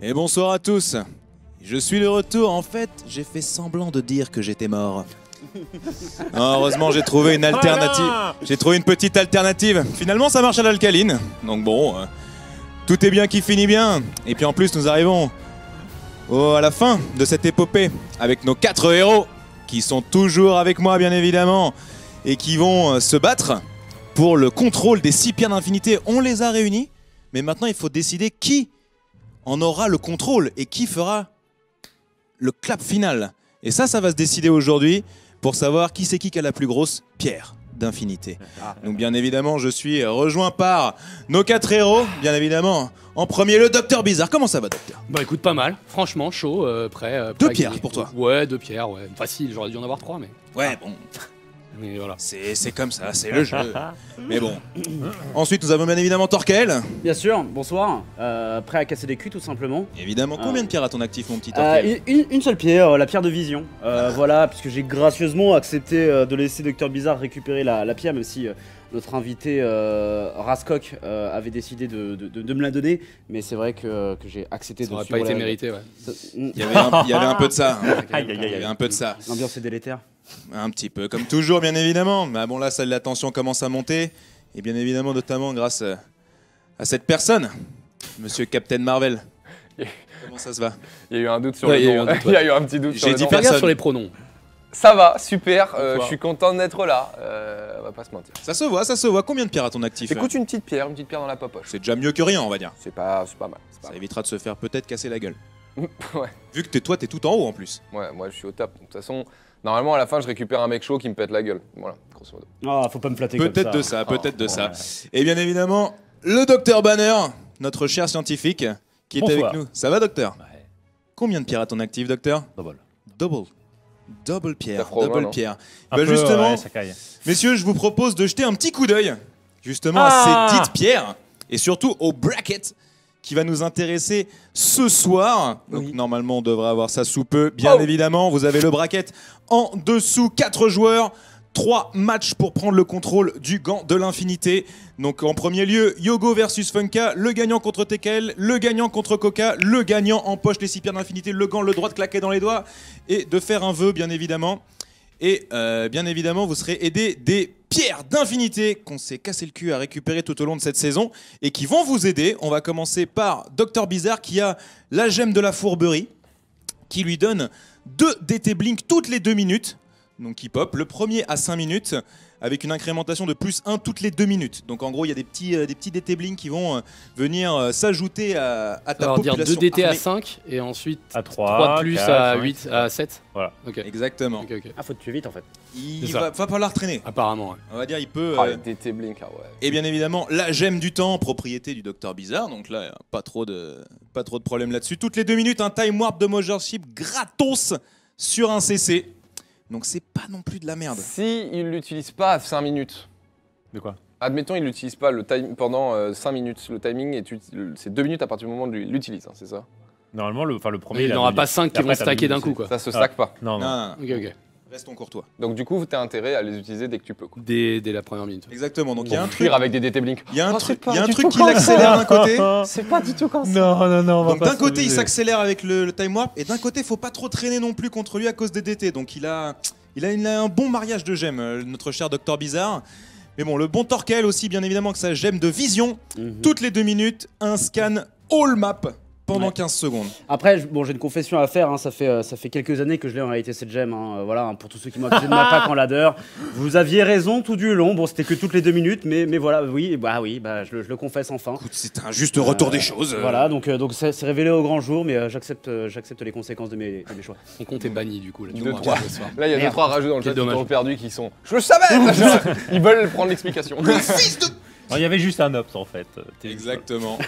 Et bonsoir à tous. Je suis de retour. En fait, j'ai fait semblant de dire que j'étais mort. Non, heureusement, j'ai trouvé une alternative. J'ai trouvé une petite alternative. Finalement, ça marche à l'alcaline. Donc bon, euh, tout est bien qui finit bien. Et puis en plus, nous arrivons au- à la fin de cette épopée avec nos quatre héros qui sont toujours avec moi, bien évidemment, et qui vont euh, se battre pour le contrôle des six pierres d'infinité. On les a réunis, mais maintenant, il faut décider qui en aura le contrôle et qui fera le clap final. Et ça, ça va se décider aujourd'hui pour savoir qui c'est qui qui a la plus grosse pierre d'infinité. Donc bien évidemment, je suis rejoint par nos quatre héros, bien évidemment. En premier, le Docteur Bizarre. Comment ça va, Docteur? Bah écoute, pas mal, franchement, chaud, euh, prêt. euh, Deux prêt à pierres pour toi. Ouais, deux pierres, ouais. Facile, j'aurais dû en avoir trois, mais. Ouais, bon, Mais voilà. c'est comme ça, c'est le jeu. Mais bon. Ensuite, nous avons bien évidemment Torkel. Bien sûr, bonsoir. Euh, prêt à casser des culs tout simplement. Évidemment, combien de pierres à ton actif, mon petit Euh, Torkel une, une seule pierre, euh, la pierre de vision. Euh, Voilà, puisque j'ai gracieusement accepté euh, de laisser Docteur Bizarre récupérer la, la pierre, même si euh, notre invité euh, Rascock euh, avait décidé de, de- de- de me la donner. Mais c'est vrai que, que j'ai accepté Ça de aurait pas suivre été la- mérité, ouais. Ça- mm, il y, avait un, il y avait un peu de ça. hein. Il y avait un peu de ça. L'ambiance est délétère. Un petit peu, comme toujours, bien évidemment. Mais bon, là, ça, la tension commence à monter. Et bien évidemment, notamment grâce euh, à cette personne, Monsieur Captain Marvel. Comment ça se va? Il y a eu un doute sur Ouais, il y a le nom. doute, Il y a eu un petit doute J'ai sur le dit nom. Personne. sur les pronoms. Ça va, super. euh, je suis content d'être là. Euh, on va pas se mentir. Ça se voit, ça se voit. Combien de pierres à ton actif Écoute, une petite pierre, une petite pierre dans la popoche. C'est déjà mieux que rien, on va dire. C'est pas, c'est pas mal. c'est pas Ça évitera de se faire peut-être casser la gueule. ouais. Vu que t'es toi, t'es tout en haut en plus. ouais, moi je suis au top. De toute façon, normalement à la fin, je récupère un mec chaud qui me pète la gueule. Voilà, grosso modo. Ah, faut pas me flatter comme Peut-être ça. de ça, peut-être de ça. Et bien évidemment, le docteur Banner, notre cher scientifique, qui est Bonsoir. avec nous. Ça va, docteur Ouais. Combien de pierres à ton actif, docteur Double. Double. Double pierre, double pierre. Un Bah, peu, justement, ouais, ça caille. Messieurs, je vous propose de jeter un petit coup d'œil justement Ah à ces dites pierres et surtout au bracket qui va nous intéresser ce soir. Donc Oui. normalement on devrait avoir ça sous peu. Bien Oh. évidemment, vous avez le bracket en dessous, 4 joueurs. 3 matchs pour prendre le contrôle du gant de l'infinité. Donc en premier lieu, Yogo versus Funka, le gagnant contre TKL, le gagnant contre Coca, le gagnant empoche les 6 pierres d'infinité, le gant, le droit de claquer dans les doigts et de faire un vœu bien évidemment. Et euh, bien évidemment, vous serez aidé des pierres d'infinité qu'on s'est cassé le cul à récupérer tout au long de cette saison et qui vont vous aider. On va commencer par Dr Bizarre qui a la gemme de la fourberie qui lui donne deux DT Blink toutes les deux minutes. Donc qui pop. Le premier à 5 minutes avec une incrémentation de plus 1 toutes les 2 minutes. Donc en gros, il y a des petits, euh, des petits DT Blink qui vont euh, venir euh, s'ajouter à, à ta Alors dire population 2 DT à armée. 5 et ensuite À 3, 3 plus à 8 à 7. Voilà. Ok. Exactement. Ah, faut te tuer vite en fait. Il va, va falloir traîner. Apparemment, ouais. On va dire, il peut... Ah, euh, DT Blink, ah ouais. Et bien évidemment, la gemme du temps, propriété du Docteur Bizarre. Donc là, pas trop de, pas trop de problème là-dessus. Toutes les deux minutes, un time warp de Mothership gratos sur un CC. Donc c'est pas non plus de la merde. Si il l'utilise pas à 5 minutes, De quoi? Admettons il l'utilise pas le time pendant 5 minutes, le timing est uti- c'est 2 minutes à partir du moment où il l'utilise, hein, c'est ça? Normalement, le, enfin, le premier. Il a n'y en aura pas minutes. 5 qui vont t'as stacker d'un coup, quoi. Ça se stack pas. Non, non. Non, non, non. Ok, ok. Restons courtois. Donc du coup, t'as intérêt à les utiliser dès que tu peux. Quoi. Dès, dès la première minute. Exactement. Donc il y a un truc, pire avec des DT Blink. il y a un Oh, truc, y a un qui l'accélère d'un côté. C'est pas du tout comme ça. Non, non, non, on va Donc d'un côté, il s'accélère avec le, le time warp, et d'un côté, faut pas trop traîner non plus contre lui à cause des DT. Donc il a, il a, il a un bon mariage de gemmes, euh, notre cher Docteur Bizarre. Mais bon, le bon Torkel aussi, bien évidemment, que sa gemme de vision, Mhm. toutes les deux minutes, un scan all map pendant Ouais. 15 secondes. Après, bon, j'ai une confession à faire. hein, ça, fait, euh, ça fait quelques années que je l'ai en réalité cette gemme. hein, euh, voilà, hein, pour tous ceux qui m'ont accusé de ma pack en ladder. Vous aviez raison tout du long. Bon, c'était que toutes les deux minutes, mais, mais voilà, oui, bah oui, bah, je, le- je le confesse enfin. C'est un juste retour des choses. euh. Voilà, donc euh, donc c'est révélé au grand jour, mais euh, j'accepte euh, j'accepte les conséquences de mes, de mes choix. Son compte est banni du coup. Là, Deux, trois. Là, il y a. 2 trois rageux dans le chat qui perdu qui sont. Je le savais Ils veulent prendre l'explication. Non, Il y avait juste un ops en fait. Exactement.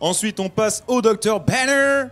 Ensuite, on passe au Docteur Banner,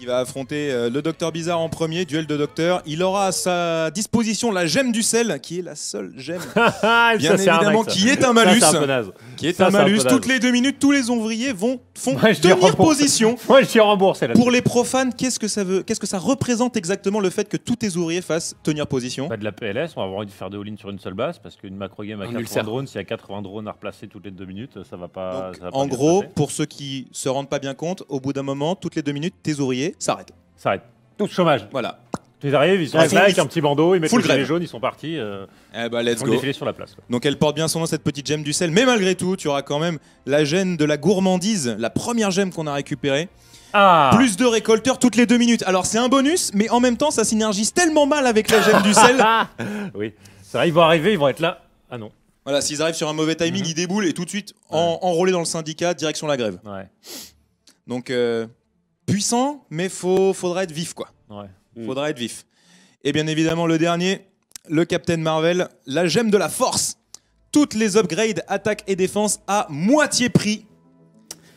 qui va affronter euh, le Docteur Bizarre en premier, duel de Docteur. Il aura à sa disposition la gemme du sel, qui est la seule gemme, Ah, bien ça, c'est arnaque, évidemment, qui est un Ça, malus. un naze. Qui est Ça, un malus. Toutes les deux minutes, tous les ouvriers vont font Moi, je dis tenir position. Moi, je suis remboursé là. Pour les profanes, qu'est-ce que ça veut Qu'est-ce que ça représente exactement le fait que tous tes ouvriers fassent tenir position? Pas de la PLS, on va avoir envie de faire des all-in sur une seule base parce qu'une macro game à Un 80 ulcère. drones, s'il y a 80 drones à replacer toutes les deux minutes, ça va pas. Donc, ça va pas en gros, pour ceux qui se rendent pas bien compte, au bout d'un moment, toutes les deux minutes, tes ouvriers s'arrêtent. ça arrête. Tout chômage. Voilà. Tu arrives, ils sont là avec un petit bandeau, ils mettent le gilet jaune, ils sont partis. Euh, Eh bah, ils let's font go. sur la place. quoi. Donc elle porte bien son nom, cette petite gemme du sel. Mais malgré tout, tu auras quand même la gemme de la gourmandise, la première gemme qu'on a récupérée. Ah Plus de récolteurs toutes les deux minutes. Alors c'est un bonus, mais en même temps, ça synergise tellement mal avec la gemme du sel. Ah Oui. C'est vrai, ils vont arriver, ils vont être là. Ah non. Voilà, s'ils arrivent sur un mauvais timing, Mhm. ils déboulent et tout de suite en- enrôlés dans le syndicat, direction la grève. Ouais. Donc euh, puissant, mais faut, faudra être vif quoi. Ouais. Mm. Faudra être vif. Et bien évidemment, le dernier, le Captain Marvel, la gemme de la force. Toutes les upgrades, attaque et défense à moitié prix.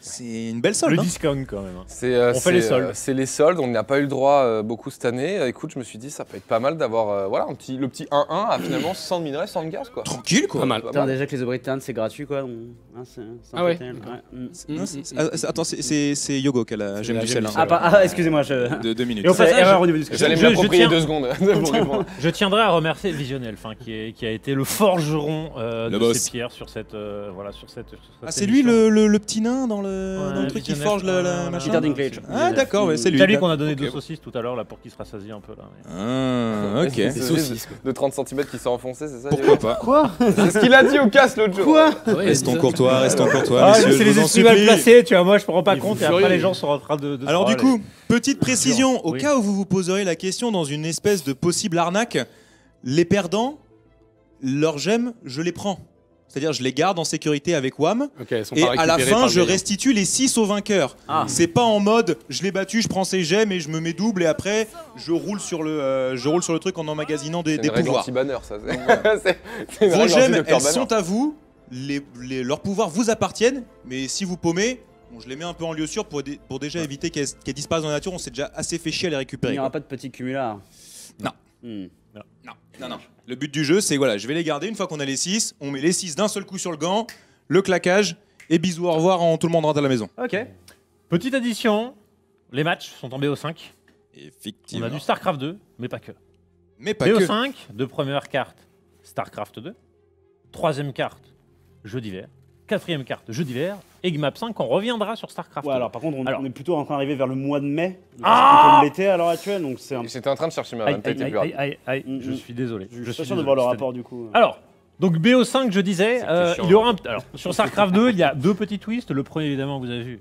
C'est une belle solde. Le hein. discount quand même. hein. C'est euh, On fait les soldes. euh, c'est les soldes, on n'a pas eu le droit euh, beaucoup cette année. Écoute, je me suis dit, ça peut être pas mal d'avoir euh, voilà, un petit, le petit 1-1 à finalement 100 de minerais, 100 de gaz. Quoi. Tranquille quoi. Pas mal. Mal. déjà que les Obritan c'est gratuit quoi. donc, hein, c'est- c'est un Ah ouais. ouais. Non, Mm, ah, c'est- attends, c'est- c'est c'est Yogo qui a la C'est gemme la du sel. hein. Ah, pas- ah, excusez-moi, je. De deux minutes. Et au erreur au niveau du J'allais me l'approprier deux secondes. Je tiendrai à remercier Visionnel, qui, est- qui a été le forgeron euh, de ces pierres sur cette, euh, voilà, sur cette. sur cette Ah, c'est lui émission. le, le- le petit nain dans le, Ouais, dans le truc qui forge la, la Ah, machin Peter Dinklage. Ah d'accord, ouais, c'est lui. C'est lui qu'on a donné Ok. deux saucisses tout à l'heure là pour qu'il se rassasie un peu là. mais- Ah, ok. Des saucisses, quoi. De 30 cm qui sont enfoncés, c'est ça Pourquoi pas Quoi C'est ce qu'il a dit au casse l'autre jour. Quoi ouais, Restons courtois, restons courtois, Ah, c'est les esprits mal placés, tu vois. Moi, je me rends pas compte et après les gens sont en train de. Alors du coup, petite précision, au cas où vous vous poseriez la question dans une espèce de possible arnaque, les perdants, leurs gemmes, je les prends. C'est-à-dire, je les garde en sécurité avec WAM, Ok, elles sont et à la fin, je restitue les 6 au vainqueur. Ah. C'est pas en mode, je l'ai battu, je prends ses gemmes et je me mets double, et après, je roule sur le, euh, je roule sur le truc en emmagasinant des, C'est des pouvoirs. anti-banner, ça. c'est- Vos gemmes, elles Banner. sont à vous, les, les- leurs pouvoirs vous appartiennent, mais si vous paumez, bon, je les mets un peu en lieu sûr pour, dé- pour déjà éviter qu'elles qu'elles disparaissent dans la nature, on s'est déjà assez fait chier à les Il récupérer. n'y quoi. aura pas de petit cumulard. Non. Hmm. Non, non, non. Le but du jeu, c'est voilà, je vais les garder. Une fois qu'on a les 6, on met les 6 d'un seul coup sur le gant, le claquage, et bisous, au revoir, en, tout le monde rentre à la maison. Ok. Petite addition les matchs sont en BO5. On Effectivement. a du StarCraft 2, mais pas que. Mais pas que. BO5, de première carte, StarCraft 2. Troisième carte, jeu d'hiver. Quatrième carte, jeu d'hiver. Et Gmap 5, on reviendra sur StarCraft. Ouais, 2. alors par contre, on, Alors. on est plutôt en train d'arriver vers le mois de mai. Ah c'est plutôt l'été à l'heure actuelle, donc c'est un J'étais en train de chercher ma Aïe, aïe, aïe, plus aïe, rapide. aïe, aïe, Mm, je mm. suis désolé. Je suis suis pas sûr de voir le c'était- rapport du coup. Alors, donc BO5, je disais, euh, il y aura hein. un... Alors, sur StarCraft 2, il y a deux petits twists. Le premier, évidemment, vous avez vu,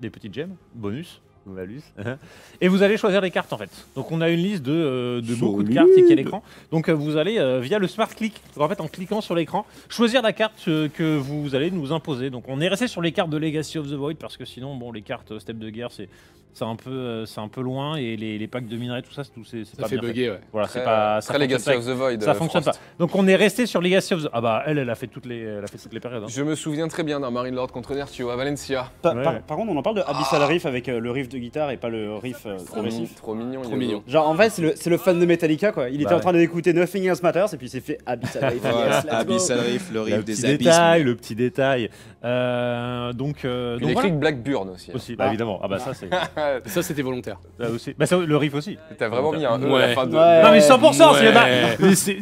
des petites gemmes, bonus, malus. Et vous allez choisir des cartes, en fait. Donc, on a une liste de, euh, de beaucoup de cartes qui est à l'écran. Donc, euh, vous allez, euh, via le Smart Click, en fait, en cliquant sur l'écran, choisir la carte euh, que vous allez nous imposer. Donc, on est resté sur les cartes de Legacy of the Void, parce que sinon, bon, les cartes euh, Step de guerre, c'est... C'est un, peu, euh, c'est un peu loin et les, les packs de minerais, tout ça, c'est tout- c'est pas fait bien fait. bugger, ouais. Voilà, c'est pas. ça très Legacy fonctionne of the Void. pas. Ça fonctionne Frost. pas. Donc on est resté sur Legacy of the. Ah bah elle, elle a fait toutes les, elle a fait toutes les périodes. hein. Je me souviens très bien d'un Marine Lord contre Nertio à Valencia. Pa- Ouais, par, contre, on en parle de Abyssal Riff avec euh, le riff de guitare et pas le riff euh, Trop, mignon, trop mignon. Trop Yogo. mignon. Genre, en fait, c'est le, fan de Metallica quoi. Il était Bah en train d'écouter Nothing Else Matters et puis il s'est fait Abyssal Riff. Yes. Abyssal Riff, le riff petit des abysses. détail, le petit détail. Euh, donc, euh, Il donc écrit voilà. que Blackburn aussi. hein. Aussi, bah, Ah. évidemment. Ah bah ça c'est. Ça, c'était volontaire. là aussi. Bah ça, le riff aussi. T'as vraiment mis un E à Ouais. la fin de. Ouais. Non mais 100%, c'est Ouais. pas. Mais c'est-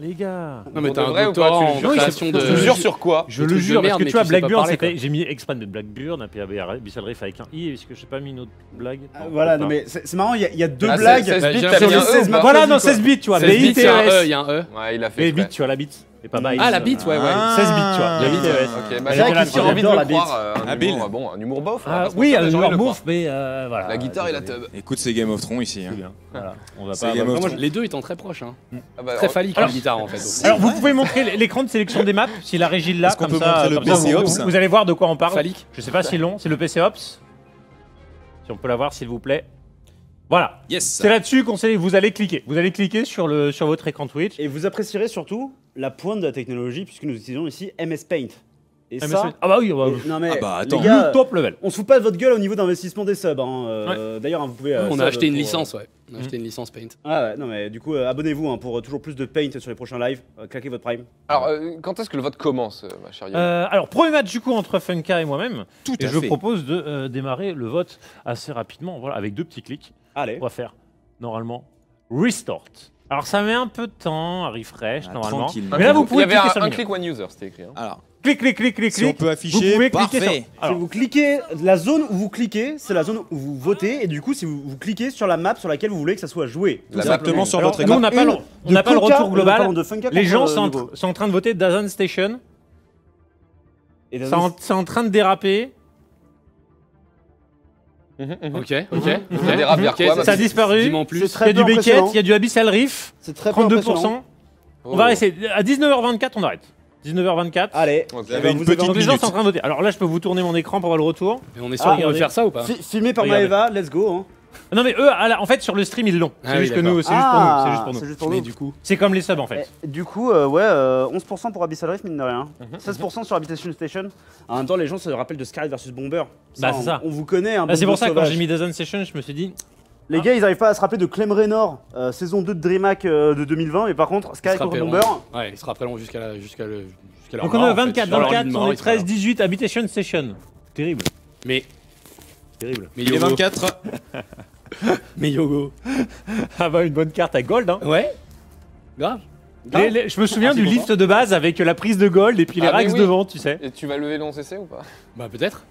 Les gars. Non, mais t'as de un vrai ou doctorat pas, tu le en jures création Je de. te jure sur quoi Je le de jure, parce que tu vois, Blackburn, j'ai mis Expanded Blackburn, et puis Abyssal Riff avec un i, est-ce que j'ai pas mis une autre blague Ah, voilà, non mais c'est marrant, il y, a- deux Ah, blagues. 16 bits, j'ai t'as mis un l'impression- E Voilà, non, quoi. 16 bits, tu vois. 16 bits, il y a un. E, il y a un E. Ouais, il a fait. Les exprès. bits, tu vois, la bite. Et pas. Ah, la bite, ouais, ouais. Ah. 16 bits, tu vois. La bite, ouais. Ok, bah j'ai envie de le la bite. croire. euh, Un humour, bon, un humour bof. va Ah, oui, un croire. bouffe, mais euh, voilà. La guitare et la tub. Écoute, c'est Game of Thrones ici. hein. Voilà. On va C'est pas. Game of Thrones. Les deux étant très proches. Hein. Ah bah, Très alors, phallique, la guitare, en fait. Alors, vous pouvez montrer l'écran de sélection des maps si la régie l'a comme ça. vous allez voir de quoi on parle. Phallique. Je sais pas si long, c'est le PC Ops. Si on peut l'avoir, s'il vous plaît. Voilà. Yes. C'est là-dessus qu'on sait, vous allez cliquer. Vous allez cliquer sur, le, sur votre écran Twitch. Et vous apprécierez surtout la pointe de la technologie puisque nous utilisons ici MS Paint. Et Ah, ça. ah bah oui, bah, et- non mais Ah bah, les attends. gars, top level. on se fout pas de votre gueule au niveau d'investissement des subs. hein, euh, D'ailleurs, hein, vous pouvez. euh, On a acheté une pour, euh, licence, ouais. On a Mhm. acheté une licence Paint. Ah ouais, non mais du coup, euh, abonnez-vous hein, pour toujours plus de paint sur les prochains lives. Euh, claquez votre prime. Alors, euh, quand est-ce que le vote commence, euh, ma chère Euh, alors, premier match du coup entre Funka et moi-même. Tout Et à je fait. propose de euh, démarrer le vote assez rapidement, voilà, avec deux petits clics. Allez. On va faire normalement restart. Alors ça met un peu de temps à refresh Ah, normalement. tranquillement. Mais là vous Il y pouvez avait cliquer un, sur un click one user, c'était écrit. hein. Alors, Clic, clic, clic, clic, si on peut Vous afficher, pouvez cliquer parfait. sur. Alors, si vous cliquez, la zone où vous cliquez, c'est la zone où vous votez. Et du coup, si vous, vous cliquez sur la map sur laquelle vous voulez que ça soit joué. Exactement sur votre nous, on écran. n'a pas, le, on pas le retour global. Les gens sont en, train de voter Dazan Station. Et C'est en, c'est en train de déraper. Mhm, mhm. Ok, ok. Ça dérape vers Ok, quoi, ça- a disparu. Dis-moi en C'est plus. Il y très a du peu Beckett, impressionnant. il y a du Abyssal Riff. C'est très peu impressionnant. 32%. On va rester à 19h24, on arrête. 19h24. Allez. Ok. Vous avez une vous petite avez Donc les gens minute. sont en train de voter. Alors là, je peux vous tourner mon écran pour voir le retour. Et on est sûr Ah, qu'on veut regardez. faire ça ou pas Fi- filmé par Regardez. Maeva, let's go. Hein. Non mais eux, à la- en fait, sur le stream, ils l'ont. C'est Ah oui, juste que d'accord. nous, c'est juste pour nous. Ah, C'est juste pour nous. c'est juste pour Mais nous. du coup. C'est comme les subs en fait. Eh, Du coup, euh, ouais, euh, 11% pour Abyssal Rift, mine de rien. 16% sur Habitation Station. En même temps, les gens se rappellent de Scarlet versus Bomber. Bah, on- c'est ça. On vous connaît, un Bah, c'est pour ça, quand sauvage. j'ai mis Dazan Session, je me suis dit. Les gars, ils arrivent pas à se rappeler de Clem Raynor, euh, saison 2 de DreamHack euh, de 2020, mais par contre, se contre rappelleront- Bomber. Ouais, ils se rappelleront jusqu'à la, jusqu'à le, jusqu'à leur Donc on mort, est en fait. 24, Sur leur lit 24, de on est ils seront 13, là. 18, Habitation Station. Terrible. Mais, Terrible. mais Il est Yogo. 24. Mais Yogo. Ah bah, une bonne carte à gold. Hein. Ouais. Grave. Les- les- je me souviens Ah, du list de base avec la prise de gold et puis les Ah, mais racks oui. devant, tu sais. Et tu vas lever long CC ou pas? Bah peut-être.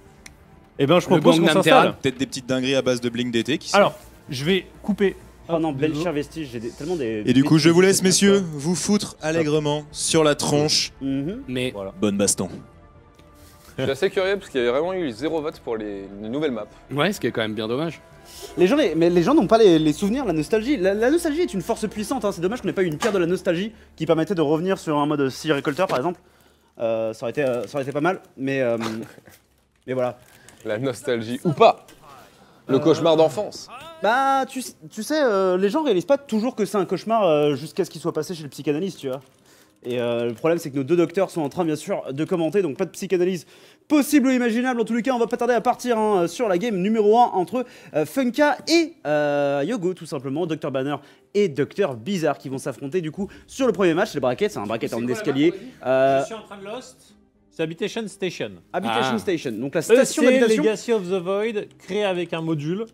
Et ben, je Le propose qu'on Gangnam s'installe. Peut-être des petites dingueries à base de bling d'été qui sont- Alors, je vais couper. Oh non, Belcher Vestige, j'ai des- tellement des. Et du coup, je vous laisse, messieurs, vous foutre allègrement sur la tronche. Mhm. Mais. Bonne baston. Je suis assez curieux parce qu'il y avait vraiment eu zéro vote pour les, les nouvelles maps. ouais, ce qui est quand même bien dommage. Les gens, les- mais les gens n'ont pas les, les souvenirs, la nostalgie. La, la nostalgie est une force puissante. hein. C'est dommage qu'on n'ait pas eu une pierre de la nostalgie qui permettait de revenir sur un mode sea récolteur, par exemple. Euh, ça, aurait été, euh, ça aurait été pas mal, mais, euh, mais voilà. La nostalgie ou pas Le cauchemar d'enfance. Bah, tu, sais- tu sais, euh, les gens réalisent pas toujours que c'est un cauchemar euh, jusqu'à ce qu'il soit passé chez le psychanalyste, tu vois. Et euh, le problème, c'est que nos deux docteurs sont en train, bien sûr, de commenter, donc pas de psychanalyse possible ou imaginable. En tous les cas, on va pas tarder à partir hein, sur la game numéro 1 entre euh, Funka et euh, Yogo, tout simplement. Dr Banner et Dr Bizarre qui vont s'affronter, du coup, sur le premier match. C'est le bracket, c'est un bracket en escalier. Euh, Je suis en train de Lost. C'est Habitation Station. Habitation Ah. Station. Donc la Eux, station d'habitation. Legacy of the Void, créé avec un module.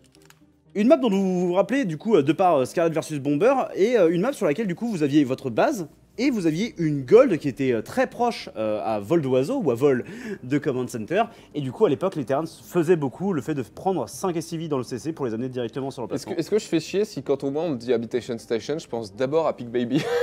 Une map dont vous vous rappelez, du coup, de par Scarlet versus Bomber, et une map sur laquelle, du coup, vous aviez votre base, et vous aviez une gold qui était euh, très proche euh, à vol d'oiseau, ou à vol de Command Center, et du coup, à l'époque, les Terrans faisaient beaucoup le fait de prendre 5 SCV dans le CC pour les amener directement sur Est-ce l'emplacement. que, est-ce que je fais chier si quand au moins on me dit Habitation Station, je pense d'abord à Pig Baby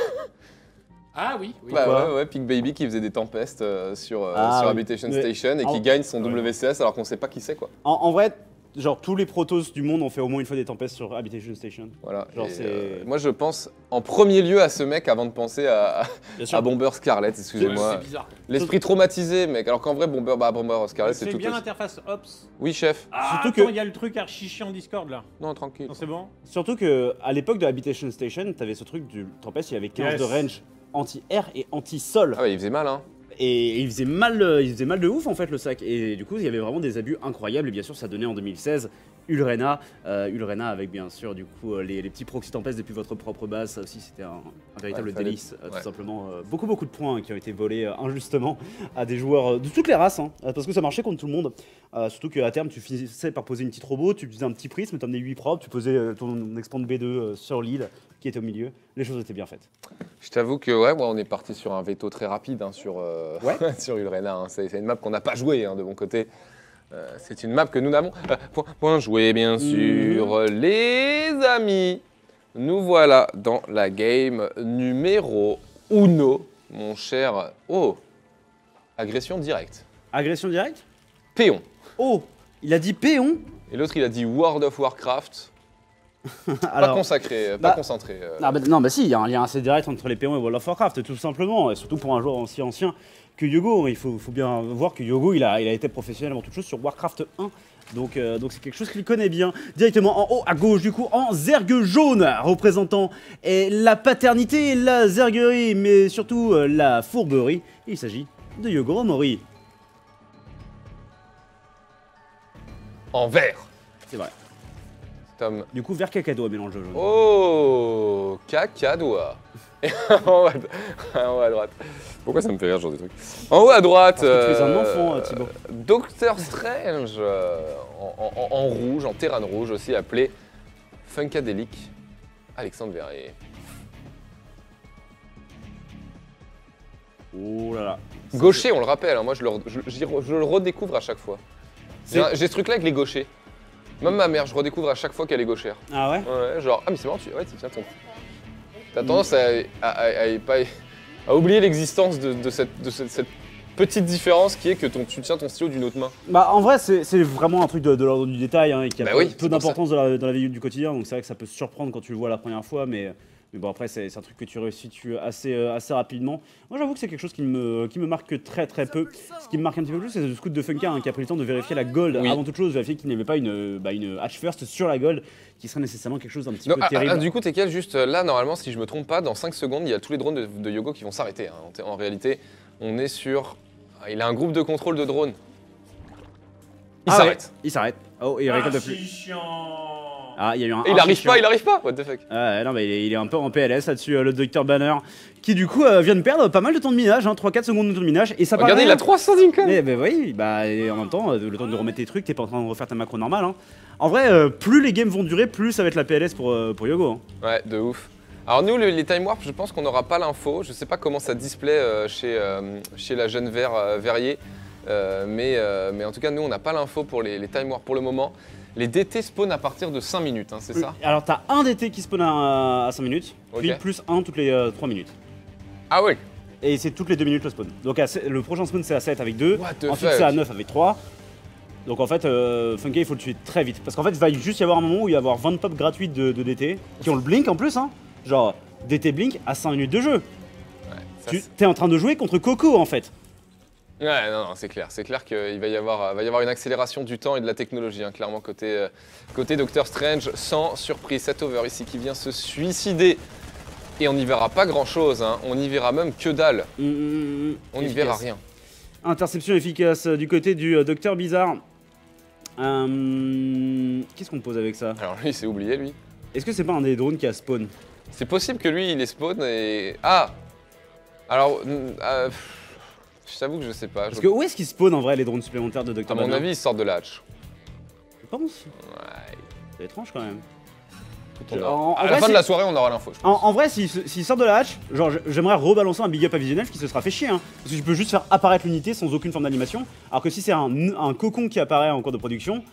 Ah oui, oui. Bah ouais, ouais, Pig Baby qui faisait des tempestes euh, sur, euh, Ah sur oui. Habitation Mais- Station et en- qui gagne son WCS alors qu'on sait pas qui c'est quoi. En, en vrai, genre, tous les protos du monde ont fait au moins une fois des tempêtes sur Habitation Station. Voilà. Genre, c'est- euh, moi je pense en premier lieu à ce mec avant de penser à, Bien à Bomber Scarlet, C'est excusez-moi. c'est bizarre. L'esprit traumatisé, mec. Alors qu'en vrai, Bomber, bah, Bomber Scarlet, c'est C'est tout. bien aussi. l'interface Ops. Oui, chef. Ah, Surtout attends, que- il y a le truc archi chiant Discord là. Non, tranquille. Non, c'est bon Surtout que à l'époque de Habitation Station, t'avais ce truc du Tempest, il y avait 15 Yes. de range anti-air et anti-sol. Ah ouais, il faisait mal, hein. Et il faisait mal, il faisait mal de ouf en fait le sac. Et du coup, il y avait vraiment des abus incroyables. Et bien sûr, ça donnait en 2016 Ulrena, euh, Ulrena avec bien sûr du coup euh, les, les petits proxy tempêtes depuis votre propre base. Ça aussi, c'était un, un véritable Ouais, délice. euh, ouais. Tout simplement, Euh, beaucoup beaucoup de points qui ont été volés injustement à des joueurs de toutes les races, hein, parce que ça marchait contre tout le monde. Surtout qu'à terme, tu finissais par poser une petite robot, tu faisais un petit prisme, tu amenais 8 propres, tu posais ton expand B2 euh, sur l'île qui était au milieu. Les choses étaient bien faites. Je t'avoue que ouais, moi, on est parti sur un veto très rapide hein, sur, euh, Ouais. sur Ulrena. hein. C'est une map qu'on n'a pas jouée hein, de mon côté. Euh, c'est une map que nous n'avons euh, point, point joué, bien sûr. Les amis, nous voilà dans la game numéro uno, mon cher. Oh, agression directe. Agression directe? Péon. Oh, il a dit péon? Et l'autre, il a dit World of Warcraft. Pas consacré, pas bah, concentré. Euh. Non, bah si, il y a un lien assez direct entre les P1 et World of Warcraft, tout simplement, surtout pour un joueur aussi ancien que Yogo. Hein. Il faut, bien voir que Yogo, il a, il a été professionnel avant toute chose sur Warcraft 1. Donc euh, donc c'est quelque chose qu'il connaît bien. Directement en haut à gauche du coup en zergue jaune représentant la paternité, la zerguerie mais surtout euh, la fourberie. Il s'agit de Yogo Mori. En vert. C'est vrai. Tom. Du coup, vert cacado à mélange jaune. Oh, cacadois. En haut à, en haut à droite. Pourquoi ça me fait rire ce genre de truc? En haut à droite. Parce que tu es un euh, enfant, Thibaut. Docteur Strange euh, en, en- en rouge, en terrain rouge aussi appelé Funkadelic. Alexandre Verrier. Oh là là. Gaucher, on le rappelle, hein, moi je le, je- le redécouvre à chaque fois. J'ai j'ai ce truc là avec les gauchers. Même ma mère, je redécouvre à chaque fois qu'elle est gauchère. Ah ouais? Ouais, genre, ah mais c'est marrant, tu ouais, tiens ton. T'as tendance à, à- à- à pas- à oublier l'existence de, de cette, de cette- cette petite différence qui est que ton, tu tiens ton stylo d'une autre main. Bah en vrai c'est vraiment un truc de, de l'ordre du détail hein, et qui a Bah peu, oui, peu d'importance dans la, dans la vie du quotidien donc c'est vrai que ça peut surprendre quand tu le vois la première fois mais, mais bon après c'est un truc que tu restitues assez, euh, assez rapidement. Moi j'avoue que c'est quelque chose qui me, qui me marque très très peu. Ce qui me marque un petit peu plus c'est le scout de Funka hein, qui a pris le temps de vérifier la gold Oui. avant toute chose, vérifier qu'il n'y avait pas une, bah, une hatch first sur la gold qui serait nécessairement quelque chose d'un petit Non, peu ah, terrible. ah, du coup, t'es quel juste euh, là, normalement, si je me trompe pas, dans 5 secondes, il y a tous les drones de, de Yogo qui vont s'arrêter. hein. En, en réalité, on est sur. ah, Il a un groupe de contrôle de drones. Il Ah ouais, s'arrête. il s'arrête. Oh il récolte plus. Ah il y a eu un Et il arrive pas, il arrive pas What the fuck Ah ouais, non, mais il est, il est un peu en PLS là-dessus, euh, le Dr Banner, qui du coup euh, vient de perdre pas mal de temps de minage, hein, 3-4 secondes de temps de minage, et ça Regardez, il a rien. 300 d'income Mais bah oui, bah et en même temps, euh, le temps de remettre tes trucs, t'es pas en train de refaire ta macro normale. Hein. En vrai, euh, plus les games vont durer, plus ça va être la PLS pour, pour Yogo. hein. Ouais, de ouf. Alors nous, le- les time warp, je pense qu'on n'aura pas l'info. Je sais pas comment ça display chez, chez la jeune Ver, Verrier. Mais, mais en tout cas, nous, on n'a pas l'info pour les, les time warp pour le moment. Les DT spawn à partir de 5 minutes, hein, c'est ça Alors t'as un DT qui spawn à, à 5 minutes, puis plus un toutes les euh, 3 minutes. Ah ouais Et c'est toutes les 2 minutes le spawn. Donc à le prochain spawn c'est à 7 avec 2, What the ensuite c'est à 9 avec 3. Donc en fait, euh, Funky il faut le tuer très vite. Parce qu'en fait, il va juste y avoir un moment où il va y avoir 20 pop gratuites de, de DT, qui ont le blink en plus, hein. Genre DT blink à 5 minutes de jeu. Ça, Tu c'est- t'es en train de jouer contre Coco en fait. Ouais, non, non, c'est clair. C'est clair qu'il va y avoir, va y avoir une accélération du temps et de la technologie, hein, clairement, côté, euh, côté Doctor Strange, sans surprise. Cet over ici qui vient se suicider. Et on n'y verra pas grand chose, hein. on n'y verra même que dalle. Hum, hum, hum, On n'y verra rien. Interception efficace euh, du côté du euh, Docteur Bizarre. Euh, Qu'est-ce qu'on pose avec ça? Alors lui, il s'est oublié, lui. Est-ce que c'est pas un des drones qui a spawn? C'est possible que lui, il est spawn et. Ah Alors, mm, euh, pff, je t'avoue que je sais pas. Parce Je- que où est-ce qu'ils spawn en vrai les drones supplémentaires de À Docteur mon Banner avis, il sort de la hatch. Je pense. Ouais, C'est étrange quand même. tout en En- à la vrai, fin de la soirée, on aura l'info. je. En, en vrai, s'il se- s'il sort de la hatch, genre je- j'aimerais rebalancer un big up à Visionelf qui se sera fait chier. Hein, parce que tu peux juste faire apparaître l'unité sans aucune forme d'animation. Alors que si c'est un, un cocon qui apparaît en cours de production,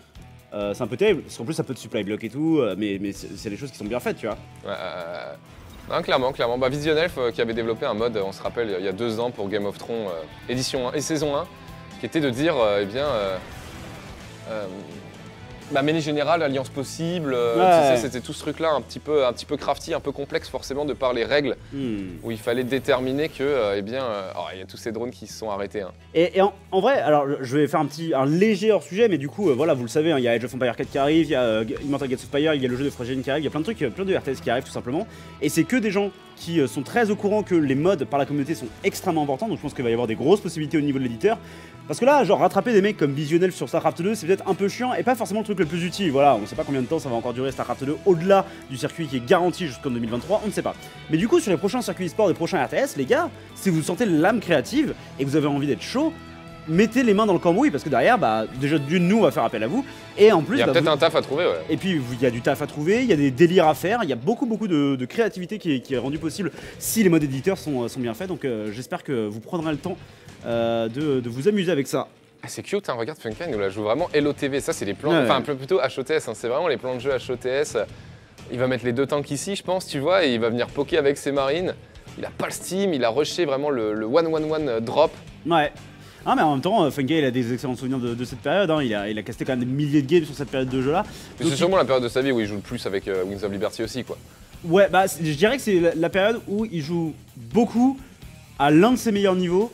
euh, c'est un peu terrible. Parce qu'en plus ça peut te supply block et tout. euh, mais mais c'est c'est des choses qui sont bien faites, tu vois. Ouais, euh, clairement, clairement. Bah, Vision Elf euh, qui avait développé un mode, on se rappelle, il y a deux ans pour Game of Thrones, euh, édition 1 et saison 1, qui était de dire, euh, eh bien, bah, mêlée générale, alliance possible, euh, Ouais. c'était tout ce truc-là, un petit peu, un petit peu crafty, un peu complexe forcément de par les règles, Hmm. où il fallait déterminer que, euh, eh bien, euh, oh, il y a tous ces drones qui se sont arrêtés. hein. Et, et en, en vrai, alors je vais faire un petit, un léger hors sujet, mais du coup, euh, voilà, vous le savez, hein, il y a Age of Empire 4 qui arrive, il y a Immortal Gates of Fire, il y a le jeu de Fragile qui arrive, il y a plein de trucs, plein de RTS qui arrivent tout simplement. Et c'est que des gens qui euh, sont très au courant que les mods par la communauté sont extrêmement importants, donc je pense qu'il va y avoir des grosses possibilités au niveau de l'éditeur. Parce que là, genre rattraper des mecs comme Visionel sur StarCraft 2, c'est peut-être un peu chiant et pas forcément le truc le plus utile. Voilà, on sait pas combien de temps ça va encore durer StarCraft 2 au-delà du circuit qui est garanti jusqu'en 2023, on ne sait pas. Mais du coup, sur les prochains circuits e-sport, des prochains RTS, les gars, si vous sentez l'âme créative et que vous avez envie d'être chaud, mettez les mains dans le cambouis parce que derrière, bah, déjà d'une, nous, on va faire appel à vous. Et en plus, Il y a bah, peut-être vous- un taf à trouver, ouais. et puis il y a du taf à trouver, il y a des délires à faire, il y a beaucoup beaucoup de, de créativité qui est, qui est rendue possible si les modes éditeurs sont, sont bien faits. Donc euh, j'espère que vous prendrez le temps euh, de, de vous amuser avec ça. Ah, c'est cute, hein, regarde Funka, il nous la joue vraiment LOTV. Ça, c'est les plans, enfin ouais. plutôt HOTS, hein, c'est vraiment les plans de jeu HOTS. Il va mettre les deux tanks ici, je pense, tu vois, et il va venir poker avec ses marines. Il a pas le steam, il a rushé vraiment le, le 1-1-1 drop. Ouais. Ah mais en même temps, euh, Funky il a des excellents souvenirs de, de cette période, hein. il, a, il a casté quand même des milliers de games sur cette période de jeu là. Mais Donc, c'est sûrement la période de sa vie où il joue le plus avec euh, Wings of Liberty aussi, quoi. Ouais, bah je dirais que c'est la, la période où il joue beaucoup à l'un de ses meilleurs niveaux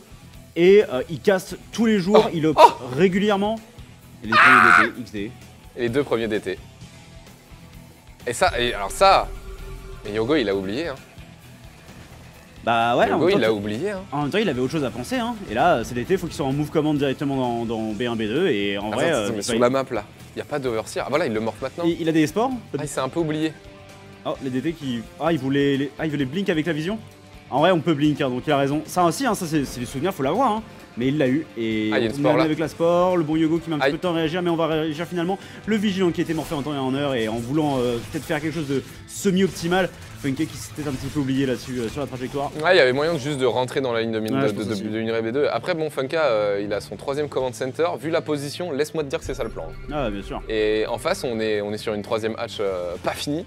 et euh, il caste tous les jours, Oh, il op régulièrement. Et les Ah deux XD. Et les deux premiers d'été. Et ça, et alors ça, et Yogo, il a oublié, hein. Bah ouais, même, il l'a oublié. Hein. en même temps, il avait autre chose à penser. Hein. Et là, c'est l'été, il faut qu'il soit en move command directement dans, dans B1, B2. Et en vrai, euh, mais bah, sur il, la map là, il n'y a pas d'overseer. Ah voilà, il le morph maintenant. il- il a des sports Ah, il s'est un peu oublié. Oh, les DT qui. Ah, il voulait, les... ah, il voulait blink avec la vision? En vrai, on peut blink, hein, donc il a raison. Ça aussi, hein, ça c'est des souvenirs, faut l'avoir. Hein. Mais il l'a eu. Et Ah, il y a une on sport, est là. avec la sport, le bon Yogo qui met un petit peu de temps à réagir, mais on va réagir finalement. Le vigilant qui était morphé en temps et en heure, et en voulant euh, peut-être faire quelque chose de semi-optimal. Funky qui s'était un petit peu oublié là-dessus euh, sur la trajectoire. Ouais, il y avait moyen de juste de rentrer dans la ligne de mine Ouais, de, de, de, de Unire B2. Après, bon, Funka, euh, il a son troisième command center. Vu la position, laisse-moi te dire que c'est ça le plan. Ah, bien sûr. Et en face, on est, on est sur une troisième hatch euh, pas finie.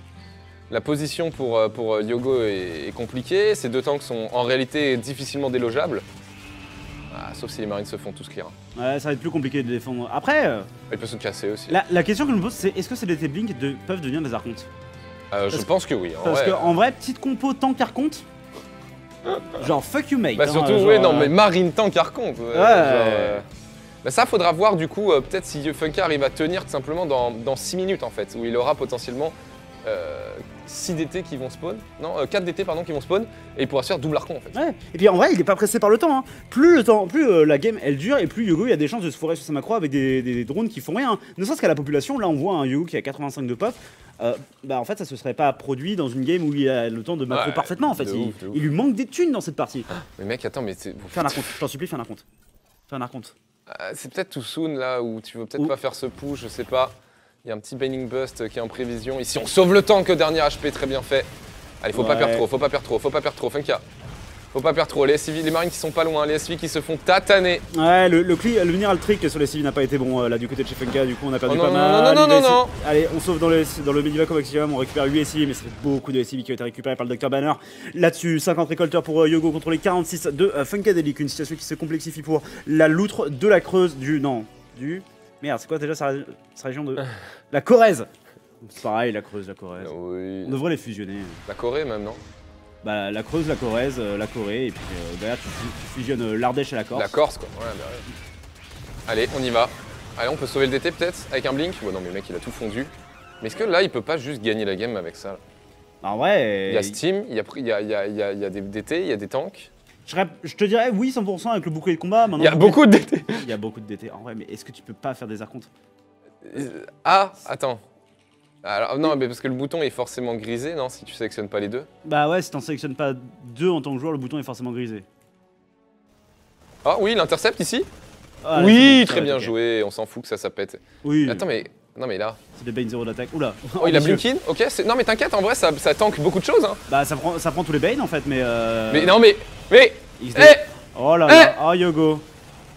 La position pour, pour Yogo est, est compliquée. Ces deux tanks sont en réalité difficilement délogeables. Ah, sauf si les marines se font tous clear. Ouais, ça va être plus compliqué de défendre. Après, Il peut se casser aussi. la, la question que je me pose, c'est est-ce que ces DT blink de- peuvent devenir des archontes? Euh, je pense que oui. en Parce vrai. qu'en vrai, petite compo tank archonte. Genre fuck you mate. Bah hein, surtout, genre, oui, non, euh, mais Marine par contre. euh, Ouais. genre, euh, bah ça, faudra voir du coup, euh, peut-être si Funka arrive à tenir tout simplement dans, dans 6 minutes en fait, où il aura potentiellement 6 DT qui vont spawn. Non, 4 DT pardon qui vont spawn, et il pourra se faire double archon en fait. Ouais. Et puis en vrai, il est pas pressé par le temps. hein. Plus le temps, plus euh, la game elle dure et plus Yogo il a des chances de se fourrer sur sa macro avec des, des drones qui font rien. hein. Ne serait-ce qu'à la population, là on voit un Yogo qui a 85 de pop. Euh, bah en fait ça se serait pas produit dans une game où il a le temps de macro Ouais, parfaitement en fait. Il, ouf, lui manque des thunes dans cette partie. Mais mec, attends, mais c'est Fais un archonte, je t'en supplie, fais un archonte. Fais un archonte. Ah, c'est peut-être too soon là, où tu veux peut-être pas faire ce push, je sais pas. Il y a un petit Baining Bust qui est en prévision. Ici, on sauve le tank, dernier HP, très bien fait. Allez, faut pas perdre trop, faut pas perdre trop, faut pas perdre trop, Funka. Faut pas perdre trop. Les SCV, les marines qui sont pas loin, les SCV qui se font tataner. Ouais, le, le, le mineral trick sur les civils n'a pas été bon euh, là du côté de chez Funka, du coup on a perdu Oh non, pas non, mal. non, non, non, essayer- non. Allez, on sauve dans le, dans le Medivac au maximum, on récupère 8 SCV, mais c'est beaucoup de SCV qui ont été récupérés par le Dr Banner. Là-dessus, 50 récolteurs pour euh, Yogo contre les 46 de euh, Funkadelic, une situation qui se complexifie pour la loutre de la Creuse du. Non, du. Merde, c'est quoi déjà sa, sa région de. La Corrèze C'est pareil, la Creuse, la Corrèze. Oui. On devrait les fusionner. La Corée même, non? Bah, la Creuse, la Corrèze, euh, la Corée, et puis euh, derrière tu, fu- tu fusionnes euh, l'Ardèche et la Corse. La Corse, quoi. Ouais, bah ouais. Allez, on y va. Allez, on peut sauver le DT peut-être avec un blink Bon, non, mais le mec, il a tout fondu. Mais est-ce que là, il peut pas juste gagner la game avec ça Bah, en vrai. Il y a Steam, il y a, il y a, il y a, il y a- il y a des DT, il y a des tanks. Je te dirais oui 100% avec le bouclier de combat. Maintenant, Il y a beaucoup de DT. Il y a beaucoup de DT. En vrai, mais est-ce que tu peux pas faire des archontes? Euh, Ah, attends. Alors, non, mais parce que le bouton est forcément grisé, non, si tu sélectionnes pas les deux. Bah ouais, si t'en sélectionnes pas deux en tant que joueur, le bouton est forcément grisé. Ah oui, l'intercept ici Ah, Oui, très bien joué, on s'en fout que ça, ça pète. Oui, Attends, mais. Non, mais là. c'est des Bane 0 d'attaque. Oula. Oh, il a Ambitieux. blink in Ok, non, mais t'inquiète, en vrai, ça, ça tank beaucoup de choses. Hein. Bah ça prend, ça prend tous les Bane en fait, mais. Euh... Mais non, mais. Mais. XD. Eh Oh là là, oh Yogo.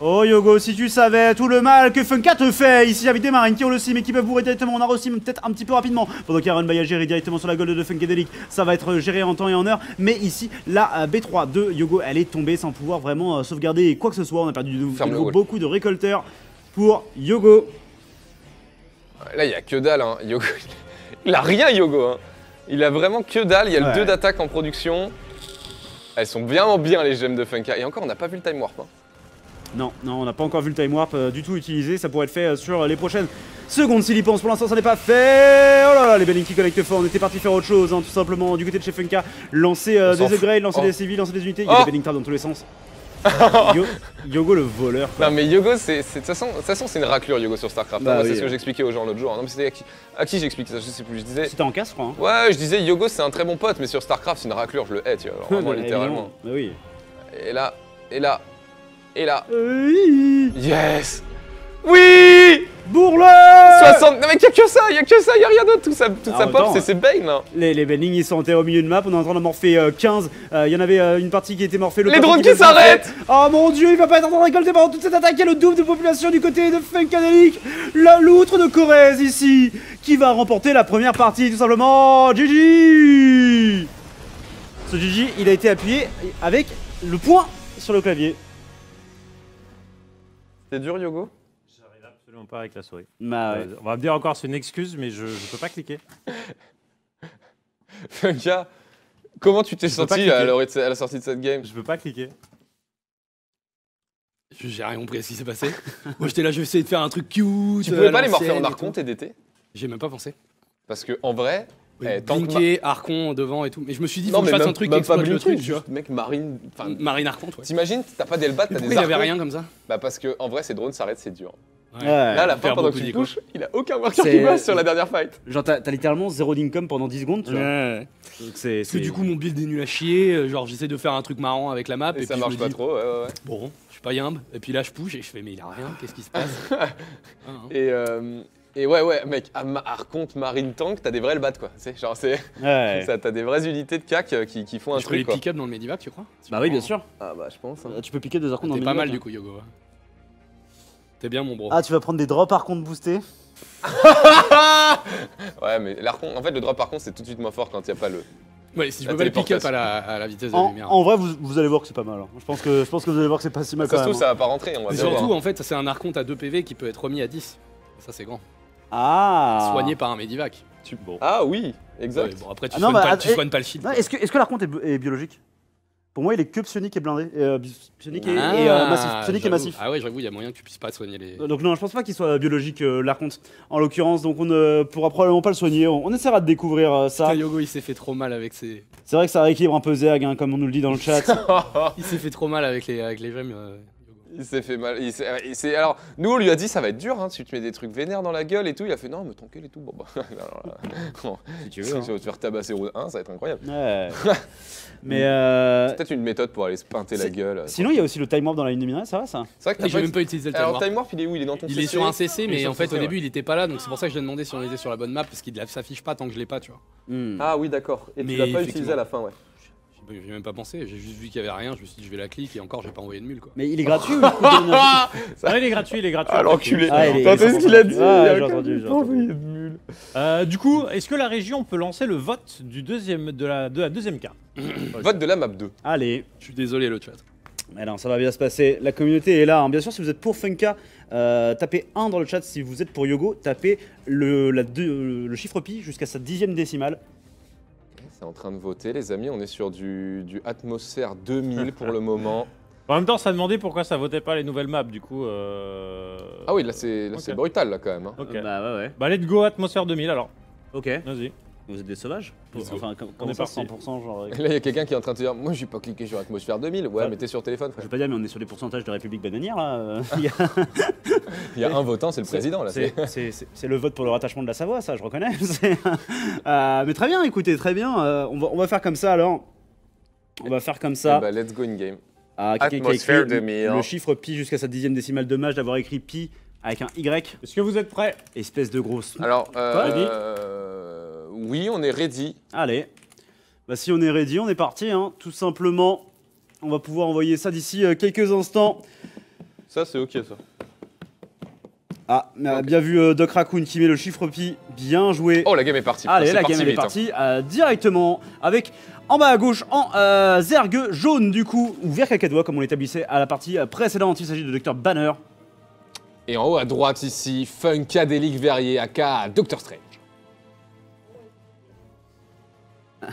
Oh Yogo, si tu savais tout le mal que Funka te fait ici avec des marines qui ont le sim et qui peuvent bourrer directement, on a resim peut-être un petit peu rapidement pendant qu'Aaron va y gérer directement sur la gold de Funkadelic. Ça va être géré en temps et en heure, mais ici la euh, B3 de Yogo, elle est tombée sans pouvoir vraiment euh, sauvegarder quoi que ce soit. On a perdu de, de beaucoup de récolteurs pour Yogo. Là, il y a que dalle, hein. Yogo. Il a rien, Yogo. Hein. Il a vraiment que dalle. Il y a Ouais. le 2 d'attaque en production. Elles sont bien bien les gemmes de Funka. Et encore, on n'a pas vu le time warp. hein. Non, non, on n'a pas encore vu le time warp euh, du tout utilisé. Ça pourrait être fait euh, sur les prochaines secondes s'il y pense. Pour l'instant, ça n'est pas fait. Oh là là, les Belling qui connectent fort. On était parti faire autre chose, hein, tout simplement. Du côté de chez Funka, lancer euh, des upgrades, lancer Oh. des civils, lancer des unités. Il y a Oh. des Belling traps dans tous les sens. Yo- Yogo le voleur. Quoi. Non, mais Yogo, c'est. De toute façon, c'est une raclure, Yogo, sur StarCraft. hein. Bah oui, c'est ce que j'expliquais aux gens l'autre jour. Non, mais c'était à qui, à qui j'expliquais ça? Je sais plus. Je disais. C'était en casse, je crois. hein. Ouais, je disais Yogo, c'est un très bon pote, mais sur StarCraft, c'est une raclure. Je le hais, tu vois. Vraiment, littéralement. Bah oui. Et là, et là, et là. Oui. Yes Oui Bourle 60. Non, mais y a que ça, y a que ça, y a rien d'autre. Tout ça, toute Ah, sa pop, c'est Bane. hein. Les, les ils sont enterrés au milieu de map, on est en train de morpher euh, 15. Euh, Il y en avait euh, une partie qui était morphée. l'autre Les drones qui s'arrêtent Oh mon dieu, il va pas être en train de récolter pendant toute cette attaque. Il y a le double de population du côté de Funkadelic. La loutre de Corrèze ici, qui va remporter la première partie tout simplement. GG Ce GG, il a été appuyé avec le point sur le clavier. C'est dur, Yogo? J'arrive absolument pas avec la souris. Bah ouais. Euh, on va me dire encore c'est une excuse, mais je, peux pas cliquer. Funka, comment tu t'es senti à, la sortie de cette game? Je peux pas cliquer. J'ai rien compris à ce qui s'est passé. Moi j'étais là, je vais essayer de faire un truc cute. Tu euh, pouvais pas les morpher en et archon, tout. tes DT J'ai même pas pensé. Parce que en vrai, Eh, que Blinker, Archon devant et tout. Mais je me suis dit, faut Non, que mais je fasse même, un truc qui exploite le truc, tu vois. mec marine. Marine Archon, ouais. t'imagines, t'as pas d'Elbat, t'as des il avait rien comme ça Bah parce que en vrai, ces drones s'arrêtent, c'est dur. Ouais. Là, la fin, pendant beaucoup qu'il d'écho. touche, il a aucun marqueur C'est- qui passe sur la dernière fight. Genre, t'as littéralement zéro d'income pendant 10 secondes, tu vois. Ouais. Donc c'est. Parce que du coup, mon build est nul à chier. euh, Genre, j'essaie de faire un truc marrant avec la map. Et, Et, ça puis marche je me pas dis, trop, ouais, ouais, ouais. Bon, je suis pas yimbe. Et puis là, je push et je fais, mais il a rien, qu'est-ce qui se passe Ah, hein. Et, euh, et ouais, ouais, mec, à Marine Tank, t'as des vrais Elbat, quoi. C'est genre, c'est. Ouais. ça, T'as des vraies unités de CAC euh, qui, qui font un Je peux les truc, quoi. pick-up dans le Medivac, tu crois? Bah oui, bien sûr. Ah bah, je pense. Euh, Tu peux piquer des archons dans T'es le pas milieu, mal hein. du coup, Yogo. T'es bien, mon bro. Ah, tu vas prendre des drops par contre boostés? Ouais, mais l'Archon, en fait, le drop par contre, c'est tout de suite moins fort quand il y a pas le. Ouais, si je peux pas les pick-up à la, à la vitesse de la en, lumière. en vrai, vous, vous allez voir que c'est pas mal. hein. Je pense que, je pense que vous allez voir que c'est pas si mal Ça se trouve, ça hein. va pas rentrer, on va surtout, voir. en fait, c'est un archonte à 2 PV qui peut être remis à 10. Ça, c'est grand. Ah Soigné par un Medivac. Tu- bon. Ah oui, exact. Ouais, bon, après, tu Ah non, soignes bah, pas, tu eh, soignes pas le shield. Est-ce que, est-ce que l'archonte est, bi- est biologique? Pour moi, il est que psionique et blindé. Euh, bi- psionique et, Ah, et, euh, massif. Psionique et massif. Ah ouais, j'avoue, il y a moyen que tu puisses pas soigner les. Donc non, je pense pas qu'il soit biologique euh, l'archonte. En l'occurrence, donc on ne pourra probablement pas le soigner. On, on essaiera de découvrir euh, ça. Putain, Yogo, il s'est fait trop mal avec ses. C'est vrai que ça rééquilibre un peu Zerg, hein, comme on nous le dit dans le chat. Il s'est fait trop mal avec les, avec les gemmes. Euh. Il s'est fait mal. Il s'est- il s'est- Alors, nous, on lui a dit ça va être dur, hein, si tu te mets des trucs vénères dans la gueule et tout. Il a fait non, mais tranquille et tout. Bon, bah, alors là, bon, si tu tu veux. hein. vas te faire tabasser round 1, ça va être incroyable. Ouais. Mais euh, C'est peut-être une méthode pour aller se pinter la gueule. sinon, il y a aussi le time warp dans la ligne de minerai, ça va ça? C'est vrai que J'ai pas même pas utilisé le Alors, timer. Time Warp, il est où? Il est dans ton Il est sur un CC, mais en fait, CC, au ouais. début, il était pas là, donc c'est pour ça que je lui ai demandé si on était sur la bonne map, parce qu'il s'affiche pas tant que je l'ai pas, tu vois. Hmm. Ah oui, d'accord. Et Mais tu l'as pas utilisé à la fin, ouais. J'ai même pas pensé, j'ai juste vu qu'il y avait rien, je me suis dit, je vais la cliquer, et encore, j'ai pas envoyé de mule, quoi. Mais il est gratuit ou il coûte de Ah, il est gratuit, il est gratuit. Ah, l'enculé. Ah, T'as entendu ce qu'il a dit Ah, j'ai entendu, j'ai pas entendu. envoyé de mule. Euh, du coup, est-ce que la région peut lancer le vote du deuxième, de, la, de la deuxième carte Vote de la map 2. Allez, Je suis désolé, le chat. Mais non, ça va bien se passer. La communauté est là. hein. Bien sûr, si vous êtes pour Funka, euh, tapez 1 dans le chat. Si vous êtes pour Yogo, tapez le, la deux- le chiffre pi jusqu'à sa dixième décimale. C'est en train de voter, les amis. On est sur du, du Atmosphère 2000 pour le moment. En même temps, ça demandait pourquoi ça votait pas les nouvelles maps, du coup. Euh... Ah oui, là, c'est brutal, là, quand même. hein. Ok. Bah ouais, ouais. Bah, let's go Atmosphère 2000 alors. Ok. Vas-y. Vous êtes des sauvages Let's go. Enfin, com- On comment est ça, parti. 100% genre. Là, il y a quelqu'un qui est en train de te dire Moi, j'ai pas cliqué sur Atmosphère 2000. Ouais, Ça- mais t'es sur téléphone, Je frère. vais pas dire, mais on est sur des pourcentages de République bananière là. euh, il y a- Il y a un votant, c'est le président, là. C'est c'est- c'est- c'est- c'est le vote pour le rattachement de la Savoie, ça, je reconnais. C'est- Euh, mais très bien, écoutez, très bien. Euh, on, va, on va faire comme ça alors. On va faire comme ça. Eh bah, let's go in game. Ah, quelqu'un qui a Atmosphère écrit 2000. le chiffre pi jusqu'à sa dixième décimale. Dommage d'avoir écrit pi avec un Y. Est-ce que vous êtes prêts? Espèce de grosse. Alors, euh, oui, on est ready. Allez. Bah, si on est ready, on est parti. Hein. Tout simplement, on va pouvoir envoyer ça d'ici euh, quelques instants. Ça, c'est ok, ça. Ah, bien vu euh, Doc Raccoon qui met le chiffre pi. Bien joué. Oh, la game est partie. Allez, la game est hein. partie euh, directement avec en bas à gauche en euh, zergue jaune du coup, ou vert cacadois comme on l'établissait à la partie précédente. Il s'agit de Dr Banner. Et en haut à droite ici, Funkadelic Verrier, aka Doctor Strange.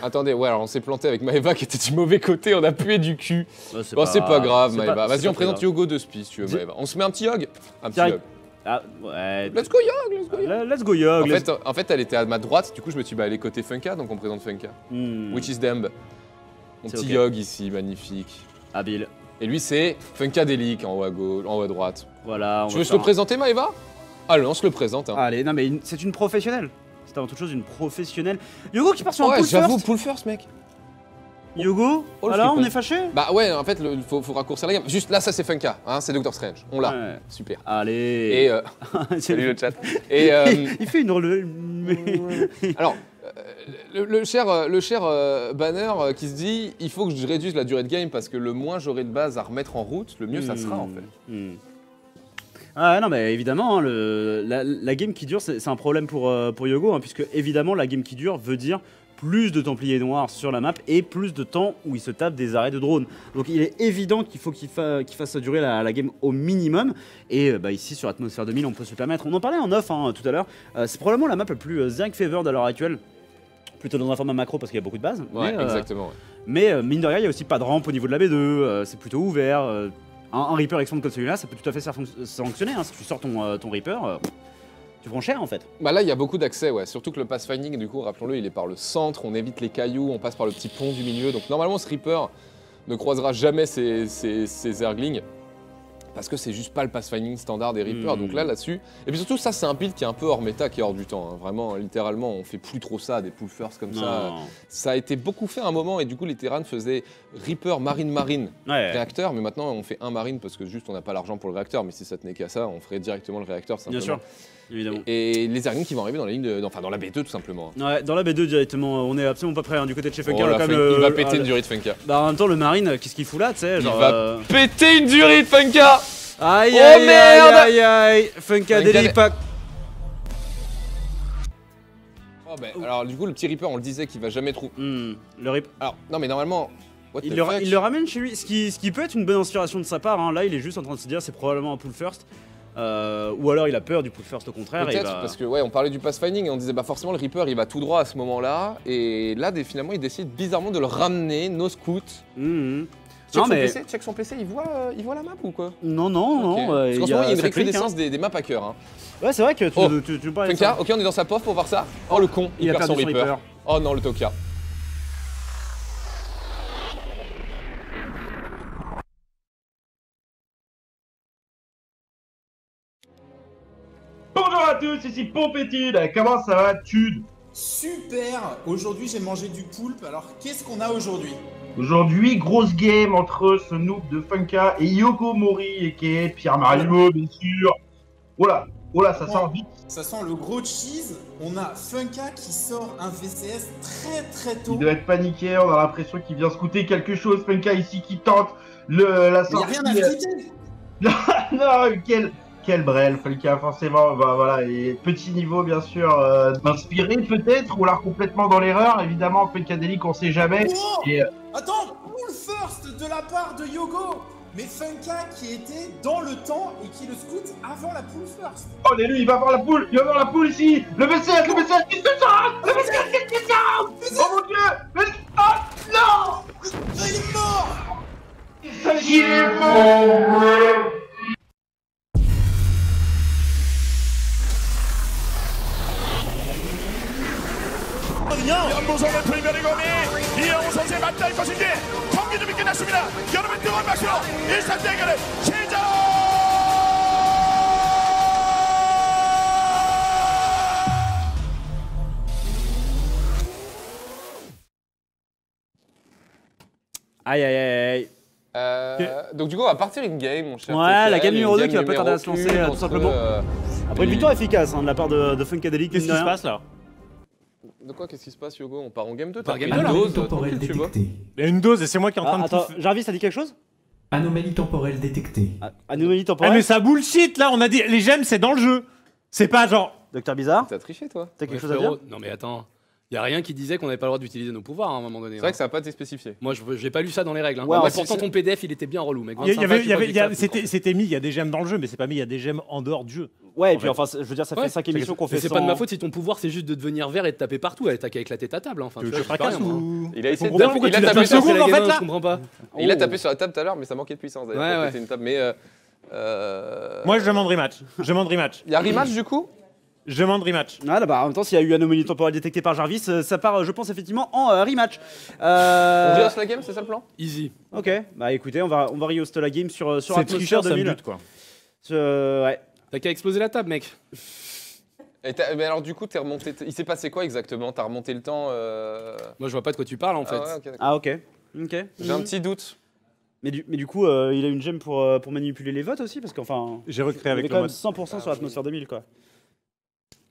Attendez, ouais, alors on s'est planté avec Maeva qui était du mauvais côté, on a pué du cul. Bon, c'est pas grave, Maeva. Vas-y, on présente. Yogo de Spi si tu veux, Maeva. On se met un petit hog Un petit hog. Ah, ouais. Let's go Yog, let's go Yog. Let's go Yog. En let's- fait, en fait, elle était à ma droite, du coup, je me suis dit, bah, elle est côté Funka, donc on présente Funka. Hmm, Which is Demb. Mon petit. Yog ici, magnifique. Habile. Et lui, c'est Funkadelic en haut à gauche, en haut à droite. Voilà. on Tu veux se le présenter, Maeva? Allez, on se le présente. Hein. Allez, non mais c'est une professionnelle. Avant toute chose une professionnelle. Yogo qui part sur un ouais, pull j'avoue, first. pull first, mec. Yogo, Oh, voilà, on est fâché? Bah ouais, en fait, il faut, faut raccourcir la gamme. Juste là, ça c'est Funka, hein, c'est Doctor Strange. On l'a. Ouais. Super. Allez. Et euh, salut le chat. Et euh, il fait une relevé. alors, euh, le, le cher, le cher euh, banner euh, qui se dit, il faut que je réduise la durée de game parce que le moins j'aurai de base à remettre en route, le mieux ça sera en fait. Hmm. Ah non mais évidemment hein, le, la, la game qui dure c'est un problème pour, euh, pour Yogo hein, puisque évidemment la game qui dure veut dire plus de Templiers Noirs sur la map et plus de temps où il se tape des arrêts de drone. Donc il est évident qu'il faut qu'il fa- qu'il fasse durer la, la game au minimum. Et euh, bah, ici sur Atmosphère 2000 on peut se permettre. On en parlait en off hein, tout à l'heure. Euh, c'est probablement la map la plus Zerg favored à l'heure actuelle. Plutôt dans un format macro parce qu'il y a beaucoup de bases. Ouais, mais, exactement. ouais. mais mine de rien, il n'y a aussi pas de rampe au niveau de la B2, euh, c'est plutôt ouvert. Un, un Reaper expand comme celui-là, ça peut tout à fait sanctionner. hein. Si tu sors ton, euh, ton Reaper, euh, tu prends cher en fait. Bah là, il y a beaucoup d'accès, ouais. Surtout que le pathfinding, du coup, rappelons-le, il est par le centre, on évite les cailloux, on passe par le petit pont du milieu. Donc normalement, ce Reaper ne croisera jamais ces Zerglings. Parce que c'est juste pas le pathfinding standard des Reapers. Hmm. Donc là, là-dessus. Et puis surtout, ça, c'est un build qui est un peu hors méta, qui est hors du temps. hein. Vraiment, littéralement, on fait plus trop ça, des pull first comme ça. Non. Ça a été beaucoup fait à un moment, et du coup, les Terrans faisaient Reaper, Marine, Marine, Ouais. réacteur. Mais maintenant, on fait un Marine parce que juste, on n'a pas l'argent pour le réacteur. Mais si ça tenait qu'à ça, on ferait directement le réacteur. Bien simplement. sûr, évidemment. Et les Zerglings qui vont arriver dans la ligne de, enfin dans la B2 tout simplement. Ouais, dans la B2 directement, on est absolument pas prêt hein, du côté de chez Funka. Oh, le- il va péter ah, une durée de Funka. Bah en même temps, le Marine, qu'est-ce qu'il fout là, tu sais genre, va euh, Péter une durée de Funka Aïe Oh, aïe merde aïe aïe Funka Funka Pack oh, ben, Alors du coup le petit Reaper on le disait qu'il va jamais trouver. Hmm, le rip. Alors non mais normalement. What Il le, il le ramène chez lui, ce qui, ce qui peut être une bonne inspiration de sa part. hein. Là, il est juste en train de se dire c'est probablement un pull first. Euh, ou alors il a peur du pull first au contraire. Peut-être va- parce que ouais on parlait du pathfinding et on disait bah forcément le Reaper il va tout droit à ce moment-là et là des- finalement il décide bizarrement de le ramener no scout. Mhm. Check, Non, son mais- PC, check son PC il voit euh, il voit la map ou quoi? Non, non, non. Euh, Parce qu'en ce moment il y a une recrudescence hein. des, des map hackers. Hein. Ouais, c'est vrai que tu, Oh. tu, tu me parlais de Funka, ça. ok on est dans sa pof pour voir ça. Oh le con il, Il a perd son perdu son Reaper. Reaper. Oh non le Tokia. Tous, ici Pompétude. Comment ça va, Tude Super Aujourd'hui j'ai mangé du poulpe, alors qu'est-ce qu'on a aujourd'hui? Aujourd'hui, grosse game entre ce noob de Funka et Yoko Mori, et qui est Pierre Marimo, bien sûr. Voilà, voilà, ça sort vite. Ça sent le gros cheese, on a Funka qui sort un VCS très très tôt. Il doit être paniqué, on a l'impression qu'il vient scouter quelque chose. Funka ici qui tente le, la Mais y a sortie. rien à scouter non, quel, quel brel, Funka, forcément. Bah, voilà, et petit niveau, bien sûr, euh, inspiré peut-être, ou alors complètement dans l'erreur. Évidemment, Funkadelic, on sait jamais. Oh Et, euh, Attends, pull first de la part de Yogo. Mais Funka qui était dans le temps et qui le scout avant la pull first. Oh, mais lui, il va voir la poule, il va voir la poule ici. Le VCS, le VCS qui se sort Le VCS qui se sort Oh mon dieu! Le... Oh non! Il est mort! Il est mort 연보성의 불멸의 검이 이영호 선수의 맞닿을 것인지 경기 준비 끝났습니다. 여러분 뜨거운 박수로 1상 대결을 시작! Aïe aïe aïe aïe. Euh, donc du coup on va partir une game mon cher. Ouais, TKL, la game une numéro deux game qui va pas tarder à se numéro lancer, une euh, tout entre, simplement. euh, Après une victoire efficace hein, de la part de, de Funkadelic. Qu'est-ce qui mine se de rien. passe là De quoi qu'est-ce qui se passe Yogo On part en game 2 Par T'as game là. dose, temporelle tranquille, tu vois détectée. Il y a une dose et c'est moi qui est en train Ah, de tout attends, Jarvis, t'as dit quelque chose Anomalie temporelle détectée. Ah, Anomalie Ah temporelle mais ça bullshit là, on a dit les gemmes c'est dans le jeu. C'est pas genre Docteur Bizarre, T'as triché toi t'as quelque Ouais, chose à dire frérot, Non mais attends, y a rien qui disait qu'on n'avait pas le droit d'utiliser nos pouvoirs hein, à un moment donné. C'est vrai hein. que ça n'a pas été spécifié. Moi je- j'ai pas lu ça dans les règles. hein. Ouais, Moi, ouais, pourtant c'est- ton PDF il était bien relou mec. il y, 25 avait, pages, il y tu avait- vois, il y a- que ça, c'était quoi. c'était mis, il y a des gemmes dans le jeu, mais c'est pas mis, il y a des gemmes en dehors du jeu. Ouais, et puis fait. enfin, je veux dire, ça fait Ouais, 5 émissions qu'on fait Mais c'est sans- pas de ma faute si ton pouvoir c'est juste de devenir vert et de taper partout. Elle t'as qu'à éclater ta table. hein. Enfin, Tu tu que je vois, je dis fracasse pas rien, moi, hein. ou Il a essayé de taper, il a tapé sur, la en game fait, un, là Je comprends pas. il a Oh. tapé sur la table tout à l'heure, mais ça manquait de puissance d'ailleurs. Ouais, Ça ouais. pété une table, mais euh, euh, Moi je demande rematch. Je demande rematch. Il y a rematch du coup? Je demande rematch. Ah, là, bah, en même temps, s'il y a eu anomalie temporelle détectée par Jarvis, euh, ça part, euh, je pense, effectivement, en euh, rematch. Euh, On rehost la game, c'est ça le plan? Easy. Ok, bah écoutez, on va, on va rehost la game sur, sur tricheur, ça me 2000. bute quoi. Euh, ouais. T'as qu'à exploser la table mec. Et Mais alors du coup, t'es remonté. Il s'est passé quoi exactement? T'as remonté le temps euh... Moi je vois pas de quoi tu parles en fait. ah ouais, ok, d'accord. Ah, ok. Ok. J'ai un petit doute. Mais du, mais du coup, euh, il a une gemme pour, euh, pour manipuler les votes aussi, parce qu'enfin. J'ai recréé avec quand le même mode. 100% sur Atmosphere 2000, quoi.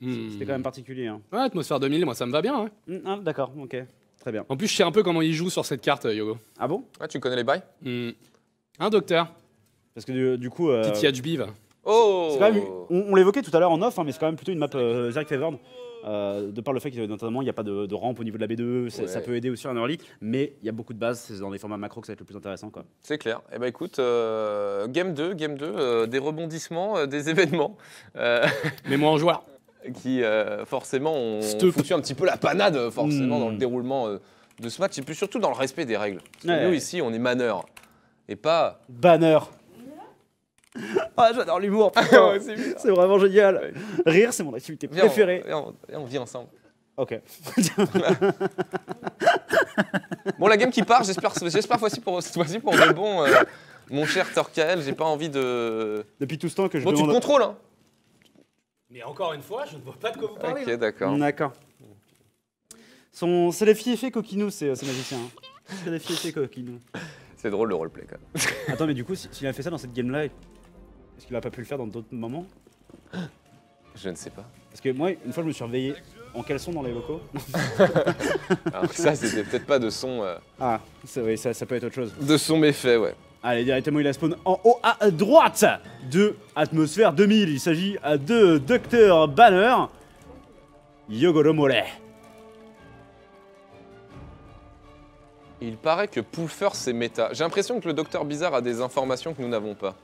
Hmm. C'était quand même particulier. Hein. Ouais, Atmosphère 2000, moi ça me va bien. hein. Mm, ah, D'accord, ok. Très bien. En plus, je sais un peu comment il joue sur cette carte, euh, Yogo. Ah bon? Ah, tu connais les bails? Hmm. Un docteur, Parce que du, du coup. euh, petit Yachbiv. Oh c'est quand même, on on l'évoquait tout à l'heure en off, hein, mais c'est quand même plutôt une map euh, Zerg Favored. Euh, de par le fait que notamment il n'y a pas de, de rampe au niveau de la B2, c'est- Ouais. ça peut aider aussi en early, mais il y a beaucoup de bases, c'est dans des formats macro que ça va être le plus intéressant. Quoi. C'est clair. Eh ben écoute, euh, game 2, game 2, euh, des rebondissements, euh, des événements euh, Mais moi en joueur. qui euh, forcément ont foutu un petit peu la panade forcément Hmm. dans le déroulement euh, de ce match et puis surtout dans le respect des règles. Parce que Ouais. nous ici, on est maneurs et pas Banner Ah, j'adore l'humour. Ouais, c'est vraiment génial. Rire, c'est mon activité Viens, on- préférée. on, viens, on vit ensemble. Ok. Bon, la game qui part, j'espère j'espère fois-ci pour, cette fois-ci pour de bon. euh, mon cher Torkael, j'ai pas envie de. Depuis tout ce temps que je Bon, tu te demande. contrôles, hein Mais encore une fois, je ne vois pas de quoi vous parlez. Ok, d'accord. D'accord. Son... C'est les filles effets coquinous, ces, ces magiciens. hein. C'est les filles effets coquinous. C'est drôle le roleplay quand même. Attends, mais du coup, si- s'il a fait ça dans cette game-là, est-ce qu'il a pas pu le faire dans d'autres moments Je ne sais pas. Parce que moi, une fois, je me suis réveillé en caleçon dans les locaux. Alors que ça, c'était peut-être pas de son, euh, Ah, ça, oui, ça, ça peut être autre chose. de son méfait, ouais. Allez, directement, il a spawn en haut à droite de Atmosphère 2000. Il s'agit euh, de Dr Banner, Yogoro Mole. Il paraît que Poulfer c'est méta. J'ai l'impression que le docteur Bizarre a des informations que nous n'avons pas.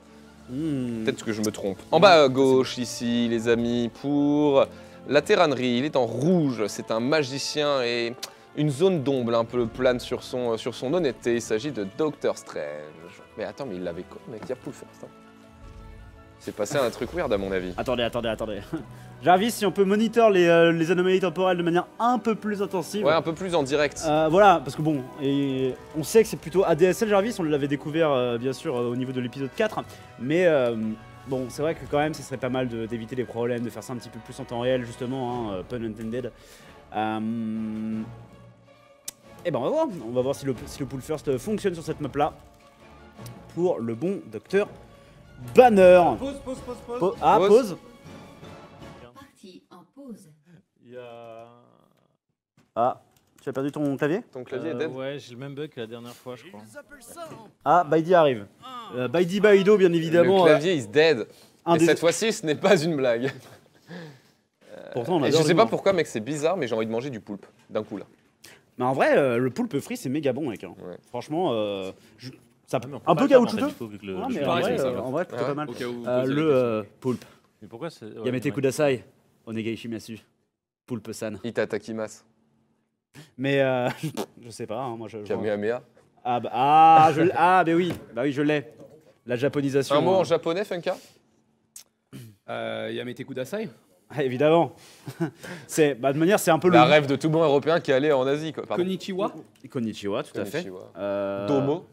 Hmm. Peut-être que je me trompe. En bas à gauche, ici, les amis, pour la terranerie, il est en rouge. C'est un magicien et une zone d'ombre un peu plane sur son, sur son honnêteté. Il s'agit de Doctor Strange. Mais attends, mais il l'avait quoi, mec? Il y a Poulfer, ça. C'est passé un truc weird à mon avis. Attendez, attendez, attendez. Jarvis, si on peut monitor les, euh, les anomalies temporelles de manière un peu plus intensive. Ouais, un peu plus en direct. Euh, voilà, parce que bon, et on sait que c'est plutôt ADSL Jarvis, on l'avait découvert euh, bien sûr au niveau de l'épisode 4, mais bon, c'est vrai que quand même, ce serait pas mal d'éviter les problèmes, de faire ça un petit peu plus en temps réel, justement, hein, pun intended. Et ben on va voir, on va voir si le, si le pull first fonctionne sur cette map là pour le bon docteur Banner. Pause, pause, pause, pause. Po- ah, Pause. pause. Parti en pause. Il y a. Ah, tu as perdu ton clavier? Ton clavier est Euh, dead. ouais, j'ai le même bug que la dernière fois, je crois. Ah, Baidi arrive. Euh, Baidi Baido, bien évidemment. le euh, clavier is dead. un et des- cette fois-ci, ce n'est pas une blague. Pourtant, on Et adore je sais pas pourquoi, mec, c'est bizarre, mais j'ai envie de manger du poulpe d'un coup là. Mais en vrai, euh, le poulpe frit, c'est méga bon, mec. hein. Ouais. Franchement, euh, je- ça, Ah, un peu caoutchouteux. en vrai, ça, euh, en vrai, plutôt pas mal. Euh, la le euh, poulpe. Mais pourquoi c'est. ouais, Yamete ouais. Kudasai. Onegaishi Masu. Poulpe-san. Itatakimas. Mais euh, je sais pas, hein, moi je. Kamehameha. Ah, bah, ah, je ah, bah oui, bah oui, je l'ai. La japonisation. Un mot hein. en japonais, Funka? Euh, Yamete Kudasai Ah, évidemment. c'est, bah, de manière, c'est un peu La le. rêve de tout bon européen qui allait en Asie, quoi. Pardon. Konnichiwa Konnichiwa, tout à fait. Euh, Domo.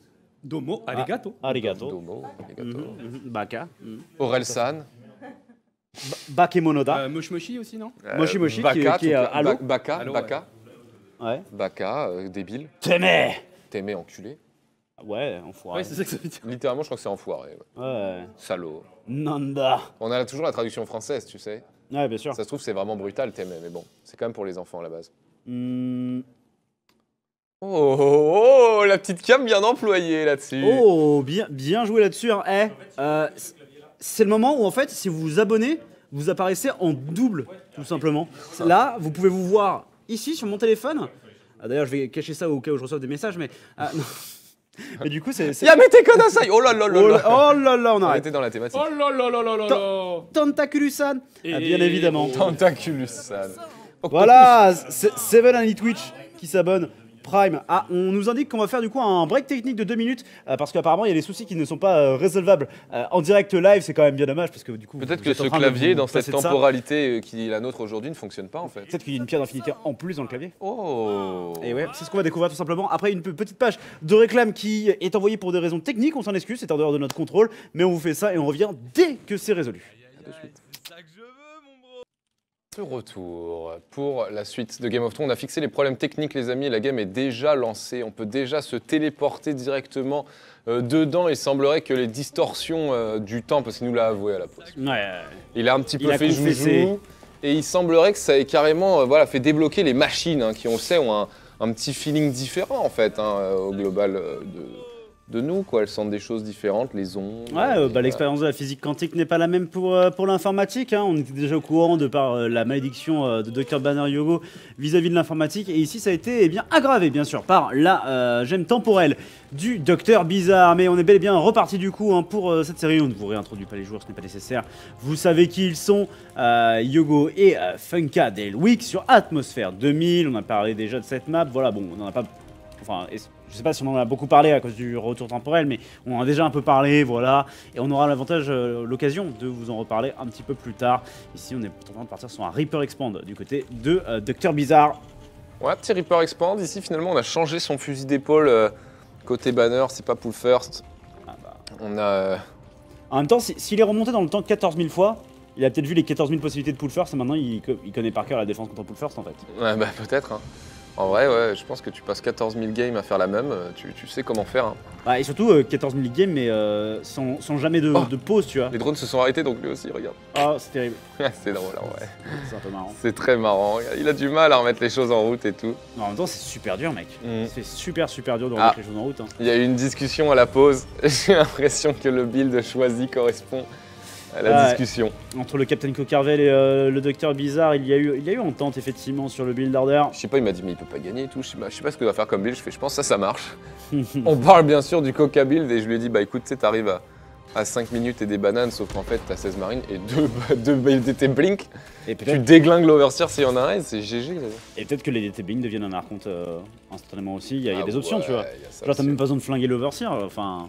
Domo Arigato Arigato. Domo. arigato. Mhm, mhm, Baka. mhm. Aurel-san. Bakemonoda. euh, Moshi Moshi aussi, non Euh, Moshi Baka, qui est, euh. Ba- Baka, Baka. Ouais. Baka, euh, débile. T'aimais T'aimais enculé. Ouais, enfoiré. Ouais, c'est ça que ça veut dire. Littéralement, je crois que c'est enfoiré. ouais. Ouais. Salaud. Nanda. On a toujours la traduction française, tu sais. Ouais, bien sûr. Ça se trouve, c'est vraiment brutal, t'aimais, mais bon, c'est quand même pour les enfants à la base. Hmm. Oh, oh, oh, la petite cam bien employée là-dessus. Oh, bien, bien joué là-dessus. hein. Eh, euh, c'est le moment où en fait, si vous vous abonnez, vous apparaissez en double, tout simplement. Là, vous pouvez vous voir ici sur mon téléphone. Ah, D'ailleurs, je vais cacher ça au cas où je reçois des messages, mais. ah, non. mais du coup, c'est. c'est- Yamete Kodasai Oh là là là Oh là là, oh là là, on On arrête. était dans la thématique. Oh là là là là là là Tentaculusan Ah, Bien Et- évidemment. Tentaculus-san. Voilà, Seven and Twitch qui s'abonne. Prime. Ah, on nous indique qu'on va faire du coup un break technique de deux minutes euh, parce qu'apparemment il y a des soucis qui ne sont pas euh, résolvables euh, en direct live. C'est quand même bien dommage parce que du coup. Peut-être que ce clavier, dans cette temporalité qui est la nôtre aujourd'hui, ne fonctionne pas en fait. Peut-être qu'il y a une pierre d'infinité en plus dans le clavier. Oh Et ouais, c'est ce qu'on va découvrir tout simplement après une pe- petite page de réclame qui est envoyée pour des raisons techniques. On s'en excuse, c'est en dehors de notre contrôle, mais on vous fait ça et on revient dès que c'est résolu. De retour pour la suite de Game of Thrones. On a fixé les problèmes techniques, les amis, la game est déjà lancée. On peut déjà se téléporter directement euh, dedans. Il semblerait que les distorsions euh, du temps, parce qu'il nous l'a avoué à la pause, Ouais. il a un petit peu fait joujou. Et il semblerait que ça ait carrément euh, voilà, fait débloquer les machines hein, qui, on le sait, ont un, un petit feeling différent en fait hein, au global de, de nous. Quoi. Elles sentent des choses différentes, les ondes. Ouais, euh, bah, l'expérience de la physique quantique n'est pas la même pour, euh, pour l'informatique. hein. On était déjà au courant de par euh, la malédiction de Dr Banner Yogo vis-à-vis de l'informatique. Et ici, ça a été eh bien, aggravé, bien sûr, par la gemme temporelle du Docteur Bizarre. Mais on est bel et bien reparti du coup hein, pour cette série. On ne vous réintroduit pas les joueurs, ce n'est pas nécessaire. Vous savez qui ils sont Yogo et Funka Delwick sur Atmosphère 2000. On a parlé déjà de cette map. Voilà, bon, on n'en a pas. Enfin, es- je sais pas si on en a beaucoup parlé à cause du retour temporel, mais on en a déjà un peu parlé, voilà. Et on aura l'avantage, euh, l'occasion de vous en reparler un petit peu plus tard. Ici, on est en train de partir sur un Reaper Expand du côté de euh, Docteur Bizarre. Ouais, petit Reaper Expand. Ici, finalement, on a changé son fusil d'épaule euh, côté banner. C'est pas pull first. Ah bah. On a. En même temps, si- s'il est remonté dans le temps 14 000 fois, il a peut-être vu les 14 000 possibilités de pull first et maintenant il, il connaît par cœur la défense contre pull first en fait. Ouais, bah peut-être. hein. En vrai, ouais, je pense que tu passes 14 000 games à faire la même. euh, Tu, tu sais comment faire. hein. Bah, et surtout euh, 14 000 games mais euh, sans, sans jamais de, Oh. de pause, tu vois. Les drones se sont arrêtés, donc lui aussi, regarde. Ah, c'est terrible. c'est drôle, en vrai. C'est un peu marrant. C'est très marrant. Il a du mal à remettre les choses en route et tout. Mais en même temps, c'est super dur, mec. Mm. C'est super super dur de Ah. remettre les choses en route. hein. Il y a eu une discussion à la pause. J'ai l'impression que le build choisi correspond à la discussion. Entre le Captain Cocarvel et euh, le Docteur Bizarre, il y, a eu, il y a eu entente effectivement sur le build order. Je sais pas, il m'a dit, mais il peut pas gagner et tout. Je sais pas, je sais pas ce que doit faire comme build. Je fais, je pense que ça, ça marche. On parle bien sûr du Coca build et je lui ai dit, bah écoute, tu sais, t'arrives à, à 5 minutes et des bananes, sauf qu'en fait, t'as 16 marines et 2 deux, build DT Blink. Et Tu déglingues l'Overseer s'il y en a un c'est GG. et peut-être que les DT Bing deviennent un archonte euh, instantanément aussi. Il y a, il y a Ah des options, ouais, tu vois. Genre, t'as même pas besoin de flinguer l'Overseer. Enfin.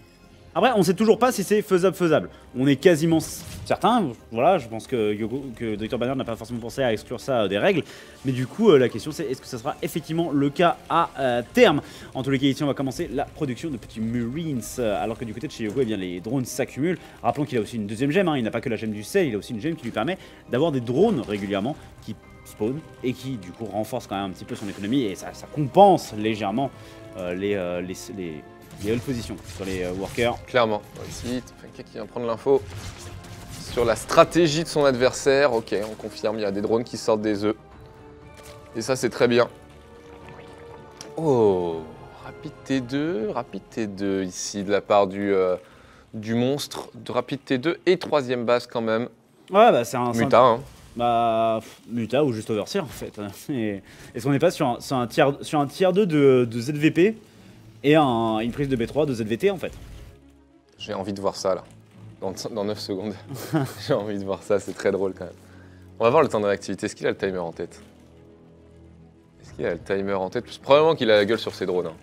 Après, on sait toujours pas si c'est faisable, faisable. On est quasiment certain. Voilà, je pense que, Dr. Banner n'a pas forcément pensé à exclure ça euh, des règles. Mais du coup, euh, la question c'est est-ce que ça sera effectivement le cas à euh, terme? En tous les cas, ici, on va commencer la production de petits Marines. alors que du côté de chez Yogo, eh bien, les drones s'accumulent. Rappelons qu'il a aussi une deuxième gemme. hein, Il n'a pas que la gemme du sel, il a aussi une gemme qui lui permet d'avoir des drones régulièrement qui spawn et qui du coup renforce quand même un petit peu son économie et ça, compense légèrement les, les hold positions sur les euh, workers. Clairement. Ici, Funka qui vient prendre l'info sur la stratégie de son adversaire. Ok, on confirme, il y a des drones qui sortent des œufs. Et ça, c'est très bien. Oh, rapide T2, rapide T2 ici de la part du, euh, du monstre. De rapide T2 et troisième base quand même. Ouais, bah c'est un. Muta, hein. Bah, pff, Muta ou juste Overseer en fait. Et- Est-ce qu'on n'est pas sur un, sur un tiers, sur un tiers 2 de, de ZVP et un- une prise de B3 de ZVT en fait J'ai envie de voir ça là. Dans, dans 9 secondes. J'ai envie de voir ça, c'est très drôle quand même. On va voir le temps de réactivité. Est-ce qu'il a le timer en tête? Est-ce qu'il a le timer en tête? Probablement qu'il a la gueule sur ses drones. hein.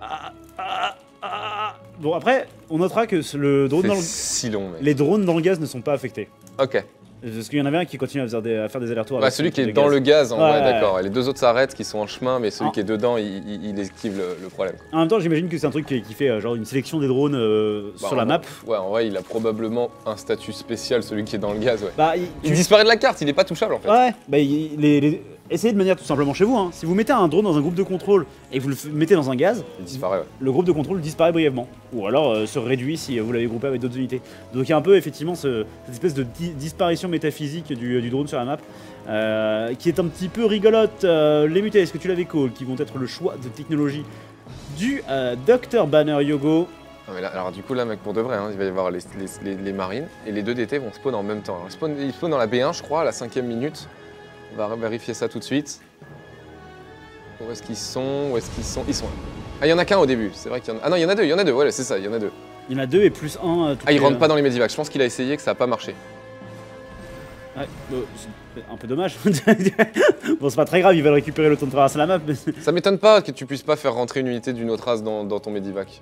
Ah, ah, ah. Bon, après, on notera que le drone dans le- si long, les drones dans le gaz ne sont pas affectés. Ok. Parce qu'il y en avait un qui continue à faire des, des allers-retours. Bah, celui qui est dans le gaz, en Ouais, vrai, ouais. d'accord. Les deux autres s'arrêtent, qui sont en chemin, mais celui Ah. qui est dedans, il, il- il esquive le, le problème. En même temps, j'imagine que c'est un truc qui, qui fait euh, genre une sélection des drones euh, Bah, sur la map. Ouais, en vrai, il a probablement un statut spécial, celui qui est dans le gaz, ouais. Bah, il- Il disparaît de la carte, il est pas touchable en fait. Ouais, bah, les- essayez de manière tout simplement chez vous. Hein. Si vous mettez un drone dans un groupe de contrôle et que vous le mettez dans un gaz, Il disparaît, ouais. le groupe de contrôle disparaît brièvement. Ou alors euh, se réduit si euh, vous l'avez groupé avec d'autres unités. Donc il y a un peu effectivement ce- cette espèce de di- disparition métaphysique du, du drone sur la map. euh, qui est un petit peu rigolote. Euh, les mutés, est-ce que tu l'avais call Qui vont être le choix de technologie du euh, Dr Banner Yogo? Non, mais là, alors du coup là mec pour de vrai, hein, il va y avoir les, les- les- les marines et les deux DT vont spawn en même temps. Ils spawnent dans la B1 je crois, à la cinquième minute. On va vérifier ça tout de suite. Où est-ce qu'ils sont? Où est-ce qu'ils sont? Ils sont là. Ah il y en a qu'un au début, c'est vrai qu'il y en a. Ah non il y en a deux, il y en a deux, ouais c'est ça, il y en a deux. Il y en a deux et plus un. euh, Ah il rentre pas dans les medivacs, je pense qu'il a essayé que ça a pas marché. Ouais, euh, c'est un peu dommage. bon, c'est pas très grave, il va le récupérer le temps de traverser la map. mais- Ça m'étonne pas que tu puisses pas faire rentrer une unité d'une autre race dans, dans ton medivac.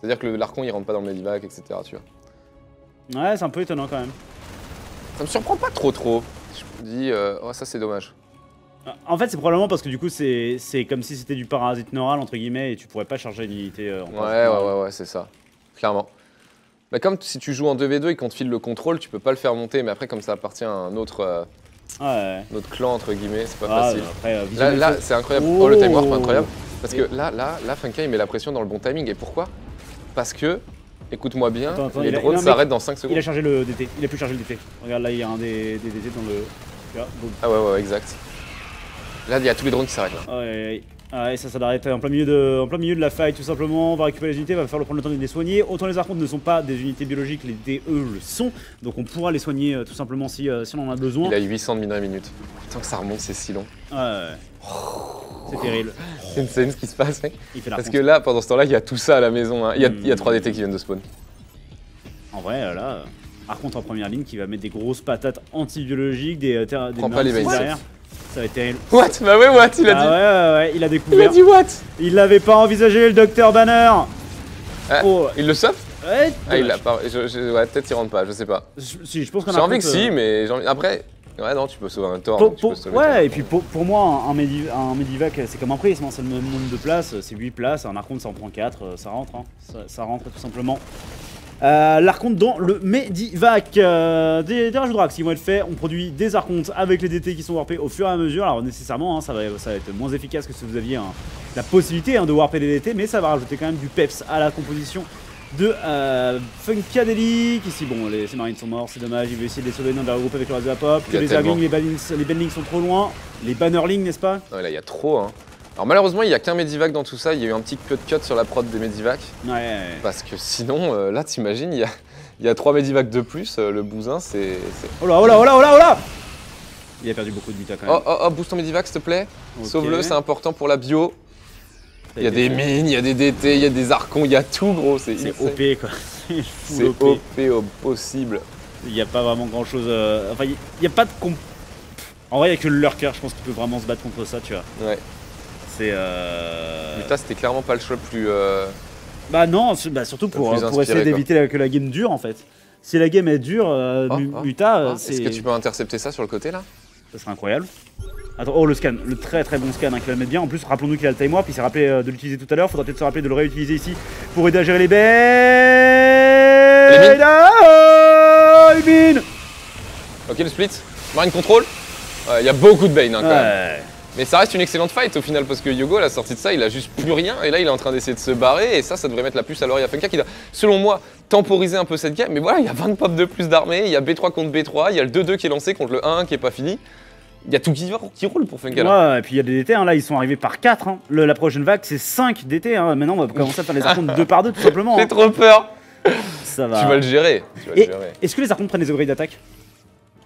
C'est-à-dire que l'archon il rentre pas dans le medivac, etc. Tu vois. Ouais, c'est un peu étonnant quand même. Ça me surprend pas trop trop. Dis, euh, oh ça c'est dommage. En fait, c'est probablement parce que du coup, c'est comme si c'était du parasite neural, entre guillemets, et tu pourrais pas charger une unité euh, en Ouais, ouais, ouais, ouais, c'est ça. Clairement. Bah, comme si tu joues en 2v2 et qu'on te file le contrôle, tu peux pas le faire monter, mais après, comme ça appartient à un autre, euh, Ouais. autre clan, entre guillemets, c'est pas Ah, facile. bah, après, euh, Là, c'est incroyable. Oh, le time warp, Oh. incroyable. Parce que là, là, là, Funkai il met la pression dans le bon timing. Et pourquoi? Parce que, écoute-moi bien, Attends, attends, les il drones mais- s'arrêtent dans 5 Il secondes. a chargé le DT, il a pu charger le DT. Regarde là, il y a un des, des DT dans le. Là, boum. Ah ouais, ouais, exact. Là, il y a tous les drones qui s'arrêtent. là. Ouais. Ah ouais, ça, ça doit arrêter en plein, milieu de, en plein milieu de la faille, tout simplement. On va récupérer les unités, va falloir prendre le temps de les soigner. Autant les archontes ne sont pas des unités biologiques, les DE le sont. Donc on pourra les soigner euh, tout simplement si, euh, si on en a besoin. Il a 800 de minerais minute. Putain, que ça remonte, c'est si long. Ouais, ouais. C'est terrible. C'est insane ce qui se passe, mec. Il fait la Parce que là, pendant ce temps-là, il y a tout ça à la maison. hein. Il y, a- il y a 3 DT qui viennent de spawn. En vrai, euh, là, euh, Archonte en première ligne qui va mettre des grosses patates antibiologiques, des, euh, terra- des Prends pas les derrière. Ça va être terrible. What? Bah ouais, what? Il a Ah dit. ouais, ouais, ouais, il a Il a découvert. dit what? Il l'avait pas envisagé, le docteur Banner. Ah, Oh, Il le sauve? Ouais, Ah, il l'a pas. je- je- ouais, peut-être il rentre pas, je sais pas. Je- Si, je pense qu'on a J'ai envie que euh, si, mais envie- après. Ouais, non, tu peux sauver un tort. Pour- tu pour- peux ouais, et puis pour, pour moi, un, un, Medi- un Medivac, c'est comme un prisme, hein, c'est le même nombre de places, c'est 8 places, un Archon ça en prend 4, ça rentre, hein, ça, ça rentre tout simplement. Euh, L'Archonte dans le Medivac, euh, des, des Drax qui vont être faits, on produit des Archontes avec les DT qui sont warpés au fur et à mesure, alors nécessairement hein, ça, va, ça va être moins efficace que si vous aviez hein, la possibilité hein, de warper les DT, mais ça va rajouter quand même du peps à la composition de euh, Funkadelic. Ici, bon, les, ces marines sont morts, c'est dommage. Il veut essayer de les sauver, non, de la regrouper avec le reste de la pop. Que les. Erglings, les Banlings, les Banlings sont trop loin. Les Bannerlings, n'est-ce pas? Non, là, il y a trop, hein. Alors, malheureusement, il y a qu'un Medivac dans tout ça. Il y a eu un petit cut cut sur la prod des Medivac. Ouais, ouais, ouais. Parce que sinon, euh, là, t'imagines, il y a, il y a 3 Medivac de plus. euh, le bousin, c'est. Oh là, oh là, oh là, oh là, oh là Il a perdu beaucoup de bita quand même. Oh, oh, oh, boost ton Medivac, s'il te plaît. Sauve-le, c'est important pour la bio. Il y a des mines, il y a des DT, il y a des archons, il y a tout, gros. C'est. OP quoi. C'est OP. OP au possible. Il n'y a pas vraiment grand chose. Enfin, il n'y a pas de. comp- En vrai, il n'y a que le lurker, je pense qu'il peut vraiment se battre contre ça, tu vois. Ouais. C'est. Euh... Muta, c'était clairement pas le choix le plus. euh, Bah non, bah surtout pour, plus pour essayer d'éviter que la game dure en fait. Si la game est dure, euh, Oh, Mu- oh, Muta, euh, ah. Est-ce que tu peux intercepter ça sur le côté là? Ça serait incroyable. Attends, oh le scan, le très très bon scan hein, qui va le mettre bien. En plus, rappelons-nous qu'il a le time warp, il s'est rappelé euh, de l'utiliser tout à l'heure. Faudra peut-être se rappeler de le réutiliser ici pour aider à gérer les baies. Les mines. Ah, les mines Ok, le split. Marine control. Ouais, Il y a beaucoup de Bane hein, quand même. Mais ça reste une excellente fight au final parce que Yogo, à la sortie de ça, il a juste plus rien et là il est en train d'essayer de se barrer et ça, ça devrait mettre la puce à l'oreille à Funka qui doit, selon moi, temporiser un peu cette game. Mais voilà, il y a 20 pop de plus d'armée, il y a B3 contre B3, il y a le 2-2 qui est lancé contre le 1-1 qui est pas fini. Il y a tout qui, qui roule pour Funka là. Ouais, et puis il y a des DT, hein, là ils sont arrivés par 4. Hein. Le- la prochaine vague c'est 5 DT. Hein. Maintenant on va commencer à faire les archontes 2 par 2 tout simplement. J'ai hein. trop peur. Ça va. Tu vas le gérer. Est-ce que les archontes prennent des upgrades d'attaque?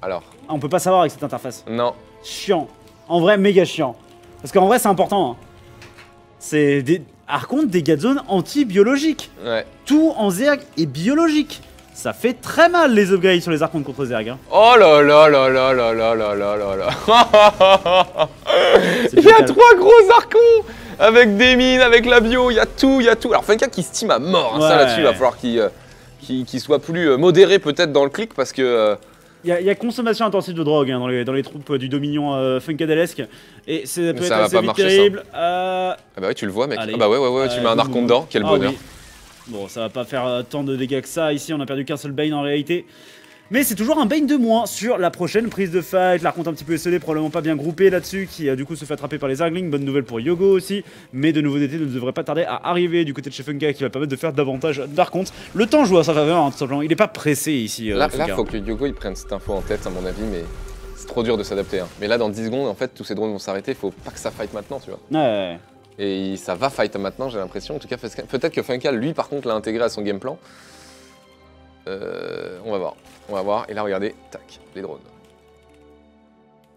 Alors, ah, On peut pas savoir avec cette interface. non. Chiant. En vrai, méga chiant. Parce qu'en vrai, c'est important. hein. C'est des archontes des zones anti-biologiques. Ouais. Tout en Zerg est biologique. Ça fait très mal les upgrades sur les archontes contre Zerg. hein. Oh là là là là là là là là là là. Il y a trois gros archons avec des mines, avec la bio, il y a tout, il y a tout. Alors Funka qui stime à mort, hein, ça là-dessus, il va falloir qu'il euh, soit plus euh, modéré peut-être dans le clic parce que euh, y, a- il y a consommation intensive de drogue hein, dans, les, dans les troupes euh, du Dominion euh, Funkadellesque. Et c'est peut Ça être va assez pas marcher, ça. terrible. Euh, ah bah oui tu le vois mec. Allez. Ah bah ouais ouais ouais, tu Euh, mets un archon boum, dedans, quel Ah bonheur. oui. Bon, ça va pas faire euh, tant de dégâts que ça. Ici, on a perdu qu'un seul Bane en réalité. Mais c'est toujours un Bane de moins sur la prochaine prise de fight. La compte un petit peu esselé, probablement pas bien groupé là-dessus, qui a du coup se fait attraper par les Arglings. Bonne nouvelle pour Yogo aussi. Mais de nouveaux DT ne devraient pas tarder à arriver du côté de chez Funka qui va permettre de faire davantage d'archontes. Le temps joue à sa faveur, hein, tout simplement. Il est pas pressé ici. euh, Là, là faut que Yogo il prenne cette info en tête à mon avis mais c'est trop dur de s'adapter. hein. Mais là dans 10 secondes en fait tous ces drones vont s'arrêter, faut pas que ça fight maintenant tu vois. Ouais. Et il- ça va fight maintenant j'ai l'impression. En tout cas peut-être que Funka lui par contre l'a intégré à son game plan. Euh, on va voir. On va voir. Et là regardez, tac, les drones.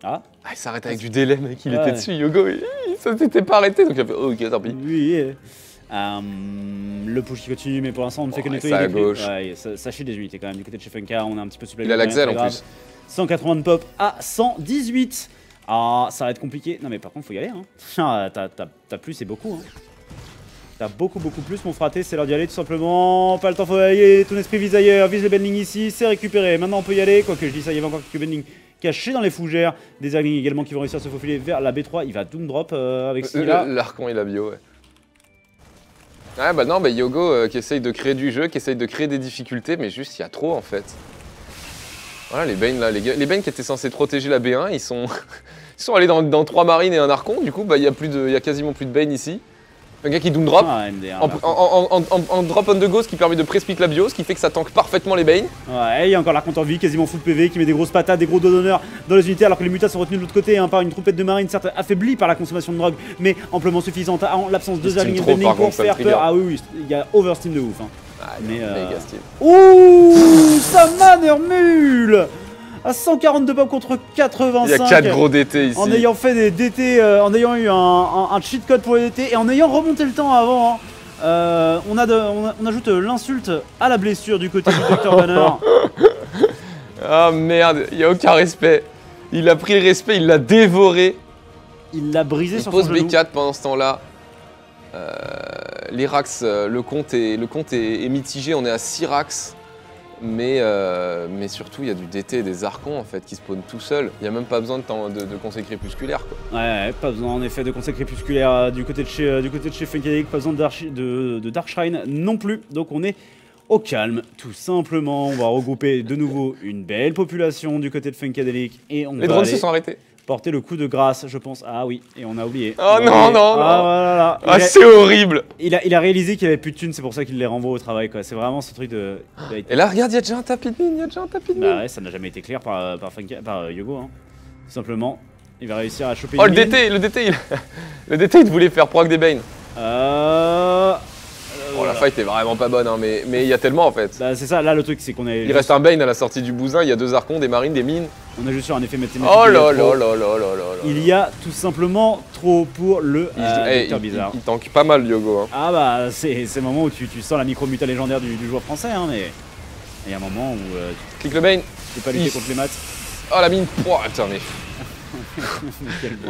Ah. Ah, il s'arrête avec du délai, mec. Il Ouais. était dessus, Yogo. il- ça s'était pas arrêté. Donc il a fait, oh, ok, tant pis. Oui. euh, le push qui continue, mais pour l'instant on ne fait que nettoyer ça à gauche. Ouais, ça, ça chie des unités quand même du côté de chez Funka. On est un petit peu supplémentaire. Il a l'Axel en plus. 180 de pop à 118. Ah, ça va être compliqué. Non, mais par contre, faut y aller. Hein. Ah, t'as plus, c'est beaucoup. Hein. T'as beaucoup, beaucoup plus, mon fraté. C'est l'heure d'y aller, tout simplement. Pas le temps, faut y aller. Ton esprit vise ailleurs. Vise le bending ici. C'est récupéré. Maintenant, on peut y aller. Quoique je dis ça, il y avait encore quelques bendings cachés dans les fougères. Des Erglings également qui vont réussir à se faufiler vers la B3. Il va doom drop euh, avec celui-là. Le- L'archon et la bio, ouais. Ouais, bah non, bah Yogo euh, qui essaye de créer du jeu, qui essaye de créer des difficultés, mais juste il y a trop en fait. Voilà, les Bane là, les, gars- les qui étaient censés protéger la B1, ils sont, ils sont allés dans, dans trois marines et un archon, du coup, bah il y, a plus de- il y a quasiment plus de Bane ici. Un gars qui doom drop. Ah, MDR, En, drop on the go, ce qui permet de prespit la bio, ce qui fait que ça tank parfaitement les Bane. Ouais, il y a encore la compte en vie, quasiment full PV, qui met des grosses patates, des gros dos d'honneur dans les unités, alors que les mutas sont retenus de l'autre côté hein, par une troupette de marine, certes affaiblie par la consommation de drogue, mais amplement suffisante en l'absence de Zerling et par pour faire peur. Ah oui, oui, il y a oversteam de ouf. Hein. Ah, Mais, euh. Ouh, ça manermule À 142 bombes contre 85. Il y a 4 gros DT ici. En ayant fait des DT, euh, en ayant eu un, un- un cheat code pour les DT et en ayant remonté le temps avant, hein, euh, on, a de- on, a- on ajoute l'insulte à la blessure du côté du Dr Banner. Ah merde, il y a aucun respect. Il a pris le respect, il l'a dévoré. Il l'a brisé Il sur pose son genou. B4 pendant ce temps-là. Euh, les Rax, le compte, est, le compte est, est mitigé, on est à 6 Rax. Mais, euh, mais surtout, il y a du DT et des Archons en fait qui spawnent tout seuls. Il n'y a même pas besoin de, temps- de, de conseil crépusculaire. Quoi. Ouais, ouais, pas besoin en effet de conseil crépusculaire euh, du côté de chez, euh, du côté de chez Funkadelic, pas besoin de, Dark- de, de Dark Shrine non plus. Donc on est au calme, tout simplement. On va regrouper de nouveau une belle population du côté de Funkadelic et on Les va drones aller se sont arrêtés. Porter le coup de grâce, je pense. Ah oui, et on a oublié. Oh non, non, non. Ah, voilà, Ah, il, a, c'est horrible il, a, il a réalisé qu'il avait plus de thunes, c'est pour ça qu'il les renvoie au travail. quoi. C'est vraiment ce truc de. Et là, regarde, il y a déjà un tapis de mine, il y a déjà un tapis de mine. Bah ouais, ça n'a jamais été clair par, par, Funka- par euh, Yogo. Hein. Tout simplement, il va réussir à choper Oh, une le mine. DT, le DT, il... le DT, il voulait faire proc des Bane. Euh... Bon, la fight est vraiment pas bonne, hein, mais mais il y a tellement en fait. Bah c'est ça, là le truc c'est qu'on est, Il reste un Bane à la sortie du bousin, il y a deux Archons, des Marines, des mines. On est juste sur un effet mathématique. Oh il y a là trop. là là là là là là. Il y a tout simplement trop pour le Il, euh, Docteur Bizarre. il- il tank pas mal, Yogo. Hein. Ah bah c'est le moment où tu, tu sens la micro-muta légendaire du, du joueur français, hein, mais il y a un moment où euh, Clique le Bane. tu peux pas lutter contre les maths. Oh la mine. Oh, mais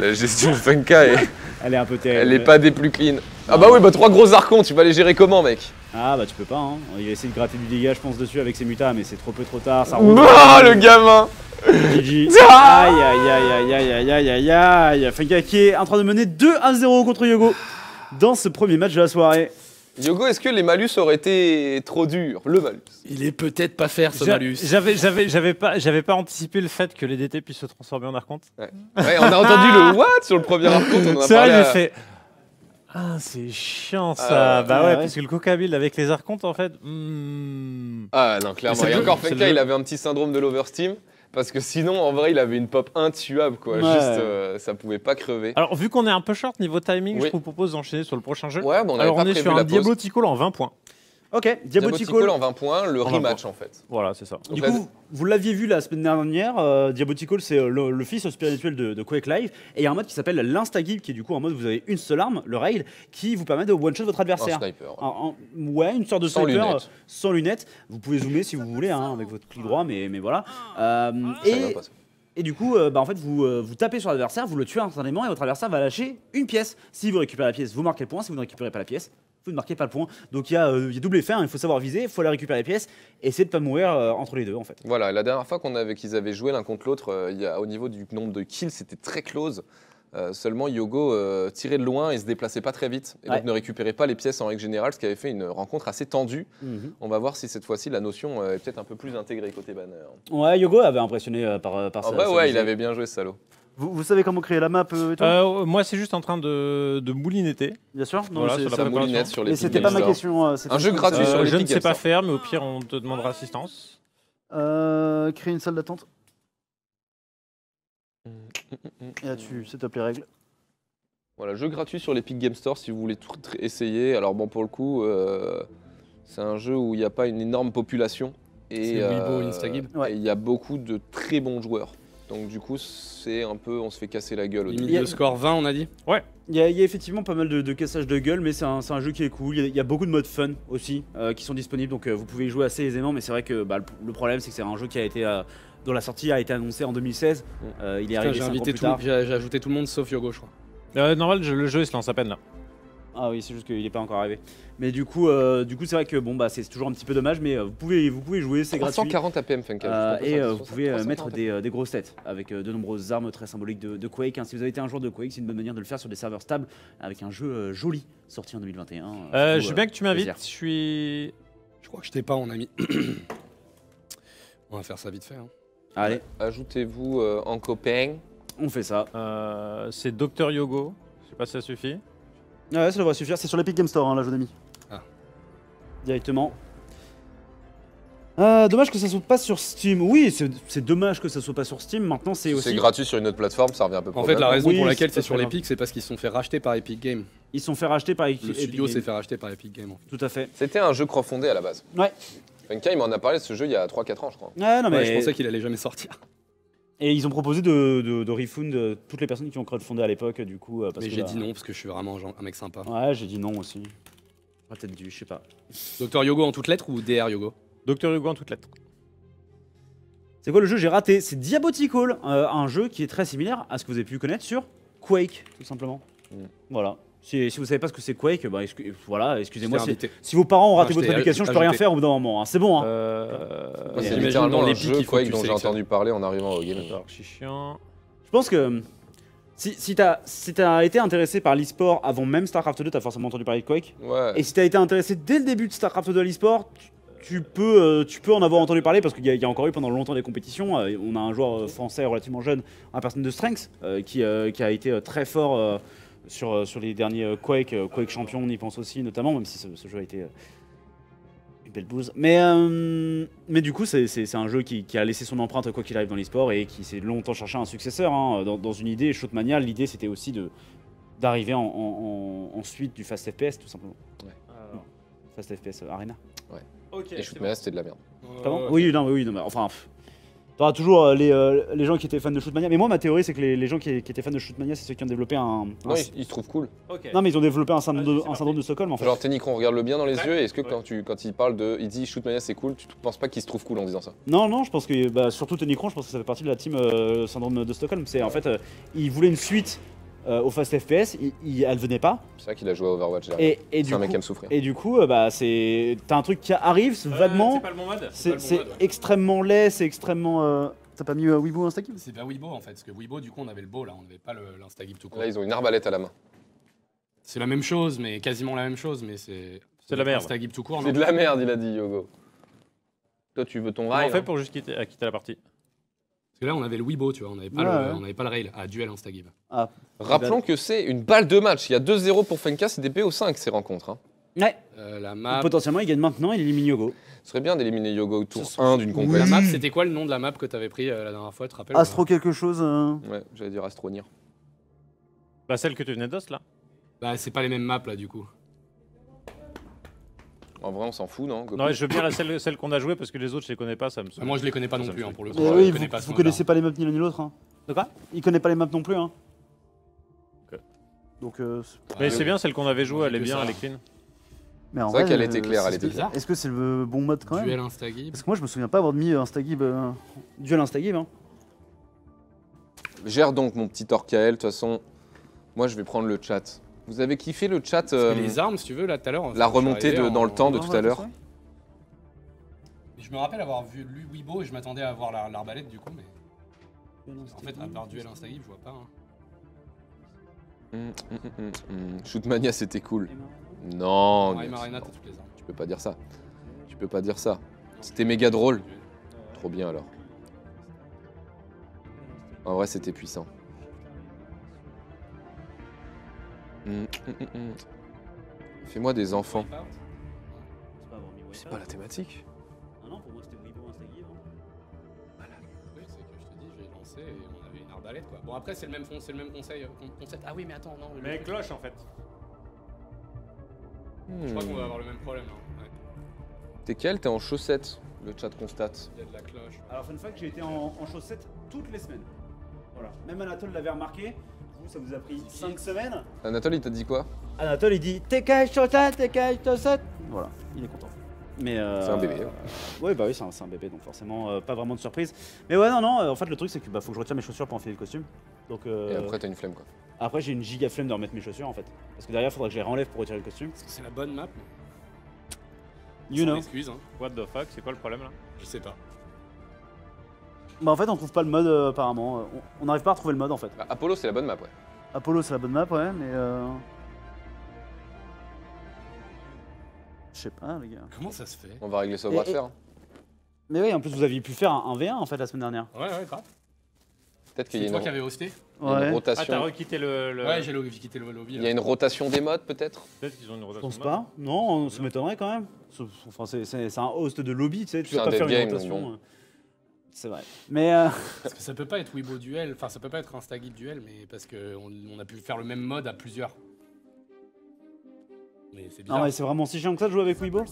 la gestion de Funka, est- Elle est un peu terrible. elle est pas des plus clean. Ah bah oui, bah trois gros Archons, tu vas les gérer comment, mec? Ah bah tu peux pas hein. Il a essayé de gratter du dégât je pense dessus avec ses mutas mais c'est trop peu trop tard. Ça oh, le gamin GG. Ah aïe aïe aïe aïe aïe aïe aïe aïe Fenka qui est en train de mener 2 à 0 contre Yogo dans ce premier match de la soirée. Yogo, est-ce que les malus auraient été trop durs Le malus? Il est peut-être pas faire ce malus. J'avais, pas, pas anticipé le fait que les DT puissent se transformer en arconte. Ouais. ouais on a entendu le ah what sur le premier arconte. C'est vrai, j'ai fait. Ah, c'est chiant ça. Ah, bah ouais, ouais, parce que le coca build avec les archontes, en fait. hmm. Ah non, clairement. Et encore, le il avait un petit syndrome de l'oversteam. Parce que sinon, en vrai, il avait une pop intuable, quoi. Ouais. Juste, euh, ça pouvait pas crever. Alors, vu qu'on est un peu short niveau timing, Oui. je vous propose d'enchaîner sur le prochain jeu. Ouais, bon, on Alors, pas on est prévu sur un. Diabotical en 20 points. Ok, Diabotical en 20 points, le En 20 rematch, en fait. Voilà, c'est ça. Du coup, vous l'aviez vu la semaine dernière, euh, Diabotical c'est euh, le, le fils spirituel de, de Quake Live, et il y a un mode qui s'appelle l'insta-give, qui est du coup un mode où vous avez une seule arme, le rail, qui vous permet de one-shot votre un adversaire. sniper. Un- un- ouais, une sorte de Sans sniper lunettes. euh, sans lunettes. Vous pouvez zoomer si vous voulez hein, avec votre clic droit, mais, mais voilà. Euh, et, même pas ça. et du coup, euh, bah, en fait, vous, euh, vous tapez sur l'adversaire, vous le tuez instantanément et votre adversaire va lâcher une pièce. Si vous récupérez la pièce, vous marquez le point. Si vous ne récupérez pas la pièce, vous ne marquez pas le point. Donc il y, a, euh, il y a double effet, hein, il faut savoir viser, il faut aller récupérer les pièces et essayer de pas mourir euh, entre les deux en fait. Voilà, la dernière fois qu'on avait, qu'ils avaient joué l'un contre l'autre, euh, il y a- au niveau du nombre de kills, c'était très close. Seulement Yogo tirait de loin et se déplaçait pas très vite. Et Ouais. donc ne récupérait pas les pièces en règle générale, ce qui avait fait une rencontre assez tendue. On va voir si cette fois-ci la notion est peut-être un peu plus intégrée côté banner. Ouais, Yogo avait impressionné par, par En vrai, sa ouais, il avait bien joué ce salaud. Vous, vous savez comment créer la map euh, et tout Euh, moi, c'est juste en train de, de moulinetter. Bien sûr. Non, voilà, c'est- sur la moulinette sur les mais c'était pas ma question. euh, Un jeu gratuit sur Euh, les je ne sais Games pas faire, mais au pire, on te demandera assistance. Euh, créer une salle d'attente. Et là-dessus, c'est top les règles. Voilà, jeu gratuit sur l'Epic Game Store si vous voulez tout essayer. Alors bon, pour le coup, euh, c'est un jeu où il n'y a pas une énorme population. Et C'est Weibo euh, Instagib. Ouais. et il y a beaucoup de très bons joueurs. Donc du coup, c'est un peu, on se fait casser la gueule au Limite début. de score 20, on a dit Il y, a, il y a effectivement pas mal de, de cassage de gueule, mais c'est un, c'est un jeu qui est cool. Il y a, il y a beaucoup de modes fun aussi euh, qui sont disponibles, donc euh, vous pouvez y jouer assez aisément. Mais c'est vrai que bah, le, le problème, c'est que c'est un jeu qui a été euh, dont la sortie a été annoncée en 2016. Euh, il est Putain, arrivé J'ai ajouté tout le monde sauf Yogo, je crois. Euh, normal, je- le jeu il se lance à peine là. Ah oui, c'est juste qu'il n'est pas encore arrivé. Mais du coup, euh, du coup, c'est vrai que bon bah c'est toujours un petit peu dommage, mais euh, vous pouvez, vous pouvez jouer, c'est gratuit. 340 APM Funka. Euh, et euh, vous pouvez euh, 340 mettre des, euh, des grosses têtes avec euh, de nombreuses armes très symboliques de, de Quake. hein. Si vous avez été un joueur de Quake, c'est une bonne manière de le faire sur des serveurs stables avec un jeu euh, joli sorti en 2021. Euh, Surtout, je veux bien que tu m'invites. Je suis. Je crois que je t'ai pas, on a mis. on va faire ça vite fait. hein. Allez, Ajoutez-vous euh, en copain. on fait ça. euh, c'est Docteur Yogo. Je sais pas si ça suffit. Ouais, ça devrait suffire. C'est sur l'Epic Game Store, hein, là, je l'ai mis. Ah. Directement. Euh, dommage que ça soit pas sur Steam. Oui, c'est dommage que ça soit pas sur Steam. Maintenant, c'est Si aussi. c'est gratuit sur une autre plateforme, ça revient un peu En fait, la raison Oui, pour laquelle c'est sur l'Epic, c'est parce qu'ils se sont fait racheter par Epic Games. Ils sont fait racheter par Epic Le studio s'est Games. fait racheter par Epic Games. en fait. Tout à fait. C'était un jeu crowdfundé à la base. Ouais. Funka, il m'en a parlé de ce jeu il y a 3-4 ans, je crois. Ouais, non, mais. Ouais, je pensais qu'il allait jamais sortir. Et ils ont proposé de, de, de refund euh, toutes les personnes qui ont crowdfundé à l'époque, du coup. euh, parce Mais j'ai dit non parce que je suis vraiment un mec sympa. Ouais, j'ai dit non aussi. J'aurais peut-être dû, je sais pas. Docteur Yogo en toutes lettres ou DR Yogo? Docteur Yogo en toutes lettres. C'est quoi le jeu? J'ai raté. C'est Diabotical, euh, un jeu qui est très similaire à ce que vous avez pu connaître sur Quake, tout simplement. Mm. Voilà. Si, si vous savez pas ce que c'est Quake, bah, excu- voilà, excusez-moi. Si, vos parents ont raté Ah, votre éducation, je peux rien faire au bout d'un moment. hein. C'est bon. hein. Euh, c'est littéralement dans les jeu Quake dont j'ai entendu parler en arrivant au chiant. Je pense que si, si t'as si t'as été intéressé par l'e-sport avant même StarCraft 2, t'as forcément entendu parler de Quake. Ouais. Et si t'as été intéressé dès le début de StarCraft 2 à l'e-sport, tu, tu peux, euh, tu peux en avoir entendu parler parce qu'il y, a- il y a encore eu pendant longtemps des compétitions. Euh, on a un joueur euh, français relativement jeune, un personne de Strength, euh, qui, euh, qui a été euh, très fort euh, sur, euh, sur les derniers euh, Quake, euh, Quake Champion, on y pense aussi notamment, même si ce, ce jeu a été euh, une belle bouse. Mais, euh, mais du coup, c'est- un jeu qui, qui a laissé son empreinte quoi qu'il arrive dans l'e-sport et qui s'est longtemps cherché un successeur. hein. Dans, dans une idée, Shootmania, l'idée c'était aussi de d'arriver en, en- en- en suite du Fast FPS tout simplement. Alors, Fast FPS euh, Arena. Et Shootmania, c'était de la merde. Pardon Ouais, Oui, non, oui, non, mais enfin. pff. T'auras toujours euh, les, euh, les gens qui étaient fans de Shootmania. Mais moi, ma théorie, c'est que les, les gens qui, qui étaient fans de Shootmania, c'est ceux qui ont développé un. un- Non, il, il se trouve cool. Ok. Non, mais ils ont développé un syndrome, de, c'est un syndrome de Stockholm en fait. Genre, Ténicron, regarde-le bien dans les Ouais. yeux. et Est-ce que Ouais. quand, tu, quand il parle de. Il dit Shootmania, c'est cool, tu penses pas qu'il se trouve cool en disant ça? Non, non, je pense que. Bah, surtout Tony Kron, je pense que ça fait partie de la team euh, syndrome de Stockholm. C'est en fait, euh, ils voulaient une suite euh, au Fast FPS, il, il- elle venait pas. C'est vrai qu'il a joué à Overwatch. Et, et C'est du un mec qui aime souffrir. et du coup, euh, bah, c'est. T'as un truc qui arrive Euh, vaguement. C'est pas le bon mode C'est pas le bon c'est mode, ouais. extrêmement laid, c'est extrêmement. euh, T'as pas mis euh, Weibo Instakill C'est pas Weibo en fait, parce que Weibo, du coup, on avait le beau là, on n'avait pas l'instagib tout court. Là, ils ont une arbalète à la main. C'est la même chose, mais quasiment la même chose, mais c'est. C'est de la merde. Instagib tout court. C'est de la merde, il a dit Yogo. Toi, tu veux ton Comment rail on fait hein pour juste quitter, à quitter la partie? Parce que là, on avait le Weibo, tu vois, on n'avait pas, Ouais, le- ouais. on avait pas le rail à duel Instagib. Rappelons que c'est une balle de match. Il y a 2-0 pour Fenka, c'est des BO5 ces rencontres. hein. Ouais, Euh, la map. potentiellement il gagne maintenant, il élimine Yogo. Ce serait bien d'éliminer Yogo au tour Ce serait- 1 d'une La compète. map, c'était quoi le nom de la map que t'avais pris euh, la dernière fois, tu te rappelles Astro quelque chose. euh, Ouais, j'allais dire Astronir. Bah, celle que tu venais d'os là. Bah, c'est pas les mêmes maps là, du coup. En vrai, on s'en fout, non Non, je veux bien la celle, celle qu'on a jouée parce que les autres je les connais pas, ça me saoule. moi, je les connais pas non Ça me plus, fait- hein, pour le Eh coup. oui, je vous, connais pas ce vous mode-là. connaissez pas les maps ni l'un ni l'autre. Hein. De quoi? Il connaît pas les maps non plus. Hein. Ok. Donc, euh, c'est- Mais Ah, c'est oui. bien, celle qu'on avait jouée, elle est bien, ça. elle est clean. mais en C'est vrai vrai, qu'elle euh, était claire, elle c'est- était bizarre. claire. Est-ce que c'est le bon mode quand même? Duel Instagib. Parce que moi je me souviens pas avoir mis euh, Instagib. euh, Duel Instagib. Hein. Gère donc mon petit Orcael. De toute façon, moi, je vais prendre le chat. Vous avez kiffé le chat euh, les armes, si tu veux, là, tout à l'heure. La remontée en- dans le temps de Non, tout ouais, à l'heure. Je me rappelle avoir vu lu Weibo et je m'attendais à voir la- l'arbalète, du coup, mais en fait, à part Duel Instagib, je vois pas. hein. Hum, hum, hum. Shootmania, c'était cool. Non, toutes les armes. tu peux pas dire ça. Tu peux pas dire ça. C'était méga drôle. Trop bien alors. En vrai, c'était puissant. Hum, hum, hum, hum. Fais-moi des enfants. C'est pas la thématique. Ah non, pour moi c'était Weibo Instagib. Oui, c'est que je te dis, j'ai lancé et on avait une arbalète quoi. Bon, après, c'est le même, fond- c'est le même conseil, euh, con- concept. Ah oui, mais attends, non. le Mais cloche en fait. Je crois qu'on va Hmm. avoir le même problème. Hein. Ouais. T'es quel? T'es en chaussettes, le chat constate. Il y a de la cloche. Alors, fun fact, j'ai été en, en chaussettes toutes les semaines. Voilà. Même Anatole l'avait remarqué. Vous, ça vous a pris 5 semaines. Anatole, il t'a dit quoi Anatole, il dit T'es chaussette T'es chaussette Voilà, il est content. Mais euh, C'est un bébé, euh, ouais. ouais, bah oui, c'est un, c'est un bébé, donc forcément, euh, pas vraiment de surprise. Mais ouais, non, non, euh, en fait, le truc, c'est que bah, faut que je retire mes chaussures pour enfiler le costume. Donc, euh, Et après, t'as une flemme quoi. après, j'ai une giga flemme de remettre mes chaussures, en fait. Parce que derrière, il faudra que je les renlève pour retirer le costume. Est-ce que c'est la bonne map? You know. Excuse, hein. What the fuck, c'est quoi le problème là? Je sais pas. Bah, en fait, on trouve pas le mode, euh, apparemment. On- On n'arrive pas à retrouver le mode, en fait. Bah, Apollo, c'est la bonne map, ouais. Apollo, c'est la bonne map, ouais, mais. Euh... Je sais pas, les gars. Comment ça se fait? On va régler ça au bras de fer. hein. Mais oui, en plus, vous aviez pu faire un 1v1 en fait la semaine dernière. Ouais, ouais, grave. Peut-être qu'il y C'est a toi une, qui avais hosté? il y a une Ouais. Ah, t'as rotation. requitté le. le- Ouais, j'ai lo- quitté le lobby. Il y a une rotation des modes, peut-être? Peut-être qu'ils ont une Je rotation. pense de pas. Non, ça m'étonnerait quand même. Sauf- Enfin, c'est- c'est c'est un host de lobby, tu sais, tu C'est vas un pas dead faire une game, donc rotation. bon. euh. C'est vrai. Mais euh, Parce que ça peut pas être Weibo duel, enfin ça peut pas être Instagib duel, mais parce que on, on a pu faire le même mode à plusieurs. Mais c'est Non, bizarre. mais c'est vraiment si chiant que ça de jouer avec Weibo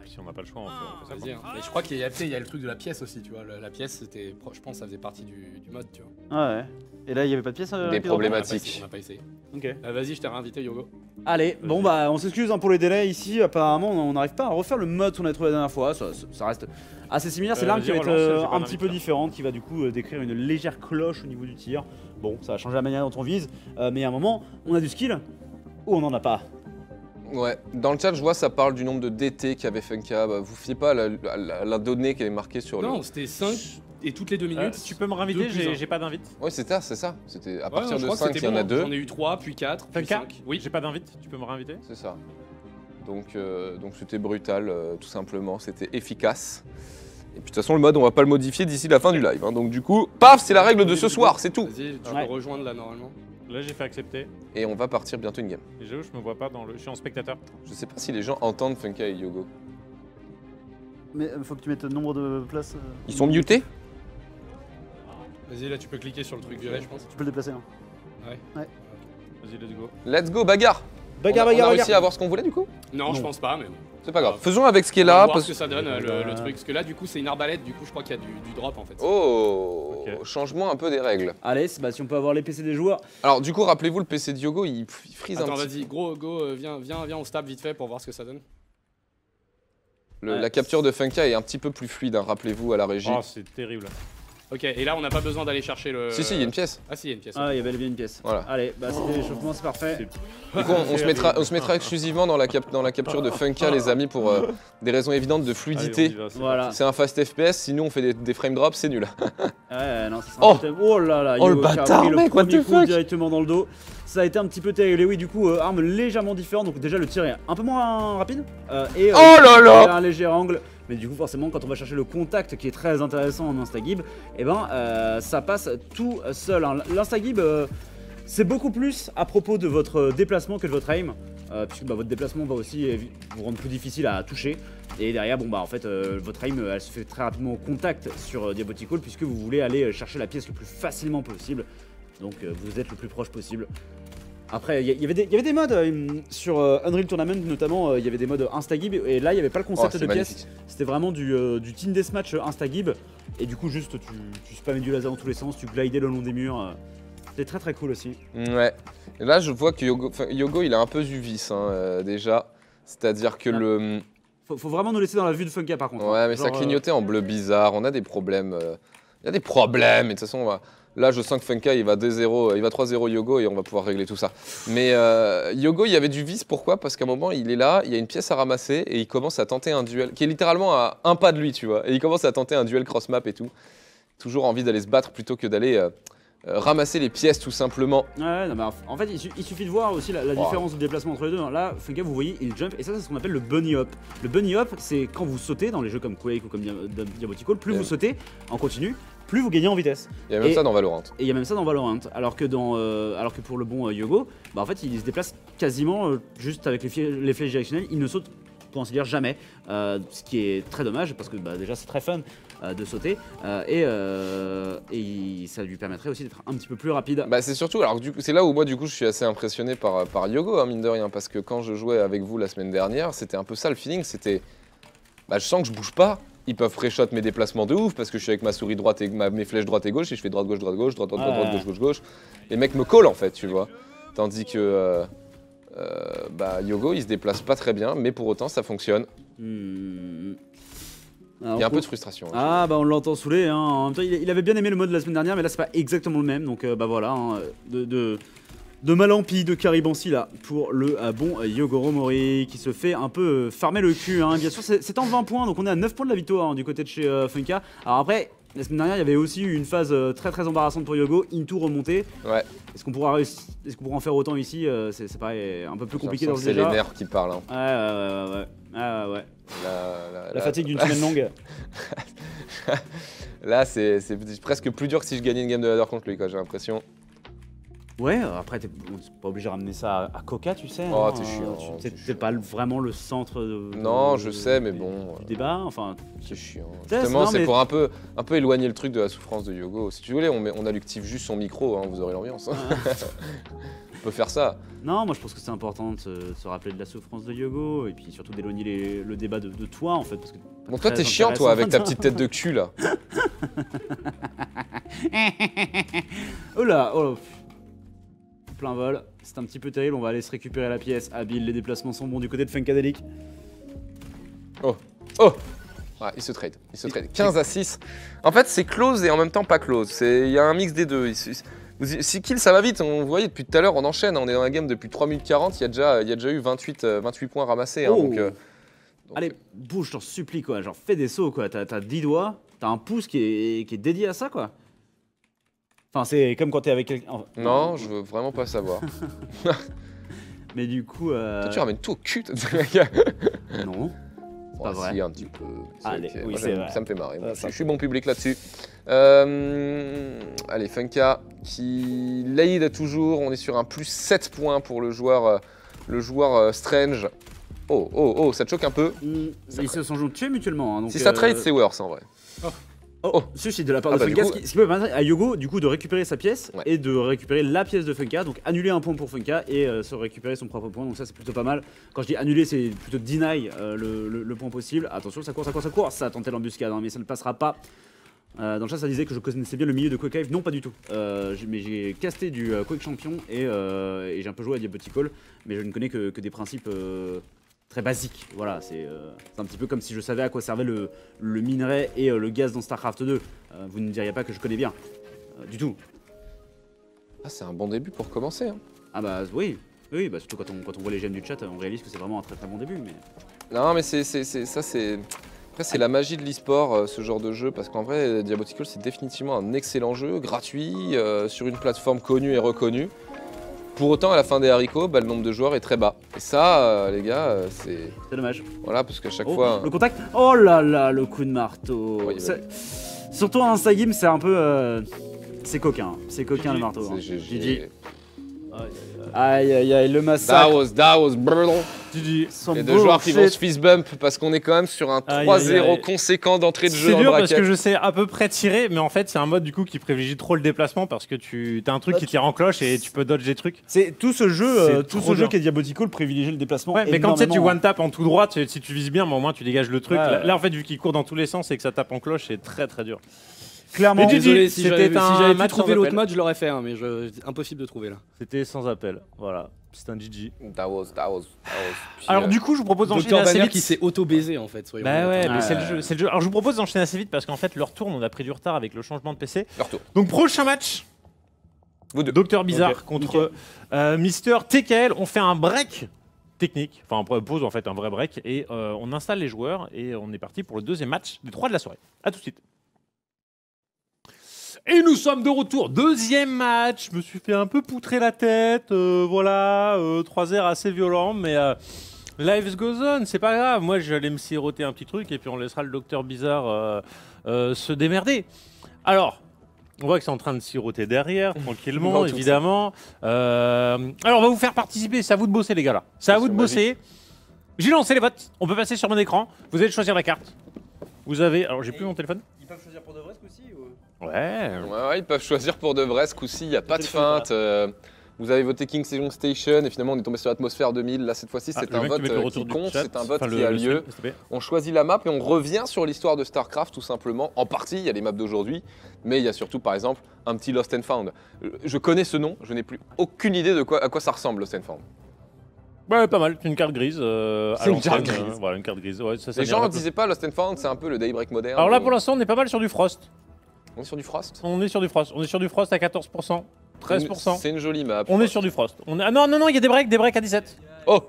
Puis si on n'a pas le choix, on fait, on fait ça. Vas-y, hein. Mais je crois qu'il y a, tu sais, il y a le truc de la pièce aussi, tu vois. La pièce, c'était, je pense, que ça faisait partie du, du mode, tu vois. Ah ouais. Et là, il y avait pas de pièce euh, Des problématiques. On n'a pas essayé. Ok. Euh, Vas-y, je t'ai réinvité, Yogo. Allez, bon bah on s'excuse hein, pour les délais ici, apparemment on n'arrive pas à refaire le mode qu'on a trouvé la dernière fois, ça, ça- ça reste assez similaire, c'est Euh, l'arme qui va être euh, un petit peu là. différente, qui va du coup euh, décrire une légère cloche au niveau du tir. Bon, ça va changer la manière dont on vise, euh, mais à un moment on a du skill ou on n'en a pas. Ouais, dans le chat, je vois ça parle du nombre de DT qu'avait Funka. Bah, vous fiez pas à la, à la- la donnée qui est marquée sur Non, le. c'était 5 et toutes les 2 Euh, minutes. tu peux me réinviter J'ai pas d'invite. Ouais, c'est ça, c'est ça. C'était à Ouais, partir de crois que 5, c'était il y en a hein. deux. J'en ai eu 3, puis 4, puis Funka 5. Oui. J'ai pas d'invite, tu peux me réinviter? C'est ça. Donc, euh, donc c'était brutal, euh, tout simplement. C'était efficace. Et puis de toute façon, le mode, on va pas le modifier d'ici la fin du live. hein. Donc du coup, paf, c'est la règle de ce soir, c'est tout. Vas-y, tu Ouais. peux rejoindre là normalement. Là, j'ai fait accepter. Et on va partir bientôt une game. Et j'avoue, je me vois pas dans le. Je suis en spectateur. Je sais pas si les gens entendent Funka et Yogo. Mais faut que tu mettes le nombre de places. euh, Ils sont mutés Vas-y, là, tu peux cliquer sur le truc violet, je pense. Tu peux le déplacer. Hein. Vas-y, let's go. Let's go, bagarre Bagarre, on a, on réussi bagarre à avoir ce qu'on voulait du coup Non, je pense pas, mais bon. C'est pas grave. Faisons avec ce qui est On va là. voir Parce... ce que ça donne, euh, le, le truc. Parce que là, du coup, c'est une arbalète, du coup, je crois qu'il y a du, du drop en fait. Oh Ok. Changement un peu des règles. Allez, bah, si on peut avoir les PC des joueurs. Alors du coup, rappelez-vous, le PC de Yogo, il, il frise Attends, un petit vas-y, gros, go, euh, viens, viens, viens, on se tape vite fait pour voir ce que ça donne. Le- Ouais. La capture de Funka est un petit peu plus fluide, hein, rappelez-vous, à la régie. Oh, c'est terrible. Ok, et là, on n'a pas besoin d'aller chercher le. Si, si, il y a une pièce. Ah, si, il y a une pièce. Ah, il y avait bien une pièce. Voilà. Allez, bah c'était l'échauffement, c'est parfait. Du coup, on, on se mettra, on se mettra exclusivement dans la, cap- dans la capture de Funka, les amis, pour euh, des raisons évidentes de fluidité. va, c'est Voilà. parti. C'est un fast FPS, sinon on fait des, des frame drops, c'est nul. Ouais, non, ça Oh un oh là là, Oh, le a bâtard, pris le mec, what premier the fuck directement dans le dos. Ça a été un petit peu terrible. Et oui, du coup, euh, arme légèrement différente. Donc, déjà, le tir est un peu moins rapide. euh, et euh, Oh là là a un léger angle. Mais du coup, forcément, quand on va chercher le contact qui est très intéressant en instagib, et ben, euh, ça passe tout seul. hein. L'instagib, euh, c'est beaucoup plus à propos de votre déplacement que de votre aim. euh, puisque bah, votre déplacement va aussi euh, vous rendre plus difficile à toucher. Et derrière, bon bah en fait, euh, votre aim, euh, elle se fait très rapidement au contact sur euh, Diabotical puisque vous voulez aller euh, chercher la pièce le plus facilement possible. Donc euh, vous êtes le plus proche possible. Après, il y, y avait des- modes euh, sur euh, Unreal Tournament notamment, euh, il y avait des modes Instagib et là il n'y avait pas le Oh, concept c'est de pièce. C'était vraiment du, du Team Deathmatch Instagib et du coup juste tu, tu spammais du laser dans tous les sens, tu glidais le long des murs. C'était très très cool aussi. Ouais. Et là, je vois que Yogo, il a un peu du vice, hein, déjà. C'est-à-dire que Ah. le. Faut, faut vraiment nous laisser dans la vue de Funka par contre. Ouais, hein. mais ça Genre, clignotait en bleu bizarre. On a des problèmes. Il y a des problèmes. Et de toute façon, on va- là, je sens que Funka, il va 2-0, il va 3-0 Yogo et on va pouvoir régler tout ça. Mais euh, Yogo, il y avait du vice. Pourquoi? Parce qu'à un moment, il est là, il y a une pièce à ramasser et il commence à tenter un duel qui est littéralement à un pas de lui, tu vois. Et il commence à tenter un duel cross-map et tout. Toujours envie d'aller se battre plutôt que d'aller euh, euh, ramasser les pièces, tout simplement. Ouais, non, mais en- fait, il, su- il suffit de voir aussi la, la Wow. différence de déplacement entre les deux. Là, Funka, vous voyez, il jump, et ça, c'est ce qu'on appelle le bunny hop. Le bunny hop, c'est quand vous sautez dans les jeux comme Quake ou comme Dia- Dia- Diabotical, plus Yeah. vous sautez en continu, plus vous gagnez en vitesse. Il y a même Et- ça dans Valorant. Et il y a même ça dans Valorant. Alors que, dans, euh, alors que pour le bon euh, Yogo, bah en fait, il se déplace quasiment euh, juste avec les, flèches directionnelles. Il ne saute, pour ainsi dire, jamais. Ce qui est très dommage parce que bah, déjà, c'est très fun de sauter. et ça lui permettrait aussi d'être un petit peu plus rapide. Bah c'est surtout, alors c'est là où moi du coup je suis assez impressionné par, par Yogo, hein, mine de rien, parce que quand je jouais avec vous la semaine dernière, c'était un peu ça le feeling, c'était, bah je sens que je bouge pas, ils peuvent pré-shot mes déplacements de ouf, parce que je suis avec ma souris droite et ma- mes flèches droite et gauche, et je fais droite gauche droite gauche, droite droite droite, gauche gauche gauche, les mecs me collent en fait, tu vois, tandis que euh, euh, bah Yogo il se déplace pas très bien, mais pour autant ça fonctionne, Hmm. il y a un peu de frustration. hein. Ah bah on l'entend saouler, hein. en même temps il, il avait bien aimé le mode de la semaine dernière mais là c'est pas exactement le même donc euh, bah voilà, hein, de, de, de Malampi, de Karibansi là pour le euh, bon euh, Yogoro Mori qui se fait un peu euh, farmer le cul, hein. bien sûr c'est en 20 points donc on est à 9 points de la victoire hein, du côté de chez euh, Funka. Alors après la semaine dernière il y avait aussi eu une phase très très embarrassante pour Yogo, Into remonté. Ouais. Est-ce qu'on pourra, est-ce qu'on pourra en faire autant ici C'est pareil, un peu plus compliqué dans ce C'est les nerfs qui parlent. hein. Ouais ouais ouais ouais. ouais. ouais, ouais. La, la- La fatigue d'une semaine longue. Là, c'est presque plus dur que si je gagnais une game de ladder contre lui, j'ai l'impression. Ouais, euh, après, t'es pas obligé de ramener ça à, à Coca, tu sais. Oh, hein, t'es euh, chiant, tu- t'es t'es- pas vraiment le centre de. Non, de- je sais, mais bon, Du euh, débat, enfin. C'est chiant. Justement, c'est mais- pour un peu, un peu éloigner le truc de la souffrance de Yogo. Si tu voulais, on, met- on active juste son micro, hein, vous aurez l'ambiance. on peut faire ça. Non, moi je pense que c'est important de se, de se rappeler de la souffrance de Yogo et puis surtout d'éloigner le débat de, de toi en fait. Parce que Bon, toi, t'es chiant, toi, avec ta petite tête de cul, là. oh là, oh là. Plein vol, c'est un petit peu terrible, on va aller se récupérer la pièce. Habile, les déplacements sont bons du côté de Funkadelic. Oh Ouais, il se trade. Il se trade. 15 à 6. En fait, c'est close et en même temps pas close. Il y a un mix des deux. Si kill, ça va vite. On, vous voyez, depuis tout à l'heure, on enchaîne. On est dans la game depuis 3 minutes 40. Il y a déjà, il y a déjà eu 28, euh, 28 points ramassés. hein, Oh. donc, euh, donc, Allez, bouge, je t'en supplie quoi, genre fais des sauts quoi. T'as t'as 10 doigts, t'as un pouce qui est, qui est dédié à ça quoi. Enfin, c'est comme quand t'es avec quelqu'un. enfin, Non, je veux vraiment pas savoir. Mais du coup. Euh... Toi, tu ramènes tout au cul. Non. pas Ouais, vrai. si, un petit peu. C'est Allez, oui, Moi, vrai. Ça me fait marrer. Moi, Ouais, je, suis bon public là-dessus. Euh, allez, Funka qui lead toujours. On est sur un plus 7 points pour le joueur, euh, le joueur Strange. Oh, oh, oh, ça te choque un peu. Mm, Ils se sont tués mutuellement. hein, donc, si ça trade, c'est worse en vrai. Oh, Oh. Ceci de la part Ah de bah, coup- ce, qui, ce qui peut permettre à Yogo du coup de récupérer sa pièce Ouais. et de récupérer la pièce de Funka, donc annuler un point pour Funka et euh, se récupérer son propre point, donc ça c'est plutôt pas mal. Quand je dis annuler, c'est plutôt deny euh, le, le- le point possible. Attention, ça court, ça court, ça court, ça a tenté l'embuscade, hein, mais ça ne passera pas. Euh, dans le chat, ça disait que je connaissais bien le milieu de Quake Hive. Non, pas du tout. Mais j'ai casté du Quake Champion et, euh, et j'ai un peu joué à Diabotical, mais je ne connais que, que des principes très basiques. Voilà, c'est euh, c'est un petit peu comme si je savais à quoi servait le, le minerai et euh, le gaz dans StarCraft 2. Euh, vous ne diriez pas que je connais bien. Euh, du tout. Ah, c'est un bon début pour commencer. hein. Ah bah oui. Oui, bah surtout quand on, quand on voit les gemmes du chat, on réalise que c'est vraiment un très très bon début. Mais... Non, mais c'est, ça, c'est. Après, c'est la magie de l'e-sport, ce genre de jeu, parce qu'en vrai, Diabotical, c'est définitivement un excellent jeu, gratuit, sur une plateforme connue et reconnue. Pour autant, à la fin des haricots, bah, le nombre de joueurs est très bas. Et ça, euh, les gars, euh, c'est. C'est dommage. Voilà, parce qu'à chaque Oh, fois. Le contact Oh là là, le coup de marteau Oui, C'est- Surtout un Sagim, c'est un peu... euh, C'est coquin, c'est coquin le marteau. hein. GG. GG. Aïe aïe aïe, le massacre. That was, that was brutal. Son Les deux joueurs qui vont se fist bump parce qu'on est quand même sur un Aïe, 3-0 aïe, aïe. conséquent d'entrée de jeu C'est dur parce que je sais à peu près tirer, mais en fait c'est un mode du coup qui privilégie trop le déplacement parce que tu as un truc qui tire en cloche et tu peux dodge des trucs. C'est tout ce jeu, euh, tout ce jeu qui est Diabotical privilégie le déplacement. Ouais, mais quand tu sais, tu énormément. one tap en tout droit, tu- si tu vises bien, mais au moins tu dégages le truc. Ouais, là, ouais. là, en fait, vu qu'il court dans tous les sens et que ça tape en cloche, c'est très très dur. Clairement, Désolé, si c'était j'avais si pu trouver sans l'autre appel. mode, je l'aurais fait, hein, mais je... c'est impossible de trouver là. C'était sans appel. Voilà, c'est un GG. That was, that was, that was. Puis, Alors euh, du coup, je vous propose d'enchaîner assez vite. qui s'est auto-baisé en fait. soyons Bah ouais, mais Ouais. c'est le jeu, c'est le jeu. Alors je vous propose d'enchaîner assez vite parce qu'en fait leur tour, on a pris du retard avec le changement de PC. leur tour. Donc prochain match, Vous deux. Docteur Bizarre contre euh, Mister TKL. On fait un break technique, enfin on pose en fait un vrai break et euh, on installe les joueurs et on est parti pour le deuxième match des trois de la soirée. À tout de suite. Et nous sommes de retour, deuxième match. Je me suis fait un peu poutrer la tête, euh, voilà, euh, 3 airs assez violents, mais euh, life goes on, c'est pas grave. Moi, j'allais me siroter un petit truc et puis on laissera le docteur bizarre euh, euh, se démerder. Alors, on voit que c'est en train de siroter derrière, tranquillement, évidemment. Euh, alors, on va vous faire participer. C'est à vous de bosser, les gars, là. C'est à vous de bosser. J'ai lancé les votes. On peut passer sur mon écran. Vous allez choisir la carte. Vous avez. Alors, j'ai plus mon téléphone. Ils peuvent choisir pour de vrai ce coup-ci Ouais. Ouais, ouais, ils peuvent choisir pour de vrai ce coup-ci, il n'y a pas de feinte. euh, vous avez voté King Sejong Station et finalement on est tombé sur l'atmosphère 2000. Là cette fois-ci Ah, c'est je veux un vote euh, qui compte, c'est un vote Enfin, qui le- a lieu. stream. On choisit la map et on revient sur l'histoire de StarCraft tout simplement. En partie, il y a les maps d'aujourd'hui, mais il y a surtout par exemple un petit Lost and Found. Euh, Je connais ce nom, je n'ai plus aucune idée de quoi, à quoi ça ressemble Lost and Found. Ouais, pas mal. C'est une carte grise. euh, à C'est une l'ancienne, carte grise. euh, voilà, une carte grise. Ouais, ça, ça Les gens ne disaient pas Lost and Found, c'est un peu le Daybreak moderne. Alors là, pour l'instant, on est pas mal sur du Frost. On est sur du Frost. On est sur du Frost. On est sur du Frost à 14%. 13%. C'est une jolie map. On est sur du Frost. On est... Ah non, non, non, il y a des breaks, des breaks à 17. Oh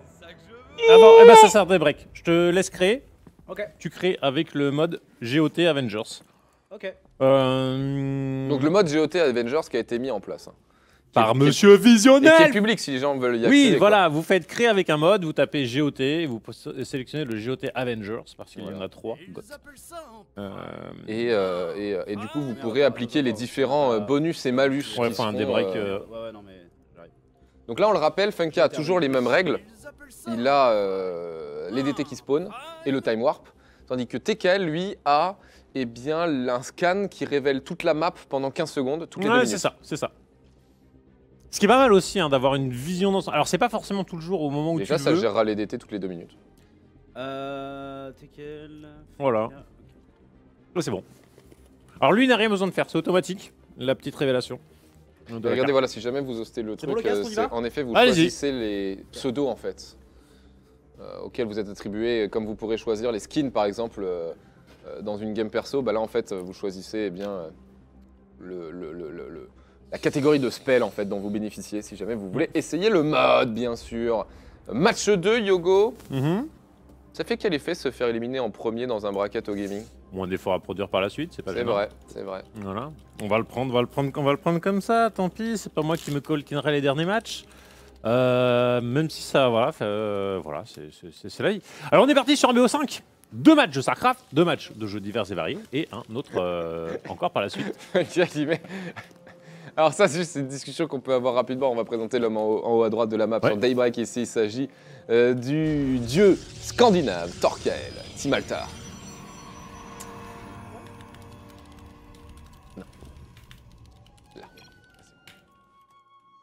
Ah bon, eh ben ça sert des breaks. Je te laisse créer. Ok. Tu crées avec le mode GOT Avengers. Ok. Euh, Donc le mode GOT Avengers qui a été mis en place. hein. Par qui est- Monsieur Et qui est Visionnel public si les gens veulent y Oui, quoi. voilà, vous faites créer avec un mode, vous tapez GOT, et vous pos- sélectionnez le GOT Avengers, parce qu'il y en a trois. Euh, Et, euh, et, euh, et du coup, vous pourrez appliquer les différents euh, bonus et malus qui seront, euh, euh, Ouais, ouais, non mais. Donc là, on le rappelle, Funka a toujours les mêmes règles. Il a euh, les DT qui spawn et le time warp. Tandis que TKL, lui, a eh bien, un scan qui révèle toute la map pendant 15 secondes, toutes les deux Ouais, minutes. c'est ça, c'est ça. Ce qui est pas mal aussi, hein, d'avoir une vision dans. Alors, c'est pas forcément tout le jour au moment où Déjà, tu ça veux. gérera les DT toutes les deux minutes. Euh. TKL. Voilà. Là, c'est bon. Alors, lui, il n'a rien besoin de faire, c'est automatique. La petite révélation. de la Regardez, carte. voilà, si jamais vous hostez le truc, bon, le casque, euh, c'est- en effet, vous Allez-y. choisissez les pseudos en fait, euh, auxquels vous êtes attribués, comme vous pourrez choisir les skins par exemple euh, euh, dans une game perso, bah là en fait euh, vous choisissez eh bien euh, le, le- le- le- le- la catégorie de spell en fait dont vous bénéficiez si jamais vous voulez essayer le mode bien sûr. Match 2 Yogo, Mhm. ça fait quel effet se faire éliminer en premier dans un bracket au gaming? Moins d'efforts à produire par la suite, c'est pas C'est vrai, c'est vrai. Voilà. On va le prendre, on va le prendre, on va le prendre comme ça. Tant pis, c'est pas moi qui me coltinerai les derniers matchs. Euh, même si ça, voilà, euh, voilà, c'est- vie. Alors on est parti sur un BO5. Deux matchs de StarCraft, deux matchs de jeux divers et variés, et un autre euh, encore par la suite. Alors ça, c'est juste une discussion qu'on peut avoir rapidement. On va présenter l'homme en, haut- en haut à droite de la map Ouais. sur Daybreak. Ici, il s'agit euh, du dieu scandinave, Torkel, Timaltar. Non. Là.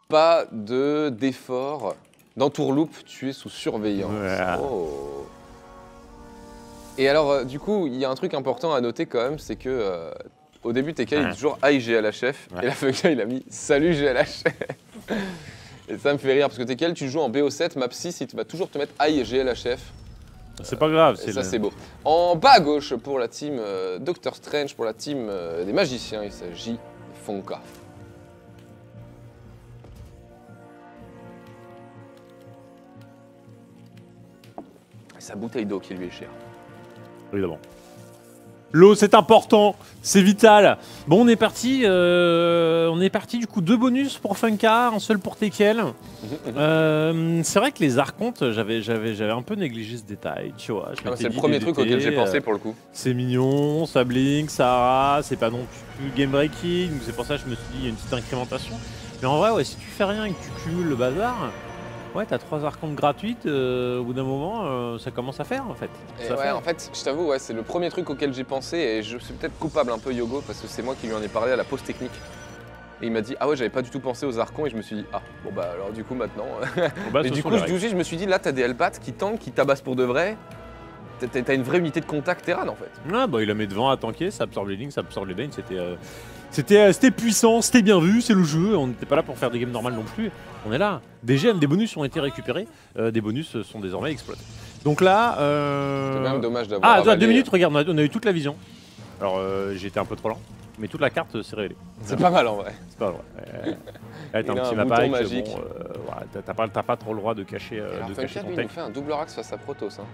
Pas de d'effort. Dans Tourloupe, tu es sous surveillance. Oh. Et alors, euh, du coup, il y a un truc important à noter quand même, c'est que euh, au début, TK il dit toujours Aïe GLHF, et la Funka il a mis Salut GLHF. et ça me fait rire parce que TKL, tu joues en BO7, map 6, il va toujours te mettre Aïe GLHF. C'est pas grave, Et ça, le- c'est beau. En bas à gauche pour la team euh, Doctor Strange, pour la team euh, des magiciens, il s'agit Fonka. Sa bouteille d'eau qui lui est chère. évidemment. L'eau, c'est important, c'est vital. Bon, on est parti. euh, on est parti du coup deux bonus pour Funka, un seul pour Tekel. Euh, c'est vrai que les archontes, j'avais, j'avais, j'avais un peu négligé ce détail, tu vois. Ah, c'est le premier truc auquel j'ai pensé euh, pour le coup. C'est mignon, ça blink, ça c'est pas non plus game breaking, c'est pour ça que je me suis dit il y a une petite incrémentation. Mais en vrai, ouais, si tu fais rien et que tu cumules le bazar, ouais, t'as trois archontes gratuites, euh, au bout d'un moment, euh, ça commence à faire en fait. Et ouais, fait. en fait, je t'avoue, ouais, c'est le premier truc auquel j'ai pensé et je suis peut-être coupable un peu Yogo parce que c'est moi qui lui en ai parlé à la pause technique. Et il m'a dit ah ouais j'avais pas du tout pensé aux archons et je me suis dit ah bon bah alors du coup maintenant Bon, bah, et du coup je, je me suis dit là t'as des Hellbats qui tankent qui tabassent pour de vrai T'as- une vraie unité de contact Terran en fait Ouais, bah, il la met devant à tanker, ça absorbe les lignes, ça absorbe les bains, c'était euh, c'était euh, c'était puissant, c'était bien vu, c'est le jeu, on n'était pas là pour faire des games normales non plus, on est là. Des gemmes, des bonus ont été récupérés, euh, des bonus sont désormais exploités. Donc là... euh, c'est même dommage d'avoir Ah, avalé- deux minutes, regarde, on a, on a eu toute la vision. Alors euh, j'ai été un peu trop lent, mais toute la carte s'est révélée. c'est pas mal en vrai C'est pas vrai. Là, t'as un petit avec, magique. bon, euh, voilà, t'as- pas, trop le droit de cacher, alors de Funka cacher ton lui il nous fait un double axe face à Protoss hein.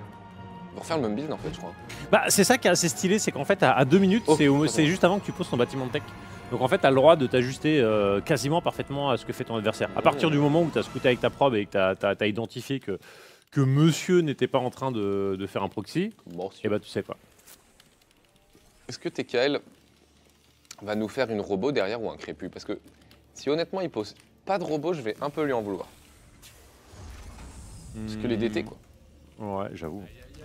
Pour faire le même build en fait je crois Bah, c'est ça qui est assez stylé, c'est qu'en fait, à, à deux minutes, Oh, c'est juste avant que tu poses ton bâtiment de tech. Donc en fait, tu as le droit de t'ajuster euh, quasiment parfaitement à ce que fait ton adversaire. À partir du moment où tu as scouté avec ta probe et que tu as, identifié que, que monsieur n'était pas en train de, de faire un proxy, Bon si et bah tu sais quoi. Est-ce que TKL va nous faire une robot derrière ou un crépu? Parce que si honnêtement il pose pas de robot, je vais un peu lui en vouloir. Parce que les DT quoi. Ouais, j'avoue.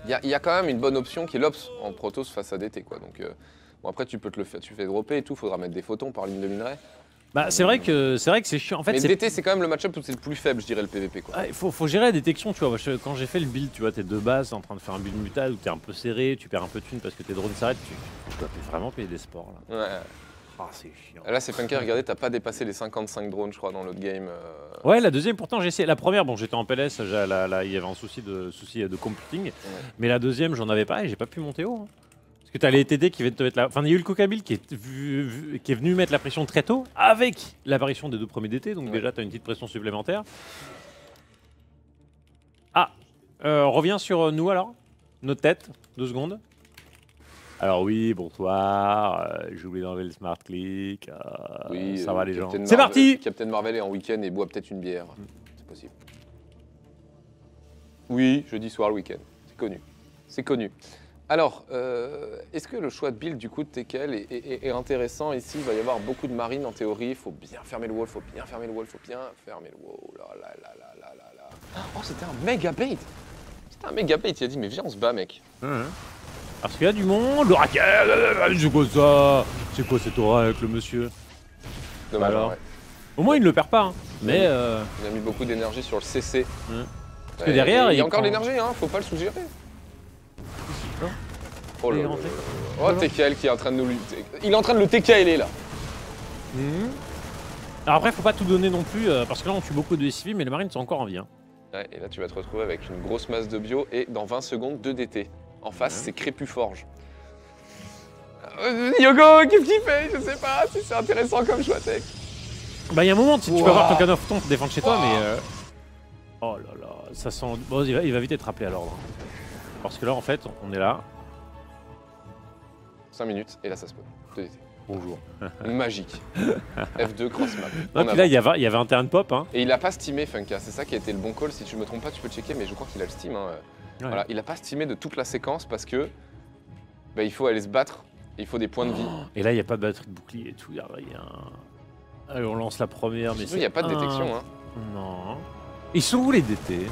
Il y, a- il y a quand même une bonne option qui est l'Ops en Protoss face à DT quoi. Donc euh, bon après tu peux te le faire, tu fais dropper et tout, faudra mettre des photons par ligne de minerai. Bah, c'est vrai que c'est vrai que c'est chiant. En fait, Mais c'est DT c'est quand même le match-up où c'est le plus faible, je dirais le PVP quoi. Il faut, faut gérer la détection, tu vois. Quand j'ai fait le build, tu vois, t'es de base en train de faire un build mutal où t'es un peu serré, tu perds un peu de thune parce que tes drones s'arrêtent, tu, tu dois vraiment payer des sports là. Ouais. Ah, c'est chiant. Là c'est Funker, regardez, t'as pas dépassé les 55 drones je crois dans l'autre game. euh. Ouais, la deuxième, pourtant j'ai essayé. La première, bon, j'étais en PLS, j'ai- là, là, il y avait un souci de, souci de computing. Mais la deuxième, j'en avais pas et j'ai pas pu monter haut. hein. Parce que t'as les TD qui viennent te mettre la. Enfin, il y a eu le Cocabil qui est, vu- vu- qui est venu mettre la pression très tôt avec l'apparition des deux premiers DT. Donc, Ouais. déjà, t'as une petite pression supplémentaire. Ah euh, On revient sur euh, nous alors? Notre tête, deux secondes. Alors, oui, bonsoir. euh, J'ai oublié d'enlever le smart click. euh, Oui, ça euh, va les gens? C'est parti Captain Marvel est en week-end et boit peut-être une bière. C'est possible. Oui, jeudi soir le week-end. C'est connu. C'est connu. Alors, euh, est-ce que le choix de build du coup de Tekel est, est- est intéressant? Ici Il va y avoir beaucoup de marines en théorie. Il faut bien fermer le wall, faut bien fermer le wall, faut bien fermer le wall. Oh là là là là là là là. Oh, c'était un méga bait C'était un méga bait. Il a dit, mais viens, on se bat, mec. Parce qu'il y a du monde, l'oracle C'est quoi ça? C'est quoi cet oracle, monsieur? Dommage. Alors ouais. Au moins, il ne le perd pas, hein. mais... euh, Il a mis beaucoup d'énergie sur le CC. Parce que derrière, il y a encore prend- l'énergie, hein. Faut pas le sous-gérer. Non. Oh là. Oh, Tekel qui est en train de nous lutter. Il est en train de le TKL là. Mhm. Alors après, faut pas tout donner non plus, euh, parce que là, on tue beaucoup de SCV, mais les marines sont encore en vie. hein. Ouais, et là, tu vas te retrouver avec une grosse masse de bio et dans 20 secondes, 2 DT. En face, c'est Crépuforge. Euh, Yogo, qu'est-ce qu'il fait? Je sais pas si c'est intéressant comme choix tech. Bah, il y a un moment, tu, tu peux avoir ton canard ton pour défendre chez toi, mais... euh, Oh là là, ça sent... Bon, il va, il va vite être rappelé à l'ordre. Parce que là, en fait, on est là. 5 minutes et là, ça se peut. 2 DT. Bonjour. Magique. F2 cross map. Non, puis là, il y avait, il y avait un terrain de pop, hein. Et il a pas stimé Funka, c'est ça qui a été le bon call. Si tu me trompes pas, tu peux checker, mais je crois qu'il a le steam. hein. Ouais. Voilà, il a pas stimé de toute la séquence parce que bah, il faut aller se battre. et Il faut des points de vie. Et là, il n'y a pas de batterie de bouclier et tout, il y a rien. Allez, on lance la première, mais il n'y a pas de détection. un- Hein. Non. Ils sont où les DT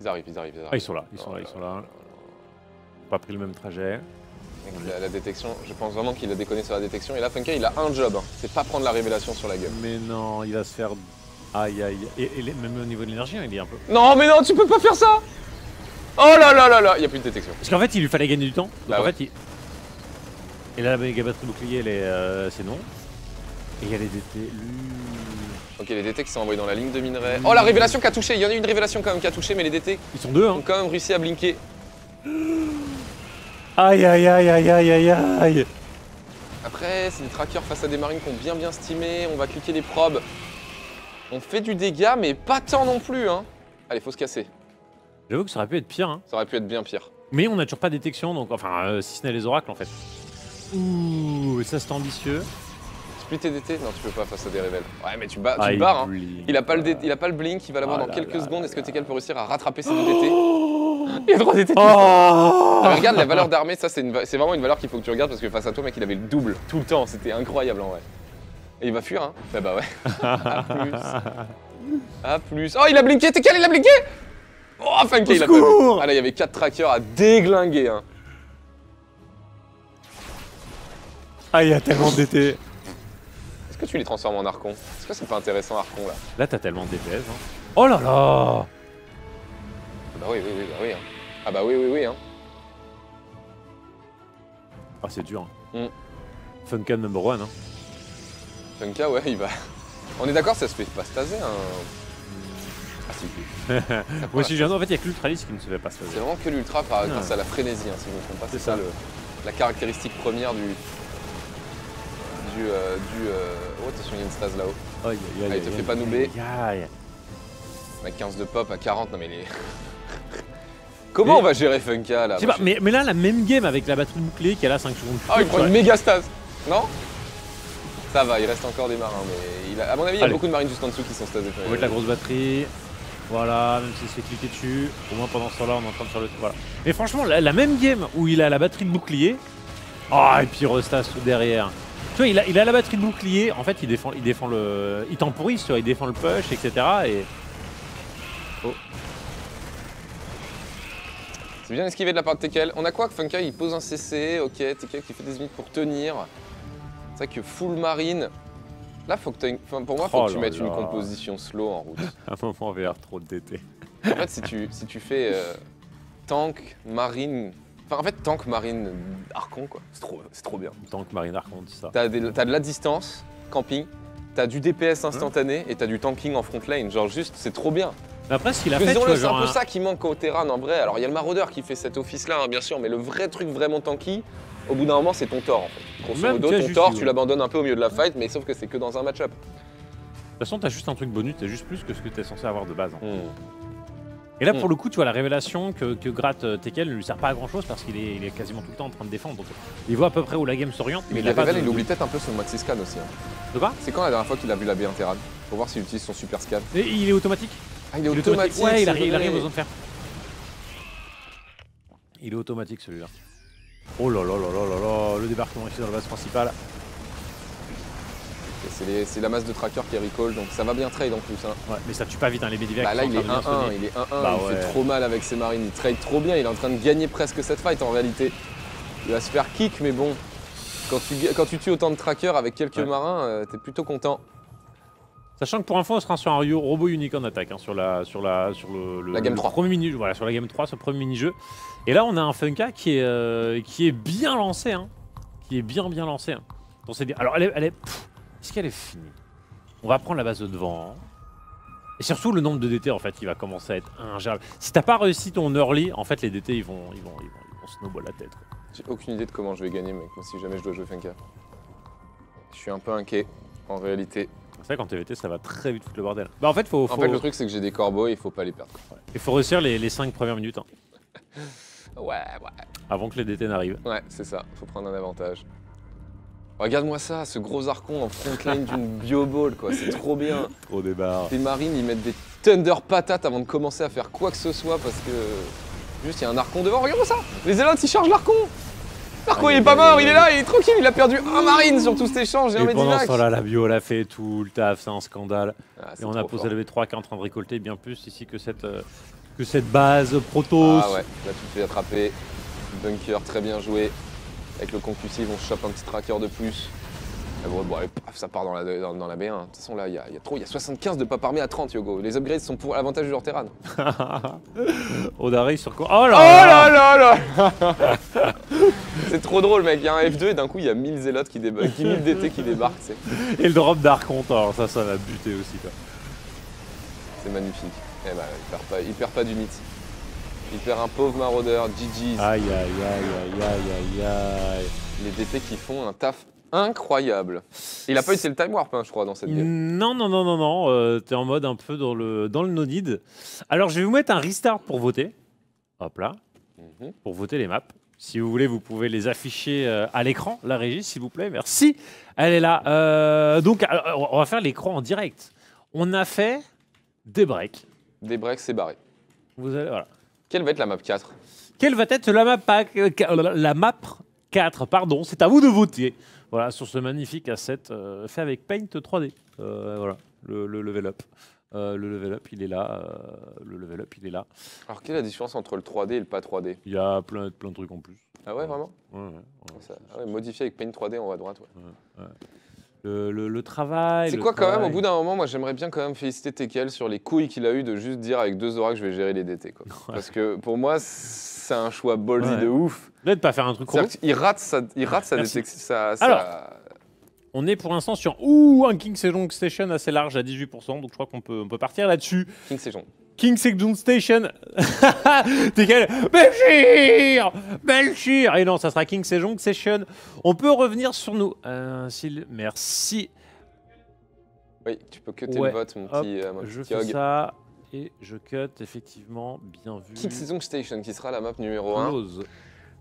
Ils arrivent, ils arrivent, ils arrivent. Ah, ils sont là, ils sont là, ils sont là. Pas pris le même trajet. La, la détection, je pense vraiment qu'il a déconné sur la détection. Et là, Funka, il a un job, hein. c'est pas prendre la révélation sur la gueule. Mais non, il va se faire. Aïe aïe. Et, et même au niveau de l'énergie, hein, il est un peu. Non, mais non, tu peux pas faire ça Oh là là là là, il n'y a plus de détection. Parce qu'en fait, il lui fallait gagner du temps. Donc Bah en ouais. fait, il. Et là, la méga batterie bouclier, elle est, euh, c'est non. Et il y a les DT. Ok, les DT qui sont envoyés dans la ligne de minerai. Oh, la révélation qui a touché, il y en a une révélation quand même qui a touché, mais les DT Ils sont deux, hein. ont quand même réussi à blinker. Aïe aïe aïe aïe aïe aïe aïe. Après, c'est des trackers face à des marines qui ont bien bien stimé. On va cliquer les probes. On fait du dégât, mais pas tant non plus. Hein. Allez, faut se casser. J'avoue que ça aurait pu être pire, hein. Ça aurait pu être bien pire. Mais on n'a toujours pas de détection, donc enfin, euh, si ce n'est les oracles en fait. Ouh, ça c'est ambitieux. Split tes DT Non, tu peux pas face à des révèles. Ouais, mais tu, bats, Ah, il barres. Hein. Il, a pas le dé- il a pas le blink, il va l'avoir Ah dans là quelques là secondes. Est-ce que. TKL peut réussir à rattraper ses deux DT Il y a trois DT. Oh Ah, regarde la valeur d'armée, ça c'est vraiment une valeur qu'il faut que tu regardes parce que face à toi, mec, il avait le double tout le temps. C'était incroyable en vrai. Et il va fuir, hein Bah bah ouais. à plus. À plus. Oh, il a blinké, TKL, il a blinké Oh, Funky, il a pas Ah là, il y avait 4 trackers à déglinguer, hein. Ah, il y a tellement de DT. Est-ce que tu les transformes en Archon? Est-ce que c'est pas intéressant, Archon, là? Là, t'as tellement de DPS. Hein. Oh là là Ah Bah oui, oui, oui, bah oui. hein. Ah bah oui, oui, oui, hein. Ah, c'est dur. Mm. Funkan number one. Hein. Funka, ouais, il va. On est d'accord, ça se fait pas staser, hein. Ah si. Moi aussi, j'ai en fait, il y a que l'Ultralis qui ne se fait pas se C'est vraiment que l'ultra par- Ah. grâce à la frénésie, hein, si je ne me trompe pas. C'est ça, ça. le, la caractéristique première du. Du. euh, du euh, Oh, attention, il y a une stase là-haut. Ah, il te fait pas aïe, aïe. À 15 de pop, à 40, non mais les. Comment Mais- on va gérer Funka là Je sais Moi, pas, mais, mais là, la même game avec la batterie bouclée qui est là 5 secondes Ah, il tôt, prend une méga stase Non? Ça va, il reste encore des marins, mais il a- à mon avis, il y a Allez. beaucoup de marines juste en dessous qui sont stasés. On va mettre la grosse batterie. Voilà, même s'il se fait cliquer dessus. Au moins pendant ce temps-là, on est en train de faire le. Voilà. Mais franchement, la, même game où il a la batterie de bouclier. Ah, et puis il restasse tout derrière. Tu vois, il a, il a la batterie de bouclier. En fait, il défend, il défend le. Il temporise, tu vois, il défend le push, etc. Et. C'est bien esquivé de la part de Tekel. On a quoi que Funka il pose un CC, ok, Tekel qui fait des minutes pour tenir. C'est vrai que full marine. Là, faut que t'aies une- enfin, pour moi, faut Oh que tu là mettes une composition slow en route. À un moment, on va avoir trop de DT. En fait, si tu, si tu fais euh, tank, marine. Enfin, en fait, tank, marine, archon, quoi. C'est trop, c'est trop bien. Que Marine Arcon dit ça. T'as de la distance, camping. T'as du DPS instantané et t'as du tanking en front lane. Genre, juste, c'est trop bien. Mais après, ce qu'il a fait, c'est un peu ça qui manque au terrain en vrai. Alors il y a le maraudeur qui fait cet office-là, hein, bien sûr, mais le vrai truc vraiment tanky, au bout d'un moment, c'est ton tort en fait. Grosso Même, modo, ton tort, eu, tu ouais. l'abandonnes un peu au milieu de la fight, mais sauf que c'est que dans un match-up. De toute façon, t'as juste un truc bonus, t'as juste plus que ce que t'es censé avoir de base. hein. Hmm. Et là, Mm. pour le coup, tu vois, la révélation que, que gratte euh, Tekel ne lui sert pas à grand chose parce qu'il est, il est quasiment tout le temps en train de défendre. Donc, il voit à peu près où la game s'oriente. Mais il il, a pas révèle, de- il oublie peut-être un peu son maxi scan aussi. hein. De quoi? C'est quand la dernière fois qu'il a vu la B Interad Pour voir s'il utilise son super scan. Et il est automatique. Ah, il est Il est automatique. Ouais, il a, il a rien besoin de faire. Il est automatique celui-là. Oh là là là là là là, le débarquement ici dans la base principale. C'est la masse de trackers qui recall, donc ça va bien trade en plus. Hein. Ouais, mais ça tue pas vite hein, les Medivac. Bah là, il est train de 1-1, venir sonner. il est 1-1, Bah il ouais. fait trop mal avec ses marines, il trade trop bien, il est en train de gagner presque cette fight en réalité. Il va se faire kick, mais bon, quand tu, quand tu tues autant de trackers avec quelques Ouais. marins, euh, t'es plutôt content. Sachant que pour info, on sera sur un robot unique en attaque, hein, sur, la, sur, la, sur le, le- La game le 3. premier mini voilà, sur la game 3, ce premier mini-jeu. Et là, on a un Funka qui est, euh, qui est bien lancé, hein, qui est bien bien lancé. hein. Alors, elle est, elle est- pff, est-ce qu'elle est finie? On va prendre la base de devant. hein. Et surtout, le nombre de DT, en fait, qui va commencer à être ingérable. Si t'as pas réussi ton early, en fait, les DT, ils vont, ils vont, ils vont, ils vont snowball la tête. J'ai aucune idée de comment je vais gagner, mec, moi, si jamais je dois jouer Funka. Je suis un peu inquiet, en réalité. C'est vrai, qu'en TVT, ça va très vite foutre le bordel. Bah, en fait, faut, En fait, le truc, c'est que j'ai des corbeaux et il faut pas les perdre. il faut réussir les, les 5 premières minutes, hein, Ouais, ouais. avant que les DT n'arrivent. Ouais, c'est ça, faut prendre un avantage. Regarde-moi ça, ce gros archon en frontline d'une bioball, quoi, c'est trop bien. Au débarre. Les marines, ils mettent des thunder patates avant de commencer à faire quoi que ce soit parce que. Juste, il y a un archon devant, regarde ça Les élotes, ils chargent l'archon L'archon, il est pas mort, il est là, il est tranquille, il a perdu un marine sur tout cet échange et un Et pendant ce temps-là, la bio, elle a fait tout le taf, c'est un scandale. Ah, Et on a posé le V3 qui est en train de récolter bien plus ici que cette, euh, que cette base Protoss. Ah ouais, là tu te fais attraper. Bunker très bien joué. Avec le concussive, on chope un petit tracker de plus. Bon, bon, allez, paf, ça part dans la, dans, dans la B1. De toute façon, là, il y, a il y a trop. Il y a 75 de pas armé à 30, Yogo. Les upgrades sont pour l'avantage du leur terrain. Odari sur quoi? Oh Oh là là là là C'est trop drôle, mec. Il y a un F2 et d'un coup, il y a 1000 zélotes qui débarquent. 1000 DT qui débarquent, Et le drop d'Archon, alors ça, ça va buter aussi. Quoi. c'est magnifique. Eh ben, il perd pas, il perd pas d'unité. Il perd un pauvre maraudeur, GG's. Aïe, aïe, aïe, aïe, aïe, aïe, aïe. Les DT qui font un taf incroyable. Il a pas utilisé le time warp, hein, je crois, dans cette game. Non, non, non, non, non. euh, T'es en mode un peu dans le, dans le no-need. Alors, je vais vous mettre un restart pour voter. Hop là. Mhm. Pour voter les maps. Si vous voulez, vous pouvez les afficher euh, à l'écran, la régie, s'il vous plaît. Merci. Elle est là. Euh, donc, on va faire l'écran en direct. On a fait des breaks. Des breaks, c'est barré. Vous allez, voilà. Quelle va être la map 4 Quelle va être la map, euh, la map 4 Pardon, c'est à vous de voter. Voilà, sur ce magnifique asset euh, fait avec Paint 3D. Euh, voilà, le, le level up. Euh, le level up, il est là. le level up, il est là. Alors, quelle est la différence entre le 3D et le pas 3D Il y a plein, plein de trucs en plus. Ah ouais, vraiment? Ouais, ouais, ouais. Ça- ah avec Paint 3D en haut à droite. Le, le- le travail. C'est quoi quand même, au bout d'un moment, moi j'aimerais bien quand même féliciter Tekel sur les couilles qu'il a eu de juste dire avec deux que je vais gérer les DT. Quoi. Parce que pour moi, c'est un choix ballsy Ouais. de ouf. Peut-être pas faire un truc gros. qu'il rate sa, il rate sa sa- sa- Alors. On est pour l'instant sur ouh, un King Sejong Station assez large à 18%, donc je crois qu'on peut, on peut partir là-dessus. King Sejong. King Sejong Station. T'es quel Belchir Belchir Et non, ça sera King Sejong Station. On peut revenir sur nous. Euh, s'il- Merci. Oui, tu peux cutter Ouais. le vote, mon Hop, petit, euh, mon je petit fais hog. ça et je cut effectivement bien vu. King Sejong Station, qui sera la map numéro 1. Close.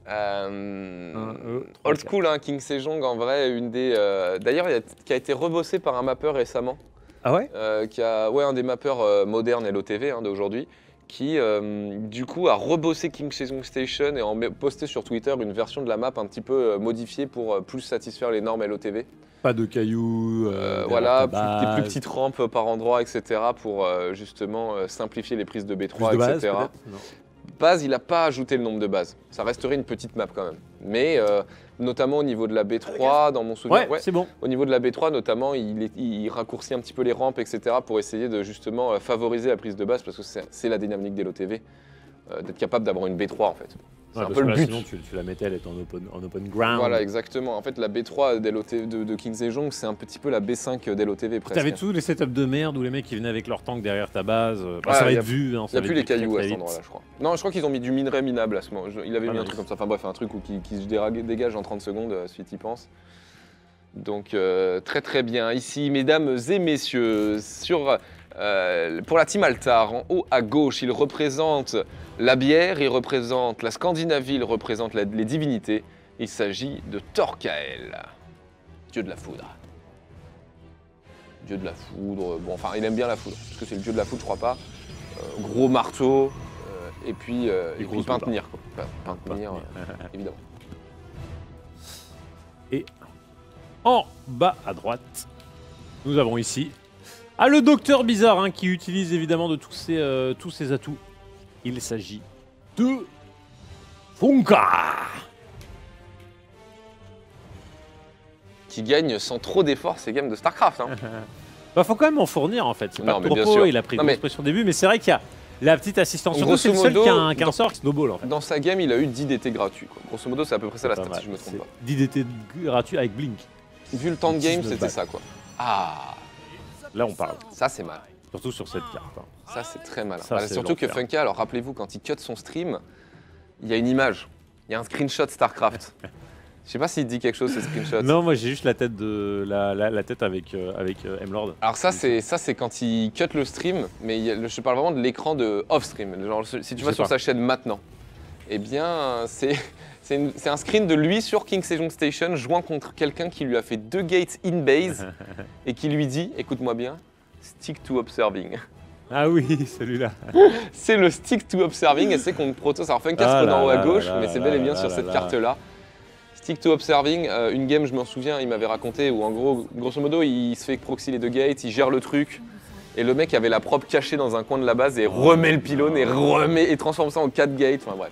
Euh, Un, deux, trois, old school, hein, King Sejong, en vrai, une des. euh, D'ailleurs, qui a été rebossé par un mappeur récemment. Ah ouais euh, qui a, ouais, un des mappeurs euh, modernes LOTV hein, d'aujourd'hui, qui euh, du coup a rebossé King Sejong Station et a posté sur Twitter une version de la map un petit peu euh, modifiée pour euh, plus satisfaire les normes LOTV. Pas de cailloux. Euh, euh, voilà, plus- des plus petites rampes par endroit, etc. pour euh, justement euh, simplifier les prises de B3, Plus de base, etc. Base, il n'a pas ajouté le nombre de bases. Ça resterait une petite map quand même. Mais euh, notamment au niveau de la B3, dans mon souvenir, Ouais, ouais, c'est bon. au niveau de la B3 notamment, il, est- il raccourcit un petit peu les rampes, etc. pour essayer de justement euh, favoriser la prise de base parce que c'est c'est la dynamique des LOTV, euh, d'être capable d'avoir une B3 en fait. C'est Ouais, un peu le là, but. Sinon, tu, tu la mettais, elle est en open, en open ground. Voilà, exactement. En fait, la B3 d'LOTV de, de King Sejong, c'est un petit peu la B5 d'LOTV presque. T'avais tous les setups de merde où les mecs qui venaient avec leur tank derrière ta base. bah, Ouais, ça va être vu. hein, Il ça n'y a plus les cailloux à cet endroit-là, je crois. Non, je crois qu'ils ont mis du minerai minable à ce moment. Je- Il avait Ah, mis un truc comme ça. Enfin bref, un truc où qui, qui se dégage en 30 secondes, euh, suite y pense. Donc euh, très très bien. Ici, mesdames et messieurs, sur, euh, pour la team Altar, en haut à gauche, il représente la bière, il représente la Scandinavie, il représente la- les divinités. Il s'agit de Torkael, dieu de la foudre. Dieu de la foudre, bon enfin il aime bien la foudre, parce que c'est le dieu de la foudre je crois pas. Euh, gros marteau, euh, et puis, Et et puis Pintnir, quoi. Évidemment. En bas à droite, nous avons ici ah, le docteur bizarre hein, qui utilise évidemment de tous ses, euh, tous ses atouts. Il s'agit de Funka. Qui gagne sans trop d'efforts ces games de StarCraft. Hein. Bah, faut quand même en fournir en fait. C'est pas Non, bien propos, sûr. il a pris grosse mais- pression au début, mais c'est vrai qu'il y a la petite assistance. Surtout, c'est le seul qui a un, qui a un dans- sort qui snowball en fait. Dans sa game, il a eu 10 DT gratuits. Quoi. Grosso modo, c'est à peu près ça la si je me trompe pas. d'IDT gratuit avec Blink. Vu le temps de game, 19 c'était ça, quoi. Ah, Là, on parle. ça c'est mal. Surtout sur cette carte. hein. Ça c'est très mal. Ça, Bah, surtout que. Funka, alors rappelez-vous, quand il cut son stream, il y a une image. Il y a un screenshot StarCraft. Je sais pas s'il dit quelque chose ce screenshot. Non, moi j'ai juste la tête de la, la, la tête avec euh, avec euh, M-Lord. Alors ça c'est ça c'est quand il cut le stream, mais il je parle vraiment de l'écran de off stream. Genre si tu Je vas sur pas. sa chaîne maintenant, eh bien c'est c'est un screen de lui sur King Sejong Station jouant contre quelqu'un qui lui a fait deux gates in base et qui lui dit, écoute-moi bien, stick to observing. Ah oui, celui-là. C'est le stick to observing et c'est contre Protoss. Alors Funka Ah en haut à gauche, là mais c'est bel et bien là sur là cette là. carte-là. Stick to observing, euh, une game, je m'en souviens, il m'avait raconté où en gros, grosso modo, il se fait proxy les deux gates, il gère le truc. Et le mec avait la prop cachée dans un coin de la base et remet le pylône et remet et transforme ça en 4 gates. Enfin bref,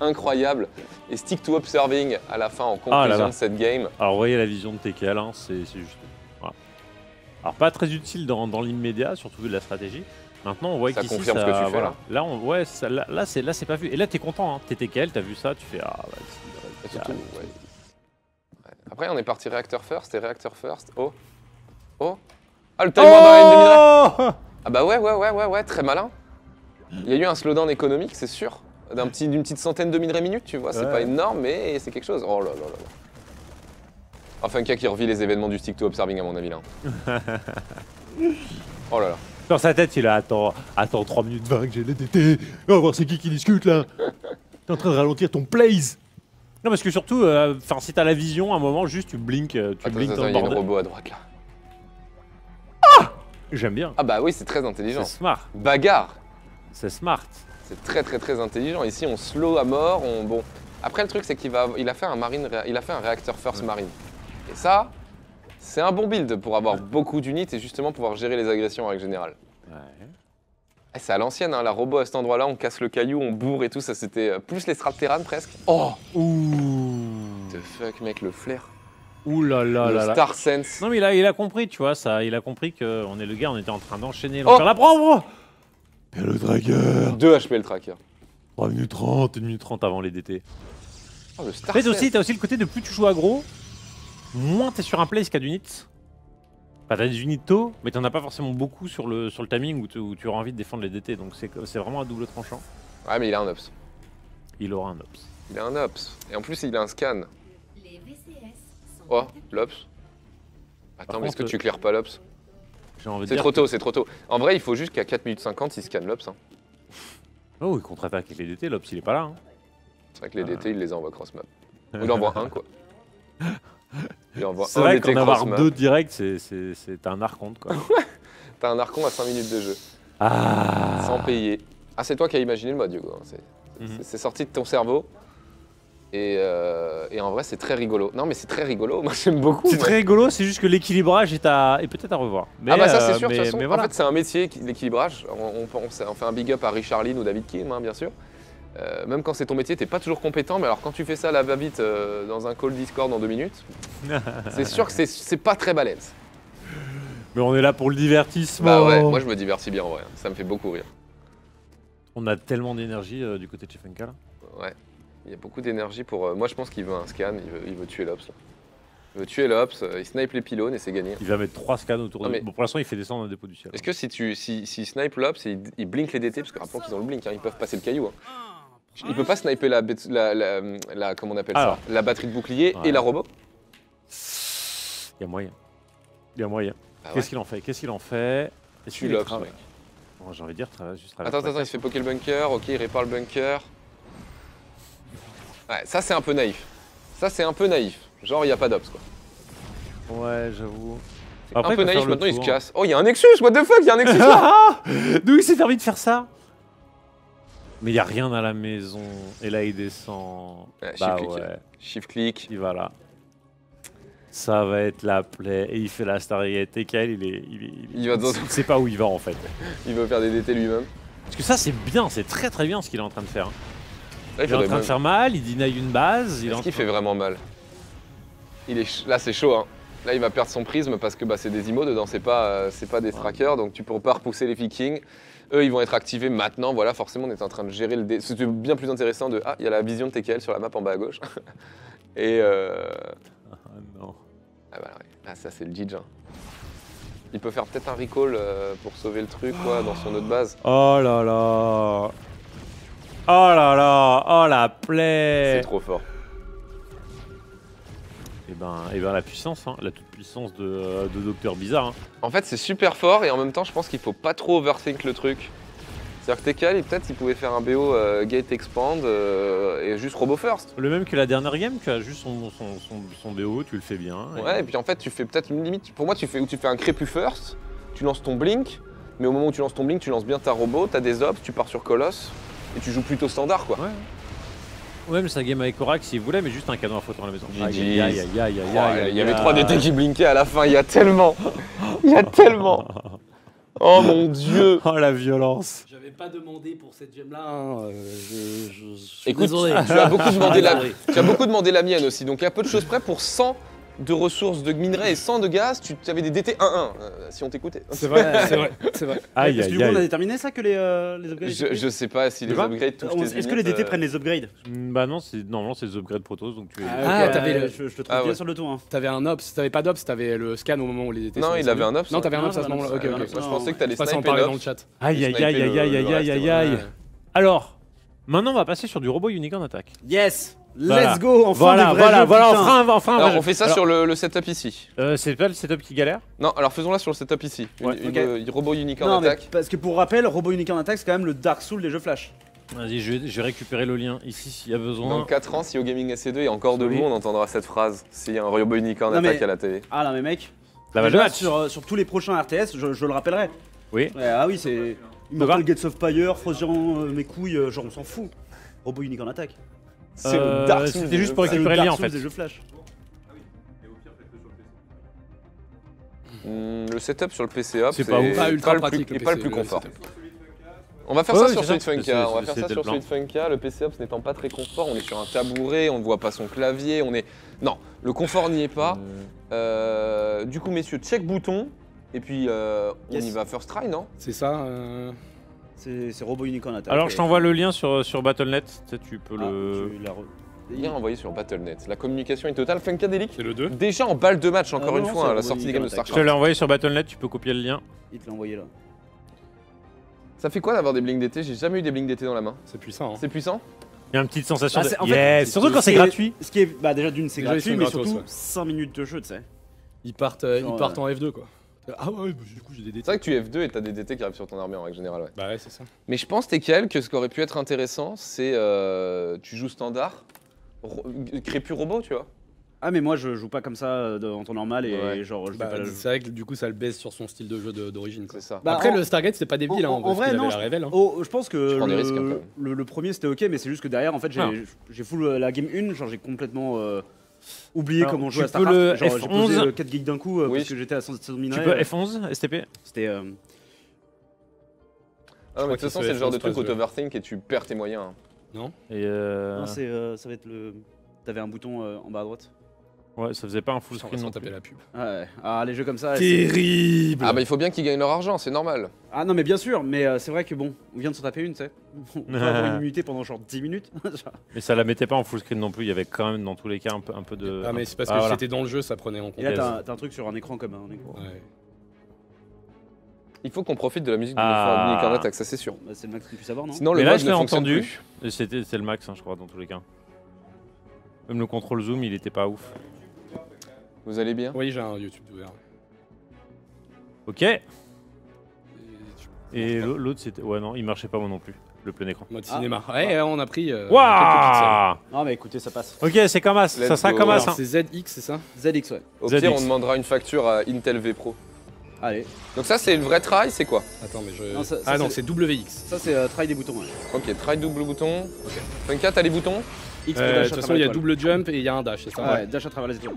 incroyable. Et stick to observing à la fin en conclusion Ah là là. de cette game. Alors, vous voyez la vision de TKL, hein, c'est juste. voilà. Alors, pas très utile dans, dans l'immédiat, surtout vu de la stratégie. Maintenant, on voit Ça qu'ici, confirme ce ça- que tu fais, voilà. là. Là, on, ouais, ça- là, là, c'est là, c'est pas vu. Et là, t'es content. Hein. T'es TKL, t'as vu ça, tu fais ah. Bah, c'est- surtout, ouais. Ouais. Après, on est parti réacteur first et réacteur first. Oh Oh Ah, le demi Oh Ah bah ouais, ouais, ouais, ouais, ouais, très malin. Il y a eu un slowdown économique, c'est sûr, d'un petit, d'une petite centaine de minerais minutes, tu vois. C'est Ouais. pas énorme, mais c'est quelque chose. Oh là là là là. Enfin, cas qui revit les événements du stick to observing à mon avis là. oh là là. Dans sa tête, il a attends, attends 3 minutes 20 que j'ai les DT. On va voir c'est qui qui discute là. T'es en train de ralentir ton plays. Non, parce que surtout, euh, enfin, si t'as la vision, à un moment, juste tu blinks, euh, tu Attends, blinks attends, dans il le y a un bordel. robot à droite là. J'aime bien. Ah bah oui, c'est très C'est intelligent. smart. Bagarre, C'est smart. C'est très très très intelligent. Ici, on slow à mort, on bon. Après, le truc, c'est qu'il va, il a fait un marine, il a fait un réacteur first marine. Et ça, c'est un bon build pour avoir beaucoup d'unités et justement pouvoir gérer les agressions en règle générale. Eh, c'est à l'ancienne, hein, la robot à cet endroit-là, on casse le caillou, on bourre et tout, ça c'était euh, plus les presque. Oh Ouh. The fuck mec, le flair. Ouh là là le là là. Star Sense. Non mais il a, il a compris, tu vois, ça, il a compris que on est le gars, on était en train d'enchaîner Oh la prendre Et le dragueur 2 HP le tracker. 3 minutes 30, 1 minute 30 avant les DT. Oh, le Star aussi, t'as aussi le côté de plus tu joues aggro, moins t'es sur un place qu'il y a d'units. Enfin, t'as des unités tôt, mais t'en as pas forcément beaucoup sur le, sur le timing où, tu- où tu auras envie de défendre les DT, donc c'est c'est vraiment un double tranchant. Ouais, mais il a un ops. Il aura un ops. Il a un ops. Et en plus, il a un scan. Les VCS sont Oh, l'ops? Attends, Par mais est-ce que tu claires pas l'ops? C'est trop tôt, c'est trop tôt. En vrai, il faut juste qu'à 4 minutes 50, il scanne l'ops. hein. Oh, il contre-attaque avec les DT, l'ops il est pas là. hein. C'est vrai que les DT, il les envoie cross map. Ou il envoie un, quoi. Il envoie C'est un vrai DT qu'en avoir deux directs, c'est- un archonte quoi. T'as un archon à 5 minutes de jeu. Ah Sans payer. Ah, c'est toi qui as imaginé le mode, Hugo. hein. C'est Mhm. c'est sorti de ton cerveau. Et, euh, et en vrai, c'est très rigolo. Non, mais c'est très rigolo. Moi, j'aime beaucoup. C'est très rigolo, c'est juste que l'équilibrage est, à... est peut-être à revoir. Mais, ah bah ça euh, c'est sûr, de mais, toute façon, mais en fait c'est un métier, qui- l'équilibrage. On, on- fait un big up à Richard Lynn ou David Kim, hein, bien sûr. Euh, même quand c'est ton métier, t'es pas toujours compétent, mais alors quand tu fais ça à la va-vite euh, dans un call Discord en deux minutes, c'est sûr que c'est- c'est pas très balèze. Mais on est là pour le divertissement. Bah ouais, moi je me divertis bien en vrai, ça me fait beaucoup rire. On a tellement d'énergie euh, du côté de Chefenka là. Ouais, il y a beaucoup d'énergie pour... euh, moi je pense qu'il veut un scan, il veut, il veut tuer l'Ops. Il veut tuer l'Ops, euh, il snipe les pylônes et c'est gagné. Il va mettre 3 scans autour de mais- Bon, pour l'instant, il fait descendre un dépôt du ciel. Est-ce que si tu si, si snipe l'Ops et il, il blink les DT, parce que rappelons qu'ils ont le blink, hein, ils peuvent passer le caillou. hein. Il peut pas sniper la, la, la, la- comment on appelle Alors. ça La batterie de bouclier Ouais. et la robot Il y a moyen. Il y a moyen. Bah ouais. Qu'est-ce qu'il en fait? Qu'est-ce qu'il en fait? Tue l'Ops, mec. Bon, J'ai envie de dire, juste. Attends, attends, attends, il se fait poker le bunker, ok, il répare le bunker. Ouais, ça c'est un peu naïf. Ça c'est un peu naïf. Genre, il n'y a pas d'Ops quoi. Ouais, j'avoue. Après, un peu naïf, maintenant il se tour. casse. Oh, il y a un Nexus, what the fuck, il y a un Nexus là Ah D'où il s'est permis de faire ça? Mais il y a rien à la maison. Et là, il descend. Ouais, bah shift click. ouais, Shift-click. il va là. Ça va être la plaie. Et il fait la Stargate. Et Kyle, il est. Il, est- Il va dans- sait pas où il va en fait. Il veut faire des DT lui-même. Parce que ça, c'est bien. C'est très très bien ce qu'il est en train de faire. Là, Il est en train de faire mal. Il deny une base. Il est en Est-ce qu'il fait vraiment mal il est Là, c'est chaud. Hein. Là, il va perdre son prisme parce que bah, c'est des IMO dedans, c'est pas, euh, c'est pas des trackers, donc tu pourras pas repousser les Vikings. Eux, ils vont être activés maintenant. Voilà, forcément, on est en train de gérer le dé. C'était bien plus intéressant de. Ah, il y a la vision de TKL sur la map en bas à gauche. Et. Euh... Ah non. Ah, bah ouais. Ah, ça, c'est le Jidge. hein. Il peut faire peut-être un recall euh, pour sauver le truc, quoi, dans son autre base. Oh là là. Oh là là. Oh la C'est plaie. trop fort. Et ben, et ben la puissance, hein, la toute puissance de, euh, de Docteur Bizarre. hein. En fait, c'est super fort et en même temps, je pense qu'il faut pas trop overthink le truc. C'est-à-dire que il- peut-être, il pouvait faire un BO euh, Gate Expand euh, et juste Robo First. Le même que la dernière game, tu as juste son, son, son, son BO, tu le fais bien. et- Ouais, et puis en fait, tu fais peut-être une limite. Pour moi, tu fais, où tu fais un Crépu First, tu lances ton Blink, mais au moment où tu lances ton Blink, tu lances bien ta robot, t'as des ops, tu pars sur Colosse et tu joues plutôt standard, quoi. Ouais. Ou même sa game avec Korak s'il voulait, mais juste un canon à photo à la maison. GG. Aïe aïe aïe aïe aïe aïe. il y avait trois. DT qui blinkaient à la fin, il y a tellement. Il y a tellement. Oh mon dieu. Oh la violence. J'avais pas demandé pour cette gemme là. je, je- je suis Écoute, tu as beaucoup demandé la, Désolé. tu as beaucoup demandé la mienne aussi. Donc à peu de choses près, pour 100 de ressources de minerais et 100 de gaz, tu avais des DT 1-1 euh, si on t'écoutait. C'est vrai, c'est vrai, c'est vrai. Aïe Parce que du aïe coup, on a déterminé ça que les, euh, les upgrades Je, je sais pas si les quoi upgrades touchent tes Est-ce que les DT euh, prennent les upgrades? Mm, Bah non, c'est normalement c'est les upgrades protos, donc tu es. Ah, ok, t'avais le- Je, je te trouve Ah, bien ouais. sur le tour. Hein. T'avais un ops, t'avais pas d'ops, t'avais le scan au moment où les DT Non, sont il avait un ops, Non, t'avais un Non, ops à ce j'avais un moment-là. ops, Ok, j'avais un ok. ops. Moi, je pensais que t'allais Je passe en sniper parler dans le chat. Aïe aïe aïe aïe aïe aïe aïe aïe. Alors, maintenant on va passer sur du robot unique en attaque. Yes Voilà. Let's go Enfin Voilà, des vrais voilà, jeux, voilà, putain. enfin, enfin, Alors on fait ça Alors, sur le, le setup ici. euh, c'est pas le setup qui galère Non, alors faisons-la sur le setup ici. Une, une- euh, robot unique en Non, mais attaque. parce que pour rappel, Robot Unique en attaque, c'est quand même le Dark Soul des jeux Flash. Vas-y, je vais, je vais récupérer le lien ici s'il y a Dans besoin. 4 ans, si au Gaming SC2 il y a encore Sorry. debout, on entendra cette phrase. S'il y a un robot unique en Non, attaque mais- à la télé. Ah là, mais mec, La vache de déjà, match. sur, euh, sur tous les prochains RTS, je, je le rappellerai. Oui. Ouais, ah oui, c'est Immortal Gates of Fire, euh, mes couilles, genre on s'en fout. Robot Unique en attaque. C'est Euh, le Dark Souls c'était juste pour récupérer le lien en fait. des jeux Flash. Hmm, le setup sur le PC Hop, C'est pas. Pas le ultra plus- pratique, le et pas le PC, plus le confort. On va faire Ouais, ça sur C'est- Funka. On va faire ça le sur. Sweet Funka. Le PC Ops n'étant pas très confort, on est sur un tabouret, on ne voit pas son clavier, on est. Non, le confort n'y est pas. Euh, du coup, messieurs, check bouton. Et puis, euh, on y va first try, non? C'est ça. euh, C'est Robot Unique en attaque. Alors je t'envoie le lien sur, sur Battle.net, tu sais, tu peux Ah, le... tu re- Bien envoyé sur Battle.net. La communication est totale. Funkadelic C'est le 2. Déjà en balle de match, encore Ah une non, fois, à la sortie des games de attaque. Je te StarCraft. l'ai envoyé sur Battle.net, tu peux copier le lien. Il te l'a envoyé là. Ça fait quoi d'avoir des blinks d'été? J'ai jamais eu des blinks d'été dans la main. C'est puissant. hein. C'est puissant? Il y a une petite sensation Bah, de... c'est- en fait, yes c'est- Surtout quand c'est gratuit. Ce qui est, bah déjà d'une c'est gratuit, mais gratos, surtout ouais. 5 minutes de jeu, tu sais. Ils partent, euh, Genre, ils partent en F2 quoi. Ah ouais, bah, du coup j'ai des DT. C'est vrai que tu F2 et t'as des DT qui arrivent sur ton armée en règle générale, ouais. Bah ouais, c'est ça. Mais je pense, TKL, que ce qui aurait pu être intéressant, c'est euh, tu joues standard, ro- crépu robot, tu vois. Ah mais moi je joue pas comme ça euh, de- en temps normal et Ouais. genre je Bah, pas c'est vrai que du coup ça le baisse sur son style de jeu d'origine. quoi. C'est ça. Bah, Après en- le Stargate c'était pas débile en- hein, en vrai, non, je- la révèle. hein. Oh, je pense que Je prends des risques, hein, le, le- le premier c'était ok, mais c'est juste que derrière en fait j'ai j'ai full euh, la game 1, genre j'ai complètement euh, oublié Alors, comment tu jouer à Starcraft. le Genre j'ai posé F11. euh, 4 gigs d'un coup euh, Oui. parce que j'étais à 100 saison Tu minerais. peux euh, F11, STP C'était euh, Ah, non, mais de toute façon, c'est le genre de F11 truc où t'overthink et tu perds tes moyens. hein. Et euh... non, c'est euh, ça va être le t'avais un bouton euh, en bas à droite. Ouais, ça faisait pas un full Sans, screen sans non taper plus. la pub. Ah, ouais. ah les jeux comme ça. Terrible Ah bah il faut bien qu'ils gagnent leur argent, c'est normal. Ah non mais bien sûr, mais euh, c'est vrai que bon, on vient de s'en taper une, tu sais. On peut avoir une immunité pendant genre 10 minutes. Mais ça la mettait pas en full screen non plus, il y avait quand même dans tous les cas un peu, un peu de... Ah mais c'est parce Ah, que voilà. j'étais dans le jeu, ça prenait en compte. Et là t'as un truc sur un écran comme un écran. Ouais. Il faut qu'on profite de la musique de Ah. Ça c'est sûr. Bah, c'est le max qu'on puisse avoir, non Sinon Mais le là mode je l'ai entendu, c'était c'est le max hein, je crois dans tous les cas. Même le contrôle zoom il était pas ouf. Vous allez bien? Oui, j'ai un YouTube ouvert. Ok, Et je- et l'au- l'autre c'était... Ouais non, il marchait pas moi non plus, le plein écran. Mode Ah. cinéma. Ouais, on a pris euh, quelques pixels. Waouh Non mais écoutez, ça passe. Ok, c'est comme as, Let's ça sera go. comme as. Alors hein. c'est ZX, c'est ça? ZX ouais. Au ZX. pire, on demandera une facture à Intel V Pro. Allez. Donc ça, c'est une vraie try, c'est quoi? Attends, mais je. Non, ça- ça, ah non, c'est- c'est WX. Ça, c'est euh, try des boutons. Ouais. Ok, try double bouton. Funka, t'as les boutons? X pour Euh, dash De à toute façon, travers il y a l'étoile. double jump et il y a un dash, c'est ça? Ouais, dash à travers les étoiles.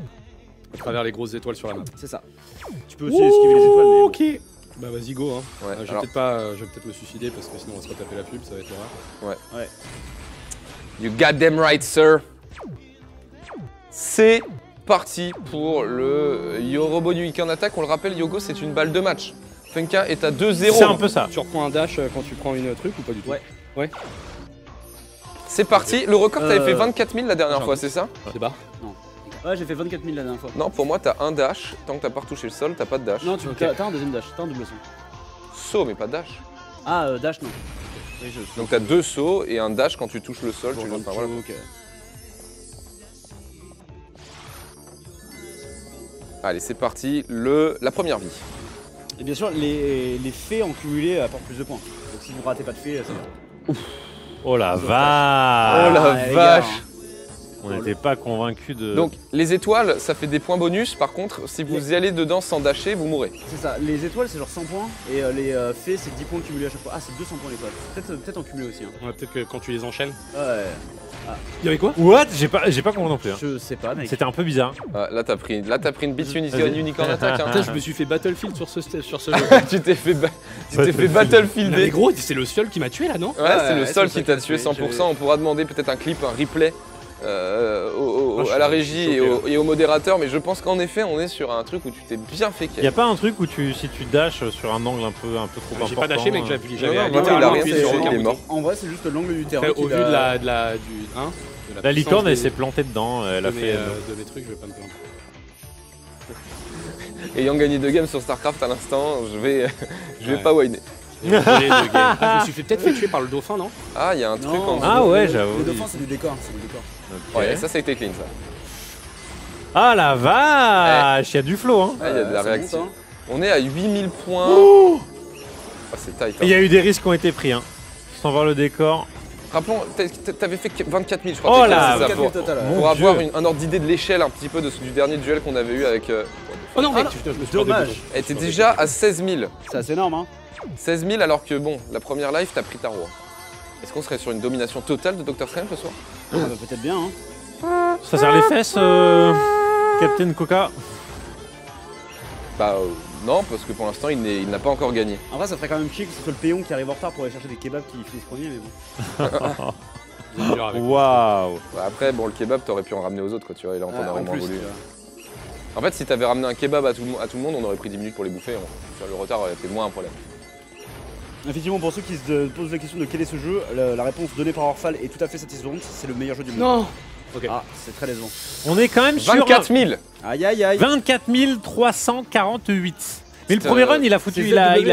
À travers les grosses étoiles sur la map. C'est ça. Tu peux aussi esquiver les étoiles, mais. bon. Ok. Bah vas-y go hein. Ouais, Euh, je vais alors- peut-être pas, euh, je vais peut-être me suicider parce que sinon on va se retaper la pub, ça va être l'horreur. You goddamn right, sir. C'est parti pour le Yorobo du Weekend Attack. On le rappelle, Yogo, c'est une balle de match. Funka est à 2-0. C'est un peu ça. Tu reprends un dash euh, quand tu prends une truc ou pas du tout? Ouais. Ouais. C'est parti. Le record, t'avais Euh, fait 24 000 la dernière fois, c'est ça? C'est bas. Ouais, j'ai fait 24 000 la dernière fois. Non, pour moi, t'as un dash. Tant que t'as pas retouché le sol, t'as pas de dash. Non, tu Ok. t'as t'as un deuxième dash, t'as un double saut. Saut, mais pas de dash. Ah, euh, dash, non. Oui, je- Donc t'as deux sauts et un dash quand tu touches le sol. Bon, tu... enfin, voilà. Ok. Allez, c'est parti. Le... La première vie. Et bien sûr, les, les fées en cumulé apportent plus de points. Donc si vous ratez pas de fées, ça va. Oh la Oh vache la les gars, vache On n'était pas convaincus de. Donc les étoiles, ça fait des points bonus. Par contre, si vous y allez dedans sans dasher, vous mourrez. C'est ça, les étoiles c'est genre 100 points et euh, les euh, fées c'est 10 points cumulés à chaque fois. Ah, c'est 200 points l'étoile. Peut-être euh, peut-être en cumulé aussi. Hein. Ouais, peut-être que quand tu les enchaînes. Ouais. Il y avait quoi? What? J'ai pas, j'ai pas compris non plus. hein. Je sais pas, mec. C'était un peu bizarre. Ah, là, t'as pris, là, t'as pris une bite unicorn, Vas-y. unicorn attack. hein. Putain, je me suis fait Battlefield sur ce, sur ce jeu. tu t'es fait, ba- tu t'es fait Non, mais gros, c'est le seul qui m'a tué là, non? Ouais, c'est le ouais, sol c'est qui t'a tué j'ai- 100%. j'ai- On pourra demander peut-être un clip, un replay euh, au- au- je à la régie choqué, et au, et au modérateur. Mais je pense qu'en effet, on est sur un truc où tu t'es bien fait Y ken. a pas un truc où tu, si tu dashes sur un angle un peu, un peu trop important. J'ai pas lâché, mec, euh, j'avais il littéralement rien appuyé sur il est mort. En vrai, c'est juste l'angle du terrain. Au vu l'a- de la, de la, du, hein, de La puissance licorne, elle s'est plantée dedans. Elle a de mes, fait. euh, de mes trucs, je vais pas me plaindre. Ayant gagné deux games sur StarCraft à l'instant, je vais, je vais Ouais. pas whiner. Ah, je me suis fait peut-être fait tuer par le dauphin, non? Ah, il y a un truc Non, en dessous. Ah ouais, j'avoue. Les dauphins, c'est des décors. C'est des décors. Ouais, ça, ça a été clean, ça. Ah la vache Il y a du flow, hein. Ah, il y a de la réaction. hein. On est à 8000 points. Ah, c'est tight. Et Il y Hein. a eu des risques qui ont été pris, hein. Sans voir le décor. Rappelons, t'avais fait 24 000, je crois. Oh là, ça, 4 pour, 000 total. ouais. Mon pour avoir une- un ordre d'idée de l'échelle un petit peu de, du dernier duel qu'on avait eu avec. euh, Oh non, mec, perdu Dommage. Elle était déjà à 16 000. C'est assez énorme, hein. 16 000 alors que bon, la première live, t'as pris ta roi. Est-ce qu'on serait sur une domination totale de Dr. Strange ce soir? Ah, bah, peut-être bien, hein. Ça sert les fesses, euh, Captain Coca Bah euh, non, parce que pour l'instant, il il n'a pas encore gagné. En vrai, ça ferait quand même chier que ce soit le péon qui arrive en retard pour aller chercher des kebabs qui finissent premier, mais bon. Il. Waouh Bah, après, bon, le kebab, t'aurais pu en ramener aux autres, quoi, tu vois, et là, on t'en Ah, aurait en moins plus, voulu. En fait, si t'avais ramené un kebab à tout, le mo- à tout le monde, on aurait pris 10 minutes pour les bouffer. on- vois, le retard aurait été moins un problème. Effectivement, pour ceux qui se posent la question de quel est ce jeu, la, la réponse donnée par Orphal est tout à fait satisfaisante. C'est le meilleur jeu du monde. Non Ok. Ah, c'est très décevant. On est quand même sur 24 000 Aïe aïe aïe. 24 348. Mais le premier euh, run, il a foutu, il a, il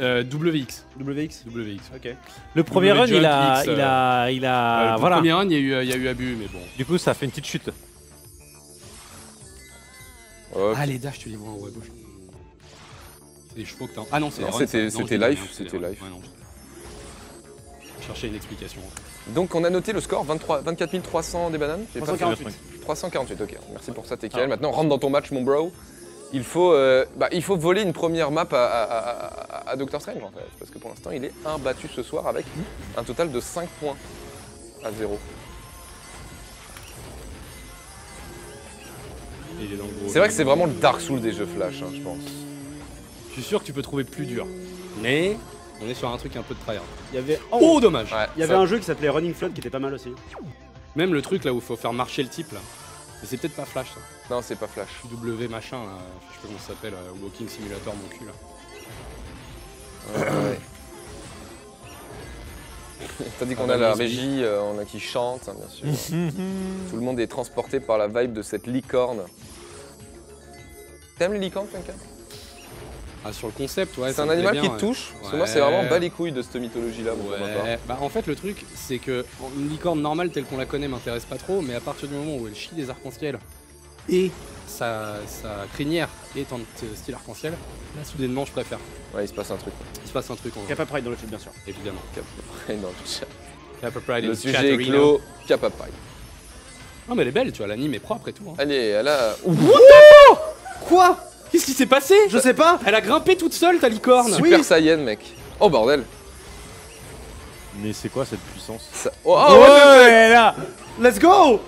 euh, WX. WX. WX. Ok. le premier W run, il a, X, il a, il a, Euh, le voilà. premier run, il y, a eu, il y a eu abus, mais bon. Du coup, ça fait une petite chute. Hop. Les dash, tu les vois en haut à gauche. C'est des chevaux que t'as. Ah non, c'est Non, c'était- c'était live, c'était live. Ouais, non, je- Je cherchais une explication. Donc, on a noté le score 23, 24 300 des bananes J'ai pas fait- 348. 348, ok. Merci pour ça, Ah. TKL. Maintenant, rentre dans ton match, mon bro. Il faut, euh, bah, il faut voler une première map à, à, à- Doctor Strange, en fait. Parce que pour l'instant, il est imbattu ce soir avec un total de 5 points à 0. Et il est dans le gros. C'est vrai que c'est vraiment le Dark Souls des jeux Flash, hein, je pense. Je suis sûr que tu peux trouver plus dur. Mais on est sur un truc un peu de tryhard. Il y avait, Oh, dommage Ouais, il y avait ça- un jeu qui s'appelait Running Flood qui était pas mal aussi. Même le truc là où il faut faire marcher le type là. Mais c'est peut-être pas Flash ça. Non, c'est pas Flash. W machin là. Je sais pas comment ça s'appelle. euh, Walking Simulator, mon cul là. Ouais. Tandis qu'on Ah a la régie, euh, on a qui chante, hein, bien sûr. Tout le monde est transporté par la vibe de cette licorne. T'aimes les licornes, Funka? Ah, sur le concept, ouais. C'est un animal bien, qui ouais. te touche Parce que moi, c'est vraiment bas les couilles de cette mythologie-là. Ouais, bah en fait le truc c'est que une licorne normale telle qu'on la connaît m'intéresse pas trop, mais à partir du moment où elle chie des arcs-en-ciel et sa, sa crinière est en style arc-en-ciel, là soudainement je préfère. Ouais, il se passe un truc. Il se passe un truc en Kappa Pride dans le chat, bien sûr. évidemment. Ouais, non, le chat- Kappa Pride le sujet chat est clos, Pride. Non mais elle est belle, tu vois, l'anime est propre et tout. hein. Allez, elle a... Ouh, Quoi? Qu'est-ce qui s'est passé Je sais pas Elle a grimpé toute seule, ta licorne Super Saiyan, mec. Oh bordel. Mais c'est quoi cette puissance Ça- Oh, ah, ouais, ouais, ouais. là Let's go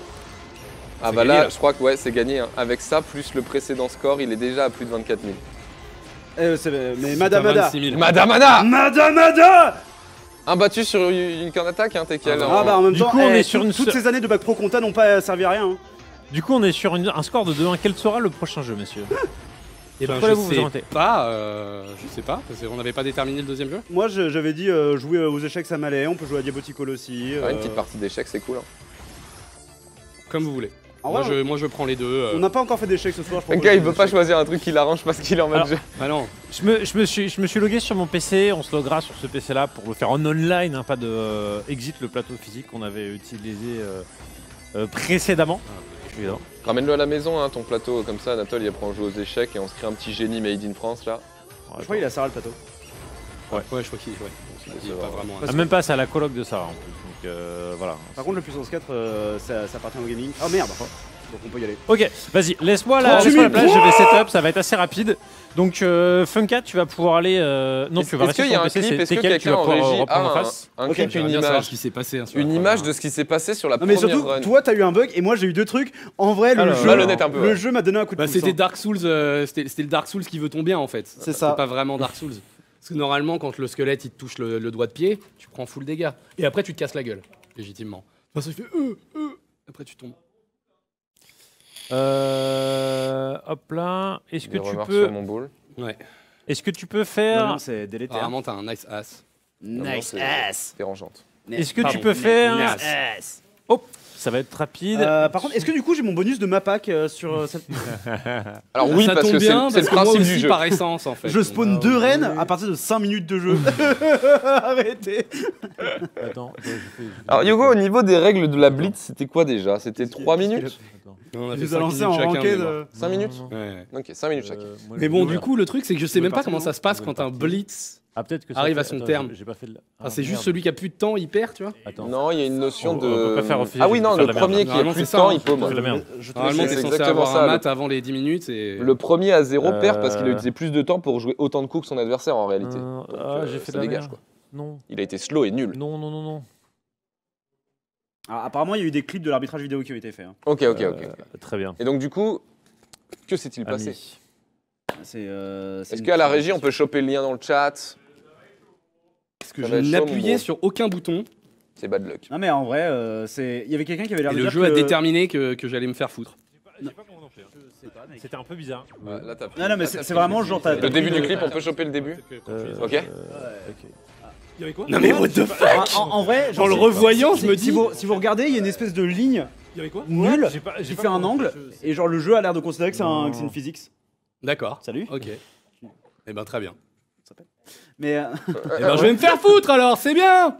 Ah bah gagné, là, là. je crois que ouais, c'est gagné. hein. Avec ça, plus le précédent score, il est déjà à plus de 24 000. Eh, c'est- Mais Madame Ada 26 000. Madame Anna Madame Ada Imbattu sur une corne attaque, hein, t'es quel Ah bah en même Du temps, coup, on eh, est sur une toutes ces années de bac pro compta n'ont pas servi à rien. hein. Du coup, on est sur une- un score de 2-1. Quel sera le prochain jeu, messieurs Et ben, je vous vous sais pas, euh, je sais pas, parce qu'on n'avait pas déterminé le deuxième jeu. Moi j'avais dit euh, jouer aux échecs ça m'allait, on peut jouer à Diaboticall aussi. Ouais, euh, Une petite partie d'échecs, c'est cool. hein. Comme vous voulez. moi, vrai, je, moi je prends les deux. euh. On n'a pas encore fait d'échecs ce soir, je Le gars, il veut pas choisir un truc qui l'arrange parce qu'il est en mode Alors, jeu. Ah non, je me, je, me suis, je me suis logué sur mon PC, on se loguera sur ce PC là pour le faire en online, hein, pas de euh, exit le plateau physique qu'on avait utilisé euh, euh, précédemment. Évidemment. Ramène-le à la maison, hein, ton plateau, comme ça, Anatole, il apprend à jouer aux échecs et on se crée un petit génie made in France là. Je crois qu'il a Sarah le plateau. ouais, je crois qu'il ouais. est pas vrai. vraiment. Ah, même pas, c'est à la coloc de Sarah en plus. Donc euh, voilà. Par contre le puissance 4 euh, ça, ça appartient au gaming. Oh merde Donc on peut y aller. Ok, vas-y, laisse-moi la, 38 laisse-moi la place, 000 je vais setup, ça va être assez rapide. Donc, euh, Funkat, tu vas pouvoir aller. euh, Non, tu vas est-ce rester qu'il y sur a le un PC, clip Est-ce que TKL, tu quelqu'un vas en pouvoir régie reprendre en a un, face. un Ok, clip, une image qui s'est passé. hein, Une image de ce qui s'est passé sur la Non mais surtout, run. toi t'as eu un bug et moi j'ai eu deux trucs. En vrai le Alors, jeu, malhonnête un peu, le ouais. jeu m'a donné un coup de Bah, pouce. c'était hein. Dark Souls, euh, c'était le Dark Souls qui veut ton bien en fait. C'est ça. pas vraiment Dark Souls. Parce que normalement, quand le squelette il te touche le, le doigt de pied, tu prends full dégâts. Et après, tu te casses la gueule, légitimement. Euh, euh. Après, tu tombes. Euh, hop là. Est-ce que tu peux, sur mon ball. Ouais. est-ce que tu peux Non, faire, non, c'est délétère. Apparemment, t'as un nice ass. Non, non, Nice c'est- ass. Dérangeante. est-ce que tu peux faire, Nice. ass. Ça va être rapide. Euh, par contre, est-ce que du coup j'ai mon bonus de ma pack euh, sur euh, cette... Alors oui, ça parce tombe que c'est bien, le- c'est parce que moi principe aussi, du jeu. par essence en fait. Je spawn Donc, deux reines à partir de 5 minutes de jeu. Arrêtez. Attends, attends, je fais- Alors Yogo, au niveau des règles de la blitz, c'était quoi déjà C'était 3 minutes Attends. On a Il fait nous a cinq lancé minutes en chacun, ranked. mais bon. euh, 5 minutes Ouais. Ok, 5 minutes chacun. Euh, moi, Mais bon, du coup, le truc, c'est que je sais même pas comment ça se passe quand un blitz. Ah, peut-être que ça arrive fait- à son attends, terme. j'ai- J'ai pas fait de la- Ah, Ah, c'est juste merde. celui qui a plus de temps, il perd, tu vois. Attends. Non, il y a une notion On- de. on peut pas faire officiel, ah oui, je non, faire le de la premier merde. qui a Normalement, plus de c'est ça, temps, hein. il paume. La merde. Je te Normalement, laisse- t'es c'est censé exactement avoir ça, un le- mat avant les 10 minutes et. Le premier à 0 Euh, perd parce qu'il a utilisé plus de temps pour jouer autant de coups que son adversaire en réalité. Euh, Donc, ah, euh, j'ai fait ça la dégage merde. quoi. Non, Il a été slow et nul. non, non, non, non. Ah, apparemment, il y a eu des clips de l'arbitrage vidéo qui ont été faits. hein. Ok, ok, ok. ok. Très bien. Et donc du coup, que s'est-il passé? Ami. C'est. euh, c'est Est-ce une- qu'à la régie on peut choper le lien dans le chat? Que Ça je va être chaud, mon n'appuyais sur aucun bouton C'est bad luck. Non mais en vrai, euh, c'est. Il y avait quelqu'un qui avait l'air et de le dire jeu que... a déterminé que, que j'allais me faire foutre. C'était un peu bizarre. Ouais, là, t'as pris- Non, non, mais là, c'est t'as c'est pris vraiment le genre t'as. Le début du clip, on peut choper le début Euh, Ok. euh, Il y avait quoi Non mais what the fuck En, en- en vrai, En genre, le si- revoyant, si- je me si dis. vous, si vous regardez, il y a une espèce de ligne Il y avait quoi nulle J'ai pas- j'ai qui pas fait un compris. angle et genre le jeu a l'air de considérer que c'est un- que c'est une physique. D'accord. Salut. Ok. Eh ben très bien. Mais, euh, Eh ben je vais me faire foutre alors, c'est bien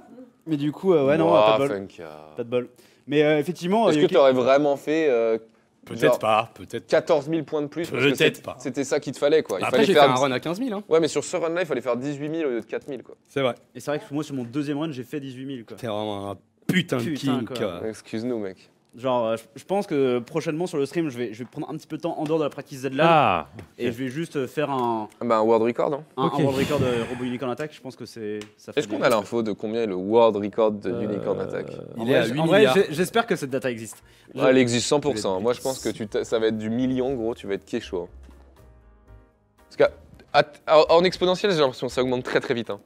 mais du coup, euh, ouais, non, Ouah, pas de bol. Funka. Pas de bol. Mais euh, effectivement, Est-ce que a tu aurais vraiment fait euh, Peut-être genre pas, peut-être. 14 000 points de plus parce que Peut-être c'est- pas. C'était ça qu'il te fallait quoi. Il Après fallait j'ai fait faire un run à 15 000 hein. Ouais, mais sur ce run-là, il fallait faire 18 000 au lieu de 4 000 quoi. C'est vrai. Et c'est vrai que moi, sur mon deuxième run, j'ai fait 18 000. Quoi. T'es vraiment un putain de Putain, king quoi. quoi. Excuse-nous, mec. Genre, euh, je, je pense que prochainement sur le stream, je vais, je vais prendre un petit peu de temps en dehors de la practice Z-Lab Ah, et je vais juste faire un, Ah Bah, un world record. Hein. un, world record de Robo Unicorn Attack. Je pense que c'est. ça fait Est-ce qu'on a l'info de combien est le world record de Euh, Unicorn Attack En Il est à vrai, 8 en vrai, j'espère que cette data existe. Je- Ouais, Elle existe je 100%. vais- Moi, je pense que tu ça va être du million, gros. Tu vas être kécho. hein. Parce qu'en exponentiel, j'ai l'impression que ça augmente très très vite. hein.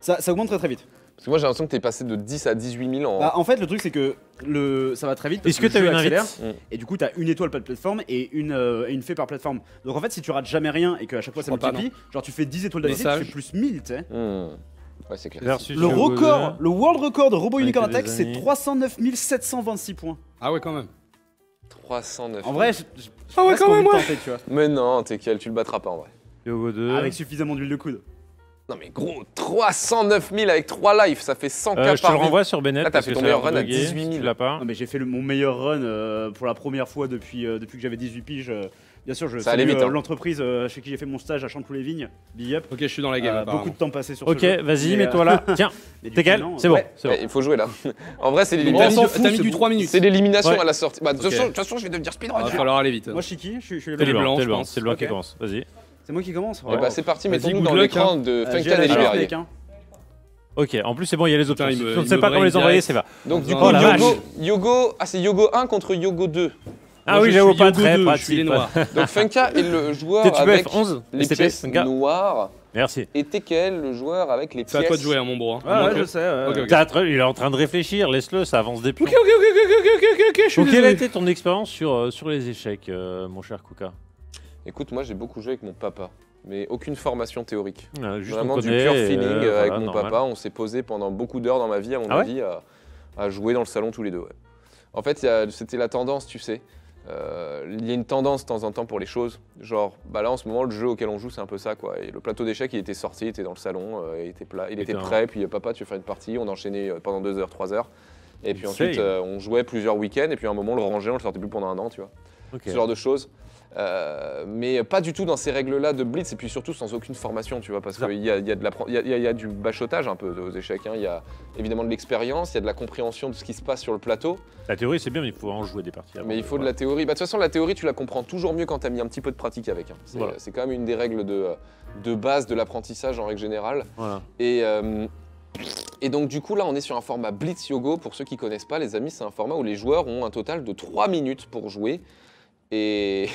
ça, ça augmente très très vite. Parce que moi, j'ai l'impression que t'es passé de 10 à 18 000 en. Bah, en fait, le truc, c'est que le, ça va très vite. parce Est-ce que le t'as jeu une accélère, invite Mm. Et du coup, t'as une étoile par plateforme et une, euh, et une fée par plateforme. Donc en fait, si tu rates jamais rien et qu'à chaque fois ça Je crois pas, multiplie, genre tu fais 10 étoiles d'ADC, tu fais plus 1000, tu sais. Hmm. Ouais, c'est clair. versus Le record, le world record de Robo On Unicorn Attack, c'est amis. 309 726 points. Ah ouais quand même. 309. En vrai, je- je- Ah ouais quand même ouais. tenter, tu vois. Mais non, t'es quel Tu le battras pas en vrai. Yogo 2. Avec suffisamment d'huile de coude. Non, mais gros, 309 000 avec 3 lives, ça fait 100 Euh, k je te par le vie. renvoie sur Bennett. Là, t'as fait ton meilleur run à bugué, 18 000. Tu l'as pas. Non, mais j'ai fait le- mon meilleur run euh, pour la première fois depuis, euh, depuis que j'avais 18 piges. euh, Bien sûr, je Ça salue euh, hein. l'entreprise euh, chez qui j'ai fait mon stage à Chanteloup-les-Vignes, Big Up. Ok, je suis dans la game. Euh, beaucoup de temps passé sur Ok, vas-y, mets-toi là. Tiens, t'es quel C'est bon, ouais. c'est bon. Ouais, il faut jouer là. en vrai, c'est l'élimination. t'as mis- du bon. 3 minutes. C'est l'élimination à la sortie. Bah, de toute façon- je vais devenir speedrun. Il va falloir aller vite. Moi, je suis qui? Je suis, le C'est le blanc, c'est le blanc, qui commence. Vas-y. C'est moi qui commence Eh bah, c'est parti, mettons-nous dans l'écran hein. de Euh, Funkan la et Libéry. hein. Ok, en plus c'est bon, il y a les options. Si on ne me pas comment les envoyer, c'est va. Donc, du Oh coup, la Yogo. Yogo, ah, c'est Yogo 1 contre Yogo 2. Ah Moi, oui, je j'avoue pas Yogo très 2, pratique. Je suis les noirs. Donc, Funka est le joueur avec 11, les pièces noires Merci. et TKL, le joueur avec les C'est à pièces. toi de jouer, hein, mon bro. hein. Ouais, À ouais, je sais. ouais. Il est en train de réfléchir, laisse-le, ça avance des pions. Ok, ok, ok, ok, ok, ok, je quelle a été ton expérience sur, euh, sur les échecs, euh, mon cher Kuka Écoute, moi, j'ai beaucoup joué avec mon papa, mais aucune formation théorique. Ah, juste Vraiment du pur euh, feeling euh, voilà, avec mon normal. papa. On s'est posé pendant beaucoup d'heures dans ma vie, à mon Ah ouais avis, à, à jouer dans le salon tous les deux. ouais. En fait, c'était la tendance, tu sais. Euh, Il y a une tendance de temps en temps pour les choses. Genre, bah là en ce moment, le jeu auquel on joue, c'est un peu ça quoi. Et le plateau d'échecs, il était sorti, il était dans le salon, euh, il était, plat, il était prêt. Puis papa, tu veux faire une partie, on enchaînait pendant deux heures, trois heures. Et puis ensuite, euh, on jouait plusieurs week-ends. Et puis à un moment, on le rangeait, on le sortait plus pendant un an, tu vois ce genre de choses. Euh, mais pas du tout dans ces règles-là de blitz et puis surtout sans aucune formation, tu vois, parce qu'il y a, y, y y du bachotage un peu aux échecs. hein. Il y a évidemment de l'expérience, il y a de la compréhension de ce qui se passe sur le plateau, La théorie, c'est bien, mais il faut en jouer des parties. avant mais il faut de la théorie. Bah, de toute façon, la théorie, tu la comprends toujours mieux quand tu as mis un petit peu de pratique avec. hein. C'est Voilà. quand même une des règles de, de base de l'apprentissage en règle générale. Voilà. Et, euh, et donc du coup là on est sur un format Blitz Yogo, pour ceux qui connaissent pas les amis, c'est un format où les joueurs ont un total de 3 minutes pour jouer. Et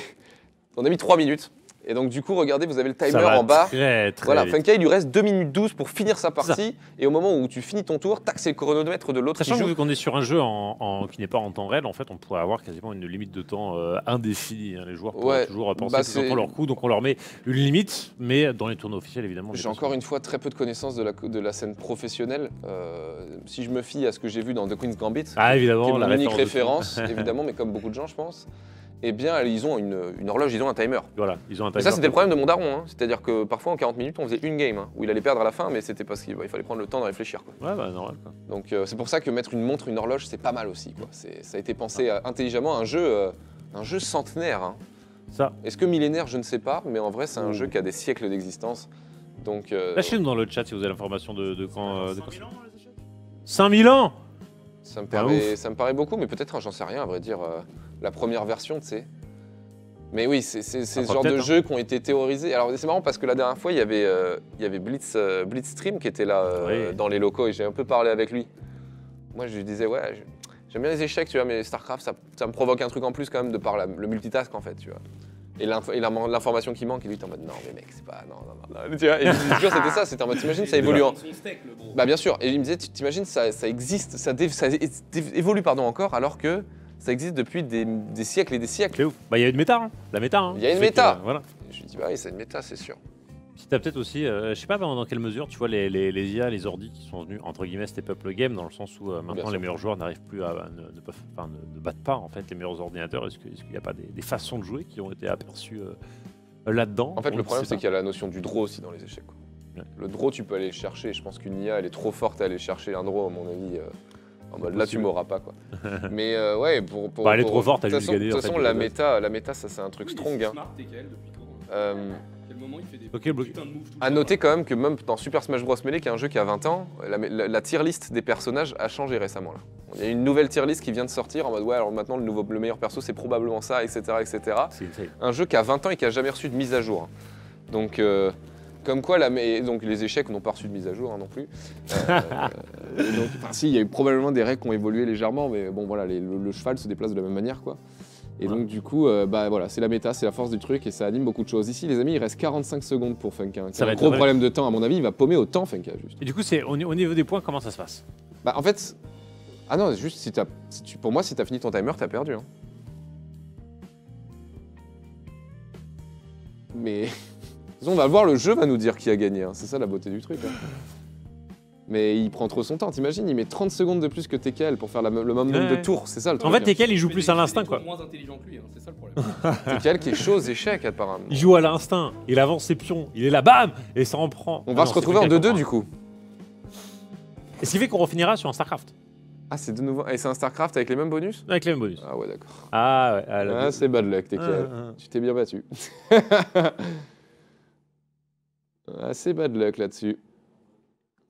on a mis 3 minutes. Et donc du coup regardez, vous avez le timer en bas. Très, très Voilà. Funka il lui reste 2 minutes 12 pour finir sa partie. Et au moment où tu finis ton tour, tac c'est le chronomètre de l'autre Sachant que vu qu'on est sur un jeu en, en- qui n'est pas en temps réel, en fait, on pourrait avoir quasiment une limite de temps euh, indéfinie. hein. Les joueurs pourraient Ouais, toujours penser bah, leur coup, donc on leur met une limite, mais dans les tournois officiels, évidemment. J'ai encore une fois très peu de connaissances de la, de la scène professionnelle. Euh, si je me fie à ce que j'ai vu dans The Queen's Gambit, Ah, évidemment, qui est mon la unique référence. référence, évidemment, mais comme beaucoup de gens, je pense, eh bien, ils ont une, une horloge, ils ont un timer. Voilà, ils ont un Et ça, timer. c'était le problème de mon daron. hein. C'est-à-dire que parfois, en 40 minutes, on faisait une game, hein, où il allait perdre à la fin, mais c'était parce qu'il il fallait prendre le temps de réfléchir. quoi. Ouais, bah, normal. quoi. Donc, euh, c'est pour ça que mettre une montre, une horloge, c'est pas mal aussi. Quoi. Ça a été pensé euh, intelligemment, un jeu, euh, un jeu centenaire. hein. Ça. Est-ce que millénaire, je ne sais pas, mais en vrai, c'est un jeu qui a des siècles d'existence. Donc, euh, Lâchez-nous dans le chat si vous avez l'information de, de quand. euh, de quand- 5000 ans Ça me, paraît, ça me paraît beaucoup, mais peut-être, hein, j'en sais rien, à vrai dire, euh, la première version, tu sais. Mais oui, c'est ce genre de hein. jeux qui ont été théorisés. Alors c'est marrant parce que la dernière fois, il y avait, euh, il y avait Blitz, euh, Blitzstream qui était là Oui. dans les locaux et j'ai un peu parlé avec lui. Moi, je lui disais, ouais, j'aime bien les échecs, tu vois, mais StarCraft, ça, ça me provoque un truc en plus quand même de par la- le multitask, en fait, tu vois. Et l'information qui manque, et lui, t'es en mode, non, mais mec, c'est pas. Non, non, non. Tu vois, et c'était ça, c'était en mode, t'imagines, ça évolue en. Bah bien sûr, et il me disait, tu t'imagines, ça, ça existe, ça, dé- ça é- é- évolue pardon encore, alors que ça existe depuis des, des siècles et des siècles. C'est ouf. Bah, il y a une méta, hein. la méta. hein, Il y a une que, méta. euh, voilà. Je lui dis, bah oui, c'est une méta, c'est sûr. Puis t'as peut-être aussi, euh, je sais pas dans dans quelle mesure, tu vois, les, les, les IA, les ordi qui sont venus, entre guillemets, step up le game, dans le sens où euh, maintenant les meilleurs joueurs n'arrivent plus à, à ne, ne peuvent- enfin, ne, ne battent pas, en fait, les meilleurs ordinateurs. Est-ce qu'il n'y a pas des, des façons de jouer qui ont été aperçues euh, là-dedans? En fait, On le problème, c'est qu'il y a la notion du draw aussi dans les échecs. quoi. Ouais. Le draw, tu peux aller chercher. Je pense qu'une IA, elle est trop forte à aller chercher un draw, à mon avis. euh, en mode là, tu m'auras pas, quoi. Mais euh, ouais, pour. pour Bah, elle est pour- trop forte, De toute façon, gagner, de en toute fait, façon, la méta, la méta, ça, c'est un truc strong. hein. Smart TKL depuis quand Euh, moment il fait des Ok, bloqué. putains de moves tout À noter là quand même que même dans Super Smash Bros Melee, qui est un jeu qui a 20 ans, la, la- la tier list des personnages a changé récemment. Là. Il y a une nouvelle tier list qui vient de sortir en mode ouais, alors maintenant le, nouveau, le meilleur perso c'est probablement ça, etc. etc. Un jeu qui a 20 ans et qui a jamais reçu de mise à jour. hein. Donc, euh, comme quoi, la, mais- donc les échecs n'ont pas reçu de mise à jour hein, non plus. Euh, euh, donc, enfin, si, il y a eu probablement des règles qui ont évolué légèrement, mais bon, voilà, les- le, le cheval se déplace de la même manière, quoi. Et donc, du coup, euh, bah voilà, c'est la méta, c'est la force du truc et ça anime beaucoup de choses. Ici, les amis, il reste 45 secondes pour Funka. Ça C'est va un être gros problème de temps, à mon avis, il va paumer autant Funka, juste. Et du coup, c'est au, au niveau des points, comment ça se passe? Bah, en fait, ah non, juste si t'as, si tu, pour moi, si t'as fini ton timer, t'as perdu. hein. Mais on va le voir, le jeu va nous dire qui a gagné. hein. C'est ça la beauté du truc. Mais il prend trop son temps, t'imagines Il met 30 secondes de plus que TKL pour faire la- le même nombre Ouais. de tours, c'est ça le truc. En fait, hein. Tekel, il joue plus à l'instinct, quoi. moins intelligent que lui, hein, c'est ça le problème. TKL qui est chaud aux échecs apparemment. Il joue à l'instinct, il avance ses pions, il est là, bam Et ça en prend. On Ah va non, se retrouver en Tekel 2-2 qu'on du coup. Et ce qui fait qu'on refinira sur un StarCraft. Ah, c'est de nouveau. Et c'est un StarCraft avec les mêmes bonus? Avec les mêmes bonus. Ah ouais, d'accord. Ah ouais. ah, la- Ah, c'est bad luck, Ah, ah, ah. Tu t'es bien battu. ah, c'est bad luck là-dessus.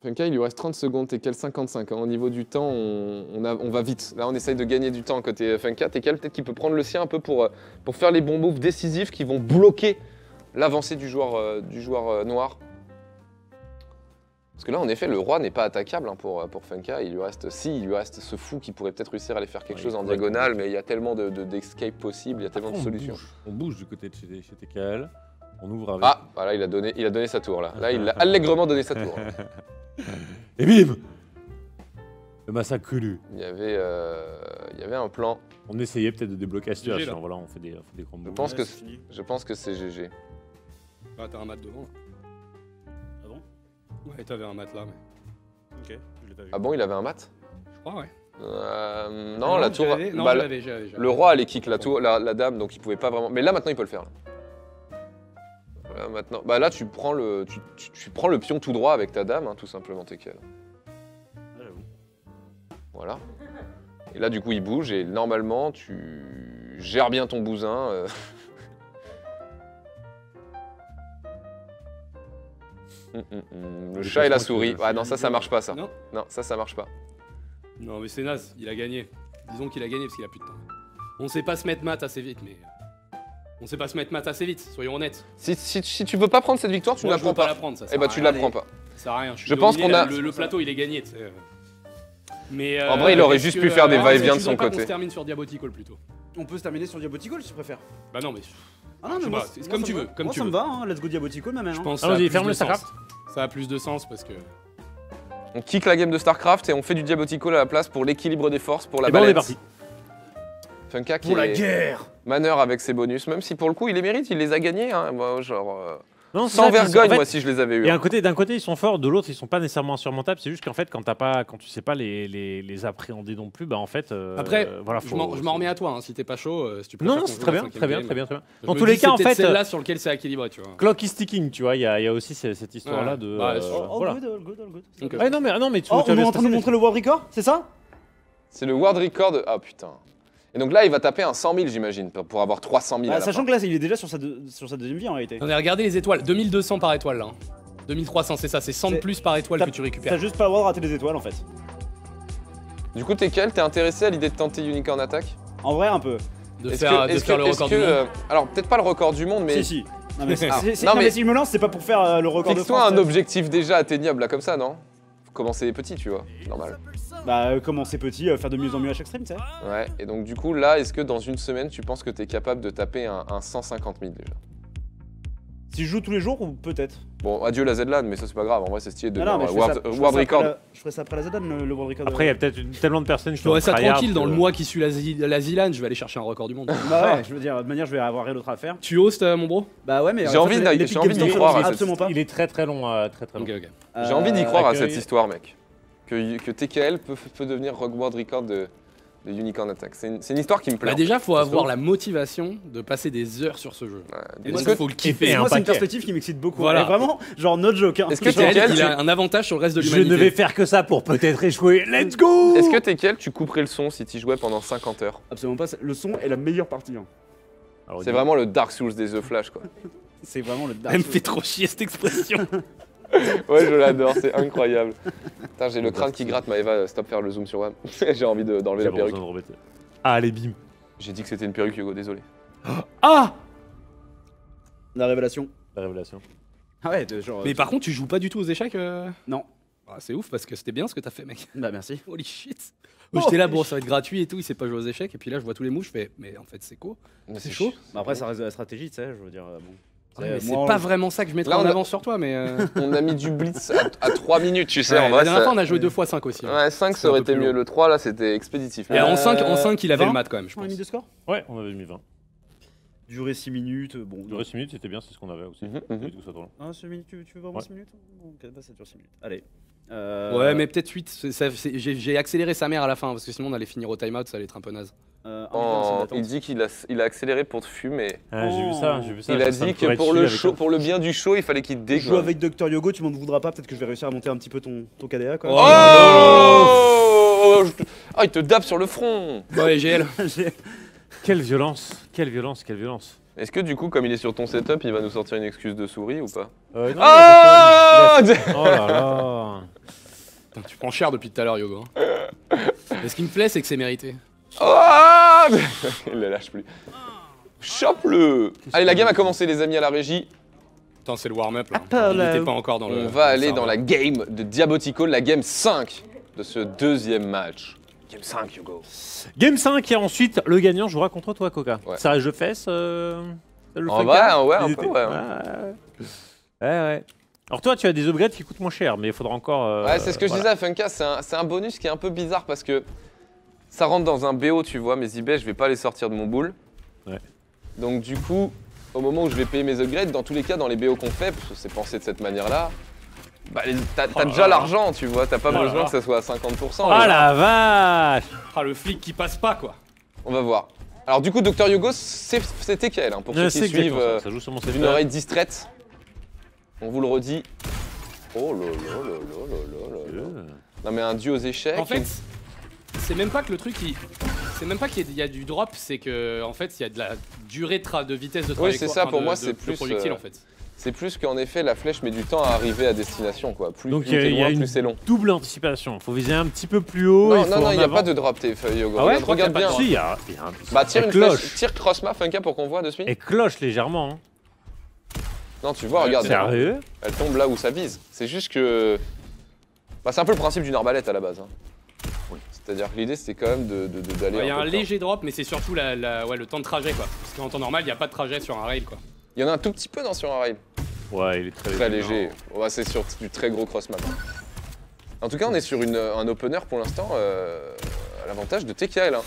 Funka, il lui reste 30 secondes, t'es quel 55. hein. Au niveau du temps, on, on a- on va vite. Là, on essaye de gagner du temps côté Funka. T'es quel peut-être qu'il peut prendre le sien un peu pour, euh, pour faire les bons moves décisifs qui vont bloquer l'avancée du joueur, euh, du joueur euh, noir? Parce que là, en effet, le roi n'est pas attaquable hein, pour, euh, pour Funka. Il lui reste, si, il lui reste ce fou qui pourrait peut-être réussir à aller faire quelque Ouais, chose en diagonale, mais il y a tellement de, de- d'escape possibles, il y a tellement de on solutions. Bouge. On bouge du côté de chez, chez TKL. On ouvre avec. Ah, voilà, il a donné, il a donné sa tour là. Là, il a allègrement donné sa tour. Et bim Le massacre cru. Il y avait, euh, il y avait un plan. On essayait peut-être de débloquer la GG, situation. là. Voilà, on fait des, on fait des combos. Je pense que, Ouais, c'est fini. je pense que c'est GG. Ah, t'as un mat devant. Ah bon? Ouais, t'avais un mat là, mais. Ok, je l'ai pas vu. Ah bon, il avait un mat? Je crois, ouais. Euh, Non, la je tour. l'avais- Non, bah, je la- l'avais, je l'avais, je le roi allait kick la tour, la, la dame, donc il pouvait pas vraiment. Mais là, maintenant, il peut le faire. Là. Voilà, maintenant. Bah là, tu prends le, tu, tu- tu prends le pion tout droit avec ta dame, hein, tout simplement, TKL. Ah. Voilà. Et là, du coup, il bouge et normalement, tu gères bien ton bousin. euh. Hum, hum, hum. Le chat et la souris. Ah non, ça, ça marche pas, ça. Non Non, ça, ça marche pas. Non, mais c'est naze, il a gagné. Disons qu'il a gagné parce qu'il a plus de temps. On sait pas se mettre mat assez vite, mais. Euh, On sait pas se mettre mat assez vite, soyons honnêtes. Si, si, si tu veux pas prendre cette victoire, tu ne la je prends pas pas. la prendre, ça Eh bah, à tu la prends pas. Ça sert à rien. suis Je pense qu'on a- Le, le plateau, il est gagné, tu sais. Mais, En vrai, il aurait juste que, pu faire des euh, va-et-vient tu de son côté. qu'on se termine sur Diabotical plutôt. On peut se terminer sur Diabotical si tu préfères. Bah non, mais. Ah non, Je mais moi, moi, comme tu veux, comme moi, tu ça me va, hein, let's go Diabotical ma mère. Je hein. pense que Allons-y, ferme le. Starcraft. Ça a plus de sens parce que. On kick la game de StarCraft et on fait du Diabotical à la place pour l'équilibre des forces, pour la Et ben on est balance. parti. Funka qui Pour la est guerre maneur avec ses bonus, même si pour le coup il les mérite, il les a gagnés. hein. Moi, genre, euh, Non, c'est sans ça, puis, vergogne, en fait, moi, si je les avais eu. Et hein. côté, d'un côté, ils sont forts, de l'autre, ils sont pas nécessairement insurmontables. C'est juste qu'en fait, quand t'as pas, quand tu sais pas les, les, les appréhender non plus, bah en fait. euh, Après, voilà, je faut- m'en je m'en remets à toi, hein, si t'es pas chaud, euh, si tu Non, préfères non, qu'on c'est joue très la bien, cinquième très bien, game. très bien, très bien. Je Dans me tous dis, les cas, c'est en peut-être fait, celle-là sur lequel c'est équilibré, tu vois. Clock is ticking, tu vois. Il y, a il y a aussi ce- cette histoire-là Ouais. de. Euh, voilà. good, all good, all good. Ok. Ouais, non, mais non, mais tu. Oh, tu on avais en train de montrer le world record, c'est ça? C'est le world record. Ah putain. Et donc là, il va taper un 100 000, j'imagine, pour- avoir 300 000 à Bah, la Sachant fin. que là, il est déjà sur sa, deux- sur sa deuxième vie en réalité. Attendez, regardez les étoiles, 2200 par étoile là. hein. 2300, c'est ça, c'est 100 de plus par étoile t'as- que tu T'as récupères. juste pas le droit de rater les étoiles en fait. Du coup, t'es quel T'es intéressé à l'idée de tenter Unicorn Attack? En vrai, un peu. De faire, que- de est-ce faire que- le record que, du monde. euh, Alors, peut-être pas le record du monde, mais Si, si. Non, mais, Ah. Non, non, mais- mais si je me lance, c'est pas pour faire euh, le record de fixe-toi France. un objectif déjà atteignable là, comme ça, non? Faut commencer petit, tu vois. Normal. Bah, euh, commencer petit, euh, faire de mieux en mieux à chaque stream, tu sais. Ouais, et donc du coup, là, est-ce que dans une semaine, tu penses que t'es capable de taper un, un 150 000 déjà? Si je joue tous les jours, ou peut-être? Bon, adieu la Z-LAN, mais ça c'est pas grave, en vrai c'est stylé de faire non, mais euh, je World, ça- je world ça après record. la- Je ferai ça après la Zedan, le, le world record. Après, il y a peut-être une- tellement de personnes qui Je ça tranquille dans le mois qui suit la, la Zilan, je vais aller chercher un record du monde. Bah ouais, je veux dire, de manière, je vais avoir rien d'autre à faire. Tu hostes euh, mon bro? Bah ouais, mais. J'ai envie d'y- croire à cette Absolument pas. Il est très très long, euh, très très long. Ok, ok. J'ai envie d'y croire à cette histoire, mec. Que, que TKL peut, peut devenir world record de, de Unicorn Attack. C'est une, histoire qui me plaît. Bah déjà, faut avoir la motivation de passer des heures sur ce jeu. Ouais. Que, faut le kiffer. un Moi, c'est une perspective qui m'excite beaucoup. Voilà. Et vraiment, genre, no joke. hein. Est-ce que quel Il tu- a un avantage sur le reste de Je l'humanité. ne vais faire que ça pour peut-être échouer. Let's go est-ce que TKL, tu couperais le son si tu jouais pendant 50 heures? Absolument pas. Le son est la meilleure partie. hein. C'est vraiment le Dark Souls des The Flash, quoi. C'est vraiment le dark. Elle me Souls. fait trop chier cette expression. Ouais, je l'adore, c'est incroyable. Putain, j'ai le crâne qui gratte, Maëva, stop faire le zoom sur WAM. j'ai envie de- d'enlever la perruque. de. Ah, allez, bim. J'ai dit que c'était une perruque, Hugo, désolé. Ah La révélation. La révélation. Ah ouais, de genre. Mais par contre, tu joues pas du tout aux échecs euh? Non. Ah, C'est ouf parce que c'était bien ce que t'as fait, mec. Bah merci. Holy shit. Moi, J'étais là, bon, ça va être gratuit et tout, il sait pas jouer aux échecs. Et puis là, je vois tous les moves, je fais, mais en fait, c'est quoi Mais C'est chaud. Bah après, ça reste de la stratégie, tu sais. Je veux dire, euh, bon. Ouais, Euh, mais C'est pas on- vraiment ça que je mettrais Là, en on a- avant sur toi, mais. euh, On a mis du blitz à, 3 minutes, tu sais, ouais, en la vrai. dernière ça- fois, on a joué 2 x 5 aussi. hein. Ouais, 5 C'était ça aurait été mieux. long. Le 3, là, c'était expéditif. Et en Euh, 5, en 5, il avait 20? le mat quand même, je On a mis pense. de score Ouais, on avait mis 20. Durer 6 minutes, euh, bon. Le 6 minutes, c'était bien, c'est ce qu'on avait aussi. Mhm. du tout ça. Ah, 6 minutes, tu, tu veux vraiment Ouais. 6 minutes Bon, Ok, bah ça dure 6 minutes. Allez. Euh, Ouais, mais peut-être 8. c'est- ça- c'est- J'ai j'ai accéléré sa mère à la fin parce que sinon on allait finir au timeout, ça allait être un peu naze. Euh, En- il dit qu'il a, il a accéléré pour te fumer. Ah, j'ai vu ça, j'ai vu ça. il a dit que pour le, avec show, un- pour le bien du show, il fallait qu'il Je joue dégage. avec Dr Yogo, tu m'en voudras pas, peut-être que je vais réussir à monter un petit peu ton, ton KDA quoi. Oh oh, oh, je Ah, il te dappe sur le front Bon, allez, GL. Quelle violence, quelle violence, quelle violence. Est-ce que du coup, comme il est sur ton setup, il va nous sortir une excuse de souris ou pas Euh, non, Ah Oh là là. Putain, tu prends cher depuis tout à l'heure, Yogo. hein. Mais ce qui me plaît, c'est que c'est mérité. Ah Il le lâche plus. Chope-le Allez, la game a commencé, les amis, à la régie. Putain, c'est le warm-up là. pas Il là. était pas encore dans le. On va aller dans la game de Diabotico, la game 5 de ce deuxième match. Game 5, Hugo. Game 5 et ensuite le gagnant jouera contre toi, Coca. Ouais. Ça je fesse. euh, le En vrai, ouais, un peu, ouais. Ouais, ouais. ouais. Alors toi, tu as des upgrades qui coûtent moins cher, mais il faudra encore. euh, Ouais, c'est ce que voilà. je disais à Funka, c'est un, c'est un bonus qui est un peu bizarre parce que ça rentre dans un BO, tu vois, mes eBay, je vais pas les sortir de mon boule. Ouais. Donc du coup, au moment où je vais payer mes upgrades, dans tous les cas, dans les BO qu'on fait, parce que c'est pensé de cette manière-là, bah, t'as déjà l'argent, tu vois, t'as pas besoin que ça soit à 50%. Ah oh la vache Ah le flic qui passe pas, quoi On va voir. Alors du coup, Docteur Yogo, c'était quel, pour ceux qui suivent euh, une oreille distraite. On vous le redit. Oh là là là là là là là. Non mais un dieu aux échecs. En fait, c'est même pas que le truc il. C'est même pas qu'il y, a- du drop, c'est que en fait il y a de la durée de, tra- de vitesse de Oui, trajectoire. c'est ça, pour de- moi, c'est plus, projectile euh, en fait. C'est plus qu'en effet, la flèche met du temps à arriver à destination, quoi. Plus, Donc plus il y a, loin, une plus c'est long. double anticipation. Faut viser un petit peu plus haut. Non, il non, non, il n'y a avant. pas de drop, t'es feuilles, Yogo. Ah ouais, Regarde, bien. de- Si, il y a- il y a un petit- Bah, tire une flèche, cloche. tire Crossma, Funka, pour qu'on voit de suite. Elle cloche légèrement. hein. Non, tu vois, regarde. Sérieux? Elle tombe là où ça vise. C'est juste que. Bah, c'est un peu le principe d'une arbalète à la base. hein. C'est-à-dire que l'idée, c'était quand même de- de- de- d'aller. Il y a un léger drop, mais c'est surtout la, la- ouais, le temps de trajet quoi. Parce qu'en temps normal, il n'y a pas de trajet sur un rail quoi. Il y en a un tout petit peu dans sur un rail. Ouais, il est très, Très léger. Ouais, c'est sur du très gros cross map. En tout cas, on est sur une- un opener pour l'instant euh, à l'avantage de TKL. Hein.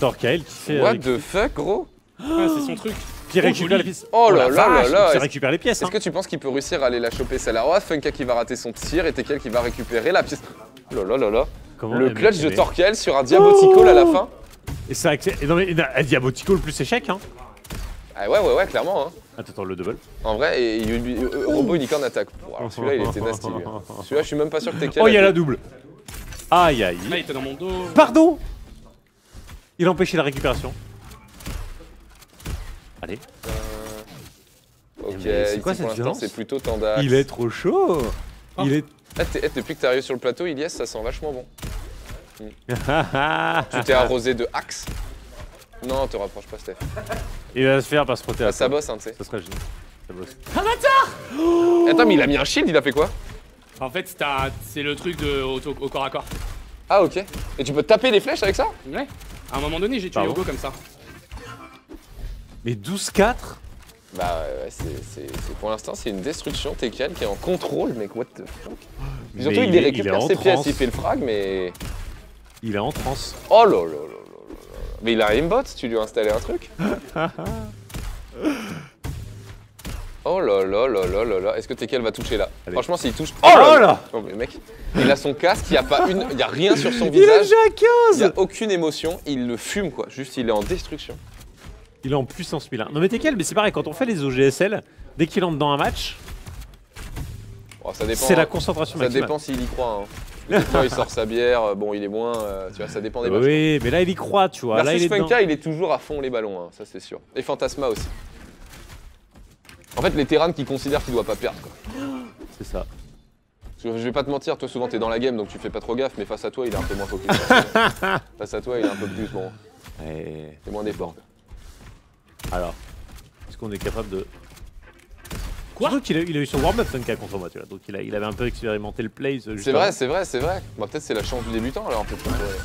Torkael qui fait. What the fuck, gros? Ouais, c'est son truc. Qui récupère joli. les pièces. Oh là la là là vache, là récupère les pièces. Est-ce hein. que tu penses qu'il peut réussir à aller la choper celle-là? Oh, Funka qui va rater son tir et TKL qui va récupérer la pièce. Oh là là là là. Comment Le clutch de Torkel sur un Diabotical à la fin. Et c'est- et non, mais, et Diabotico le plus échec. Hein. Ah ouais, ouais, ouais, clairement. Hein. Attends, attends, le double. En vrai, et, et- et- Robo Unicorn attaque. Alors celui-là, il était nasty. lui, hein. Celui-là, je suis même pas sûr que TKL. Oh, il y a la double. Aïe, aïe. Ah, il était dans mon dos. Pardon Il a empêché la récupération. Allez. Ok, Mais c'est quoi cette violence c'est plutôt Tandax. Il est trop chaud. Oh. Il est. Ah, eh, depuis que t'es arrivé sur le plateau, Ilias, ça sent vachement bon. Tu Il t'es arrosé de axe Non, te rapproche pas, Steph. va se faire pas se frotter à Ah, ça bosse, hein, tu sais. Ça serait génial. Ça bosse. Attends, mais il a mis un shield, il a fait quoi En fait, c'est un- le truc de au, au corps à corps. Ah, ok. Et tu peux taper des flèches avec ça Ouais. À un moment donné, j'ai tué Yogo comme ça. Mais 12-4 Bah, ouais, c'est- c'est pour l'instant, c'est une destruction. TKL qui est en contrôle, mec, what the fuck? Surtout, il les récupère ses pièces, il fait le frag, mais. Il est en transe. Oh là là là là. Mais il a un aimbot, tu lui as installé un truc Oh là là là là là là. Est-ce que TKL va toucher là? Allez. Franchement, s'il touche. Oh là là Non, mais mec, il a son casque, il a pas une. Il y a rien sur son Il est visage. déjà à Il y a 15 aucune émotion, il le fume quoi. Juste, il est en destruction. Il est en puissance 1001. Non mais t'es quel Mais c'est pareil, quand on fait les OGSL, dès qu'il entre dans un match, Oh, ça c'est la hein. concentration Ça maximale. dépend s'il y croit. Hein. Fois, il sort sa bière, euh, bon, il est moins. euh, tu vois, ça dépend des matchs. Oui, mais là il y croit, tu vois. Là il est. Funka, il est toujours à fond les ballons, hein, ça c'est sûr. Et Fantasma aussi. En fait, les terrains qui considèrent qu'il doit pas perdre. C'est ça. Je vais pas te mentir, toi souvent t'es dans la game donc tu fais pas trop gaffe, mais face à toi il est un peu moins focus. face à toi il est un peu plus bon, Et... c'est moins d'efforts. Alors, est-ce qu'on est capable de. Quoi Surtout qu'il a, il a eu son warm-up Funka contre moi, tu vois. Donc il, a, il avait un peu expérimenté le juste C'est vrai, c'est vrai, c'est vrai. Bah, peut-être c'est la chance du débutant alors que-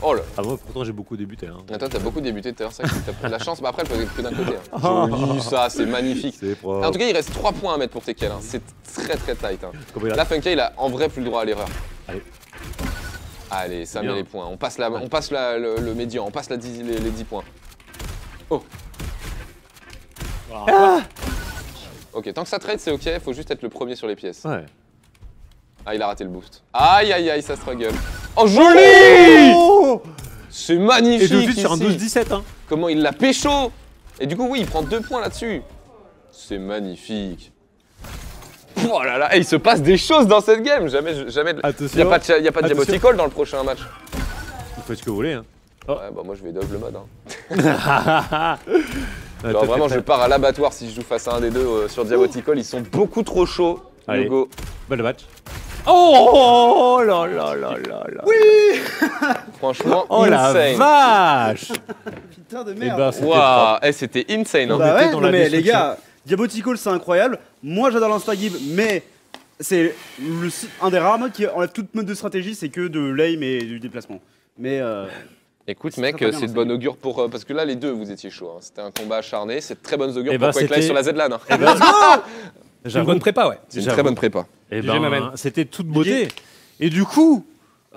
Oh là Ah, moi pourtant j'ai beaucoup débuté. Hein. Ah, Toi t'as beaucoup débuté tout à l'heure, c'est vrai que t'as pris de la chance, mais après elle peut être que d'un côté. hein. Joli ça, c'est magnifique. En tout cas il reste 3 points à mettre pour TKL, hein. c'est très très tight. Hein. Comment il a- Là Funky il a en vrai plus le droit à l'erreur. Allez. Allez, ça Bien. met les points. On passe, la, on passe la- le, le médian, on passe la 10 les, les 10 points. Voilà. Ok, tant que ça trade c'est ok, faut juste être le premier sur les pièces. Ouais. Ah il a raté le boost. Aïe aïe aïe, ça struggle. Oh joli Oh C'est Et magnifique tout de suite sur un ici. 12-17, hein. Comment il l'a pécho Et du coup oui, il prend deux points là-dessus. C'est magnifique. Oh là là, et il se passe des choses dans cette game. Jamais, jamais. Il Attention. y a pas de, y a pas de. Diaboticall dans le prochain match. faites ce que vous voulez. Hein. Ouais, bah moi je vais double mode. Hein. Genre toi, vraiment, je pars à l'abattoir si je joue face à un des deux euh, sur Diaboticol. Ils sont beaucoup trop chauds. Allez. Balle de match. Oh là là là là là. Oui. Franchement, Oh la insane. vache. Putain de Eh merde. ben, c'était Waouh, eh, c'était insane. Hein. Bah ouais, dans non la mais les gars, Diabotical c'est incroyable. Moi j'adore l'instagib, mais c'est un des rares modes qui enlève toute mode de stratégie, c'est que de l'aim et du déplacement. Mais euh, Écoute, mec, euh, c'est de bonne augure pour. euh, parce que là, les deux, vous étiez chaud. C'était un combat acharné. C'est de très bonnes augures Eh pour ben, Quake Live sur la Z-LAN. hein. Eh ben, J'ai une bonne prépa, ouais. C'est une très bonne prépa. Eh GG ben, c'était toute beauté. Et du coup,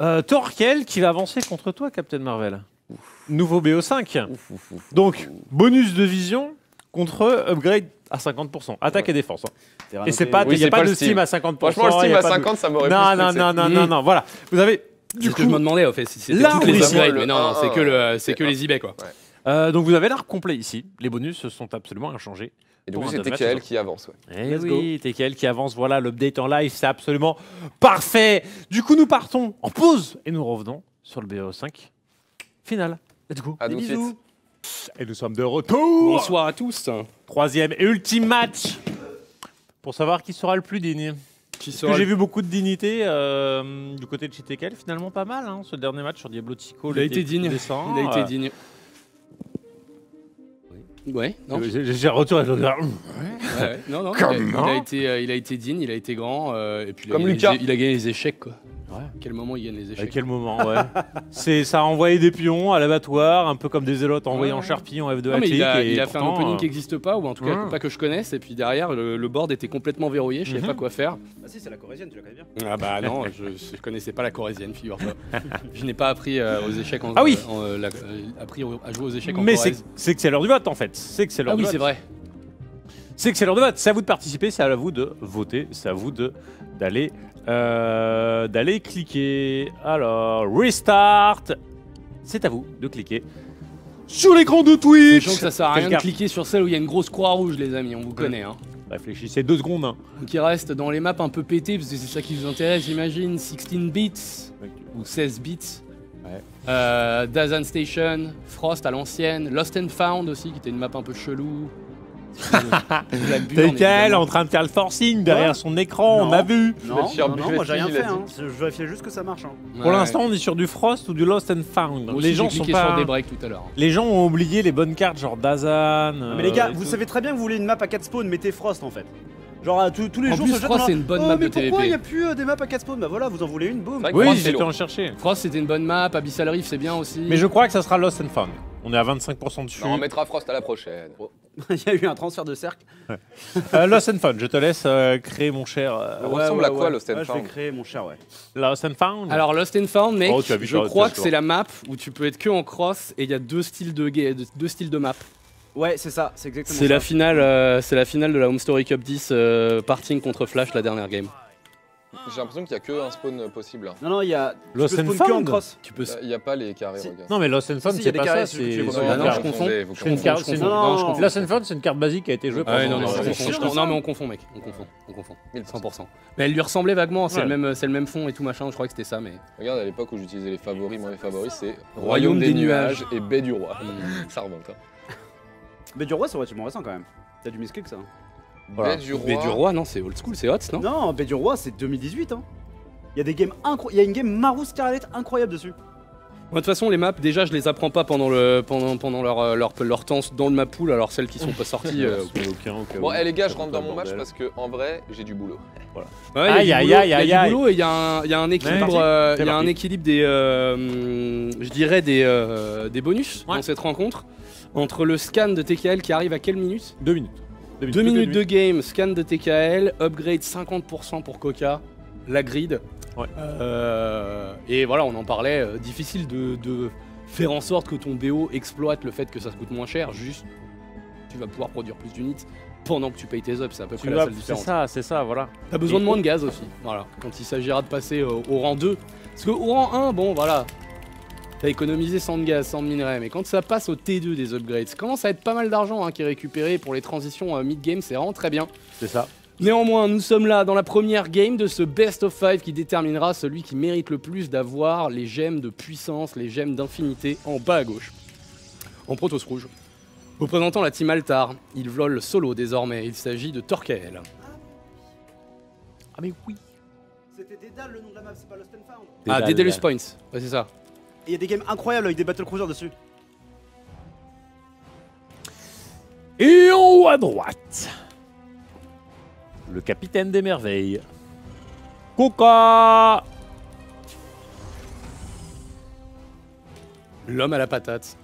euh, Torkel qui va avancer contre toi, Captain Marvel. Nouveau BO5. Donc, bonus de vision contre upgrade à 50%. Attaque et défense. hein. Et c'est pas, il Oui, n'y a pas, pas de le Steam à 50%. Franchement, le y Steam a à pas de- 50, ça m'aurait Non, non, non, non, non, non. Voilà. Vous avez. C'est Du ce que je coup, me demandais, en fait, si c'était là, toutes on les upgrades. Mais non, non, c'est que, le, 1-1, c'est que c'est les eBay, quoi. euh, donc vous avez l'arc complet ici. Les bonus sont absolument inchangés. Et coup, un c'est TKL c'est qui avance. Ouais. Eh Let's oui, TKL qui avance, voilà, l'update en live, c'est absolument parfait. Du coup, nous partons en pause et nous revenons sur le BO5 final. Let's go. À Des bisous. suite. Et nous sommes de retour. Bonsoir à tous. Troisième et ultime match pour savoir qui sera le plus digne. Qui j'ai vu beaucoup de dignité euh, du côté de chez TKL, finalement pas mal, hein, ce dernier match sur Diablo Tico. Il a été digne. décent. Il a été Euh, digne. Ouais, non. J'ai retour à Ouais, ouais. Non, non, il a, il a été, euh, il a été digne, il a été grand, euh, et puis il a, Comme Lucas. il a gagné les échecs, quoi. Ouais. À quel moment il gagne les À échecs quel moment, ouais. C'est, ça a envoyé des pions à l'abattoir, un peu comme des zélotes envoyés en Ouais. charpie en F2 Non, mais il a, et il a fait un pourtant, opening euh, qui n'existe pas, ou en tout cas Ouais. pas que je connaisse, et puis derrière le, le board était complètement verrouillé, je savais Mhm. pas quoi faire. Ah si, c'est la corésienne, tu la connais bien. Ah bah non, je, je connaissais pas la corésienne, figure-toi. je n'ai pas appris euh, aux échecs en, Ah oui. en, euh, la- euh, appris à jouer aux échecs en Mais c'est, que c'est l'heure du vote en fait. C'est que c'est l'heure Ah du oui, vote. c'est vrai. C'est que c'est l'heure de vote. C'est à vous de participer, c'est à vous de voter, c'est à vous de d'aller euh, d'aller cliquer. Alors restart. C'est à vous de cliquer sur l'écran de Twitch. Sachant que ça sert à rien de cliquer sur celle où il y a une grosse croix rouge, les amis, on vous connaît. Hein. Réfléchissez deux secondes. hein. Donc il reste dans les maps un peu pétées, parce que c'est ça qui vous intéresse, j'imagine. 16 bits ou 16 bits. Ouais. Euh, Dazan Station, Frost à l'ancienne, Lost and Found aussi, qui était une map un peu chelou. TKL en train de faire le forcing derrière son écran, on a vu. Non, Belchior non, non, moi j'ai rien fait. Hein. Je vérifiais juste que ça marche. Hein. Pour Ouais. l'instant, on est sur du Frost ou du Lost and Found. Aussi, les gens j'ai sont pas. sur des breaks tout à l'heure. Les gens ont oublié les bonnes cartes genre Dazan. Non, mais les gars, euh, vous et tout. savez très bien que vous voulez une map à 4 spawns, mettez Frost en fait. Genre à tous tous les En jours, plus, Frost, c'est une bonne oh, map mais de pourquoi il n'y a plus euh, des maps à 4 spawns Bah voilà, vous en voulez une, boum. Oui, c'est j'étais en chercher. Frost, c'était une bonne map, Abyssal Reef, c'est bien aussi. Mais je crois que ça sera Lost and Found. On est à 25% dessus. Non, on mettra Frost à la prochaine. Il y a eu un transfert de cercle. Euh, Lost and Found, je te laisse euh, créer mon cher. euh, Ça ressemble à quoi, Lost and Ouais, Je vais Found créer mon cher, ouais. Lost and Found Alors Lost and Found, mec, Oh, je crois que c'est la map où tu peux être que en cross et il y a deux styles de, deux styles de map. Ouais, c'est ça, c'est exactement ça. C'est la finale, euh, c'est la finale de la Home Story Cup 10 euh, parting contre Flash la dernière game. J'ai l'impression qu'il n'y a que un spawn euh, possible. Non, non, il y a. tu Lost and spawn que en Found cross. Tu peux. Euh, Il n'y a pas les carrés, regarde. Non, mais Lost and Found, c'est il y a pas des ça. carrés, C'est les non, je confonds. Lost and Found, c'est une carte basique qui a été jouée Ah pendant- non, non, euh, mais on confond, mec, on confond, on confond, 1000%. 100%. Mais elle lui ressemblait vaguement, c'est Ouais. le même, c'est le même fond et tout machin. Je crois que c'était ça, mais. Regarde, à l'époque où j'utilisais les favoris, moi mes favoris c'est Royaume des nuages. et Baie du Roi. Ça remonte. Hein. Mais du roi, c'est relativement récent quand même. T'as du misclick ça. Voilà. Baie du Roi. Du roi, non, c'est old school, c'est hot, non Non, Baie du roi, c'est 2018. Hein. Il y a des games incroyables. Il y a une game Marou Scarlet incroyable dessus. Moi, de toute façon, les maps, déjà, je les apprends pas pendant, le, pendant, pendant leur, euh, leur, leur temps dans ma pool, alors celles qui sont pas sorties. euh, Aucun, au cas Bon, eh les gars, je rentre dans mon match le parce que en vrai, j'ai du boulot. Ouais, il y a Aïe, du aïe, boulot, aïe, il y a du boulot et il y, a un- il y a un équilibre, euh, y a un équilibre des, euh, je dirais des, euh, des bonus Ouais. dans cette rencontre entre le scan de TKL qui arrive à quelle minute? Deux minutes. Deux minutes de game, scan de TKL, upgrade 50% pour Coca, la grid. Ouais. Euh, et voilà, on en parlait, euh, difficile de, de faire en sorte que ton BO exploite le fait que ça coûte moins cher, juste tu vas pouvoir produire plus d'unités pendant que tu payes tes ups, c'est à peu Tu près la seule C'est différence. ça, c'est ça, voilà. T'as besoin Et- de moins de gaz aussi, voilà, quand il s'agira de passer au, au rang 2. Parce qu'au rang 1, bon voilà, t'as économisé 100 de gaz, 100 de minerais, mais quand ça passe au T2 des upgrades, ça commence à être pas mal d'argent hein, qui est récupéré pour les transitions euh, mid-game, c'est vraiment très bien. C'est ça. Néanmoins, nous sommes là dans la première game de ce best of 5 qui déterminera celui qui mérite le plus d'avoir les gemmes de puissance, les gemmes d'infinité en bas à gauche. En Protoss rouge. Représentant la team Altar, il vole solo désormais, il s'agit de Torkael. Ah mais oui C'était Dédale le nom de la map, c'est pas Lost and Found. Ah, Daedalus Points, ouais c'est ça. Et il y a des games incroyables avec des Battle Cruisers dessus. Et en haut à droite, le capitaine des merveilles. Coca L'homme à la patate.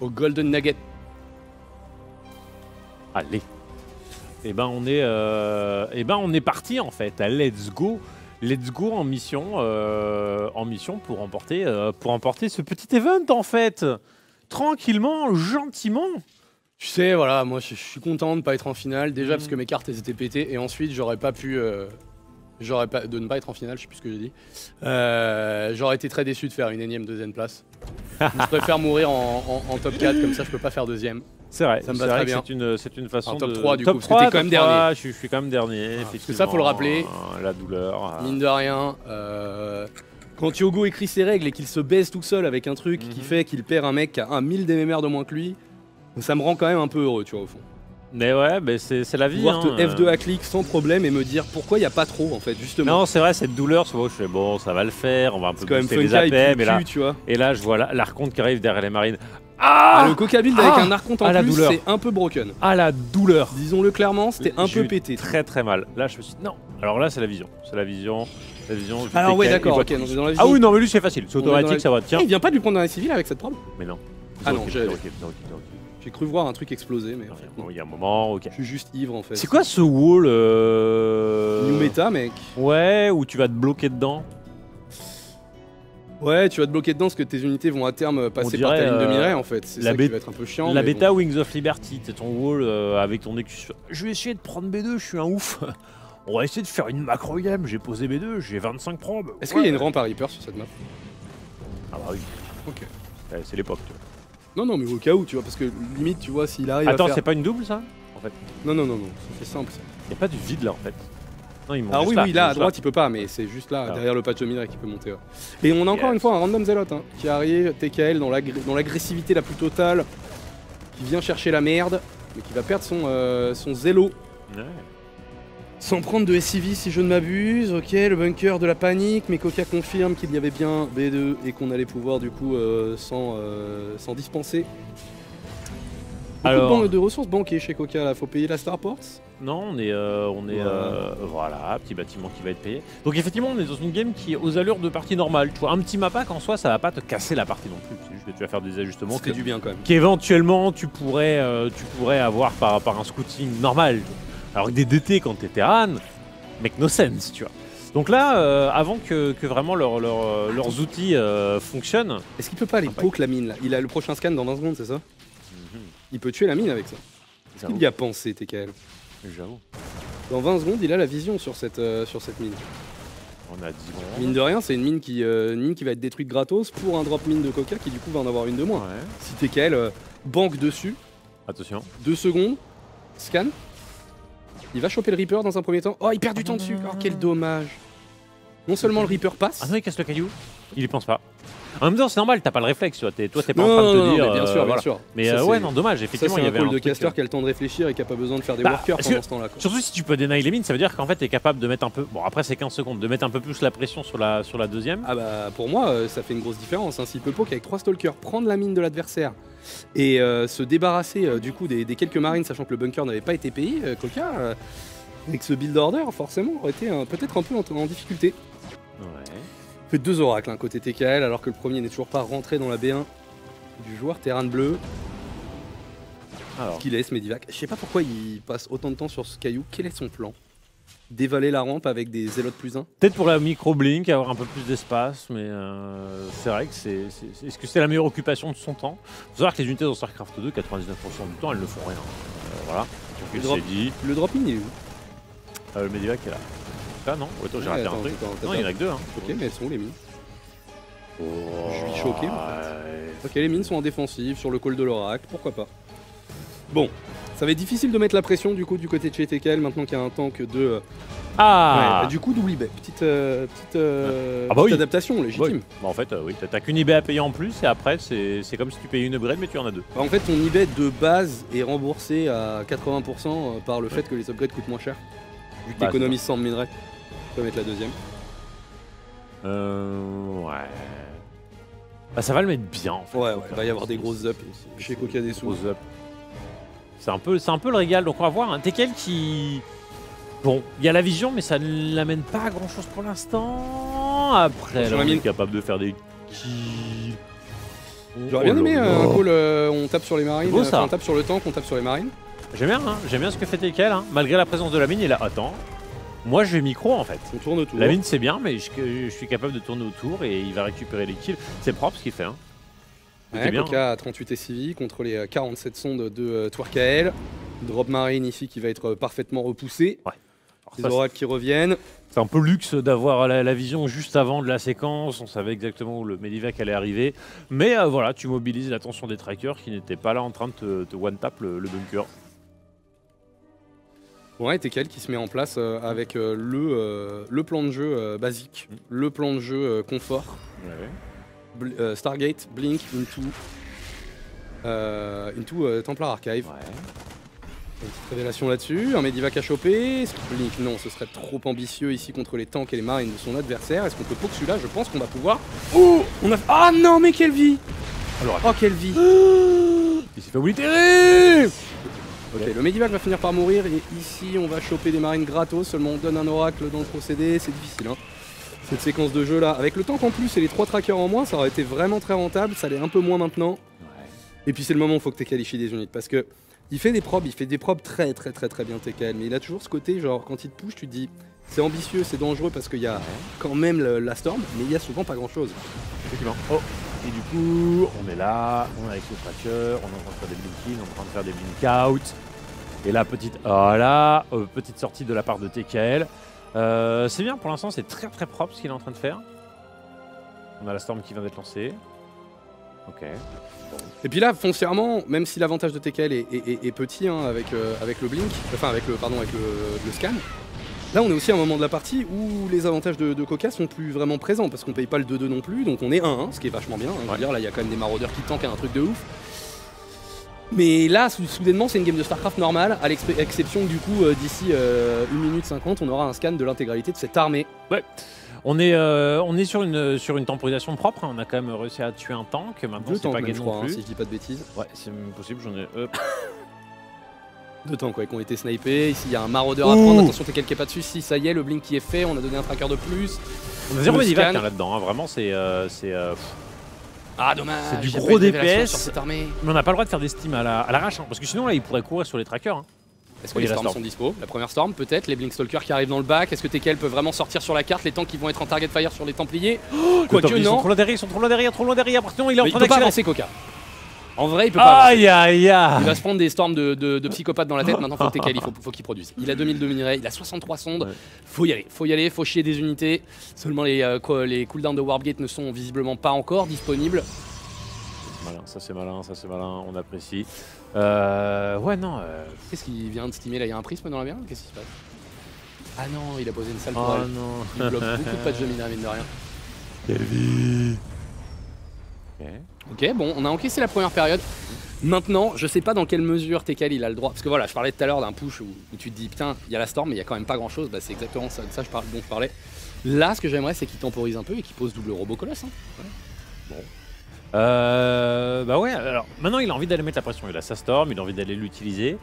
Au Golden Nugget. Allez. Eh ben on est, euh, eh ben on est parti en fait. Let's go, let's go en mission, euh, en mission pour emporter, euh, pour emporter ce petit event en fait. Tranquillement, gentiment. Tu sais, voilà, moi je suis content de pas être en finale. Déjà parce que mes cartes elles étaient pétées et ensuite j'aurais pas pu. euh, j'aurais pas de ne pas être en finale, je sais plus ce que j'ai dit. Euh, j'aurais été très déçu de faire une énième deuxième place. je préfère mourir en, en- en top 4, comme ça je peux pas faire deuxième. C'est vrai, Ça me c'est va très bien. c'est une, c'est une façon En top de 3, du top coup, parce que t'es quand même dernier. Je, suis- je suis quand même dernier. parce que ça, faut le rappeler. effectivement, La douleur. euh, Mine de rien, euh, quand Yogo écrit ses règles et qu'il se baise tout seul avec un truc qui Mhm. fait qu'il perd un mec qui a un 1000 DMR de moins que lui, ça me rend quand même un peu heureux, tu vois, au fond. Mais ouais, mais c'est la vie. Te hein, F2 euh. à clic sans problème et me dire pourquoi il n'y a pas trop, en fait, justement. Non, c'est vrai, cette douleur, je fais bon, ça va le faire, on va un peu C'est quand même booster les AP, pue mais là, cul, tu vois. et là je vois la- l'Arconte qui arrive derrière les marines. Ah, Ah, le Coca Build Ah avec un Arconte en Ah, plus, douleur. c'est un peu broken. Ah la douleur Disons-le clairement, c'était un peu eu pété. Très très mal. Là je me suis dit non. Alors là c'est la vision. C'est la vision. La vision. Alors fais ouais, d'accord, ok, dans la vie. Ah oui, non, mais lui c'est facile. C'est automatique, ça va. Ah, Tiens. il vient pas de lui prendre dans les civils avec cette probe Mais non. Ah non, kill. J'ai cru voir un truc exploser, mais en fait, non. Il y a un moment, ok. Je suis juste ivre en fait. C'est quoi ce wall euh... New Meta, mec. Ouais, où tu vas te bloquer dedans. Ouais, tu vas te bloquer dedans parce que tes unités vont à terme passer par ta ligne de euh, mireille en fait. C'est la ça qui va être un peu chiant. La bêta bon. Wings of Liberty, c'est ton wall euh, avec ton Nexus. Je vais essayer de prendre B2, je suis un ouf. On va essayer de faire une macro game. J'ai posé B2, j'ai 25 probes. Est-ce qu'il y a une rampe à Reaper sur cette map? Ah bah oui. Ok. Ouais, C'est l'époque. tu vois. Non, non, mais au cas où, tu vois, parce que limite, tu vois, s'il arrive Attends, à faire... c'est pas une double ça En fait? Non, non, non, non, c'est simple ça. Y a pas du vide là en fait. Non, ils juste oui, là, oui, là, à droite, il peut pas, mais c'est juste là, Ah. derrière le patch de Midray qui peut monter. ouais. Et on a encore Yes. une fois un random zealot hein, qui arrive, TKL, dans l'agressivité la plus totale, qui vient chercher la merde, mais qui va perdre son, euh, son zélo. Ouais. Sans prendre de SCV si je ne m'abuse, ok, le bunker de la panique, mais Coca confirme qu'il y avait bien B2 et qu'on allait pouvoir du coup euh, s'en euh, s'en dispenser. Beaucoup Alors- de, de ressources banquées chez Coca là, faut payer la Starport. Non, on est, euh, on est, Voilà. euh, voilà, petit bâtiment qui va être payé. Donc effectivement, on est dans une game qui est aux allures de partie normale. Tu vois, un petit map pack en soi, ça va pas te casser la partie non plus. C'est juste que tu vas faire des ajustements que- du bien quand même. qu'éventuellement tu pourrais, euh, tu pourrais avoir par, par un scouting normal. Alors que des DT quand t'es Terran, make no sense, tu vois. Donc là, euh, avant que, que vraiment leur- leur, euh, leurs outils euh, fonctionnent, Est-ce qu'il peut pas aller poke la mine là? Il a le prochain scan dans 20 secondes, c'est ça? Il peut tuer la mine avec ça. Il y a pensé TKL. j'avoue, Dans 20 secondes, il a la vision sur cette, euh, sur cette mine. on a 10 secondes. Mine de rien, c'est une mine qui, une mine qui va être détruite gratos pour un drop mine de Coca qui du coup va en avoir une de moins. Ouais. Si TKL banque dessus, Attention. 2 secondes, scan. Il va choper le Reaper dans un premier temps. Oh, il perd du temps dessus. Oh, quel dommage. Non seulement le Reaper passe. Ah non, il casse le caillou Il y pense pas. En même temps, c'est normal, t'as pas le réflexe, tu vois. T'es- toi, t'es pas non, en train de te non, non, dire. mais bien euh, sûr, bien voilà. sûr. Mais Ça, euh, ouais, non, dommage, effectivement, il y un avait un de caster euh, qui a le temps de réfléchir et qui a pas besoin de faire des Bah, workers pendant ce temps-là. Surtout si tu peux deny les mines, ça veut dire qu'en fait t'es capable de mettre un peu. Bon, après c'est 15 secondes, de mettre un peu plus la pression sur la, sur la deuxième. Ah bah pour moi ça fait une grosse différence. Hein. S'il peut poke avec trois stalkers, prendre la mine de l'adversaire et euh, se débarrasser du coup des, des quelques marines, sachant que le bunker n'avait pas été payé, Coca, avec ce build order, forcément aurait été peut-être un peu en, en difficulté. Ouais. Fait deux oracles hein, côté TKL alors que le premier n'est toujours pas rentré dans la B1 du joueur Terran bleu Alors, qui laisse Medivac. Je sais pas pourquoi il passe autant de temps sur ce caillou. Quel est son plan? Dévaler la rampe avec des zélotes plus 1 peut-être pour la micro-blink, avoir un peu plus d'espace, mais euh, c'est vrai que c'est. Est-ce que c'est la meilleure occupation de son temps? Faut savoir que les unités dans StarCraft 2, 99% du temps, elles ne font rien. Euh, voilà. Donc il Le drop. dit. Le drop in il est où? Euh, le Medivac est là. Ça, non Ouais, toi, j'ai Ouais, raté un attends, truc. attends, attends, Non, il y en a que deux. Hein. Ok mais elles sont où les mines Oh, Je suis choqué, moi. ouais. Ok les mines sont en défensive sur le call de l'oracle, pourquoi pas Bon, Ça va être difficile de mettre la pression du coup du côté de chez TKL maintenant qu'il y a un tank de. euh, Ah ouais, bah, Du coup, double eBay. Petite, euh, petite, euh, Ah bah petite oui. adaptation légitime. Bah, en fait, euh, oui, t'as- qu'une eBay à payer en plus et après, c'est c'est comme si tu payais une upgrade, mais tu en as deux. Bah, en fait, ton eBay de base est remboursé à 80% par le fait que les upgrades coûtent moins cher. Vu que Bah, t'économises 100 de minerais. Peux mettre la deuxième. Euh. Ouais. Bah, ça va le mettre bien. En fait. Ouais, ouais, il va y avoir des grosses ups chez Coca des sous. Grosses up. C'est un, peu, c'est un peu le régal, donc on va voir un Tekel qui. Bon, il y a la vision, mais ça ne l'amène pas à grand chose pour l'instant. Après, là, la on mine. est capable de faire des kills. J'aurais bien Oh aimé là euh, un call, euh, on tape sur les marines, enfin, on tape sur le tank, on tape sur les marines. J'aime bien, hein. j'aime bien ce que fait Tekel, hein. malgré la présence de la mine. Et là, attends, moi je vais micro en fait. On tourne autour. La mine c'est bien, mais je, je suis capable de tourner autour et il va récupérer les kills. C'est propre ce qu'il fait. Hein. Ouais, bien, Coca à 38 SCV contre les euh, 47 sondes de euh, Twerkael. Drop marine ici qui va être euh, parfaitement repoussé. Ouais. Les ça, oracles qui reviennent. C'est un peu luxe d'avoir la, la vision juste avant de la séquence. On savait exactement où le Medivac allait arriver. Mais euh, voilà, tu mobilises l'attention des trackers qui n'étaient pas là en train de te, te one-tap le, le bunker. Ouais, Tekel qui se met en place euh, avec euh, le, euh, le plan de jeu basique, Mm. le plan de jeu confort. Bl- euh, Stargate, Blink, Into, into Templar Archive. Une petite révélation là-dessus. Un Medivac à choper. Est-ce Blink Non, ce serait trop ambitieux ici contre les tanks et les marines de son adversaire. Est-ce qu'on peut poke celui-là Je pense qu'on va pouvoir. Oh On a. Ah non, mais quelle vie Alors, Oh, quelle vie Il s'est fait oblitérer Ok, le Medivac va finir par mourir et ici on va choper des marines gratos, seulement on donne un oracle dans le procédé, c'est difficile hein. Cette séquence de jeu là, avec le tank en plus et les trois trackers en moins, ça aurait été vraiment très rentable, ça l'est un peu moins maintenant. Et puis c'est le moment où il faut que tu qualifies des unités parce que il fait des probes, il fait des probes très très très très bien TKL, mais il a toujours ce côté genre quand il te push tu te dis c'est ambitieux, c'est dangereux parce qu'il y a quand même le- la storm, mais il y a souvent pas grand chose. Effectivement. Oh Et du coup, on est là, on est avec le tracker, on est en train de faire des blinkings, on est en train de faire des blink out. Et là, petite, euh, petite sortie de la part de TKL. Euh, c'est bien pour l'instant, c'est très très propre ce qu'il est en train de faire. On a la storm qui vient d'être lancée. Ok. Et puis là, foncièrement, même si l'avantage de TKL est, petit hein, avec, euh, avec le blink, enfin avec le pardon avec le scan, là on est aussi à un moment de la partie où les avantages de, de Coca sont plus vraiment présents parce qu'on paye pas le 2-2 non plus, donc on est 1-1, ce qui est vachement bien. hein, je veux dire, là il y a quand même des maraudeurs qui tankent un truc de ouf. Mais là, sou- soudainement, c'est une game de StarCraft normale, à l'expé- exception que du coup, euh, d'ici euh, 1 minute 50, on aura un scan de l'intégralité de cette armée. Ouais. On est, euh, on est sur, une, sur une temporisation propre. hein. On a quand même réussi à tuer un tank. Maintenant, c'est pas gagné non crois, hein, plus. si je dis pas de bêtises. Ouais, c'est même possible. J'en ai. Deux tanks ouais, qui ont été snipés. Ici, il y a un maraudeur à prendre. Attention, t'es quelqu'un pas dessus. Si, ça y est, le blink qui est fait. On a donné un tracker de plus. On a zéro là-dedans. hein. Vraiment, c'est. euh, c'est euh. Ah, dommage. C'est du gros de DPS. sur cette armée. Mais on n'a pas le droit de faire des steams à la- à l'arrache. hein, parce que sinon, là, il pourrait courir sur les trackers. hein. Est-ce que Oui, les la storms storm. sont dispo? La première storm, peut-être. Les Blinkstalkers qui arrivent dans le bac. Est-ce que TKL peut vraiment sortir sur la carte? Les tanks qui vont être en target fire sur les Templiers? Le Quoique, top, ils sont non. trop loin derrière, ils sont trop loin derrière, trop loin derrière. Parce que sinon, il est en Mais il train peut pas d'accélérer. avancer, Coca. En vrai, il peut pas. Aïe aïe aïe Il va se prendre des storms de, de- de psychopathes dans la tête. Maintenant, faut que il faut, faut qu'il produise. Il a 2000 de minerais, il a 63 sondes. Ouais. Faut y aller, faut y aller, faut chier des unités. Seulement, les, euh, quoi, les cooldowns de Warpgate ne sont visiblement pas encore disponibles. Malin, ça c'est malin, ça c'est malin, on apprécie. Euh, ouais, non. euh, Qu'est-ce qu'il vient de steamer là? Il y a un prisme dans la merde? Qu'est-ce qui se passe? Ah non, il a posé une salle pour Oh elle. non. Il bloque beaucoup de patchs de minerais, mine de rien. Quelle vie. Ok. Bon, on a encaissé la première période. Maintenant, je sais pas dans quelle mesure TKL il a le droit. Parce que voilà, je parlais tout à l'heure d'un push où, tu te dis putain, il y a la storm, mais il y a quand même pas grand chose. Bah, c'est exactement ça, ça je parle, dont je parlais. Là, ce que j'aimerais, c'est qu'il temporise un peu et qu'il pose double robot colosse. hein. Euh, bah ouais, alors maintenant il a envie d'aller mettre la pression. Il a sa storm, il a envie d'aller l'utiliser.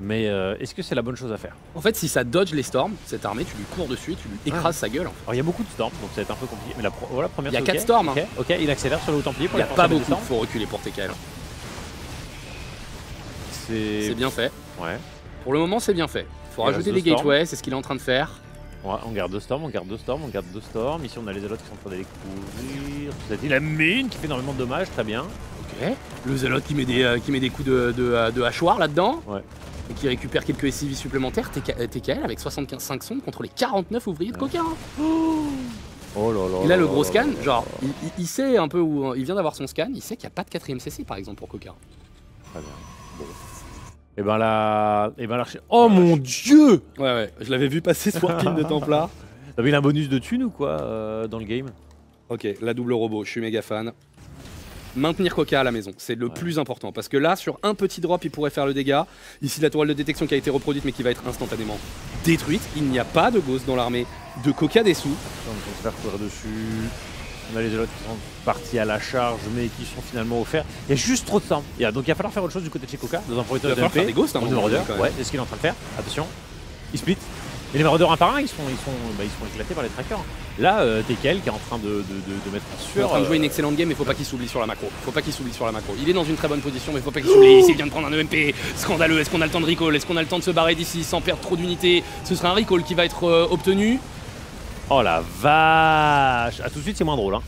Mais euh, est-ce que c'est la bonne chose à faire? En fait, si ça dodge les storms, cette armée, tu lui cours dessus et tu lui écrases sa gueule. en fait. Alors il y a beaucoup de storms, donc ça va être un peu compliqué. Mais la pro- voilà, première Il y a c'est quatre ok. storms, hein. Ok, il accélère sur le haut templier pour Il n'y a pas beaucoup, des faut reculer pour TKL. C'est bien fait. Ouais. Pour le moment, c'est bien fait. Faut Il rajouter reste des gateways, c'est ce qu'il est en train de faire. Ouais, on garde deux storms, on garde deux storms, on garde deux storms. Ici on a les autres qui sont en train d'aller couvrir. Ceci, la mine qui fait énormément de dommages, très bien. Ok. Le Zealot qui met des, euh, qui met des coups de, de, euh, de hachoir là-dedans. Ouais. Et qui récupère quelques SCV supplémentaires. TK, euh, TKL avec 75 5 sondes contre les 49 ouvriers de Coca. hein. Oh là là. Et là, le gros scan, genre, il, il- il sait un peu où. Il vient d'avoir son scan, il sait qu'il n'y a pas de quatrième CC par exemple pour Coca. Très bien. Et ben là. Et ben là. Oh mon dieu Ouais, ouais, je l'avais vu passer ce Warping de Templar. T'avais un bonus de thune ou quoi euh, dans le game? Ok, la double robot, je suis méga fan. Maintenir Coca à la maison, c'est le plus important. Parce que là, sur un petit drop, il pourrait faire le dégât. Ici, la tourelle de détection qui a été reproduite, mais qui va être instantanément détruite. Il n'y a pas de Ghost dans l'armée de Coca dessous. On peut se faire courir dessus. On a les autres qui sont partis à la charge, mais qui sont finalement offerts. Il y a juste trop de temps. Il y a- donc il va falloir faire autre chose du côté de chez Coca. Dans un premier temps, Il va falloir faire des ghosts, un de. Ouais, c'est ce qu'il est en train de faire. Attention. Il split. Et les maraudeurs un par un, ils sont, ils sont, bah, ils sont éclatés par les trackers. Là, euh, TKL qui est en train de, de, de, de mettre un Il est en train de jouer une euh, excellente game, mais faut pas qu'il s'oublie sur la macro. Faut pas qu'il s'oublie sur la macro. Il est dans une très bonne position, mais faut pas qu'il s'oublie. S'il vient de prendre un EMP, scandaleux. Est-ce qu'on a le temps de recall? Est-ce qu'on a le temps de se barrer d'ici sans perdre trop d'unités Ce sera un recall qui va être euh, obtenu. Oh la vache Ah tout de suite c'est moins drôle hein.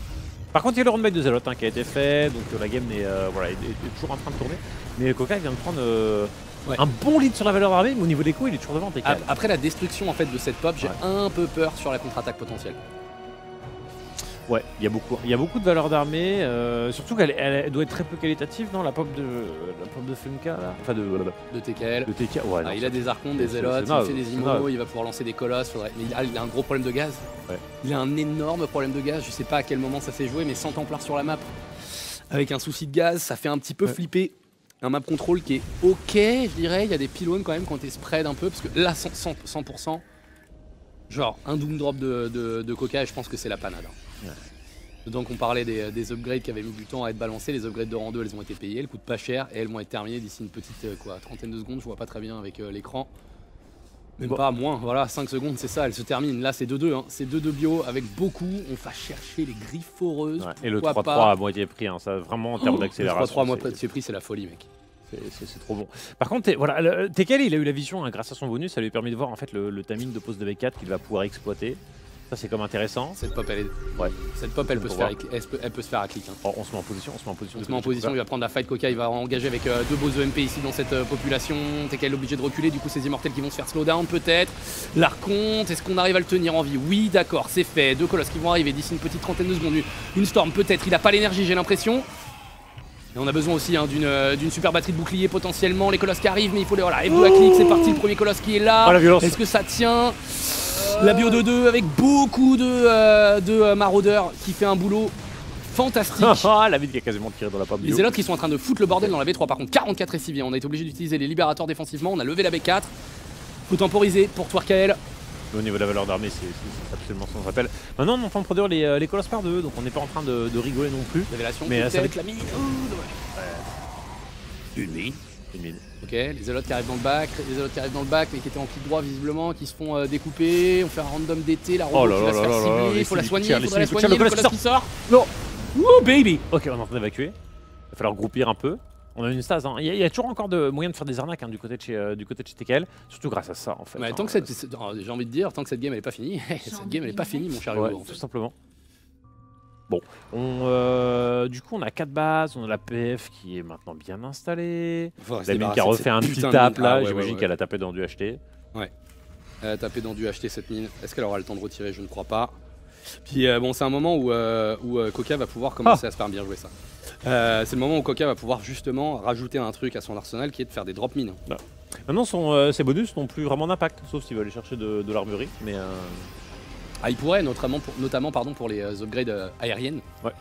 Par contre il y a le roundback de Zelot hein, qui a été fait, donc euh, la game est, euh, voilà, est, est toujours en train de tourner. Mais Coca il vient de prendre euh, Ouais. un bon lead sur la valeur d'armée, mais au niveau des coups il est toujours devant. Ap- Après la destruction en fait de cette pop, j'ai un peu peur sur la contre-attaque potentielle. Ouais, il y a beaucoup, il y a beaucoup de valeur d'armée, euh, surtout qu'elle elle, elle doit être très peu qualitative, non La pop de la pop de Funka là, enfin de De TKL. de TK. Ouais, non, Ah, il a des archons, des c'est il fait des naze. il va pouvoir lancer des colosses. faudrait- Mais il a, il a un gros problème de gaz. Ouais. Il a un énorme problème de gaz. Je sais pas à quel moment ça s'est joué, mais 100 templars sur la map avec un souci de gaz, ça fait un petit peu Ouais. flipper. Un map control qui est ok, je dirais. Il y a des pylônes quand même quand t'es spread un peu, parce que là, 100%, 100%, 100%, genre un doom drop de, de- de coca, et je pense que c'est la panade. hein. Donc on parlait des, des upgrades qui avaient mis du temps à être balancés. Les upgrades de rang 2, elles ont été payées, elles coûtent pas cher et elles vont être terminées d'ici une petite euh, quoi, trentaine de secondes. Je vois pas très bien avec euh, l'écran. Même Bon. pas moins, voilà, 5 secondes, c'est ça, elle se termine. Là, c'est 2-2, hein. c'est 2-2 bio avec beaucoup. On va chercher les griffes foreuses. Ouais, Et le pourquoi 3-3 pas. à moitié prix, hein, ça vraiment en termes Oh, le d'accélération. 3-3 mois c'est- près de prix, c'est la folie, mec. C'est- trop bon. Par contre, voilà, le- TKL, il a eu la vision hein, grâce à son bonus, ça lui a permis de voir en fait le, le timing de pose de V4 qu'il va pouvoir exploiter. Ça, c'est comme intéressant. Cette pop, elle est. Ouais. Cette pop, elle peut, se faire, voir. avec- elle, peut, elle peut se faire à clic. hein. Oh, on se met en position, on se met en position. On se met en position, il va prendre la fight Coca, il va engager avec euh, deux beaux EMP ici dans cette euh, population. TKL est obligé de reculer, du coup ces immortels qui vont se faire slow down peut-être. L'archonte, est-ce qu'on arrive à le tenir en vie? Oui, d'accord, c'est fait. Deux colosses qui vont arriver d'ici une petite trentaine de secondes. Une storm peut-être, il a pas l'énergie, j'ai l'impression. Et on a besoin aussi hein, d'une euh, d'une super batterie de bouclier potentiellement. Les colosses qui arrivent, mais il faut les. Voilà, F2 à clic, c'est parti, le premier colosse qui est là. Oh, la violence. Est-ce que ça tient? La bio de 2 avec beaucoup de, euh, de euh, maraudeurs qui fait un boulot fantastique. Ah, la ville qui a quasiment tiré dans la pomme. Les zélotes qui sont en train de foutre le bordel dans la B3 par contre 44 et 6 bien. On a été obligé d'utiliser les libérateurs défensivement, on a levé la B4. Faut temporiser pour Twerkael. Au niveau de la valeur d'armée, c'est absolument sans appel. Maintenant, on est en train de produire les, les colosses par deux, donc on n'est pas en train de, de rigoler non plus. Révélation Mais, ça va peut-être la mine. Oh. Une mine. Ok, les zélotes qui arrivent dans le bac, les zélotes qui arrivent dans le bac mais qui étaient en clic droit visiblement, qui se font euh, découper, on fait un random DT, la robot Oh là qui va là se faire cibler, il faut la soigner, qui il faudrait la qui soigner, colosse qui sort. Non Wouh baby Ok, on est en train d'évacuer. Il va falloir groupir un peu. On a une stase. hein. Il y, a- il y a toujours encore de moyen de faire des arnaques hein, du, côté de chez, euh, du côté de chez TKL, surtout grâce à ça en fait. Mais hein. tant que cette, oh, j'ai envie de dire, tant que cette game elle est pas finie, cette game elle est pas finie mon cher Ouais, Hugo, en tout simplement. Bon, on, euh, du coup on a 4 bases, on a la PF qui est maintenant bien installée. La mine qui a refait un petit putain de tap mine. là, Ah ouais, ouais, j'imagine ouais. qu'elle a tapé dans du HT. Elle a tapé dans du acheter cette mine. Est-ce qu'elle aura le temps de retirer? Je ne crois pas. Puis euh, bon, c'est un moment où, euh, où Coca va pouvoir commencer à se faire bien jouer ça. C'est le moment où Coca va pouvoir justement rajouter un truc à son arsenal qui est de faire des drop mines. Maintenant son, euh, ses bonus n'ont plus vraiment d'impact, sauf s'il veut aller chercher de, de l'armurerie. Mais euh, Ah, il pourrait, notamment pour, notamment, pardon, pour les euh, upgrades euh, aériennes. Ouais.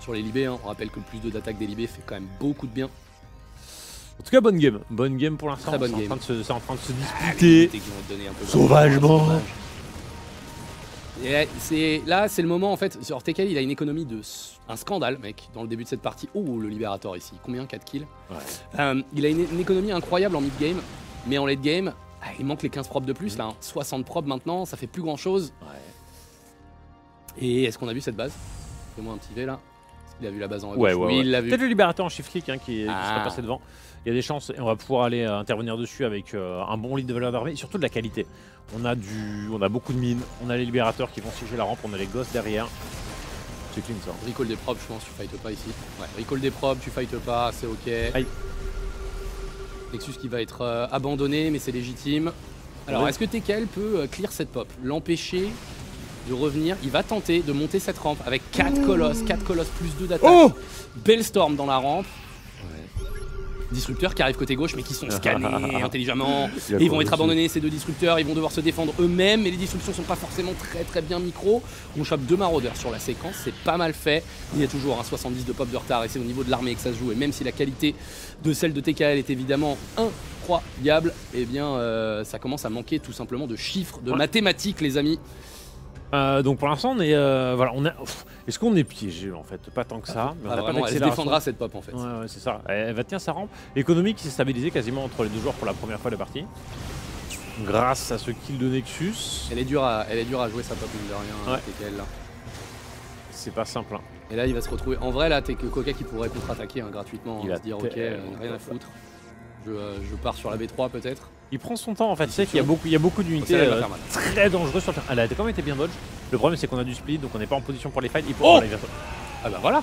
Sur les libés, hein. on rappelle que le plus 2 d'attaque des libés fait quand même beaucoup de bien. en tout cas bonne game, bonne game pour l'instant. C'est en train de se- C'est en train de se Ah, disputer. un peu Sauvagement. Sauvage. Et là, c'est là, c'est le moment en fait. Sur TK, il a une économie de un scandale, mec, dans le début de cette partie. Oh, le libérateur ici. Combien 4 kills Ouais. Euh, Il a une, une économie incroyable en mid game, mais en late game, ah, il manque les 15 probes de plus là. hein. 60 probes maintenant, ça fait plus grand chose. Et est-ce qu'on a vu cette base Fais-moi un petit V là. Est-ce qu'il a vu la base en haut Ouais, ouais, Oui, ouais. il l'a vu. Peut-être le libérateur en shift click hein, qui, est- qui Ah. serait passé devant. Il y a des chances et on va pouvoir aller euh, intervenir dessus avec euh, un bon lead de valeur d'armée et surtout de la qualité. On a du, on a beaucoup de mines, on a les libérateurs qui vont siéger la rampe, on a les gosses derrière. C'est clean ça. Recall des probes, je pense, tu fightes pas ici. Ouais, recall des probes, tu fightes pas, c'est ok. Aïe. Nexus qui va être euh, abandonné, mais c'est légitime. Alors, Ouais. est-ce que TKL peut euh, clear cette pop L'empêcher de revenir Il va tenter de monter cette rampe avec 4 colosses, 4 colosses plus 2 d'attaque. Oh Belle storm dans la rampe. disrupteurs qui arrivent côté gauche mais qui sont scannés intelligemment. Et ils vont être abandonnés ces deux disrupteurs, ils vont devoir se défendre eux-mêmes, mais les disruptions sont pas forcément très très bien micro. On chope deux maraudeurs sur la séquence, c'est pas mal fait. Il y a toujours un 70 de pop de retard et c'est au niveau de l'armée que ça se joue. Et même si la qualité de celle de TKL est évidemment incroyable, eh bien euh, ça commence à manquer tout simplement de chiffres, de mathématiques les amis. Euh, donc pour l'instant, on est. euh, voilà, on a. pff, Est-ce qu'on est piégé en fait? Pas tant que ça. Mais on Ah, a pas elle se défendra cette pop en fait. Ouais, ouais, c'est ça. Elle, va tenir sa rampe. L'économie qui s'est stabilisée quasiment entre les deux joueurs pour la première fois de la partie. Grâce à ce kill de Nexus. Elle est dure à, elle est dure à jouer sa pop mine de rien, Ouais. TKL là. C'est pas simple. hein. Et là, il va se retrouver. En vrai, là, t'es que Coca qui pourrait contre-attaquer hein, gratuitement. Il hein, a se dire, ok, euh, rien à foutre. Je, euh, je pars sur la B3 peut-être. Il prend son temps en fait. Tu sais qu'il y a beaucoup, il y a beaucoup d'unités euh, très dangereuses sur le terrain. Elle a quand même été bien dodge. Le problème c'est qu'on a du split donc on n'est pas en position pour les fights. Il Oh Ah bah voilà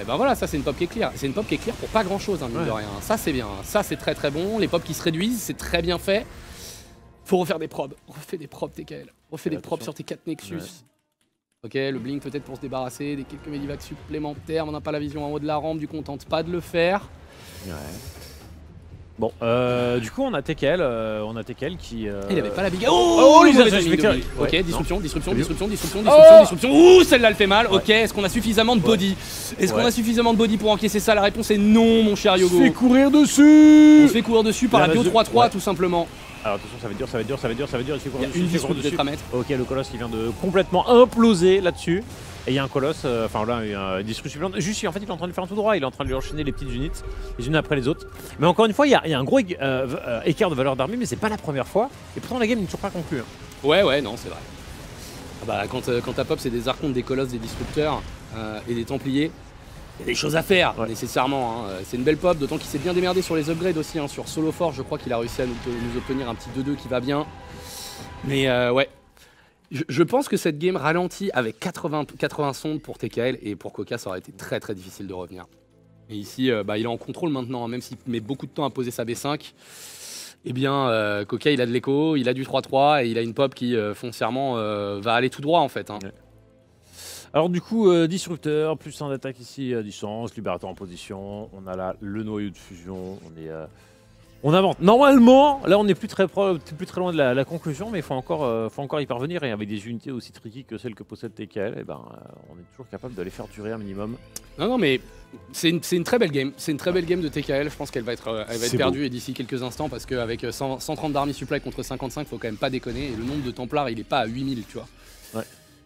Et bah voilà, ça c'est une pop qui est clear. C'est une pop qui est clear pour pas grand chose, hein, mine Ouais. de rien. Ça c'est bien, ça c'est très très bon. Les pops qui se réduisent, c'est très bien fait. Faut refaire des probes. Refais des probes TKL. Refais des Attention. probes sur tes 4 Nexus. Ouais. Ok, le blink peut-être pour se débarrasser, des quelques medivacs supplémentaires, on n'a pas la vision en haut de la rampe, du coup on tente pas de le faire. Bon, euh, du coup on a TKL, euh, on a TKL qui. euh, Il avait pas la big. Oh, les spectaculaires. blink. Ouais, Ok, disruption, disruption, disruption, disruption, Oh disruption, disruption. Ouh, celle-là elle fait mal. Ok, est-ce qu'on a suffisamment de body Est-ce qu'on a suffisamment de body pour encaisser ça La réponse est non, mon cher Yogo. Fais courir dessus On se fait courir dessus par La la bio base de- 3-3 Ouais. tout simplement. Alors attention, ça va être dur, ça va être dur, ça va être dur, ça va être dur. Il fait Il y courir a dessus, une il fait courir disruption dessus. de mettre. Ok, le colosse qui vient de complètement imploser là-dessus. Et il y a un colosse, euh, enfin là, il y a un disque supplémentaire. Juste, en fait, il est en train de faire un tout droit, il est en train de lui enchaîner les petites unités, les unes après les autres. Mais encore une fois, il y a, il y a un gros euh, euh, écart de valeur d'armée, mais c'est pas la première fois. Et pourtant, la game n'est toujours pas conclue. hein. Ouais, ouais, non, c'est vrai. Ah bah, quand, euh, quand ta pop, c'est des archontes, des colosses, des disrupteurs euh, et des templiers, il y a des choses à faire, Ouais. nécessairement. hein. C'est une belle pop, d'autant qu'il s'est bien démerdé sur les upgrades aussi. hein. Sur Solo Force, je crois qu'il a réussi à nous, nous obtenir un petit 2-2 qui va bien. Mais euh, ouais. Je, pense que cette game ralentit avec 80, 80 sondes pour TKL et pour Coca, ça aurait été très très difficile de revenir. Et ici, euh, bah, il est en contrôle maintenant, hein, même s'il met beaucoup de temps à poser sa B5. Eh bien, euh, Coca, il a de l'écho, il a du 3-3 et il a une pop qui, euh, foncièrement, va aller tout droit en fait. hein. Alors du coup, disrupteur, plus un d'attaque ici à distance, libérateur en position, on a là le noyau de fusion, on est... on avance. Normalement, là on est plus très, pro- plus très loin de la, la conclusion, mais il faut encore, euh, faut encore y parvenir. Et avec des unités aussi tricky que celles que possède TKL, eh ben, euh, on est toujours capable de les faire durer un minimum. Non, non, mais c'est une, très belle game. C'est une très belle game de TKL. Je pense qu'elle va être, euh, elle va être C'est perdue et d'ici quelques instants parce qu'avec euh, 100 130 d'army supply contre 55, faut quand même pas déconner. Et le nombre de templars, il est pas à 8000, tu vois. Ouais.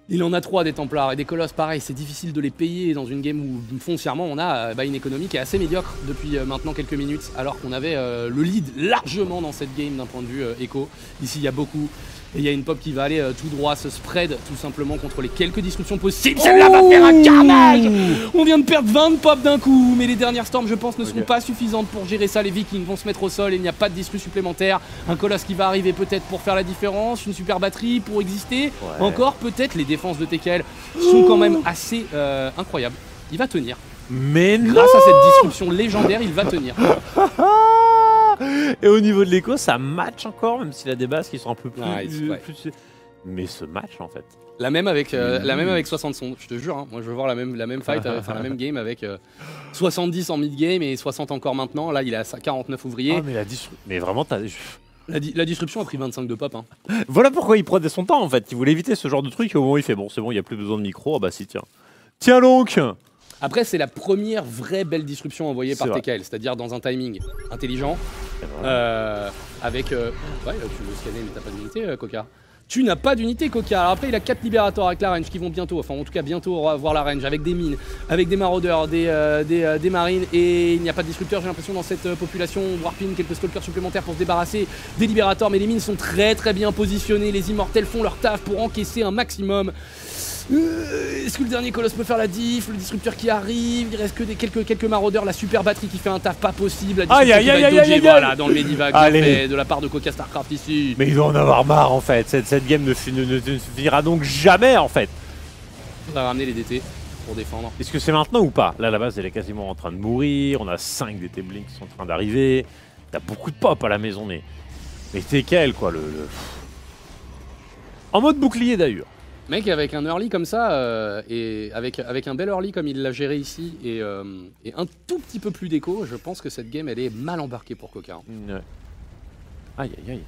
Il en a trois des templars et des colosses, pareil, c'est difficile de les payer dans une game où foncièrement on a euh, bah, une économie qui est assez médiocre depuis euh, maintenant quelques minutes, alors qu'on avait euh, le lead largement dans cette game d'un point de vue écho. Ici il y a beaucoup. Et il y a une pop qui va aller euh, tout droit se spread tout simplement contre les quelques disruptions possibles. Celle-là va faire un carnage On vient de perdre 20 pop d'un coup, mais les dernières storms, je pense, ne seront pas suffisantes pour gérer ça. Les Vikings vont se mettre au sol et il n'y a pas de disruption supplémentaire. Un colosse qui va arriver peut-être pour faire la différence, une super batterie pour exister. Ouais. Encore peut-être les défenses de TKL sont quand même assez euh, incroyables. Il va tenir. Mais non Grâce à cette disruption légendaire, il va tenir. Et au niveau de l'écho, ça match encore, même s'il a des bases qui sont un peu plus... Ouais. plus- Mais ce match en fait. La même avec, euh, la même avec 60 sondes, je te jure. hein. moi, je veux voir la même, la même fight, euh, enfin la même game avec euh, 70 en mid-game et 60 encore maintenant. Là, il a sa 49 ouvriers. Ah, mais, la mais vraiment, t'as... La, di- la disruption a pris 25 de pop. hein. Voilà pourquoi il prenait son temps en fait. Il voulait éviter ce genre de truc et au moment où il fait bon, c'est bon, il n'y a plus besoin de micro. Ah bah si, tiens. Tiens donc Après, c'est la première vraie belle disruption envoyée par vrai. TKL, c'est-à-dire dans un timing intelligent, euh, avec... euh, ouais, là, tu veux scanner, mais t'as pas d'unité, euh, Coca. Tu n'as pas d'unité, Coca. Alors après, il a 4 libérateurs avec la range qui vont bientôt, enfin en tout cas bientôt voir la range, avec des mines, avec des maraudeurs, des, euh, des, euh, des marines, et il n'y a pas de disrupteur, j'ai l'impression, dans cette population. Warpin, quelques stalkers supplémentaires pour se débarrasser des libérateurs, mais les mines sont très très bien positionnées. Les immortels font leur taf pour encaisser un maximum. Euh, Est-ce que le dernier colosse peut faire la diff Le disrupteur qui arrive, il reste que des quelques, quelques maraudeurs, la super batterie qui fait un taf pas possible, la Aïe, aïe, aïe, aïe, voilà, dans le medivac fait de la part de Coca Starcraft ici. Mais il doit en avoir marre en fait. Cette, cette game ne, fi- ne- ne- ne finira donc jamais en fait. On va ramener les DT pour défendre. Est-ce que c'est maintenant ou pas? Là, la base, elle est quasiment en train de mourir. On a 5 DT Blink qui sont en train d'arriver. T'as beaucoup de pop à la maison, mais. Mais t'es quel quoi le, le- En mode bouclier d'ailleurs. Mec, avec un early comme ça, euh, et avec, un bel early comme il l'a géré ici, et, euh, et un tout petit peu plus d'écho, je pense que cette game, elle est mal embarquée pour Coca. hein. Ouais. Aïe aïe aïe.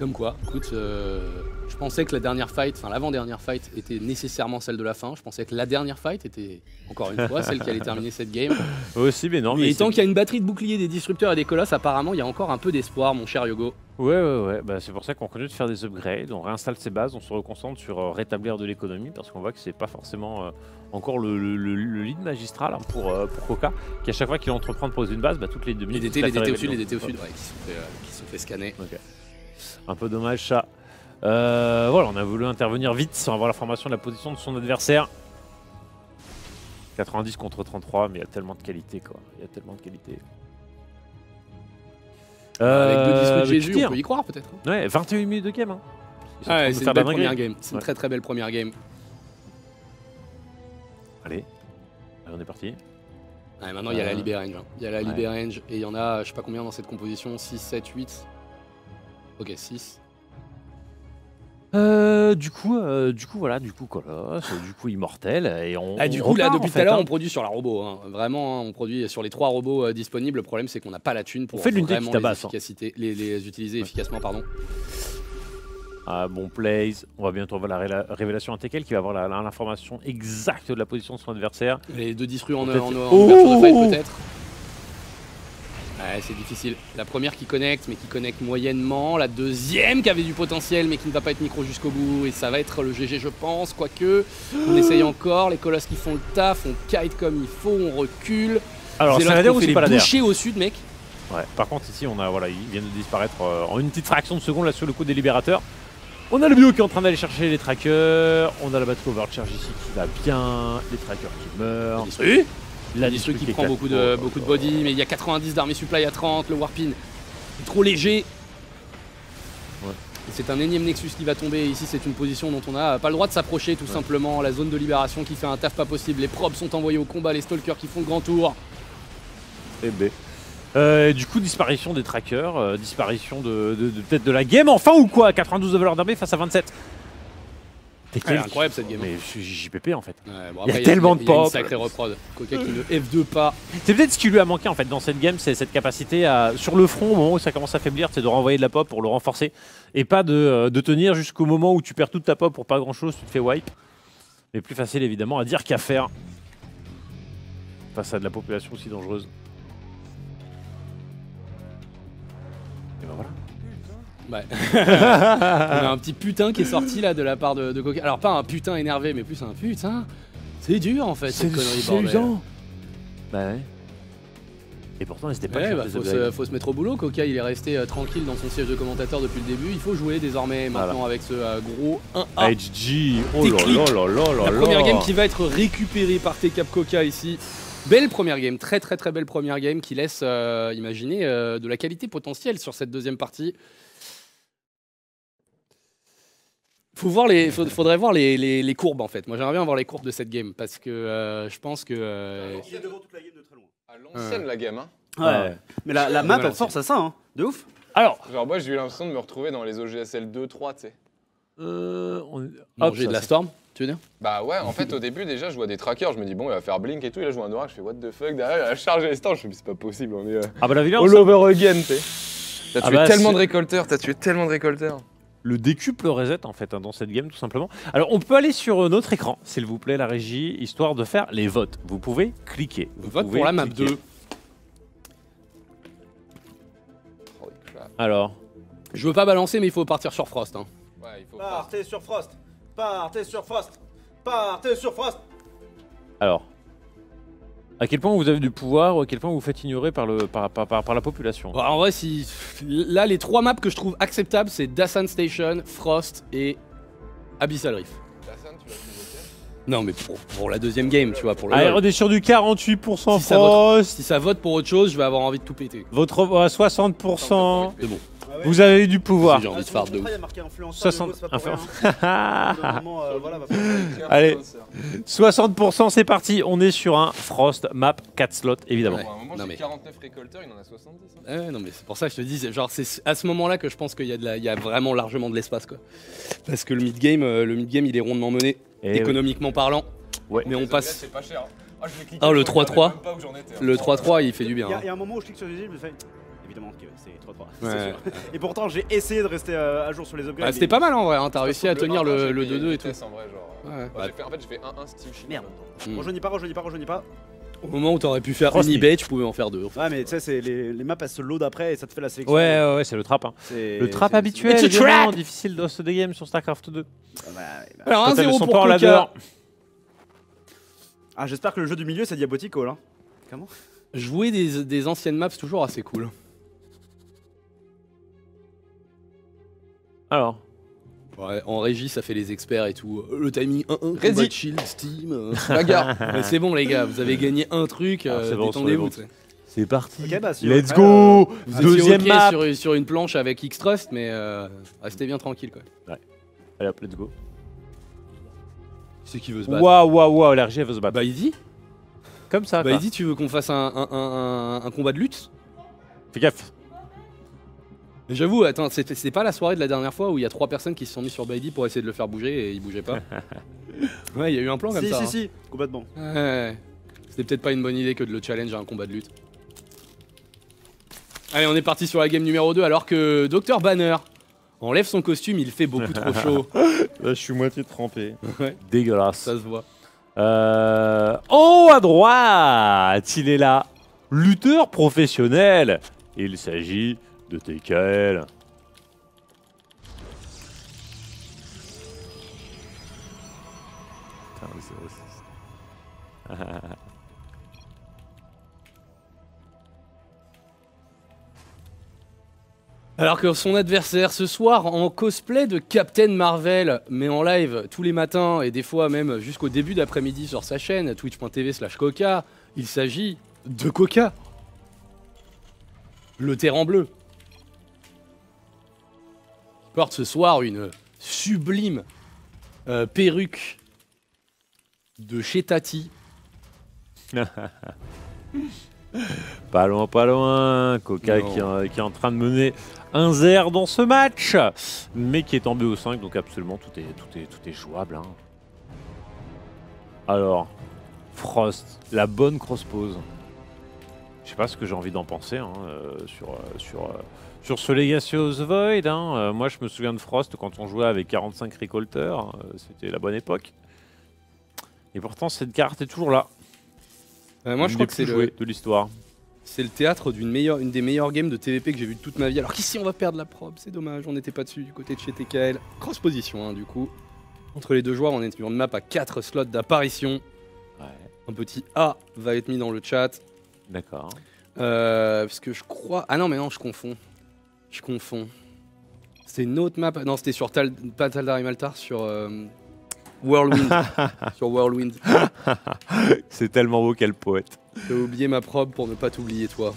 Comme quoi, écoute, euh, je pensais que la dernière fight, enfin l'avant-dernière fight était nécessairement celle de la fin. Je pensais que la dernière fight était, encore une fois, celle qui allait terminer cette game. Aussi, mais non. mais tant qu'il y a une batterie de boucliers, des disrupteurs et des colosses, apparemment, il y a encore un peu d'espoir, mon cher Yogo. Ouais, ouais, ouais. Bah, c'est pour ça qu'on continue de faire des upgrades, on réinstalle ses bases, on se reconcentre sur euh, rétablir de l'économie parce qu'on voit que c'est pas forcément euh, encore le, le- le- le lead magistral hein, pour, euh, pour Coca, qui à chaque fois qu'il entreprend de poser une base, bah, toutes les deux Les minutes. DT, les DT au sud, les. DT au sud, ouais, qui se fait, qui se sont fait scanner. Un peu dommage ça. Euh, voilà, on a voulu intervenir vite sans avoir la formation de la position de son adversaire. 90 contre 33, mais il y a tellement de qualité quoi. Il y a tellement de qualité. Avec deux Euh, disques de mais Jésus, on peut y croire peut-être. hein. Ouais, 21 minutes de game. Hein. Ah ouais, c'est une belle de la première dinguerie. game. C'est une Ouais. très très belle première game. Allez. Allez, on est parti. Ouais, maintenant, il y a la Euh, Libé Range. hein. Il y a la. Libé Range et il y en a, je sais pas combien dans cette composition 6, 7, 8. Ok, 6. Euh, du coup, euh, du coup, voilà, du coup, Colosse, du coup, Immortel, et on. Ah, du on coup, là, depuis tout à l'heure, hein. on produit sur la robot. hein. Vraiment, hein, on produit sur les trois robots euh, disponibles. Le problème, c'est qu'on n'a pas la thune pour On fait vraiment les, tabasse, hein. efficacités- les, les utiliser efficacement. Pardon. Ah, bon plays. On va bientôt avoir la révélation intégrale qui va avoir l'information exacte de la position de son adversaire. Les deux disrus en, en, Peut-être- en- en Oh ouverture de fight, peut-être. Ouais, c'est difficile. La première qui connecte, mais qui connecte moyennement. La deuxième qui avait du potentiel, mais qui ne va pas être micro jusqu'au bout. Et ça va être le GG, je pense. Quoique, on essaye encore. Les colosses qui font le taf, on kite comme il faut, on recule. Alors, qui dire ont aussi fait pas la les der. bouchées au sud, mec. Ouais. Par contre, ici, on a, voilà, ils viennent de disparaître euh, en une petite fraction de seconde là sur le coup des libérateurs. On a le bio qui est en train d'aller chercher les trackers. On a la batterie overcharge ici qui va bien. Les trackers qui meurent. La Disru qui prend beaucoup de, quatre- beaucoup de body, mais il y a 90 d'armée supply à 30. Le Warpin est trop léger. Ouais. Et C'est un énième Nexus qui va tomber. Ici, c'est une position dont on n'a pas le droit de s'approcher, tout simplement. La zone de libération qui fait un taf pas possible. Les probes sont envoyés au combat. Les stalkers qui font le grand tour. Eh ben. Euh, du coup, disparition des trackers, euh, disparition de, de- de- peut-être de la game enfin ou quoi? 92 de valeur d'armée face à 27. T'es Elle est incroyable cette game. Mais je suis JPP en fait. Ouais, bon, Il y a tellement de pop. sacrée reprod. Coca qui ne F2 pas. C'est peut-être ce qui lui a manqué en fait dans cette game, c'est cette capacité à sur le front au moment où ça commence à faiblir, c'est de renvoyer de la pop pour le renforcer et pas de, euh, de tenir jusqu'au moment où tu perds toute ta pop pour pas grand chose, tu te fais wipe. Mais plus facile évidemment à dire qu'à faire face à de la population aussi dangereuse. Ouais. on a un petit putain qui est sorti là de la part de, de Coca. Alors pas un putain énervé, mais plus un putain. C'est dur en fait cette connerie bordel. Bah ouais. Et pourtant, n'hésitez pas Ouais, bah, faut, se, faut se mettre au boulot. Coca, il est resté euh, tranquille dans son siège de commentateur depuis le début. Il faut jouer désormais maintenant avec ce euh, gros 1A. HG, oh là Technique. là là là là La première game qui va être récupérée par T-Cap Coca ici. Belle première game, très très très belle première game qui laisse euh, imaginer euh, de la qualité potentielle sur cette deuxième partie. Faut voir les, faut- faudrait voir les, les- les courbes en fait. Moi j'aimerais bien voir les courbes de cette game parce que euh, je pense que. euh, Il est devant toute la game de très loin. À l'ancienne, la game, hein. Ouais. Mais la, la map, elle force à ça, hein. De ouf. Alors, Genre, moi, j'ai eu l'impression de me retrouver dans les OGSL 2, 3, tu sais. euh, on- hop, de la storm, tu veux dire? Bah ouais, en fait, au début, déjà, je vois des trackers. Je me dis, bon, il va faire blink et tout. Et là, je vois un orage. Je fais, what the fuck Derrière, il a chargé les stands. Je me dis, c'est pas possible. On est euh, Ah bah la violence. all over again, sais. T'as Ah tué bah, tellement de récolteurs. T'as tué tellement de récolteurs. Le décuple reset en fait hein, dans cette game tout simplement. Alors on peut aller sur euh, notre écran, s'il vous plaît, la régie, histoire de faire les votes. Vous pouvez cliquer. Vous Vote pouvez pour la map cliquer. 2. Holy crap. Alors, Je veux pas balancer, mais il faut partir sur Frost. hein. Ouais, il faut. Partez sur Frost. Partez sur Frost. Partez sur Frost. alors. À quel point vous avez du pouvoir ou à quel point vous faites ignorer par, le, par, par, par- par la population Bon, en vrai, si là les trois maps que je trouve acceptables, c'est Dasan Station, Frost et Abyssal Reef. Personne, tu vas plus voter Non, mais pour, pour la deuxième game, tu vois, pour le. Allez, on est sur du 48% Si ça vote- Frost, Si ça vote pour autre chose, je vais avoir envie de tout péter. votre à 60%. C'est bon. Vous avez eu du pouvoir. J'ai envie de faire de ouf. Il y a marqué influenceur, 60 Hugo, c'est pas pour rien, hein. Au bout d'un moment, euh, voilà, va falloir- Allez, 60%, c'est parti. On est sur un Frost map 4 slots, évidemment. Ouais. À un moment, Non, j'ai mais- 49 récolteurs, il en a 70. hein. Ouais, non mais c'est pour ça que je te dis, c'est- genre c'est à ce moment-là que je pense qu'il y a de la, il y a vraiment largement de l'espace quoi. Parce que le mid game, le mid game il est rondement mené, Et économiquement parlant. Ouais. Mais on passe. upgrades, C'est pas cher. Ah, je vais cliquer, Ah, le je regardais 3-3. même pas où j'en étais, hein. Le 3-3 il fait du bien. Il y, a- hein. il y a un moment où je clique sur les îles, je me fais. C'est 3-3. c'est Ouais. sûr. Et pourtant, j'ai essayé de rester euh, à jour sur les upgrades. Ah, C'était pas mal en vrai, hein, t'as réussi à tenir 1-1, le, j'ai le payé 2-2 et tout. en vrai, genre. Ouais, Bah, bah, fait- En fait, j'ai fait 1-1 Steam Chine. Merde. Mm. Rejoignez pas, rejoignez pas, rejoignez pas. Au moment où t'aurais pu faire une eBay, tu pouvais en faire deux. Ouais, mais tu sais, c'est les, les maps elles se load après et ça te fait la sélection. Ouais, ouais, ouais, c'est le trap. hein. C'est- Le trap c'est- habituel, évidemment, trap difficile d'host de game sur StarCraft 2. c'est- Ouais, ouais, bah. Alors Quand elles 1-0 sont pour pas en. Ah, j'espère que le jeu du milieu c'est diabotico là. Comment? Jouer des, des anciennes maps, c'est toujours assez cool. Alors, Ouais, en régie, ça fait les experts et tout. Euh, Le timing 1-1, Ready. combat chill, Steam. euh. Bagarre. Mais c'est bon, les gars, vous avez gagné un truc. Euh, c'est bon, Détendez-vous. c'est tu sais. c'est parti. Ok, bah si. Let's go Vous étiez Deuxième ok map sur, sur une planche avec X-Trust, mais euh, restez bien tranquille quoi. Allez hop, let's go. C'est qui veut se battre Waouh, waouh, waouh, l'RG veut se battre. Bah, il dit Comme ça, Bah, quoi. il dit, tu veux qu'on fasse un, un- un- un- un combat de lutte? Fais gaffe. Mais J'avoue, attends, c'était c'était pas la soirée de la dernière fois où il y a trois personnes qui se sont mis sur Baidi pour essayer de le faire bouger et il bougeait pas Ouais, il y a eu un plan comme si, ça. si, hein. si, complètement. Ouais. C'était peut-être pas une bonne idée que de le challenge à un combat de lutte. Allez, on est parti sur la game numéro 2 alors que Dr Banner enlève son costume, il fait beaucoup trop chaud. Là, je suis moitié trempé. Ouais, Dégueulasse. ça se voit. Euh, en haut à droite, il est là. Lutteur professionnel. Il s'agit de TKL. Putain, le 06. Alors que son adversaire ce soir en cosplay de Captain Marvel, mais en live tous les matins et des fois même jusqu'au début d'après-midi sur sa chaîne twitch.tv slash coca, il s'agit de Coca. Le terrain bleu. Porte ce soir une sublime euh, perruque de chez Tati. Pas loin, pas loin. Coca qui, est- qui est en train de mener un 0 dans ce match, mais qui est en BO5, donc absolument tout est, tout est, tout est jouable. hein. Alors, Frost, la bonne cross pose. Je sais pas ce que j'ai envie d'en penser hein, euh, sur, euh, sur, sur ce Legacy of the Void. hein. Euh, moi, je me souviens de Frost quand on jouait avec 45 récolteurs. euh, C'était la bonne époque. Et pourtant, cette carte est toujours là. Euh, moi je crois que c'est le, de l'histoire. C'est le théâtre d'une meilleure, une des meilleures games de TVP que j'ai vu de toute ma vie. Alors qu'ici on va perdre la probe, c'est dommage, on n'était pas dessus du côté de chez TKL. Cross position hein, du coup. Entre les deux joueurs, on est sur une map à 4 slots d'apparition. Ouais, Un petit A va être mis dans le chat. d'accord. Euh, parce que je crois. Ah non, mais non, je confonds. Je confonds. C'était une autre map. Non, c'était sur Tal... pas Taldar et Maltar, sur euh, Whirlwind. sur Whirlwind. C'est tellement beau quel poète. J'ai oublié ma probe pour ne pas t'oublier toi.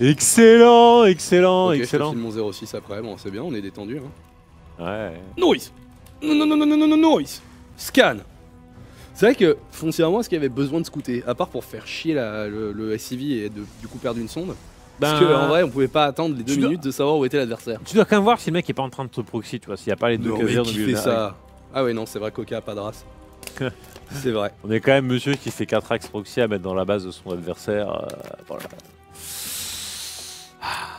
Excellent, excellent, Ok, je te excellent. file mon 06 après. Bon, c'est bien, on est détendu. Hein. Ouais. Noise Non, non, non, non, non, non, noise Scan C'est vrai que foncièrement, est-ce qu'il y avait besoin de scouter À part pour faire chier la- le, le SCV et de, du coup perdre une sonde? Parce Ben, que en vrai, on pouvait pas attendre les deux dois- minutes de savoir où était l'adversaire. Tu dois quand même voir si le mec est pas en train de te proxy, tu vois, s'il n'y a pas les deux Non, mais qui milieu fait ça Ah ouais, non, c'est vrai, Coca a pas de race. c'est vrai. On est quand même monsieur qui fait 4 axes proxy à mettre dans la base de son adversaire. euh, voilà.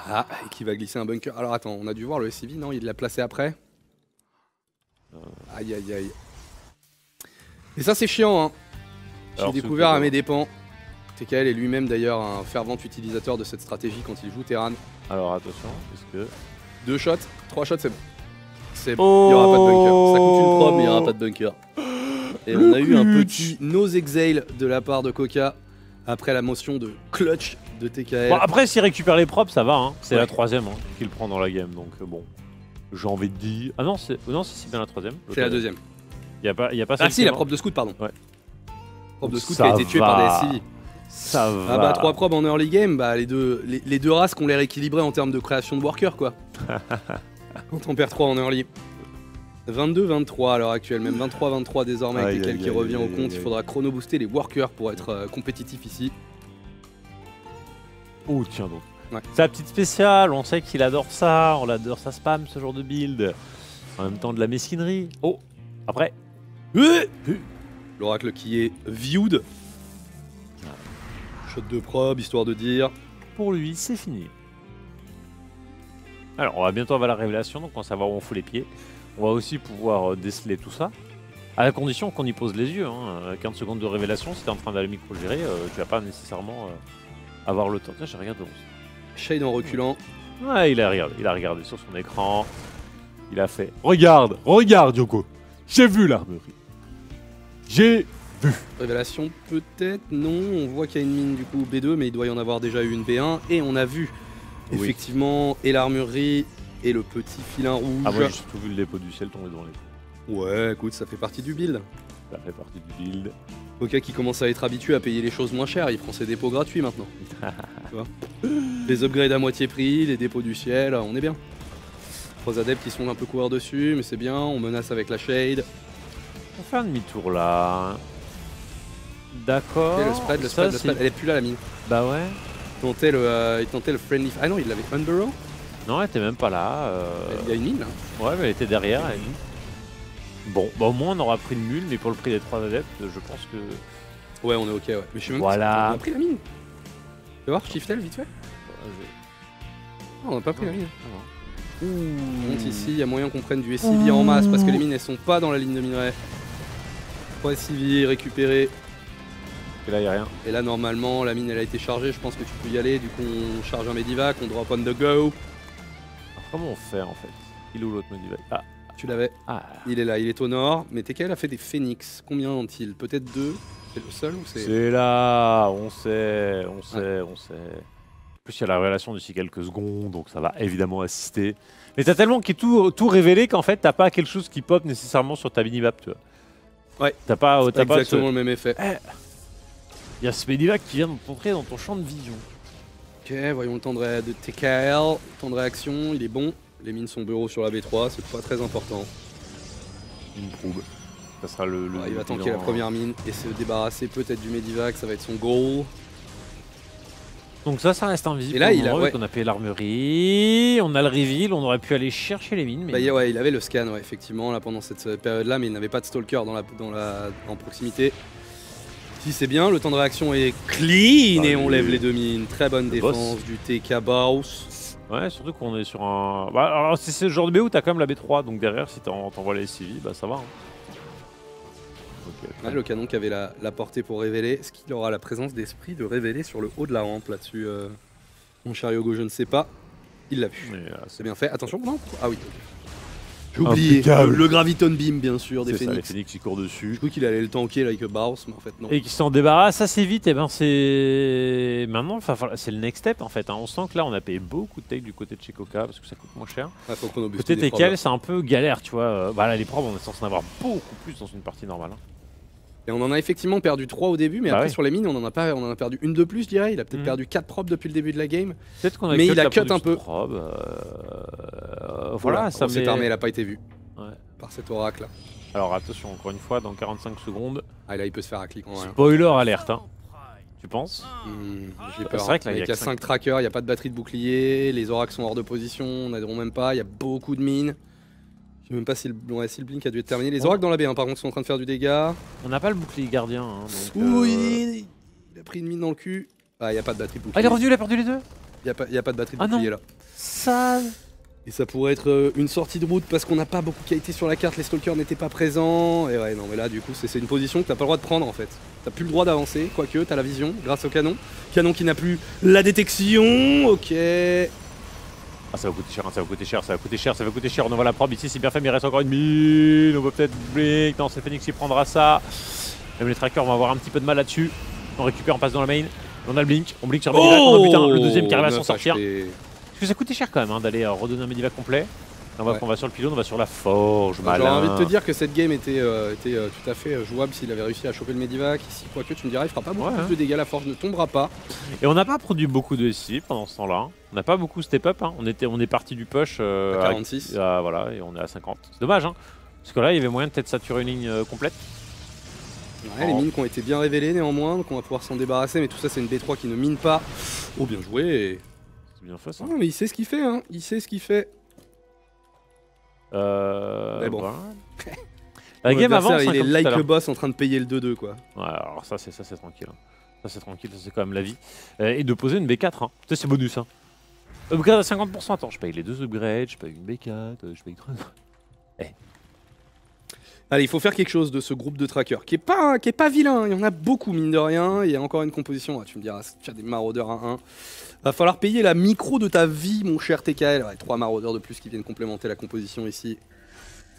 Ah, et qui va glisser un bunker. Alors attends, on a dû voir le SCV, non Il l'a placé après Aïe aïe aïe. Et ça, c'est chiant, hein. J'ai découvert à mes dépens. TKL est lui-même d'ailleurs un fervent utilisateur de cette stratégie quand il joue Terran. Alors attention, est-ce que. Deux shots, trois shots, c'est bon. C'est bon, il n'y aura pas de bunker. Ça coûte une probe, mais il n'y aura pas de bunker. Et on a eu un petit nose exhale de la part de Coca après la motion de clutch de TKL. Bon, après, s'il récupère les props, ça va, hein. C'est Ouais. la troisième hein, qu'il prend dans la game, donc euh, bon. J'ai envie de dire. Ah non, c'est non, si c'est bien la troisième. c'est la deuxième. Il y a pas, il y a pas Ah si, qui la probe de scout, pardon. Ouais. Probe de scout qui ça a été tuée par des SCV. Ça va. Ah bah 3 probes en early game, bah les deux, les, les deux races qu'on l'air équilibré en termes de création de workers quoi. Quand on perd 3 en early. 22-23 à l'heure actuelle, même 23-23 désormais avec lesquels qui aïe, revient au compte. aïe, Il faudra chrono booster les workers pour être euh, compétitif ici. Oh tiens donc. Ouais. C'est la petite spéciale, on sait qu'il adore ça, on adore ça spam ce genre de build. En même temps de la mesquinerie. Oh Après. L'oracle qui est viewed. Shot de probe, histoire de dire. Pour lui, c'est fini. Alors, on va bientôt avoir la révélation, donc on va savoir où on fout les pieds. On va aussi pouvoir euh, déceler tout ça. À la condition qu'on y pose les yeux. Hein. Euh, 15 secondes de révélation, si t'es en train d'aller micro-gérer, euh, tu vas pas nécessairement euh, avoir le temps. Tiens, j'ai regardé. Shade en reculant. Ouais, il a regardé, il a regardé sur son écran. Il a fait. Regarde, regarde, Yoko. J'ai vu l'armerie. J'ai Révélation peut-être, non. On voit qu'il y a une mine du coup B2, mais il doit y en avoir déjà eu une B1. Et on a vu Oui. effectivement et l'armurerie et le petit filin rouge. Ah, moi j'ai surtout vu le dépôt du ciel tomber dans les. Ouais, écoute, ça fait partie du build. Ça fait partie du build. Oka qui commence à être habitué à payer les choses moins chères, il prend ses dépôts gratuits maintenant. Tu vois les upgrades à moitié prix, les dépôts du ciel, on est bien. Trois adeptes qui sont un peu coureurs dessus, mais c'est bien, on menace avec la shade. On fait un demi-tour là. D'accord. Le spread, le Ça, spread, le spread, elle est plus là la mine. Bah ouais. Il tentait le, euh, il tentait le friendly. Ah non, il l'avait Unburrow Non, elle était même pas là. euh, Il y a une mine là. Ouais, mais elle était derrière. elle. Bon, bah au moins on aura pris le nul, mais pour le prix des trois adeptes, je pense que. Ouais, on est ok, ouais. Mais je sais même Voilà. pas si on a pris la mine. Tu voir, Shiftel vite fait Ah, on a pas pris la mine. Ouh. Monte ici, il y a moyen qu'on prenne du SCV en masse parce que les mines elles sont pas dans la ligne de minerai. 3 SCV récupérés. Et là, a rien. Et là, normalement, la mine elle a été chargée. Je pense que tu peux y aller. Du coup, on charge un Medivac, on drop on the go. Alors, comment on fait en fait? Il est où l'autre Medivac Ah, Tu l'avais. ah. Il est là, il est au nord. Mais TKL a fait des phénix. Combien ont-ils? Peut-être deux? C'est le seul ou c'est. C'est là, on sait, on sait, on sait. En plus, il y a la révélation d'ici quelques secondes, donc ça va évidemment assister. Mais t'as tellement qui est tout, tout révélé qu'en fait, t'as pas quelque chose qui pop nécessairement sur ta minimap, tu vois. Ouais. T'as pas, t'as pas exactement ce- le même effet. Il y a ce Medivac qui vient de t'entrer dans ton champ de vision. Ok, voyons le temps de, TKL. Temps de réaction, il est bon. Les mines sont bureaux sur la B3, c'est pas très important. Une proube. Ça sera le. le Ouais, il va tanker la première mine et se débarrasser peut-être du Medivac, ça va être son goal. Donc ça, ça reste invisible. Et là, le il a- ouais. qu'on a payé l'armurerie, on a le reveal, on aurait pu aller chercher les mines. Mais Bah, il- ouais, il avait le scan, ouais, effectivement, là pendant cette euh, période-là, mais il n'avait pas de stalker dans la, dans la, en proximité. Si c'est bien, le temps de réaction est clean et on lève les deux mines. Très bonne Le boss. défense du TK Baus. Ouais, surtout qu'on est sur un. Bah, alors, c'est ce genre de BO où t'as quand même la B3, donc derrière, si t'en- t'envoies les SCV, bah ça va. hein. Ouais, le canon qui avait la, la portée pour révéler. Est-ce qu'il aura la présence d'esprit de révéler sur le haut de la rampe là-dessus euh, Mon cher Yogo, je ne sais pas. Il l'a vu. Euh, C'est bien fait. Attention, non Ah oui. J'ai oublié. Le, Impeccable. le Graviton Beam, bien sûr, des c'est ça, les Phoenix. Phoenix qui courent dessus. Je crois qu'il allait le tanker like a Baus, mais en fait non. Et qui s'en débarrassent assez vite, et ben c'est. Maintenant, c'est le next step en fait. hein. On sent que là, on a payé beaucoup de tech du côté de chez Coca parce que ça coûte moins cher. Oblige Côté problèmes. c'est un peu galère, tu vois. Voilà, les probes, on est censé en avoir beaucoup plus dans une partie normale. hein. Et on en a effectivement perdu 3 au début, mais Bah après ouais. sur les mines, on en a pas, on en a perdu une de plus, je dirais. Il a peut-être Mhm. perdu 4 probes depuis le début de la game. Peut-être qu'on a Mais il a cut un peu. probes, euh, Voilà, Voilà, ça cette armée, elle a pas été vue Ouais. par cet oracle là. Alors attention, encore une fois, dans 45 secondes. Ah là, il peut se faire un clic en vrai. Spoiler alerte, hein. Tu penses Hmm, J'ai C'est peur. vrai que là, il y y a que 5 trackers, il n'y a pas de batterie de bouclier, les oracles sont hors de position, on n'aideront même pas, il y a beaucoup de mines. Je sais même pas si le, ouais, si le blink a dû être terminé. Les oracles dans la baie, hein, par contre, sont en train de faire du dégât. On n'a pas le bouclier gardien. hein, donc, Ouh, euh, il, il a pris une mine dans le cul. Ah, il n'y a pas de batterie de Ah, il bouclier. est revenu, il a perdu les deux Il n'y a, pas- il y a pas de batterie de Ah non. bouclier là. Sale Et ça pourrait être euh, une sortie de route parce qu'on n'a pas beaucoup de qualité sur la carte, les stalkers n'étaient pas présents. Et ouais, non, mais là, du coup, c'est c'est une position que t'as pas le droit de prendre en fait. T'as plus le droit d'avancer, quoique t'as la vision grâce au canon. Canon qui n'a plus la détection, ok. Ah, ça va coûter cher, hein, ça va coûter cher, ça va coûter cher, ça va coûter cher. On envoie la probe ici, c'est bien fait, mais il reste encore une mine. On va peut-être blink. Non, c'est Phoenix qui prendra ça. Même les trackers vont avoir un petit peu de mal là-dessus. On récupère, on passe dans la main. On a le blink, on blink sur Medivac. Oh putain, le deuxième qui arrive à s'en 9 sortir. Parce que ça coûtait cher quand même hein, d'aller euh, redonner un Medivac complet. On va, Ouais. on va sur le pylône, on va sur la forge. J'aurais malin. envie de te dire que cette game était, euh, était euh, tout à fait jouable s'il avait réussi à choper le Medivac. Ici, quoique tu me diras, il fera pas beaucoup Ouais, plus hein. de dégâts, la forge ne tombera pas. Et on n'a pas produit beaucoup de SC pendant ce temps-là. On n'a pas beaucoup step up. hein. On, était, on est parti du push euh, À 46. à- voilà, et on est à 50. C'est dommage, hein. Parce que là, il y avait moyen de peut-être saturer une ligne euh, complète. Ouais, les mines qui ont été bien révélées néanmoins, donc on va pouvoir s'en débarrasser, mais tout ça c'est une B3 qui ne mine pas. Oh bien joué C'est bien fait ça. Ah, mais il sait ce qu'il fait, hein. il sait ce qu'il fait. Euh, Mais bon. voilà. La game avance. hein, il est like le boss en train de payer le 2-2 quoi. Ouais, alors ça, c'est ça, c'est tranquille. hein. Ça, c'est tranquille, ça, c'est quand même la vie. Euh, et de poser une B4, hein. C'est bonus. Hein. Upgrade à 50%. Attends, je paye les deux upgrades, je paye une B4, euh, je paye trois. Allez, il faut faire quelque chose de ce groupe de trackers qui est pas, qui est pas vilain. Il y en a beaucoup, mine de rien. Il y a encore une composition. Ah, tu me diras, tu as des maraudeurs à 1. Va falloir payer la micro de ta vie, mon cher TKL. Ouais, trois maraudeurs de plus qui viennent complémenter la composition ici.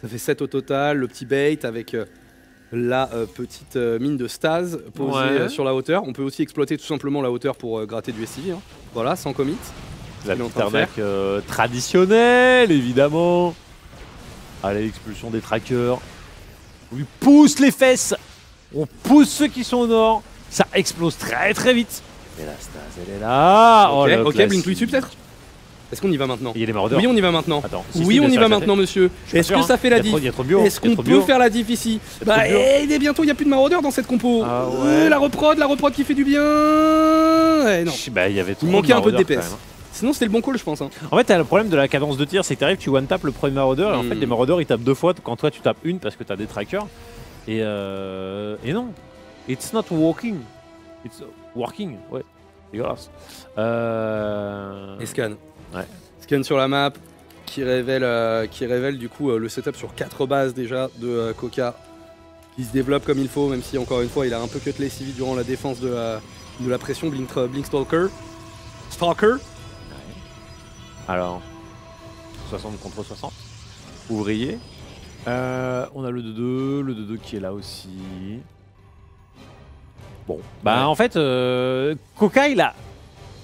Ça fait 7 au total. Le petit bait avec euh, la euh, petite euh, mine de stase posée Ouais. sur la hauteur. On peut aussi exploiter tout simplement la hauteur pour gratter du SCV. hein. Voilà, sans commit. La Il est petite arnaque euh, traditionnelle, évidemment. Allez, l'expulsion des trackers. On lui pousse les fesses. On pousse ceux qui sont au nord. Ça explose très très vite. Et la stase, elle est là. Oh, ok, le ok, classique. blink dessus peut-être Est-ce qu'on y va maintenant Il y a les maraudeurs. Oui, on y va maintenant. Attends, si, oui, on y va maintenant, monsieur. Est-ce que ça hein. fait la Il diff il Est-ce il qu'on peut bio. faire la diff ici Il Bah, trop de bio. eh, bientôt, il n'y a plus de maraudeurs dans cette compo. Ah ouais. Euh, la reprod, la reprod qui fait du bien. Ouais, non. Bah, il y avait Il manquait un peu de DPS. Sinon, c'était le bon call, je pense. hein. En fait, t'as le problème de la cadence de tir, c'est que t'arrives, tu one-tap le premier maraudeur, et en Hmm. fait, les maraudeurs ils tapent deux fois quand toi tu tapes une parce que t'as des trackers. Et, euh, et non, it's not working. It's working, ouais. Dégueulasse. Euh... Et scan. Ouais. Scan sur la map qui révèle, euh, qui révèle du coup euh, le setup sur 4 bases déjà de euh, Coca qui se développe comme il faut, même si encore une fois il a un peu cutlé CV durant la défense de la, de la pression Blink, Blink Stalker. Stalker Alors, 60 contre 60. Ouvrier. Euh, on a le 2-2, le 2-2 qui est là aussi. Bon, bah Ouais. en fait, euh, Coca il a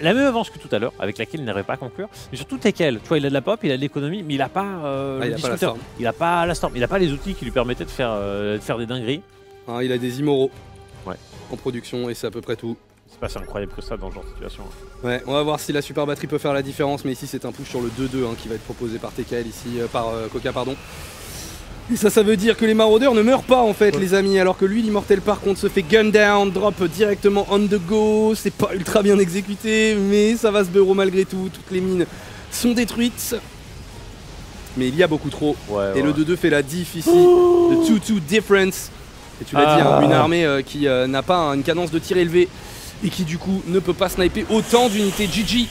la même avance que tout à l'heure, avec laquelle il n'arrive pas à conclure. Mais surtout Tekel, tu vois, il a de la pop, il a de l'économie, mais il a pas euh, Ah, le il a pas la disrupteur. storm. il a pas la storm, il a pas les outils qui lui permettaient de faire, euh, de faire des dingueries. Hein, Il a des immoraux Ouais. en production et c'est à peu près tout. C'est pas si incroyable que ça dans ce genre de situation. Ouais, on va voir si la super batterie peut faire la différence, mais ici c'est un push sur le 2-2 hein, qui va être proposé par TKL ici, euh, par euh, Coca pardon. Et ça, ça veut dire que les maraudeurs ne meurent pas en fait, les amis, alors que lui, l'immortel par contre, se fait gun down, drop directement on the go. C'est pas ultra bien exécuté, mais ça va se bureau malgré tout. Toutes les mines sont détruites. Mais il y a beaucoup trop. Ouais, Et ouais. le 2-2 fait la diff ici. Le 2-2 difference. Et tu l'as dit, Ah. hein, une armée euh, qui euh, n'a pas une cadence de tir élevée et qui du coup ne peut pas sniper autant d'unités GG.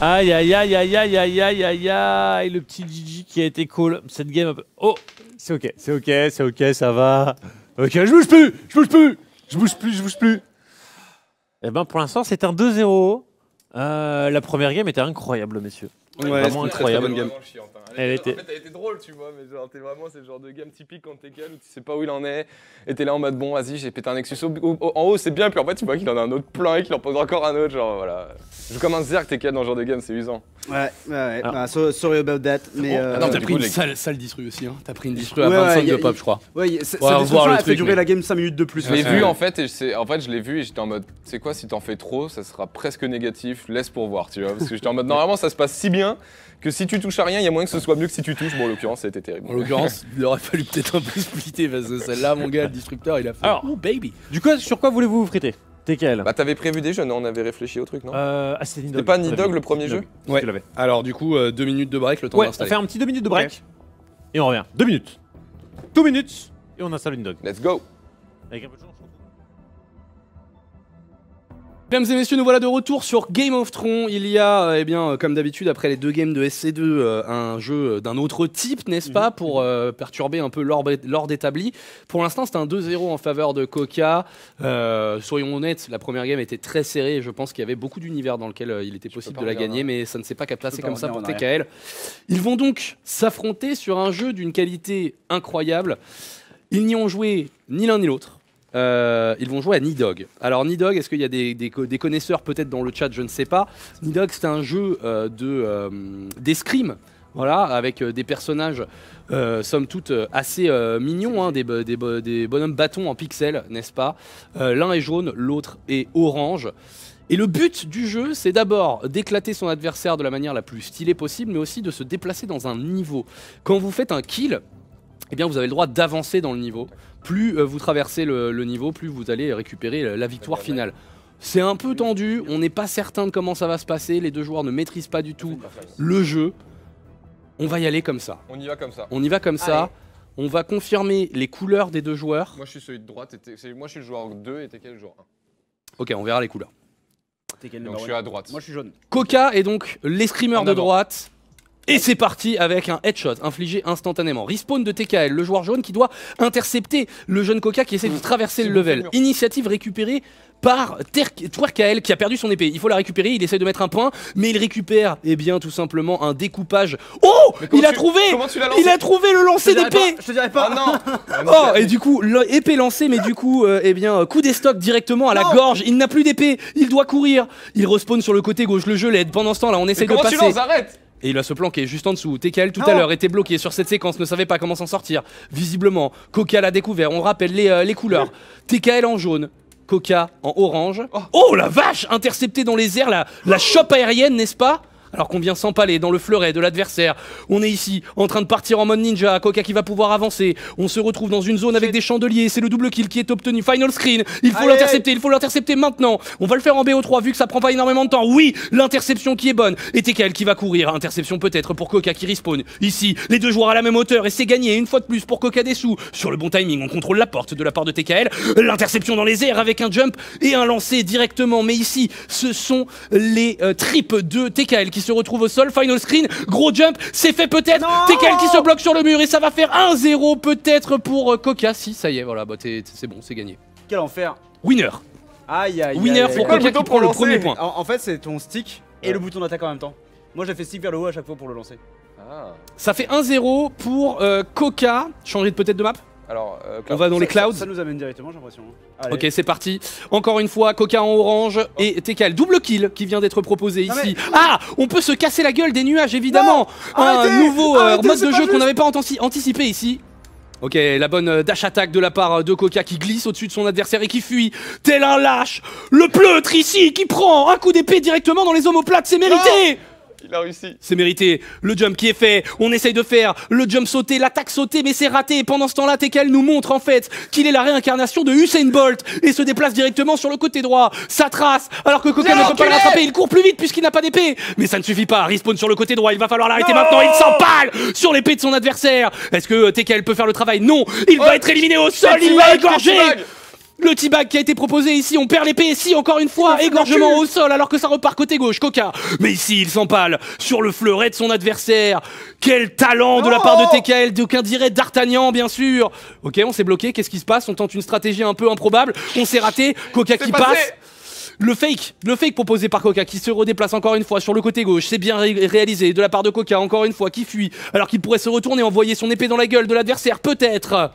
Aïe aïe aïe aïe aïe aïe aïe aïe aïe le petit Gigi qui a été call cette game un peu- Oh c'est ok c'est ok c'est ok ça va. Ok je bouge plus je bouge plus je bouge plus je bouge plus. Et ben pour l'instant c'est un 2-0 Euh, La première game était incroyable messieurs Ouais, Vraiment une très, très incroyable. bonne game. Vraiment chiante, hein. Elle en était- fait, elle était drôle, tu vois, mais genre, t'es vraiment, c'est le genre de game typique quand t'es où tu sais pas où il en est, et t'es là en mode bon, vas-y, j'ai pété un Nexus au- au- au- en haut, c'est bien, puis en fait, tu vois qu'il en a un autre plein et qu'il en pose encore un autre, genre voilà. Je joue comme un zerg, t'es calme dans ce genre de game, c'est usant. Ouais, ouais, ouais. Alors- Bah, so- sorry about that. Mais. Oh, euh, ah non, T'as pris coup, une les- sale, sale distru aussi, hein. T'as pris une distru Ouais, à ouais, 25 y a- de pop, je crois. Ouais, y- On c- cette va revoir destruction le a fait truc, durer mais- la game 5 minutes de plus. Je l'ai Ouais. vu en fait, et en fait, je l'ai vu et j'étais en mode, c'est quoi, si t'en fais trop, ça sera presque négatif, laisse pour voir, tu vois, parce que j'étais en mode, normalement, ça se passe si bien que si tu touches à rien, il y a moyen que ce soit mieux que si tu touches. Bon, en l'occurrence, ça a été terrible. En l'occurrence, il aurait fallu peut-être un peu splitter parce que celle-là, mon gars, le disrupteur, il a fait. Alors. oh baby Du coup sur quoi voulez-vous vous friter TKL Bah, t'avais prévu des jeux, non? On avait réfléchi au truc, non? Euh, ah, c'était C'était pas Nidog le premier jeu? Ouais. Tu l'avais. Alors, du coup, euh, deux minutes de break, le temps Ouais on d'installer. fait un petit 2 minutes de break Et on revient 2 minutes 2 minutes Et on installe une dog Let's go Avec un peu de chance Mesdames et messieurs, nous voilà de retour sur Game of Thrones. Il y a, euh, eh bien, euh, comme d'habitude, après les deux games de SC2, euh, un jeu d'un autre type, n'est-ce pas, pour euh, perturber un peu l'ordre établi. Pour l'instant, c'est un 2-0 en faveur de Coca. Soyons honnêtes, la première game était très serrée. et Je pense qu'il y avait beaucoup d'univers dans lequel il était possible de la en gagner, mais ça ne s'est pas passé comme ça pour TKL. Ils vont donc s'affronter sur un jeu d'une qualité incroyable. Ils n'y ont joué ni l'un ni l'autre. Euh, ils vont jouer à Nidog. Alors Nidog, est-ce qu'il y a des, des co- des connaisseurs peut-être dans le chat Je ne sais pas. Nidog, c'est un jeu euh, de euh, d'escrime Voilà, avec des personnages, somme toute, assez mignons, hein, des, des bo- des bonhommes bâtons en pixels, n'est-ce pas? L'un est jaune, l'autre est orange. Et le but du jeu, c'est d'abord d'éclater son adversaire de la manière la plus stylée possible, mais aussi de se déplacer dans un niveau. Quand vous faites un kill, eh bien vous avez le droit d'avancer dans le niveau. Plus euh, vous traversez le, le niveau, plus vous allez récupérer la victoire finale. C'est un peu tendu, on n'est pas certain de comment ça va se passer, les deux joueurs ne maîtrisent pas du tout le jeu. On va y aller comme ça. On y va comme ça. On y va comme ça. On va confirmer les couleurs des deux joueurs. Moi je suis celui de droite, et moi je suis le joueur 2 et t'es quel joueur 1 Ok, on verra les couleurs. T'es quel Donc je suis à droite. Moi je suis jaune. Coca est donc l'escrimeur de avant. droite. Et c'est parti avec un headshot infligé instantanément. Respawn de TKL, le joueur jaune qui doit intercepter le jeune Coca qui essaie de traverser C'est le level. Initiative récupérée par Twerkael qui a perdu son épée. Il faut la récupérer, il essaie de mettre un point, mais il récupère, eh bien, tout simplement un découpage. Oh Il a tu- trouvé Il a trouvé le lancer d'épée. Je te dirais pas. Oh non. Oh et du coup épée lancée mais du coup euh, eh bien coup des stocks directement à la gorge. Il n'a plus d'épée. Il doit courir. Il respawn sur le côté gauche. Le jeu l'aide. Pendant ce temps là on essaie Mais de comment tu passer. lances? Arrête et il va se planquer juste en dessous. TKL tout à l'heure était bloqué sur cette séquence, ne savait pas comment s'en sortir. Visiblement, Coca l'a découvert. On rappelle les, euh, les couleurs. TKL en jaune, Coca en orange. Oh, la vache Intercepté dans les airs, la, la chope aérienne, n'est-ce pas? Alors qu'on vient s'empaler dans le fleuret de l'adversaire? On est ici en train de partir en mode ninja. Coca qui va pouvoir avancer. On se retrouve dans une zone avec des chandeliers. C'est le double kill qui est obtenu. Final screen. Il faut l'intercepter. Il faut l'intercepter maintenant. On va le faire en BO3 vu que ça prend pas énormément de temps. Oui, l'interception qui est bonne. Et TKL qui va courir. Interception peut-être pour Coca qui respawn. Ici, les deux joueurs à la même hauteur et c'est gagné une fois de plus pour Coca Dessous. Sur le bon timing, on contrôle la porte de la part de TKL. L'interception dans les airs avec un jump et un lancer directement. Mais ici, ce sont les euh, tripes de TKL qui se retrouvent au sol. Final screen, gros jump, c'est fait peut-être. TKL qui se bloque sur le mur et ça va faire 1-0 peut-être pour euh, Coca. Si, ça y est, voilà, bah, c'est bon, c'est gagné. Quel enfer. Winner. Aïe aïe. Winner pour. Coca qui prend le premier point. En, en fait, c'est ton stick et le bouton d'attaque en même temps. Moi, j'ai fait stick vers le haut à chaque fois pour le lancer. Ah. Ça fait 1-0 pour euh, Coca. Changer de peut-être de map Alors, euh, On va dans les clouds. Ça nous amène directement, j'ai l'impression. Allez. Ok, c'est parti. Encore une fois, Coca en orange et TKL. Double kill qui vient d'être proposé Non, ici. Ah On peut se casser la gueule des nuages, évidemment Un Arrêtez nouveau euh, Arrêtez, mode de jeu qu'on n'avait pas antici- anticipé ici. Ok, la bonne euh, dash attack de la part de Coca qui glisse au-dessus de son adversaire et qui fuit. Tel un lâche Le pleutre ici qui prend un coup d'épée directement dans les omoplates, c'est mérité Il a réussi. c'est mérité. Le jump qui est fait. On essaye de faire le jump sauté, l'attaque sautée, mais c'est raté. Et pendant ce temps-là, TKL nous montre en fait qu'il est la réincarnation de Usain Bolt et se déplace directement sur le côté droit. Ça trace, alors que Coca ne peut pas l'attraper. Il court plus vite puisqu'il n'a pas d'épée. Mais ça ne suffit pas. Respawn sur le côté droit. Il va falloir l'arrêter maintenant. Il s'empale sur l'épée de son adversaire. Est-ce que TKL peut faire le travail? Non. Il va Oh, être éliminé au sol. Il va égorger. Le T-bag qui a été proposé ici, on perd l'épée ici encore une fois, égorgement au sol alors que ça repart côté gauche, Coca. Mais ici, il s'empale sur le fleuret de son adversaire. Quel talent de la part de TKL, d'aucun dirait d'Artagnan bien sûr. Ok, on s'est bloqué, qu'est-ce qui se passe? On tente une stratégie un peu improbable, on s'est raté, Coca qui passé. passe. Le fake, le fake proposé par Coca qui se redéplace encore une fois sur le côté gauche, c'est bien ré- réalisé de la part de Coca encore une fois qui fuit alors qu'il pourrait se retourner envoyer son épée dans la gueule de l'adversaire peut-être.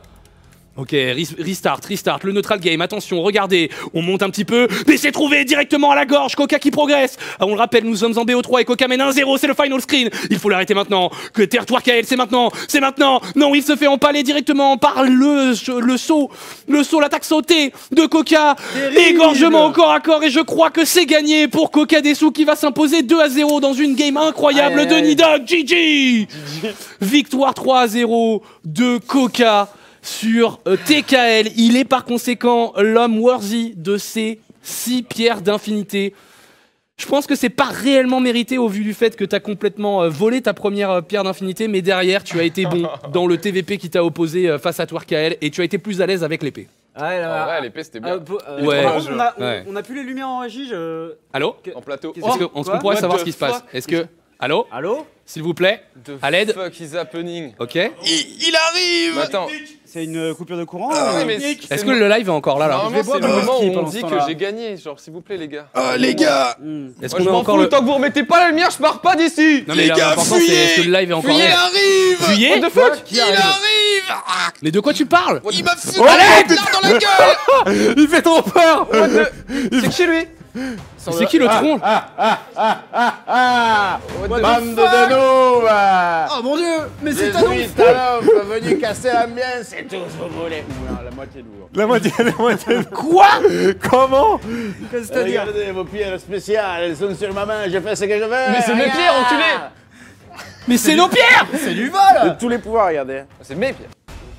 Ok, res- restart, restart, le neutral game, attention, regardez, on monte un petit peu, mais c'est trouvé directement à la gorge, Coca qui progresse. Ah, on le rappelle, nous sommes en BO3 et Coca mène 1-0, c'est le final screen. Il faut l'arrêter maintenant. Que territoire KL, c'est maintenant, c'est maintenant. Non, il se fait empaler directement par le, le saut, le saut, l'attaque sautée de Coca. Égorgement au corps à corps et je crois que c'est gagné pour Coca Dessous qui va s'imposer 2 à 0 dans une game incroyable de. Nidog. GG Victoire 3 à 0 de Coca sur euh, TKL. Il est par conséquent l'homme worthy de ces 6 pierres d'infinité. Je pense que c'est pas réellement mérité au vu du fait que tu as complètement euh, volé ta première euh, pierre d'infinité, mais derrière tu as été bon dans le TVP qui t'a opposé euh, face à Twerkael et tu as été plus à l'aise avec l'épée. En vrai, l'épée c'était bien. euh, euh, Ouais. par contre, on, a, on, Ouais. on a plus les lumières en régie. Je... Allô En plateau. Est-ce qu'on pourrait savoir ce qui se passe Est-ce que. Allô Allô S'il vous plaît The À l'aide fuck is happening Ok. Il, il arrive Mais Attends, C'est une euh, coupure de courant Ah, ouais, mais Est-ce que le live est encore là là Normalement, boire c'est le du moment whisky où on pendant dit que temps-là. j'ai gagné. Genre, s'il vous plaît, les gars. Ah, les gars Hmm. Est-ce Moi, qu'on je est m'en encore fous, le. tant que vous remettez pas la lumière, je pars pas d'ici Non mais Les là, gars, l'important c'est est-ce que fuyez le live est encore Il là arrive Fuyez What the fuck Il arrive Ah, Mais de quoi tu parles Il m'a foutu Oh, un pétard dans la gueule Il fait trop peur C'est que chez lui C'est qui le tronc Ah, ah, ah, ah, ah Bande de noobs Oh mon dieu Mais Je c'est suis Thanos Thanos, venu casser l'ambiance, c'est tout ce que vous voulez. La moitié de vous. La moitié, la moitié. Quoi Comment Qu'est-ce que c'est-à-dire Regardez vos pierres spéciales, elles sont sur ma main, je fais ce que je veux. Mais c'est mes pierres, enculé Mais c'est nos pierres C'est du vol De tous les pouvoirs, regardez. C'est mes pierres.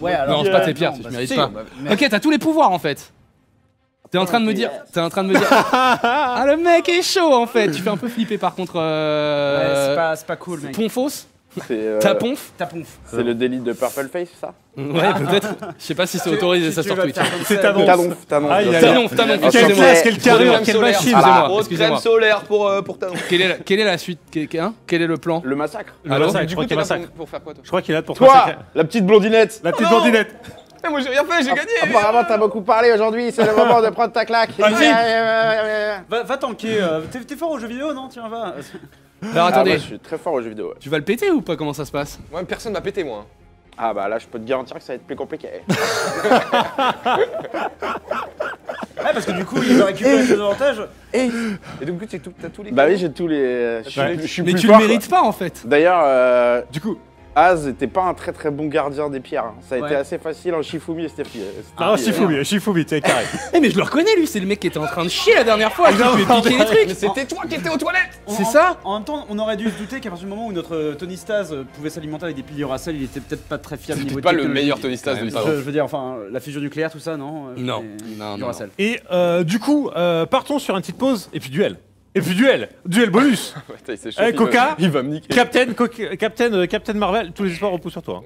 Ouais, alors. Non, c'est pas tes pierres, tu bah, mérites si, pas. bah, mais- Ok, t'as tous les pouvoirs en fait. T'es en train de me dire. T'es en train de me dire. Ah, le mec est chaud en fait. Tu fais un peu flipper par contre. Ouais, Euh... c'est pas, c'est pas cool, mec. Ponfos euh, Ta ponf Ta ponf. c'est le délit de Purple Face, ça? Ouais, peut-être. Je sais pas si c'est autorisé ça Tu sur Twitch. C'est t'annonces. Aïe, aïe, aïe. Tanonf, Tanonf, Quelle classe, quelle carrure, Crème quelle machine Excusez-moi, Grosse crème excusez-moi. solaire pour, euh, pour. Quelle est, la, quelle est la suite quelle- hein? Quel est le plan? Le massacre. Le Alors, massacre, Du je coup, crois qu'il a massacre. pour, faire quoi toi? Je crois qu'il est là pour Toi, massacrer. la petite blondinette. La petite blondinette. Eh, Moi j'ai rien fait, j'ai gagné Apparemment, t'as beaucoup parlé aujourd'hui, c'est le moment de prendre ta claque. Vas-y. Ah, Va, va tanker. euh, T'es t'es fort aux jeux vidéo, non? Tiens, va. Alors attendez, moi, je suis très fort aux jeux vidéo. ouais. tu vas le péter ou pas? Comment ça se passe? Ouais, personne m'a pété moi. Ah bah là, je peux te garantir que ça va être plus compliqué. Ouais, parce que du coup, il va récupérer ses avantages. Et donc tu tout- t'as tous les Bah oui, j'ai tous les. Je suis, Ouais. je suis Mais plus tu fort, le mérites pas en fait. D'ailleurs, euh, Du coup, Az était pas un très très bon gardien des pierres. hein. Ça a Ouais. été assez facile en Shifumi et Steffi. Ah, Shifumi, Shifumi, t'es carré. Eh mais je le reconnais lui, c'est le mec qui était en train de chier la dernière fois, qui lui fait piquer les trucs. Mais c'était toi qui étais aux toilettes C'est En- ça En même temps, on aurait dû se douter qu'à partir du moment où notre euh, Tony Staz euh, pouvait s'alimenter avec des piles Duracell, il était peut-être pas très fiable niveau C'était pas le meilleur Tony Staz de l'histoire. Je, je veux dire, enfin, la fusion nucléaire, tout ça, non euh, Non, mais- non, non, Duracell. Et euh, du coup, euh, partons sur une petite pause et puis duel. Et puis duel. Duel bonus. Il s'est Eh, il Coca va- Il va me niquer. Captain, Captain, euh, Captain Marvel, tous les espoirs reposent sur toi.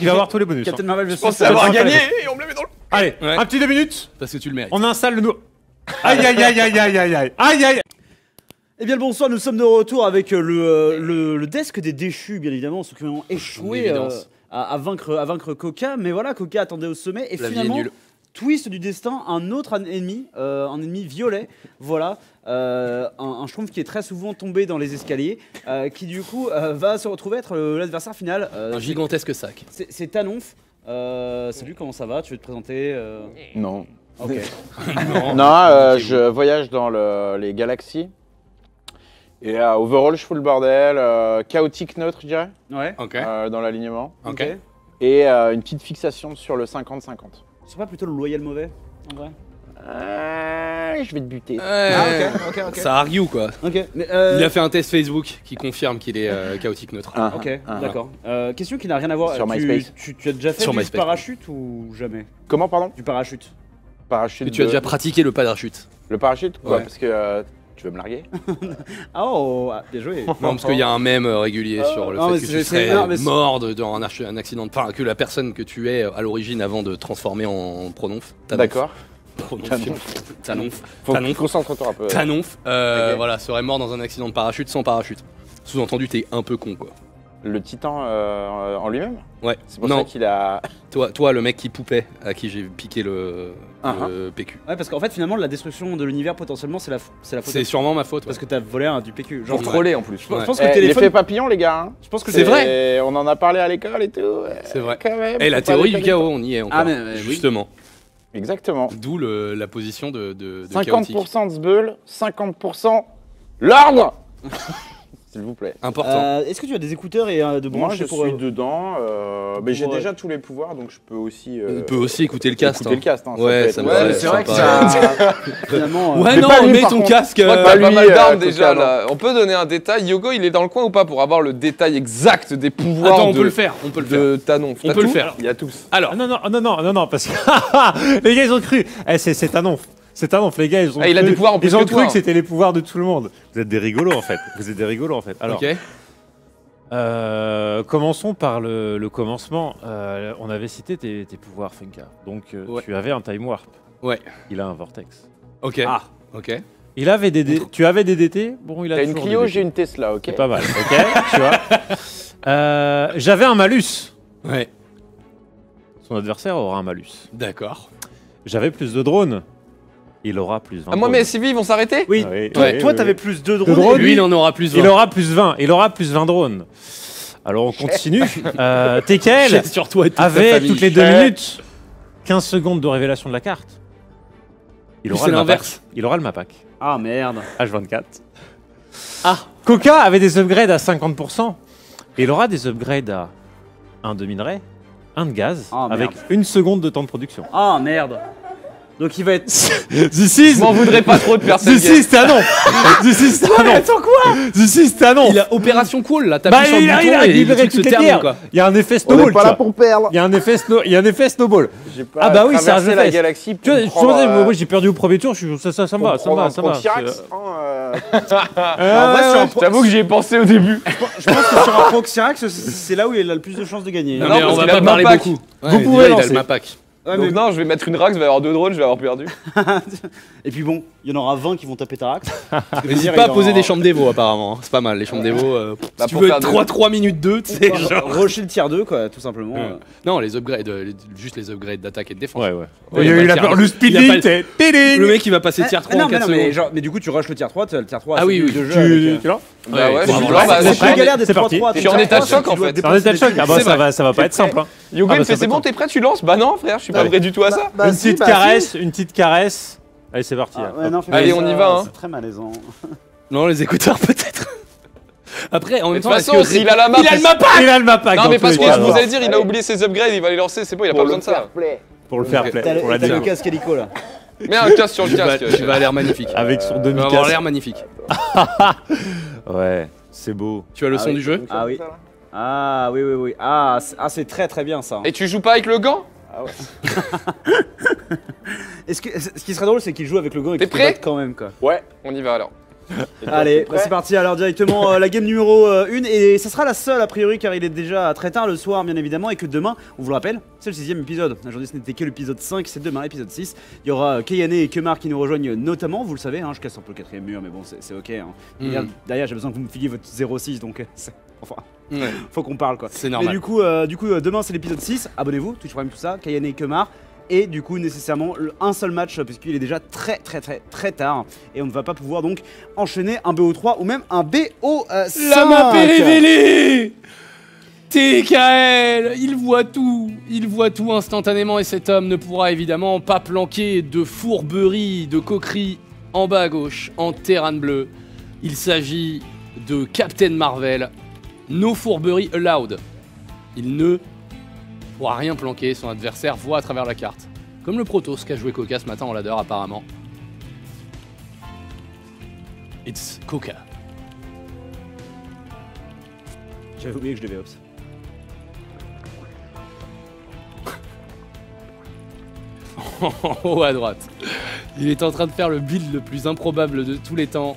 Il va avoir tous les bonus. Captain hein. Marvel, je Je pensais sais. avoir ça va gagné et on me le met dans le. Allez, Ouais. un petit deux minutes. Parce que tu le mérites. On installe le nouveau. Aïe aïe aïe aïe aïe aïe aïe aïe aïe. Eh bien le bonsoir, nous sommes de retour avec euh, le, euh, le, le desk des déchus, bien évidemment, ceux qui ont échoué euh, évidence. à, à vaincre, à vaincre Coca, mais voilà, Coca attendait au sommet, et La vie est finalement, nulle. Twist du destin, un autre an- ennemi, euh, un ennemi violet, voilà, euh, un, un schtroumpf qui est très souvent tombé dans les escaliers, euh, qui du coup euh, va se retrouver être l'adversaire final. Euh, Un gigantesque sac. c'est c'est Tanonf. Euh, salut, comment ça va? Tu veux te présenter euh, Non. Ok. Non, euh, je voyage dans le- les galaxies. Et euh, overall, je fous le bordel. euh, chaotique neutre, je dirais, Ouais. Ok. euh, dans l'alignement. Ok. Et euh, une petite fixation sur le 50-50. C'est pas plutôt le loyal mauvais, en vrai Euh, je vais te buter. Ah, ok, ok, ok. Ça argue quoi. Ok, mais euh, Il a fait un test Facebook qui confirme qu'il est euh, chaotique neutre. Ah, Ok, ah, ah. d'accord. Euh, question qui n'a rien à voir. Sur tu, MySpace. Tu, tu as déjà fait Sur du MySpace. parachute ou jamais? Comment, pardon? Du parachute. Parachute. Et tu as déjà pratiqué le parachute Le parachute Quoi Ouais. Parce que euh, tu veux me larguer Ah oh, ah, bien joué. Non, parce qu'il y a un mème euh, régulier Euh, sur le non, fait que tu serais non, mais c'est- mort de- dans un, arch- un accident de... Enfin, que la personne que tu es euh, à l'origine avant de transformer en prononf. Tanonf. D'accord. Prononf. Tanonf. Tanonf. Concentre-toi un peu. Tanonf, euh, Ok. voilà, serait mort dans un accident de parachute sans parachute. Sous-entendu, t'es un peu con, quoi. Le titan euh, en lui-même Ouais. C'est pour non, ça qu'il a. toi, toi, le mec qui poupait, à qui j'ai piqué le, Ah, le PQ. Ouais, parce qu'en fait, finalement, la destruction de l'univers, potentiellement, c'est la, c'est la faute. C'est sûrement ma faute. Parce ouais. que t'as volé un du PQ. Genre, Pour troller en plus. je pense- Ouais. je pense que Eh, téléphone. L'effet papillon, les gars. hein. Je pense que C'est vrai. On en a parlé à l'école et tout. ouais. C'est vrai. Quand même. Et la faut pas théorie du chaos, on y est encore. Ah, mais- mais oui. Justement. Exactement. D'où la position de, de, de chaotique. 50% de Zbeul, 50% l'ordre S'il vous plaît. Important. Euh, Est-ce que tu as des écouteurs et euh, de Moi, brancher je pour. suis euh, dedans, euh, mais j'ai euh, déjà tous les pouvoirs, donc je peux aussi. euh, On peut aussi écouter le cast. écouter hein. le cast. hein, Ouais, ça me Ouais, c'est vrai que ça. Finalement. euh, Ouais, non, lui, mets ton contre. casque. Euh, Pas pas lui, mal d'armes déjà là. On peut donner un détail. Yogo, il est dans le coin ou pas pour avoir le détail exact des pouvoirs Attends, on de, peut le faire. On peut le faire. de Tanon On peut le faire. Il y a tous. Alors, Ah non non non non non non parce que les gars ils ont cru. Eh c'est onf. C'est un onf les gars ils ont. Ah, il a cru- des pouvoirs en plus Ils ont que cru que c'était les pouvoirs de tout le monde. Vous êtes des rigolos en fait. Vous êtes des rigolos en fait. Alors. ok. Euh, commençons par le, le commencement. Euh, on avait cité tes, tes pouvoirs, Funka. Donc, euh, Ouais. tu avais un time warp. Ouais. Il a un vortex. Ok. Ah. Ok. Il avait des dé- Tu avais des DT Bon, il a T'as une toujours Clio, j'ai une Tesla, ok C'est pas mal, ok Tu vois Euh, J'avais un malus. Ouais. Son adversaire aura un malus. D'accord. J'avais plus de drones. Il aura plus 20 Ah, moi, mes civils ils vont s'arrêter? Oui, Ah oui, toi, oui, toi, oui, t'avais plus de De drones. drones, Lui, il en aura plus. Il 20. aura plus 20. Il aura plus 20 drones. Alors on continue. euh, Tekel J'ai sur toi et toute ta avait toutes les deux Eh. minutes 15 secondes de révélation de la carte. il aura c'est le map pack. l'inverse. Il aura le map pack. Ah merde. H24. Ah. Coca avait des upgrades à 50%. Et il aura des upgrades à un de minerai, un de gaz, Ah, avec une seconde de temps de production. Ah merde. Donc il va être. This is... Je m'en voudrais pas trop de cette This is Tanon This is Tanon Attends quoi This is Tanon Il a opération cool là, Bah, t'appuies sur le il bouton il a et truc se termine quoi. Il y a un effet On snowball. n'est pas tu là pour perdre. Il y a un effet snow, il y a un effet snowball. J'ai pas Ah bah oui, c'est un jeu la galaxie Tu vois, euh, moi j'ai perdu au premier tour, je suis- ça, ça, ça me va, ça me va, un ça me va. C'est- hein, euh, Euh, un J'avoue que j'y ai pensé au début. Je pense que sur un Proxirax, c'est là où il a le plus de chances de gagner. Non, on va pas le parler beaucoup. Vous pouvez il lancer. Ouais, Donc mais- non, je vais mettre une rax, il va y avoir deux drones, je vais avoir perdu. Et puis bon, il y en aura 20 qui vont taper Tarax. N'hésite pas à poser des chambres d'évo apparemment, c'est pas mal les chambres d'évo. euh, Bah, si tu veux faire 3, 3 minutes 2, tu sais. genre. Rusher le tier 2, quoi, tout simplement. Ouais. euh. Non, les upgrades, euh, les- juste les upgrades d'attaque et de défense. Ouais, ouais. Ouais, Il a il eu la le peur, le speed Il a pas lead, le- mec il va passer tier Ah, 3 non, en mais 4 non, mais, secondes. genre, mais du coup, tu rushes le tier 3, tu as le tier 3. Ah c'est oui, oui, de jeu Tu, vois Bah ouais, je suis c'est je suis en- galère d'être c'est parti. 3-3. Je suis en état de choc, en fait. Dans l'état de choc, ah bah ça va, ça va pas être simple. bah, il fait c'est bon, t'es prêt, tu lances Bah non, frère, je suis pas prêt du tout à ça. Bah, Une si, petite bah, si. caresse, une petite caresse. Allez, c'est parti. Ah, ouais, non, Allez, on ça, y va, hein. C'est très malaisant. Non, les écouteurs peut-être. Après, en Mais même de temps, toute est-ce façon, s'il a la map. Il a le map pack Il a le. Non, mais parce que je vous allez dire, il a oublié ses upgrades, il va les lancer, c'est bon, il a pas besoin de ça. Pour le fair play. Pour la t'as le casque hélico là. Mets un casque sur le tu casque. tu vas avoir l'air magnifique. Avec son Tu vas demi avoir casque. l'air magnifique. Ouais, c'est beau. Tu as le Ah son du jeu Ah oui. Ah oui, oui, oui. Ah, c'est ah, c'est très très bien ça. Et tu joues pas avec le gant? Est-ce que, ce qui serait drôle, c'est qu'il joue avec le gant et qu'il prêt batte quand même quoi. Ouais. On y va alors. Allez, bah, c'est parti alors directement euh, la game numéro 1 et ça sera la seule a priori car il est déjà très tard le soir bien évidemment et que demain, on vous le rappelle, c'est le sixième épisode. Aujourd'hui ce n'était que l'épisode 5, c'est demain l'épisode 6. Il y aura euh, Kayane et Kemar qui nous rejoignent notamment, vous le savez, hein, je casse un peu le quatrième mur mais bon c'est ok. Hein. Mm. Regarde, Derrière j'ai besoin que vous me filiez votre 06 donc euh, c'est- enfin Ouais, faut qu'on parle quoi. C'est Mais normal. du coup, euh, du coup euh, demain c'est l'épisode 6, abonnez-vous, Twitch Prime tout ça, Kayane et Kemar. Et du coup, nécessairement, le- un seul match, puisqu'il est déjà très très très très tard. Et on ne va pas pouvoir donc enchaîner un BO3 ou même un BO5. La map est révélée TKL, il voit tout, il voit tout instantanément et cet homme ne pourra évidemment pas planquer de fourberie, de coquerie en bas à gauche, en terrain bleu. Il s'agit de Captain Marvel, no fourberie allowed. Il ne pourra rien planquer, son adversaire voit à travers la carte. Comme le Protoss qu'a joué Coca ce matin en ladder apparemment. It's Coca. J'avais oublié que je devais ops. en haut à droite. Il est en train de faire le build le plus improbable de tous les temps,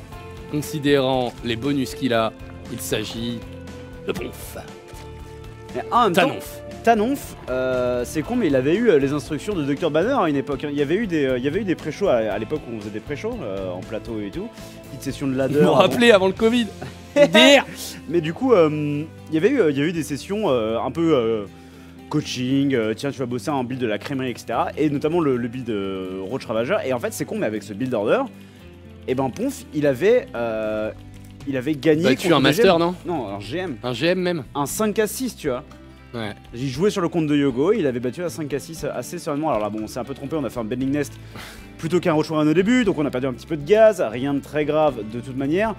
considérant les bonus qu'il a. Il s'agit Mais en même temps, Tanonf. Tanonf, euh, c'est con, mais il avait eu euh, les instructions de Dr Banner à une époque. hein. Il y avait eu des, euh, il y avait eu des pré-shows à, à l'époque où on faisait des pré-shows euh, en plateau et tout. Petite session de ladder. Ils m'ont rappelé avant le Covid. Mais du coup, euh, il y avait eu, il y a eu des sessions euh, un peu euh, coaching. euh, tiens, tu vas bosser un build de la crèmerie, etc. Et notamment le, le build de Roach Ravager. Et en fait, c'est con, mais avec ce build order, et ben Ponf, il avait, euh, il avait gagné. Contre un master, GM. non Non, un GM, Un GM même. un 5 à 6, tu vois. Ouais. J'ai joué sur le compte de Yogo, il avait battu à 5 à 6 assez sereinement. Alors là, bon, on s'est un peu trompé, on a fait un bending nest plutôt qu'un Warren au début, donc on a perdu un petit peu de gaz, rien de très grave de toute manière.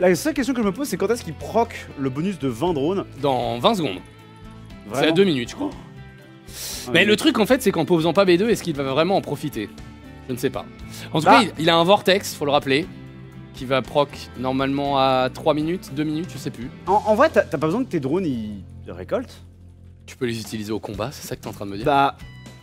La seule question que je me pose, c'est quand est-ce qu'il proc le bonus de 20 drones? Dans 20 secondes. C'est à Vraiment 2 minutes, je crois. Ah, Mais le truc en fait, c'est qu'en posant pas B2, est-ce qu'il va vraiment en profiter? Je ne sais pas. En tout Bah. cas, il, il a un vortex, faut le rappeler, qui va proc normalement à 3 minutes, 2 minutes, je sais plus. En, en vrai, t'as pas besoin que tes drones ils récoltent Tu peux les utiliser au combat, c'est ça que t'es en train de me dire Bah,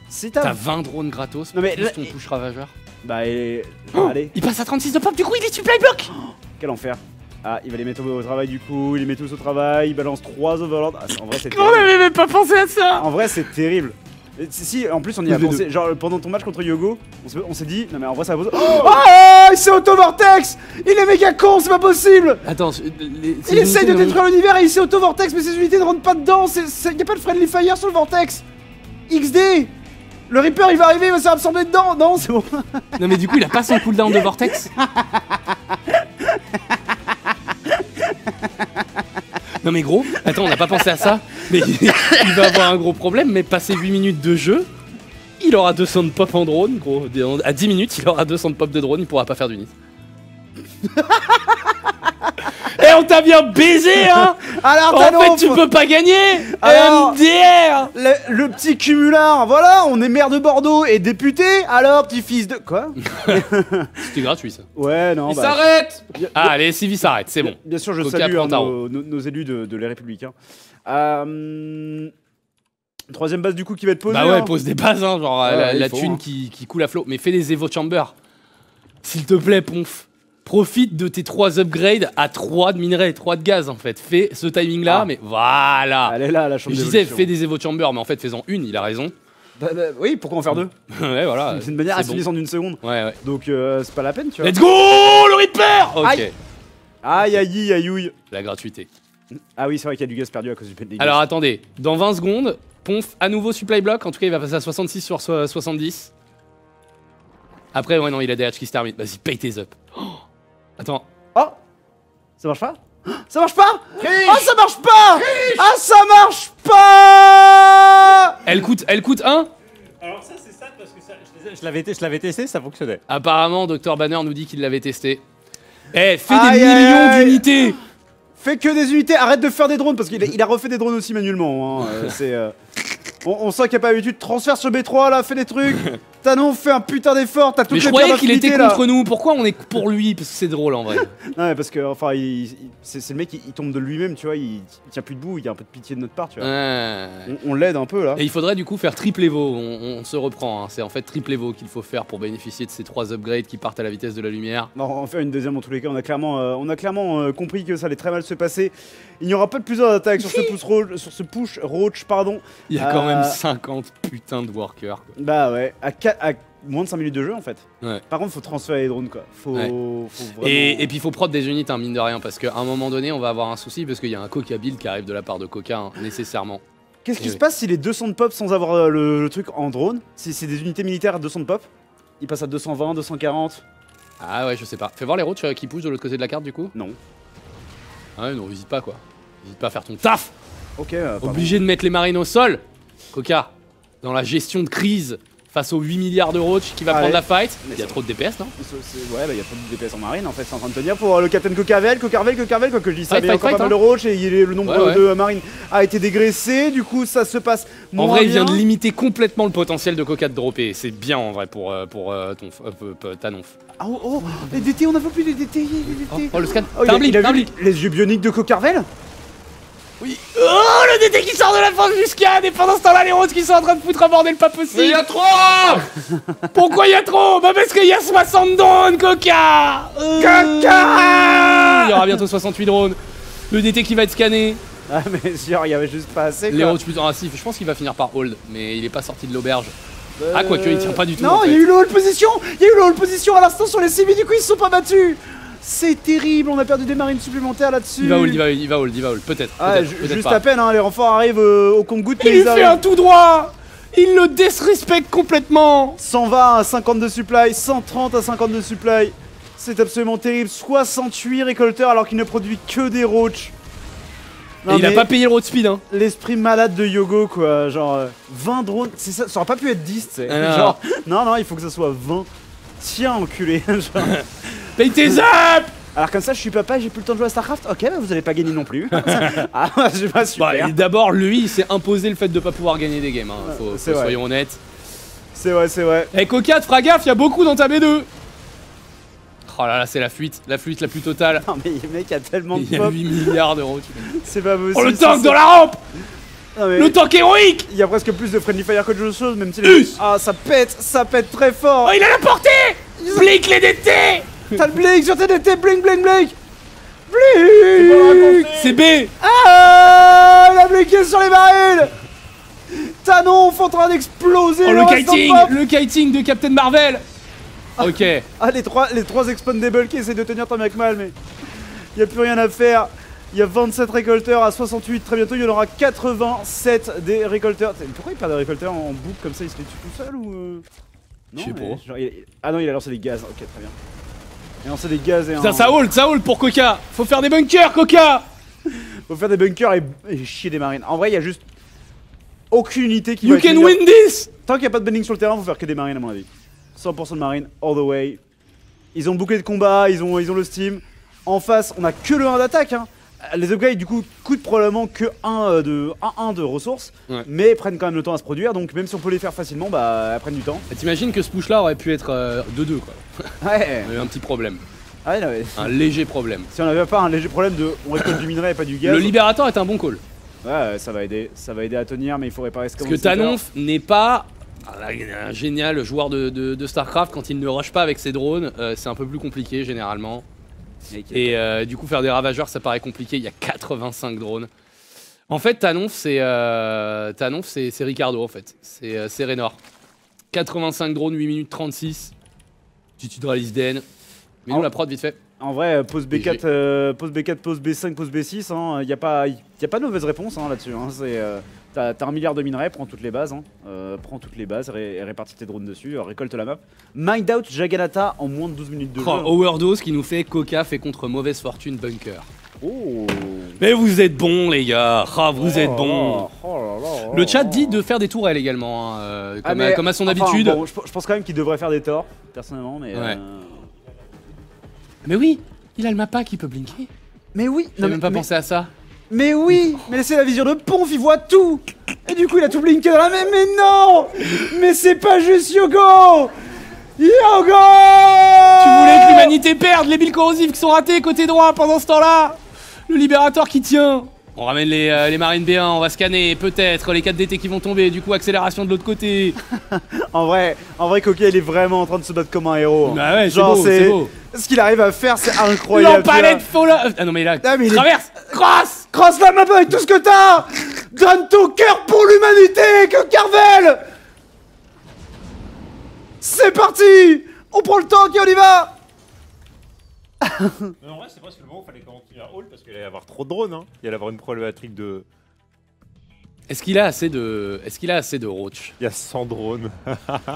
si T'as t'as. 20 drones gratos, Non, mais plus là- ton push ravageur. Bah, et... Oh, allez, Il passe à 36 de pop, du coup il est supply block quel enfer. Ah, il va les mettre au, au travail du coup, il les met tous au travail, il balance 3 overlords. Ah, en vrai, c'est On terrible. avait même pas pensé à ça En vrai, c'est terrible. Et si, si, en plus, on y a pensé. Genre, pendant ton match contre Yogo, on s'est- dit, non mais en vrai, ça va pas. Oh, il s'est auto-vortex! Il est méga con, c'est pas possible! Attends, les- Il essaye de détruire l'univers et il s'est auto-vortex, mais ses unités ne rentrent pas dedans, y a pas de friendly fire sur le vortex. XD Le Reaper il va arriver, il va se faire absorber dedans. Non, c'est bon. Non mais du coup il a pas son cooldown de vortex? Non mais gros, attends on n'a pas pensé à ça Mais il va avoir un gros problème, mais passer 8 minutes de jeu il aura 200 de pop en drone, gros. À 10 minutes, il aura 200 de pop de drone, il pourra pas faire d'unit. Eh, on t'a bien baisé, hein Alors, En fait, tu peux pas gagner Alors- MDR Le, le petit cumulard, voilà, on est maire de Bordeaux et député, alors petit fils de... Quoi C'était gratuit, ça. Ouais, non, Il bah... s'arrête Ah, allez, Sylvie s'arrête, c'est bon. Bien sûr, je Coca salue hein, nos, nos- nos élus de, de les Républicains. Euh, Troisième base du coup qui va être posée. Bah ouais, hein. pose des bases, hein, genre Ouais, la, la faut, thune hein. qui, qui coule à flot. Mais fais des Evo Chamber. S'il te plaît, Ponf. Profite de tes 3 upgrades à 3 de minerais, 3 de gaz en fait. Fais ce timing là, Ah. mais voilà Elle est là, la chambre Je disais, fais des Evo Chamber, mais en fait, fais-en une, il a raison. Bah, bah, oui, pourquoi en faire deux ouais, voilà. C'est une manière c'est assez bon. en une seconde. Ouais, ouais. Donc euh, c'est pas la peine, tu vois. Let's go, le Reaper Ok. Aïe. Aïe aïe aïe aïe. La gratuité. Ah oui, c'est vrai qu'il y a du gaz perdu à cause du pending. Alors attendez, dans 20 secondes, Ponf à nouveau supply block. En tout cas, il va passer à 66 sur so- 70. Après, ouais, non, il a des hatches qui se terminent. Vas-y, paye tes up. Attends. Oh Ça marche pas? Ça marche pas Ah ça marche pas Ah ça marche pas Elle coûte, elle coûte 1 Alors ça c'est ça parce que ça, je, l'avais je l'avais testé, ça fonctionnait. Apparemment, Dr Banner nous dit qu'il l'avait testé. Eh, fais Aïe, des aïe, millions aïe. d'unités Fais que des unités, arrête de faire des drones parce qu'il a, il a refait des drones aussi manuellement. hein, euh, c'est, euh, on, on sent qu'il n'y a pas l'habitude. Transfert sur B3 là, fais des trucs. Tanon, fais un putain d'effort. T'as toutes Mais je les croyais qu'il était là. contre nous. Pourquoi on est pour lui? Parce que c'est drôle en vrai. Non, mais parce que enfin, c'est le mec, il, il tombe de lui-même, tu vois. Il, il tient plus debout. Il y a un peu de pitié de notre part, tu vois. Ouais. On, on l'aide un peu là. Et il faudrait du coup faire triple Evo. On, on se reprend. hein. C'est en fait triple Evo qu'il faut faire pour bénéficier de ces trois upgrades qui partent à la vitesse de la lumière. Non, on va en faire une deuxième en tous les cas. On a clairement, euh, on a clairement euh, compris que ça allait très mal se passer. Il n'y aura pas de plusieurs attaques sur ce push roach, sur ce push roach, pardon. Il y a quand Euh, même 50 putains de workers. quoi. Bah ouais, à, moins de 5 minutes de jeu en fait. Ouais. Par contre, faut transférer les drones quoi. Faut, Ouais. faut vraiment- Et, et puis il faut prod des unités, hein, mine de rien, parce qu'à un moment donné, on va avoir un souci, parce qu'il y a un Coca build qui arrive de la part de Coca, hein, nécessairement. Qu'est-ce qui se passe si les 200 de pop sans avoir euh, le, le truc en drone Si c'est des unités militaires à 200 de pop, ils passent à 220, 240. Ah ouais, je sais pas. Fais voir les routes euh, qui poussent de l'autre côté de la carte, du coup? Non. Ah ouais, non, hésite pas, quoi. Hésite pas à faire ton taf Ok. euh. Obligé de mettre les marines au sol Coca, dans la gestion de crise face aux 8 milliards de roach qui va Ah prendre ouais. la fight, il y a trop de DPS, non? Ouais, bah il y a trop de DPS en marine en fait, c'est en train de tenir pour euh, le Captain Cocarvel, Cocarvel, Cocarvel, quoi que je dis ça, Fight, mais il y a fight, pas mal de roach et il est- le nombre Ouais, ouais. de marines a été dégraissé, du coup ça se passe En moins vrai, il vient de limiter complètement le potentiel de Coca de dropper. C'est bien en vrai pour, euh, pour euh, ton, euh. Ah, oh, oh, les DT, on a plus les DT, les DT. Oh, le scan Oh, il a, un blip, il a t'as un vu blip. les yeux bioniques de Cocarvel? Oui. Oh, le DT qui sort de la force du scan et pendant ce temps-là, les roaches qui sont en train de foutre un bordel pas possible. Mais il y a trop Pourquoi il y a trop? Bah parce qu'il y a 60 drones, Coca Coca Il y aura bientôt 68 drones. Le DT qui va être scanné. Ah mais sûr, il y avait juste pas assez Les roaches putain, ah si, je pense qu'il va finir par hold, mais il est pas sorti de l'auberge. Ah, quoique, il tient pas du tout, Non, en il y a eu le hold position Il y a eu le hold position à l'instant sur les CV, du coup ils se sont pas battus C'est terrible, on a perdu des marines supplémentaires là-dessus Il va hold, il va hold, il va hold, il va hold. Peut-être. Ah, juste pas. à peine, hein, les renforts arrivent euh, au compte-goutte, Il mais lui fait un tout droit Il le disrespecte complètement 120 à 52 supply, 130 à 52 supply. C'est absolument terrible. 68 récolteurs alors qu'il ne produit que des roach. Et il a pas payé le road speed, hein L'esprit malade de Yogo, quoi. Genre, euh, 20 drones. c'est Ça, ça aurait pas pu être 10, tu sais. Ah non. Genre, non, non, il faut que ça soit 20. Tiens, enculé. Genre. Paye tes up Alors, comme ça, je suis papa, j'ai plus le temps de jouer à StarCraft. Ok, bah vous allez pas gagner non plus. ah, je pas super. Bah, D'abord, lui, il s'est imposé le fait de pas pouvoir gagner des games, hein. Faut, c'est faut- vrai. soyons honnêtes. C'est vrai, c'est vrai. Eh Coca, fera gaffe, il y a beaucoup dans ta B2 Oh là là, c'est la fuite, la fuite la plus totale. Non, mais mec a tellement de Il y a pop. 8 milliards d'euros. C'est pas possible. Oh le tank dans la rampe Non, mais Le tank héroïque Il y a presque plus de Friendly Fire qu'autre chose, même si les... Ah, ça pète, ça pète très fort Oh, il a la portée Blink les DT T'as le blink sur tes DT, blink, blink, blink. Blink. C'est B. Ah Il a blinké sur les barils. Tanon est en train d'exploser Oh le en kiting. Le kiting de Captain Marvel. Ok. Ah, les trois, les trois expandables qui essaient de tenir tant bien que mal, mais... Il y a plus rien à faire. Il y a 27 récolteurs à 68, très bientôt il y en aura 87 des récolteurs. Pourquoi il perd des récolteurs en boucle comme ça? Il se les tue tout seul ou... euh? Je sais Non, pas. mais genre, il- Ah non, il a lancé des gaz, ok très bien. Il a lancé des gaz et Putain, un... ça hold, ça hold pour Coca Faut faire des bunkers, Coca Faut faire des bunkers et, et chier des marines. En vrai, il y a juste aucune unité qui You va can win this Tant qu'il n'y a pas de bending sur le terrain, faut faire que des marines à mon avis. 100% de marines, all the way. Ils ont le bouclier de combat, ils ont, ils ont le steam. En face, on a que le 1 d'attaque. hein. Les upgrades du coup coûtent probablement que 1 de, 1, de ressources, Ouais. mais prennent quand même le temps à se produire, donc même si on peut les faire facilement, bah elles prennent du temps. T'imagines que ce push là aurait pu être euh, 2-2 quoi. Ouais, On a eu un petit problème. Ah ouais, non, mais Un léger problème. si on avait pas un léger problème de on récolte du minerai et pas du gaz. Le libérateur est un bon call. Ouais, ouais, ça va aider, ça va aider à tenir, mais il faut réparer ce Parce que Tanonf n'est pas un, un génial joueur de, de- de StarCraft quand il ne rush pas avec ses drones. euh, c'est un peu plus compliqué généralement. Et euh, du coup, faire des ravageurs, ça paraît compliqué. Il y a 85 drones. En fait, Tanonf, c'est euh, c'est Ricardo en fait. C'est euh, Raynor. 85 drones, 8 minutes 36. Petite hydralise DN. Mais nous, la prod, vite fait. En vrai, pose B4, GG. euh, pose B4, pose B5, pose B6, il n'y a, pas- y a pas de mauvaise réponse hein, là-dessus. hein, c'est, euh, T'as un milliard de minerais, prends toutes les bases, hein, euh, prends toutes les bases, ré- et répartis tes drones dessus, euh, récolte la map. Mind out Jaganata en moins de 12 minutes de jeu. Oh, overdose qui nous fait Coca fait contre mauvaise fortune bunker. Oh. Mais vous êtes bons les gars, Ah, vous êtes bons. Oh oh Le chat dit de faire des tourelles également, hein, euh, Ah, comme, à, comme à son enfin, habitude. bon, je, je pense quand même qu'il devrait faire des torts, personnellement, mais. Ouais. Mais oui, il a le mappa qui peut blinker. Mais oui, J'ai même pas mais, pensé à ça. Mais oui, mais laissez la vision de Ponf, il voit tout. Et du coup, il a tout blinké dans la même. Mais non Mais c'est pas juste Yogo. Yogo Tu voulais que l'humanité perde les billes corrosives qui sont ratées côté droit pendant ce temps-là. Le libérateur qui tient On ramène les, euh, les marines B1, on va scanner peut-être les 4 DT qui vont tomber, du coup accélération de l'autre côté. En vrai, en vrai, Coquet, il est vraiment en train de se battre comme un héros. hein. Bah ouais, Genre, c'est. Ce qu'il arrive à faire, c'est incroyable. L'empalette follow Ah non mais là, Ah, mais il est- traverse Cross Cross la map avec tout ce que t'as Donne ton cœur pour l'humanité, que Carvel C'est parti On prend le temps, qui on y va Mais en vrai, c'est presque le moment où il fallait continuer à hold parce qu'il allait y avoir trop de drones. Hein. Il allait y avoir une problématique de. Est-ce qu'il a assez de... Est-ce qu'il a assez de roach? Il y a 100 drones.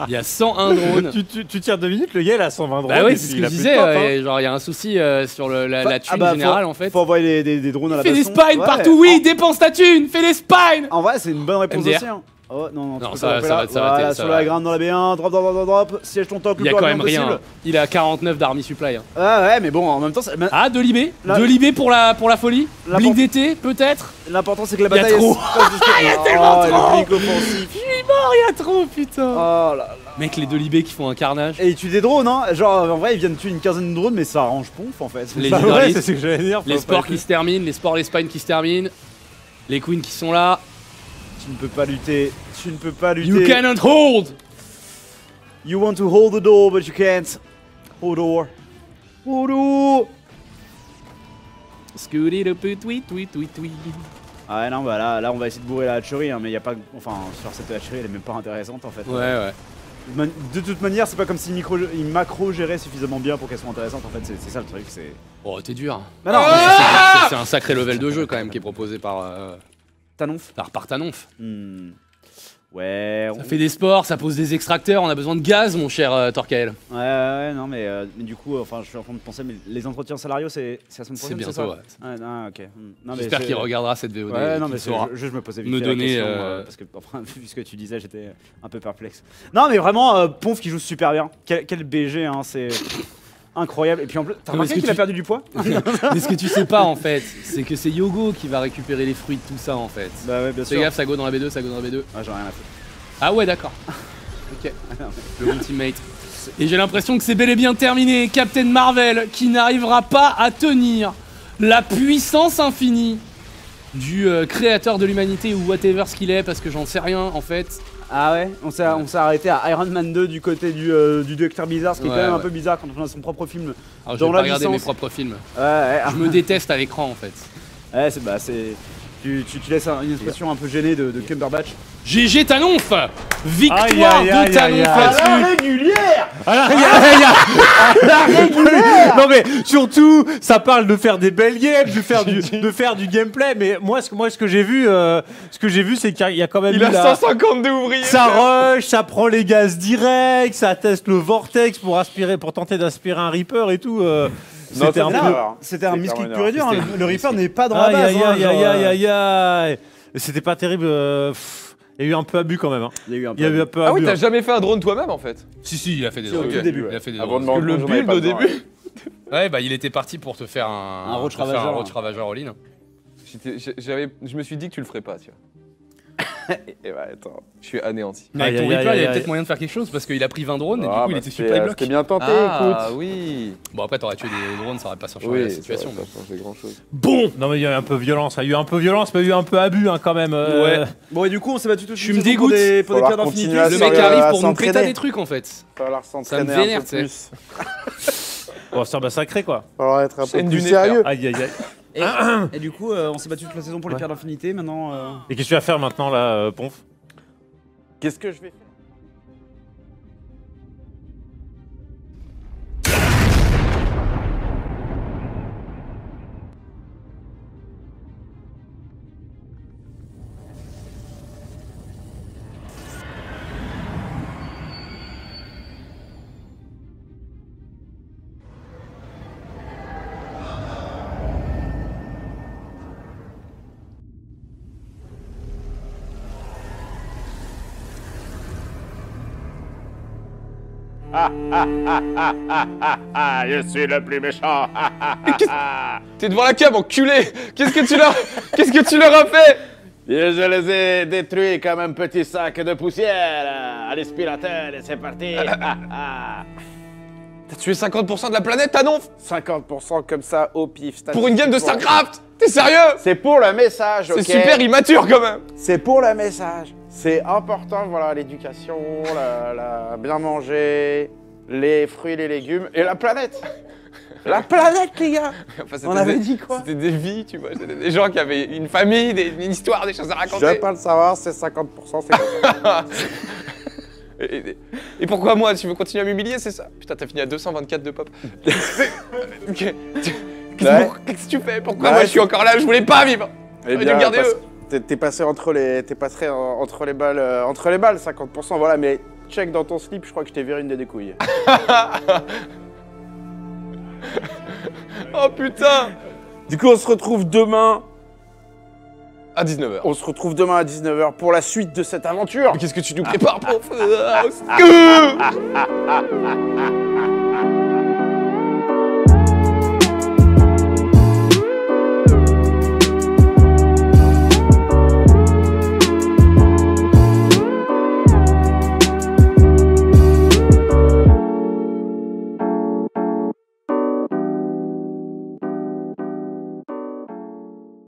Il y a 101 drones. tu, tu, tu tires deux minutes, le gars il a 120 drones. Bah oui, c'est ce que je disais, hein. genre il y a un souci euh, sur le- la, la Ah thune bah, générale faut- en fait. Faut envoyer des, des- des drones à la Fais des spines Ouais. partout, oui, dépense ta thune, fais des spines En vrai, c'est une bonne réponse MDR. aussi. Hein. Oh non, non, tu Non, peux ça ça là. va- ça va Voilà, ça sur va. la grande dans la B1, drop, drop, drop, drop, drop, siège ton top Il y a quand même rien. Il a 49 d'army supply. hein. Ah ouais, mais bon, en même temps, Ah, 2 libés Là- 2 libés pour la, pour la folie? Blink d'été, peut-être? L'important c'est que la Il y a bataille. trop. Il y a tellement trop. Le blink offensif. Je suis mort, il y a trop, putain Oh là là. Mec, les deux libés qui font un carnage. Et ils tuent des drones, hein. Genre, en vrai, ils viennent tuer une quinzaine de drones, mais ça arrange Ponf en fait. Les c'est ce que j'allais dire. les sports qui se terminent, les sports, les spines qui se terminent. Les queens qui sont là. Tu ne peux pas lutter. Tu ne peux pas lutter. You cannot hold You want to hold the door, but you can't. Hold the door. Hold door. Scooty the put tweet tweet tweet tweet. Ah ouais, non, bah là, là, on va essayer de bourrer la hatchery, hein, mais il a pas. Enfin, sur cette hatchery, elle est même pas intéressante en fait. Ouais, ouais. De man- De toute manière, c'est pas comme si micro, il macro gérait suffisamment bien pour qu'elle soit intéressante en fait. C'est ça le truc. C'est. Oh, t'es dur. Bah non, c'est- C'est un sacré level de jeu quand même qui est proposé par, euh, Tanonf. par, par Tanonf. Hmm. Ouais. on- Ça fait des sports, ça pose des extracteurs, on a besoin de gaz, mon cher euh, Torkael. Ouais, ouais, ouais, non, mais, euh, mais du coup, euh, enfin, je suis en train de penser, mais les entretiens salariaux, c'est c'est la semaine C'est prochaine, bientôt, ça ouais. Ah, ah, ok. Hmm. Non, J'espère je- qu'il regardera cette VOD. Ouais, non, mais c'est- saura. je, je me posais vite me la donner, question, euh, parce que, enfin, vu ce que tu disais, j'étais un peu perplexe. Non, mais vraiment, Ponf qui joue super bien. Quel, quel BG, hein, c'est incroyable. Et puis en plus, t'as remarqué qu'il a tu- perdu du poids Mais ce que tu sais pas en fait, c'est que c'est Yogo qui va récupérer les fruits de tout ça en fait. Bah ouais, bien Fais sûr. gaffe, ça go dans la B2, ça go dans la B2. Ah, j'en ai rien à foutre. Ah ouais, d'accord. Ok, le bon teammate. Et j'ai l'impression que c'est bel et bien terminé. Captain Marvel qui n'arrivera pas à tenir la puissance infinie du euh, créateur de l'humanité ou whatever ce qu'il est, parce que j'en sais rien en fait. Ah ouais On s'est arrêté à Iron Man 2 du côté du, euh, du Docteur Bizarre, ce qui est quand même un peu bizarre quand on a son propre film. Alors je Dans vais la pas regarder mes propres films. Ouais, ouais. Je me déteste à l'écran en fait. Ouais, c'est bah, c'est. Tu, tu, tu laisses un- une expression un peu gênée de, de Cumberbatch. GG Tanonf Victoire Aïe, aïe, aïe, de Tanonf aïe. là-dessus régulière non mais surtout, ça parle de faire des belles games, de faire du, de faire du gameplay. Mais moi, ce que, moi, ce que j'ai vu, euh, ce que j'ai vu, c'est qu'il y a quand même Il a la- 152 ouvriers. ça rush, ça prend les gaz directs, ça teste le vortex pour aspirer, pour tenter d'aspirer un Reaper et tout. euh, C'était un peu. un clairement pur et dur. hein. C'était- Le, le Reaper n'est pas dans la Aïe base. aïe hein, aïe genre, aïe aïe aïe aïe. C'était pas terrible. euh. Il y a eu un peu abus quand même. hein. Il y a eu un Il y a eu un peu Ah oui, abus. t'as hein. jamais fait un drone toi-même en fait? Si, si, il a fait des au drones. tout début, Il a fait des Avant drones. Parce que le build au début. Ouais, bah il était parti pour te faire un, Un faire ravageur. j'ai- j'avais- Je me suis dit que tu le ferais pas, tu vois. Et bah attends. Je suis anéanti. Mais avec ton Reaper, il y aïe. peut-être moyen de faire quelque chose parce qu'il a pris 20 drones et du Ah, coup il bah, était c'était- supply block. C'était bien tenté, Ah écoute. oui Bon, après, t'aurais tué des drones, ça aurait pas changé la situation. ça n'a pas changé grand chose. Bon Non, mais il y a eu un peu violence. Il y a eu un peu violence, mais il y a eu un peu abus hein, quand même. euh, Ouais. Bon, et du coup, on s'est battu tout de Je suite me pour dégoûte. pour des pierres d'infinité. Le mec arrive pour nous péter des trucs en fait. Ça me vénère, un peu tu sais. plus. Bon, c'est un massacré quoi. Falloir être un peu plus sérieux. Aïe, aïe, aïe. Et, et du coup, euh, on s'est battu toute la saison pour les Ouais. pierres d'infinité. Maintenant, euh, Et qu'est-ce que tu vas faire maintenant là, euh, Ponf? Qu'est-ce que je vais faire? je suis le plus méchant. T'es devant la cam, enculé Qu'est-ce que tu leur... Qu'est-ce que tu leur as fait? Je les ai détruits comme un petit sac de poussière à l'aspirateur et c'est parti. T'as tué 50% de la planète, Tanonf? 50% comme ça au pif. Pour une game de. StarCraft? T'es sérieux? C'est pour le message, C'est ok? super immature quand même C'est pour le message. C'est important, voilà, l'éducation, la, la- bien manger, les fruits, les légumes et la planète. La planète, les gars Enfin, On avait des- dit quoi C'était des vies, tu vois. C'était des gens qui avaient une famille, des- une histoire, des choses à Je raconter. vais pas le savoir, c'est 50%, c'est. Et, et- et pourquoi moi Tu veux continuer à m'humilier, c'est ça? Putain, t'as fini à 224 de pop. Qu'est-ce que tu fais? Pourquoi Ouais, moi je suis je- encore là? Je voulais pas vivre Eh bien, me garder parce- eux. T'es passé entre les, t'es passé en- entre les balles, euh, entre les balles, 50%. Voilà, mais check dans ton slip, je crois que je t'ai viré une des couilles. Oh putain Du coup, on se retrouve demain. À 19h. On se retrouve demain à 19h pour la suite de cette aventure. Qu'est-ce que tu nous prépares, secours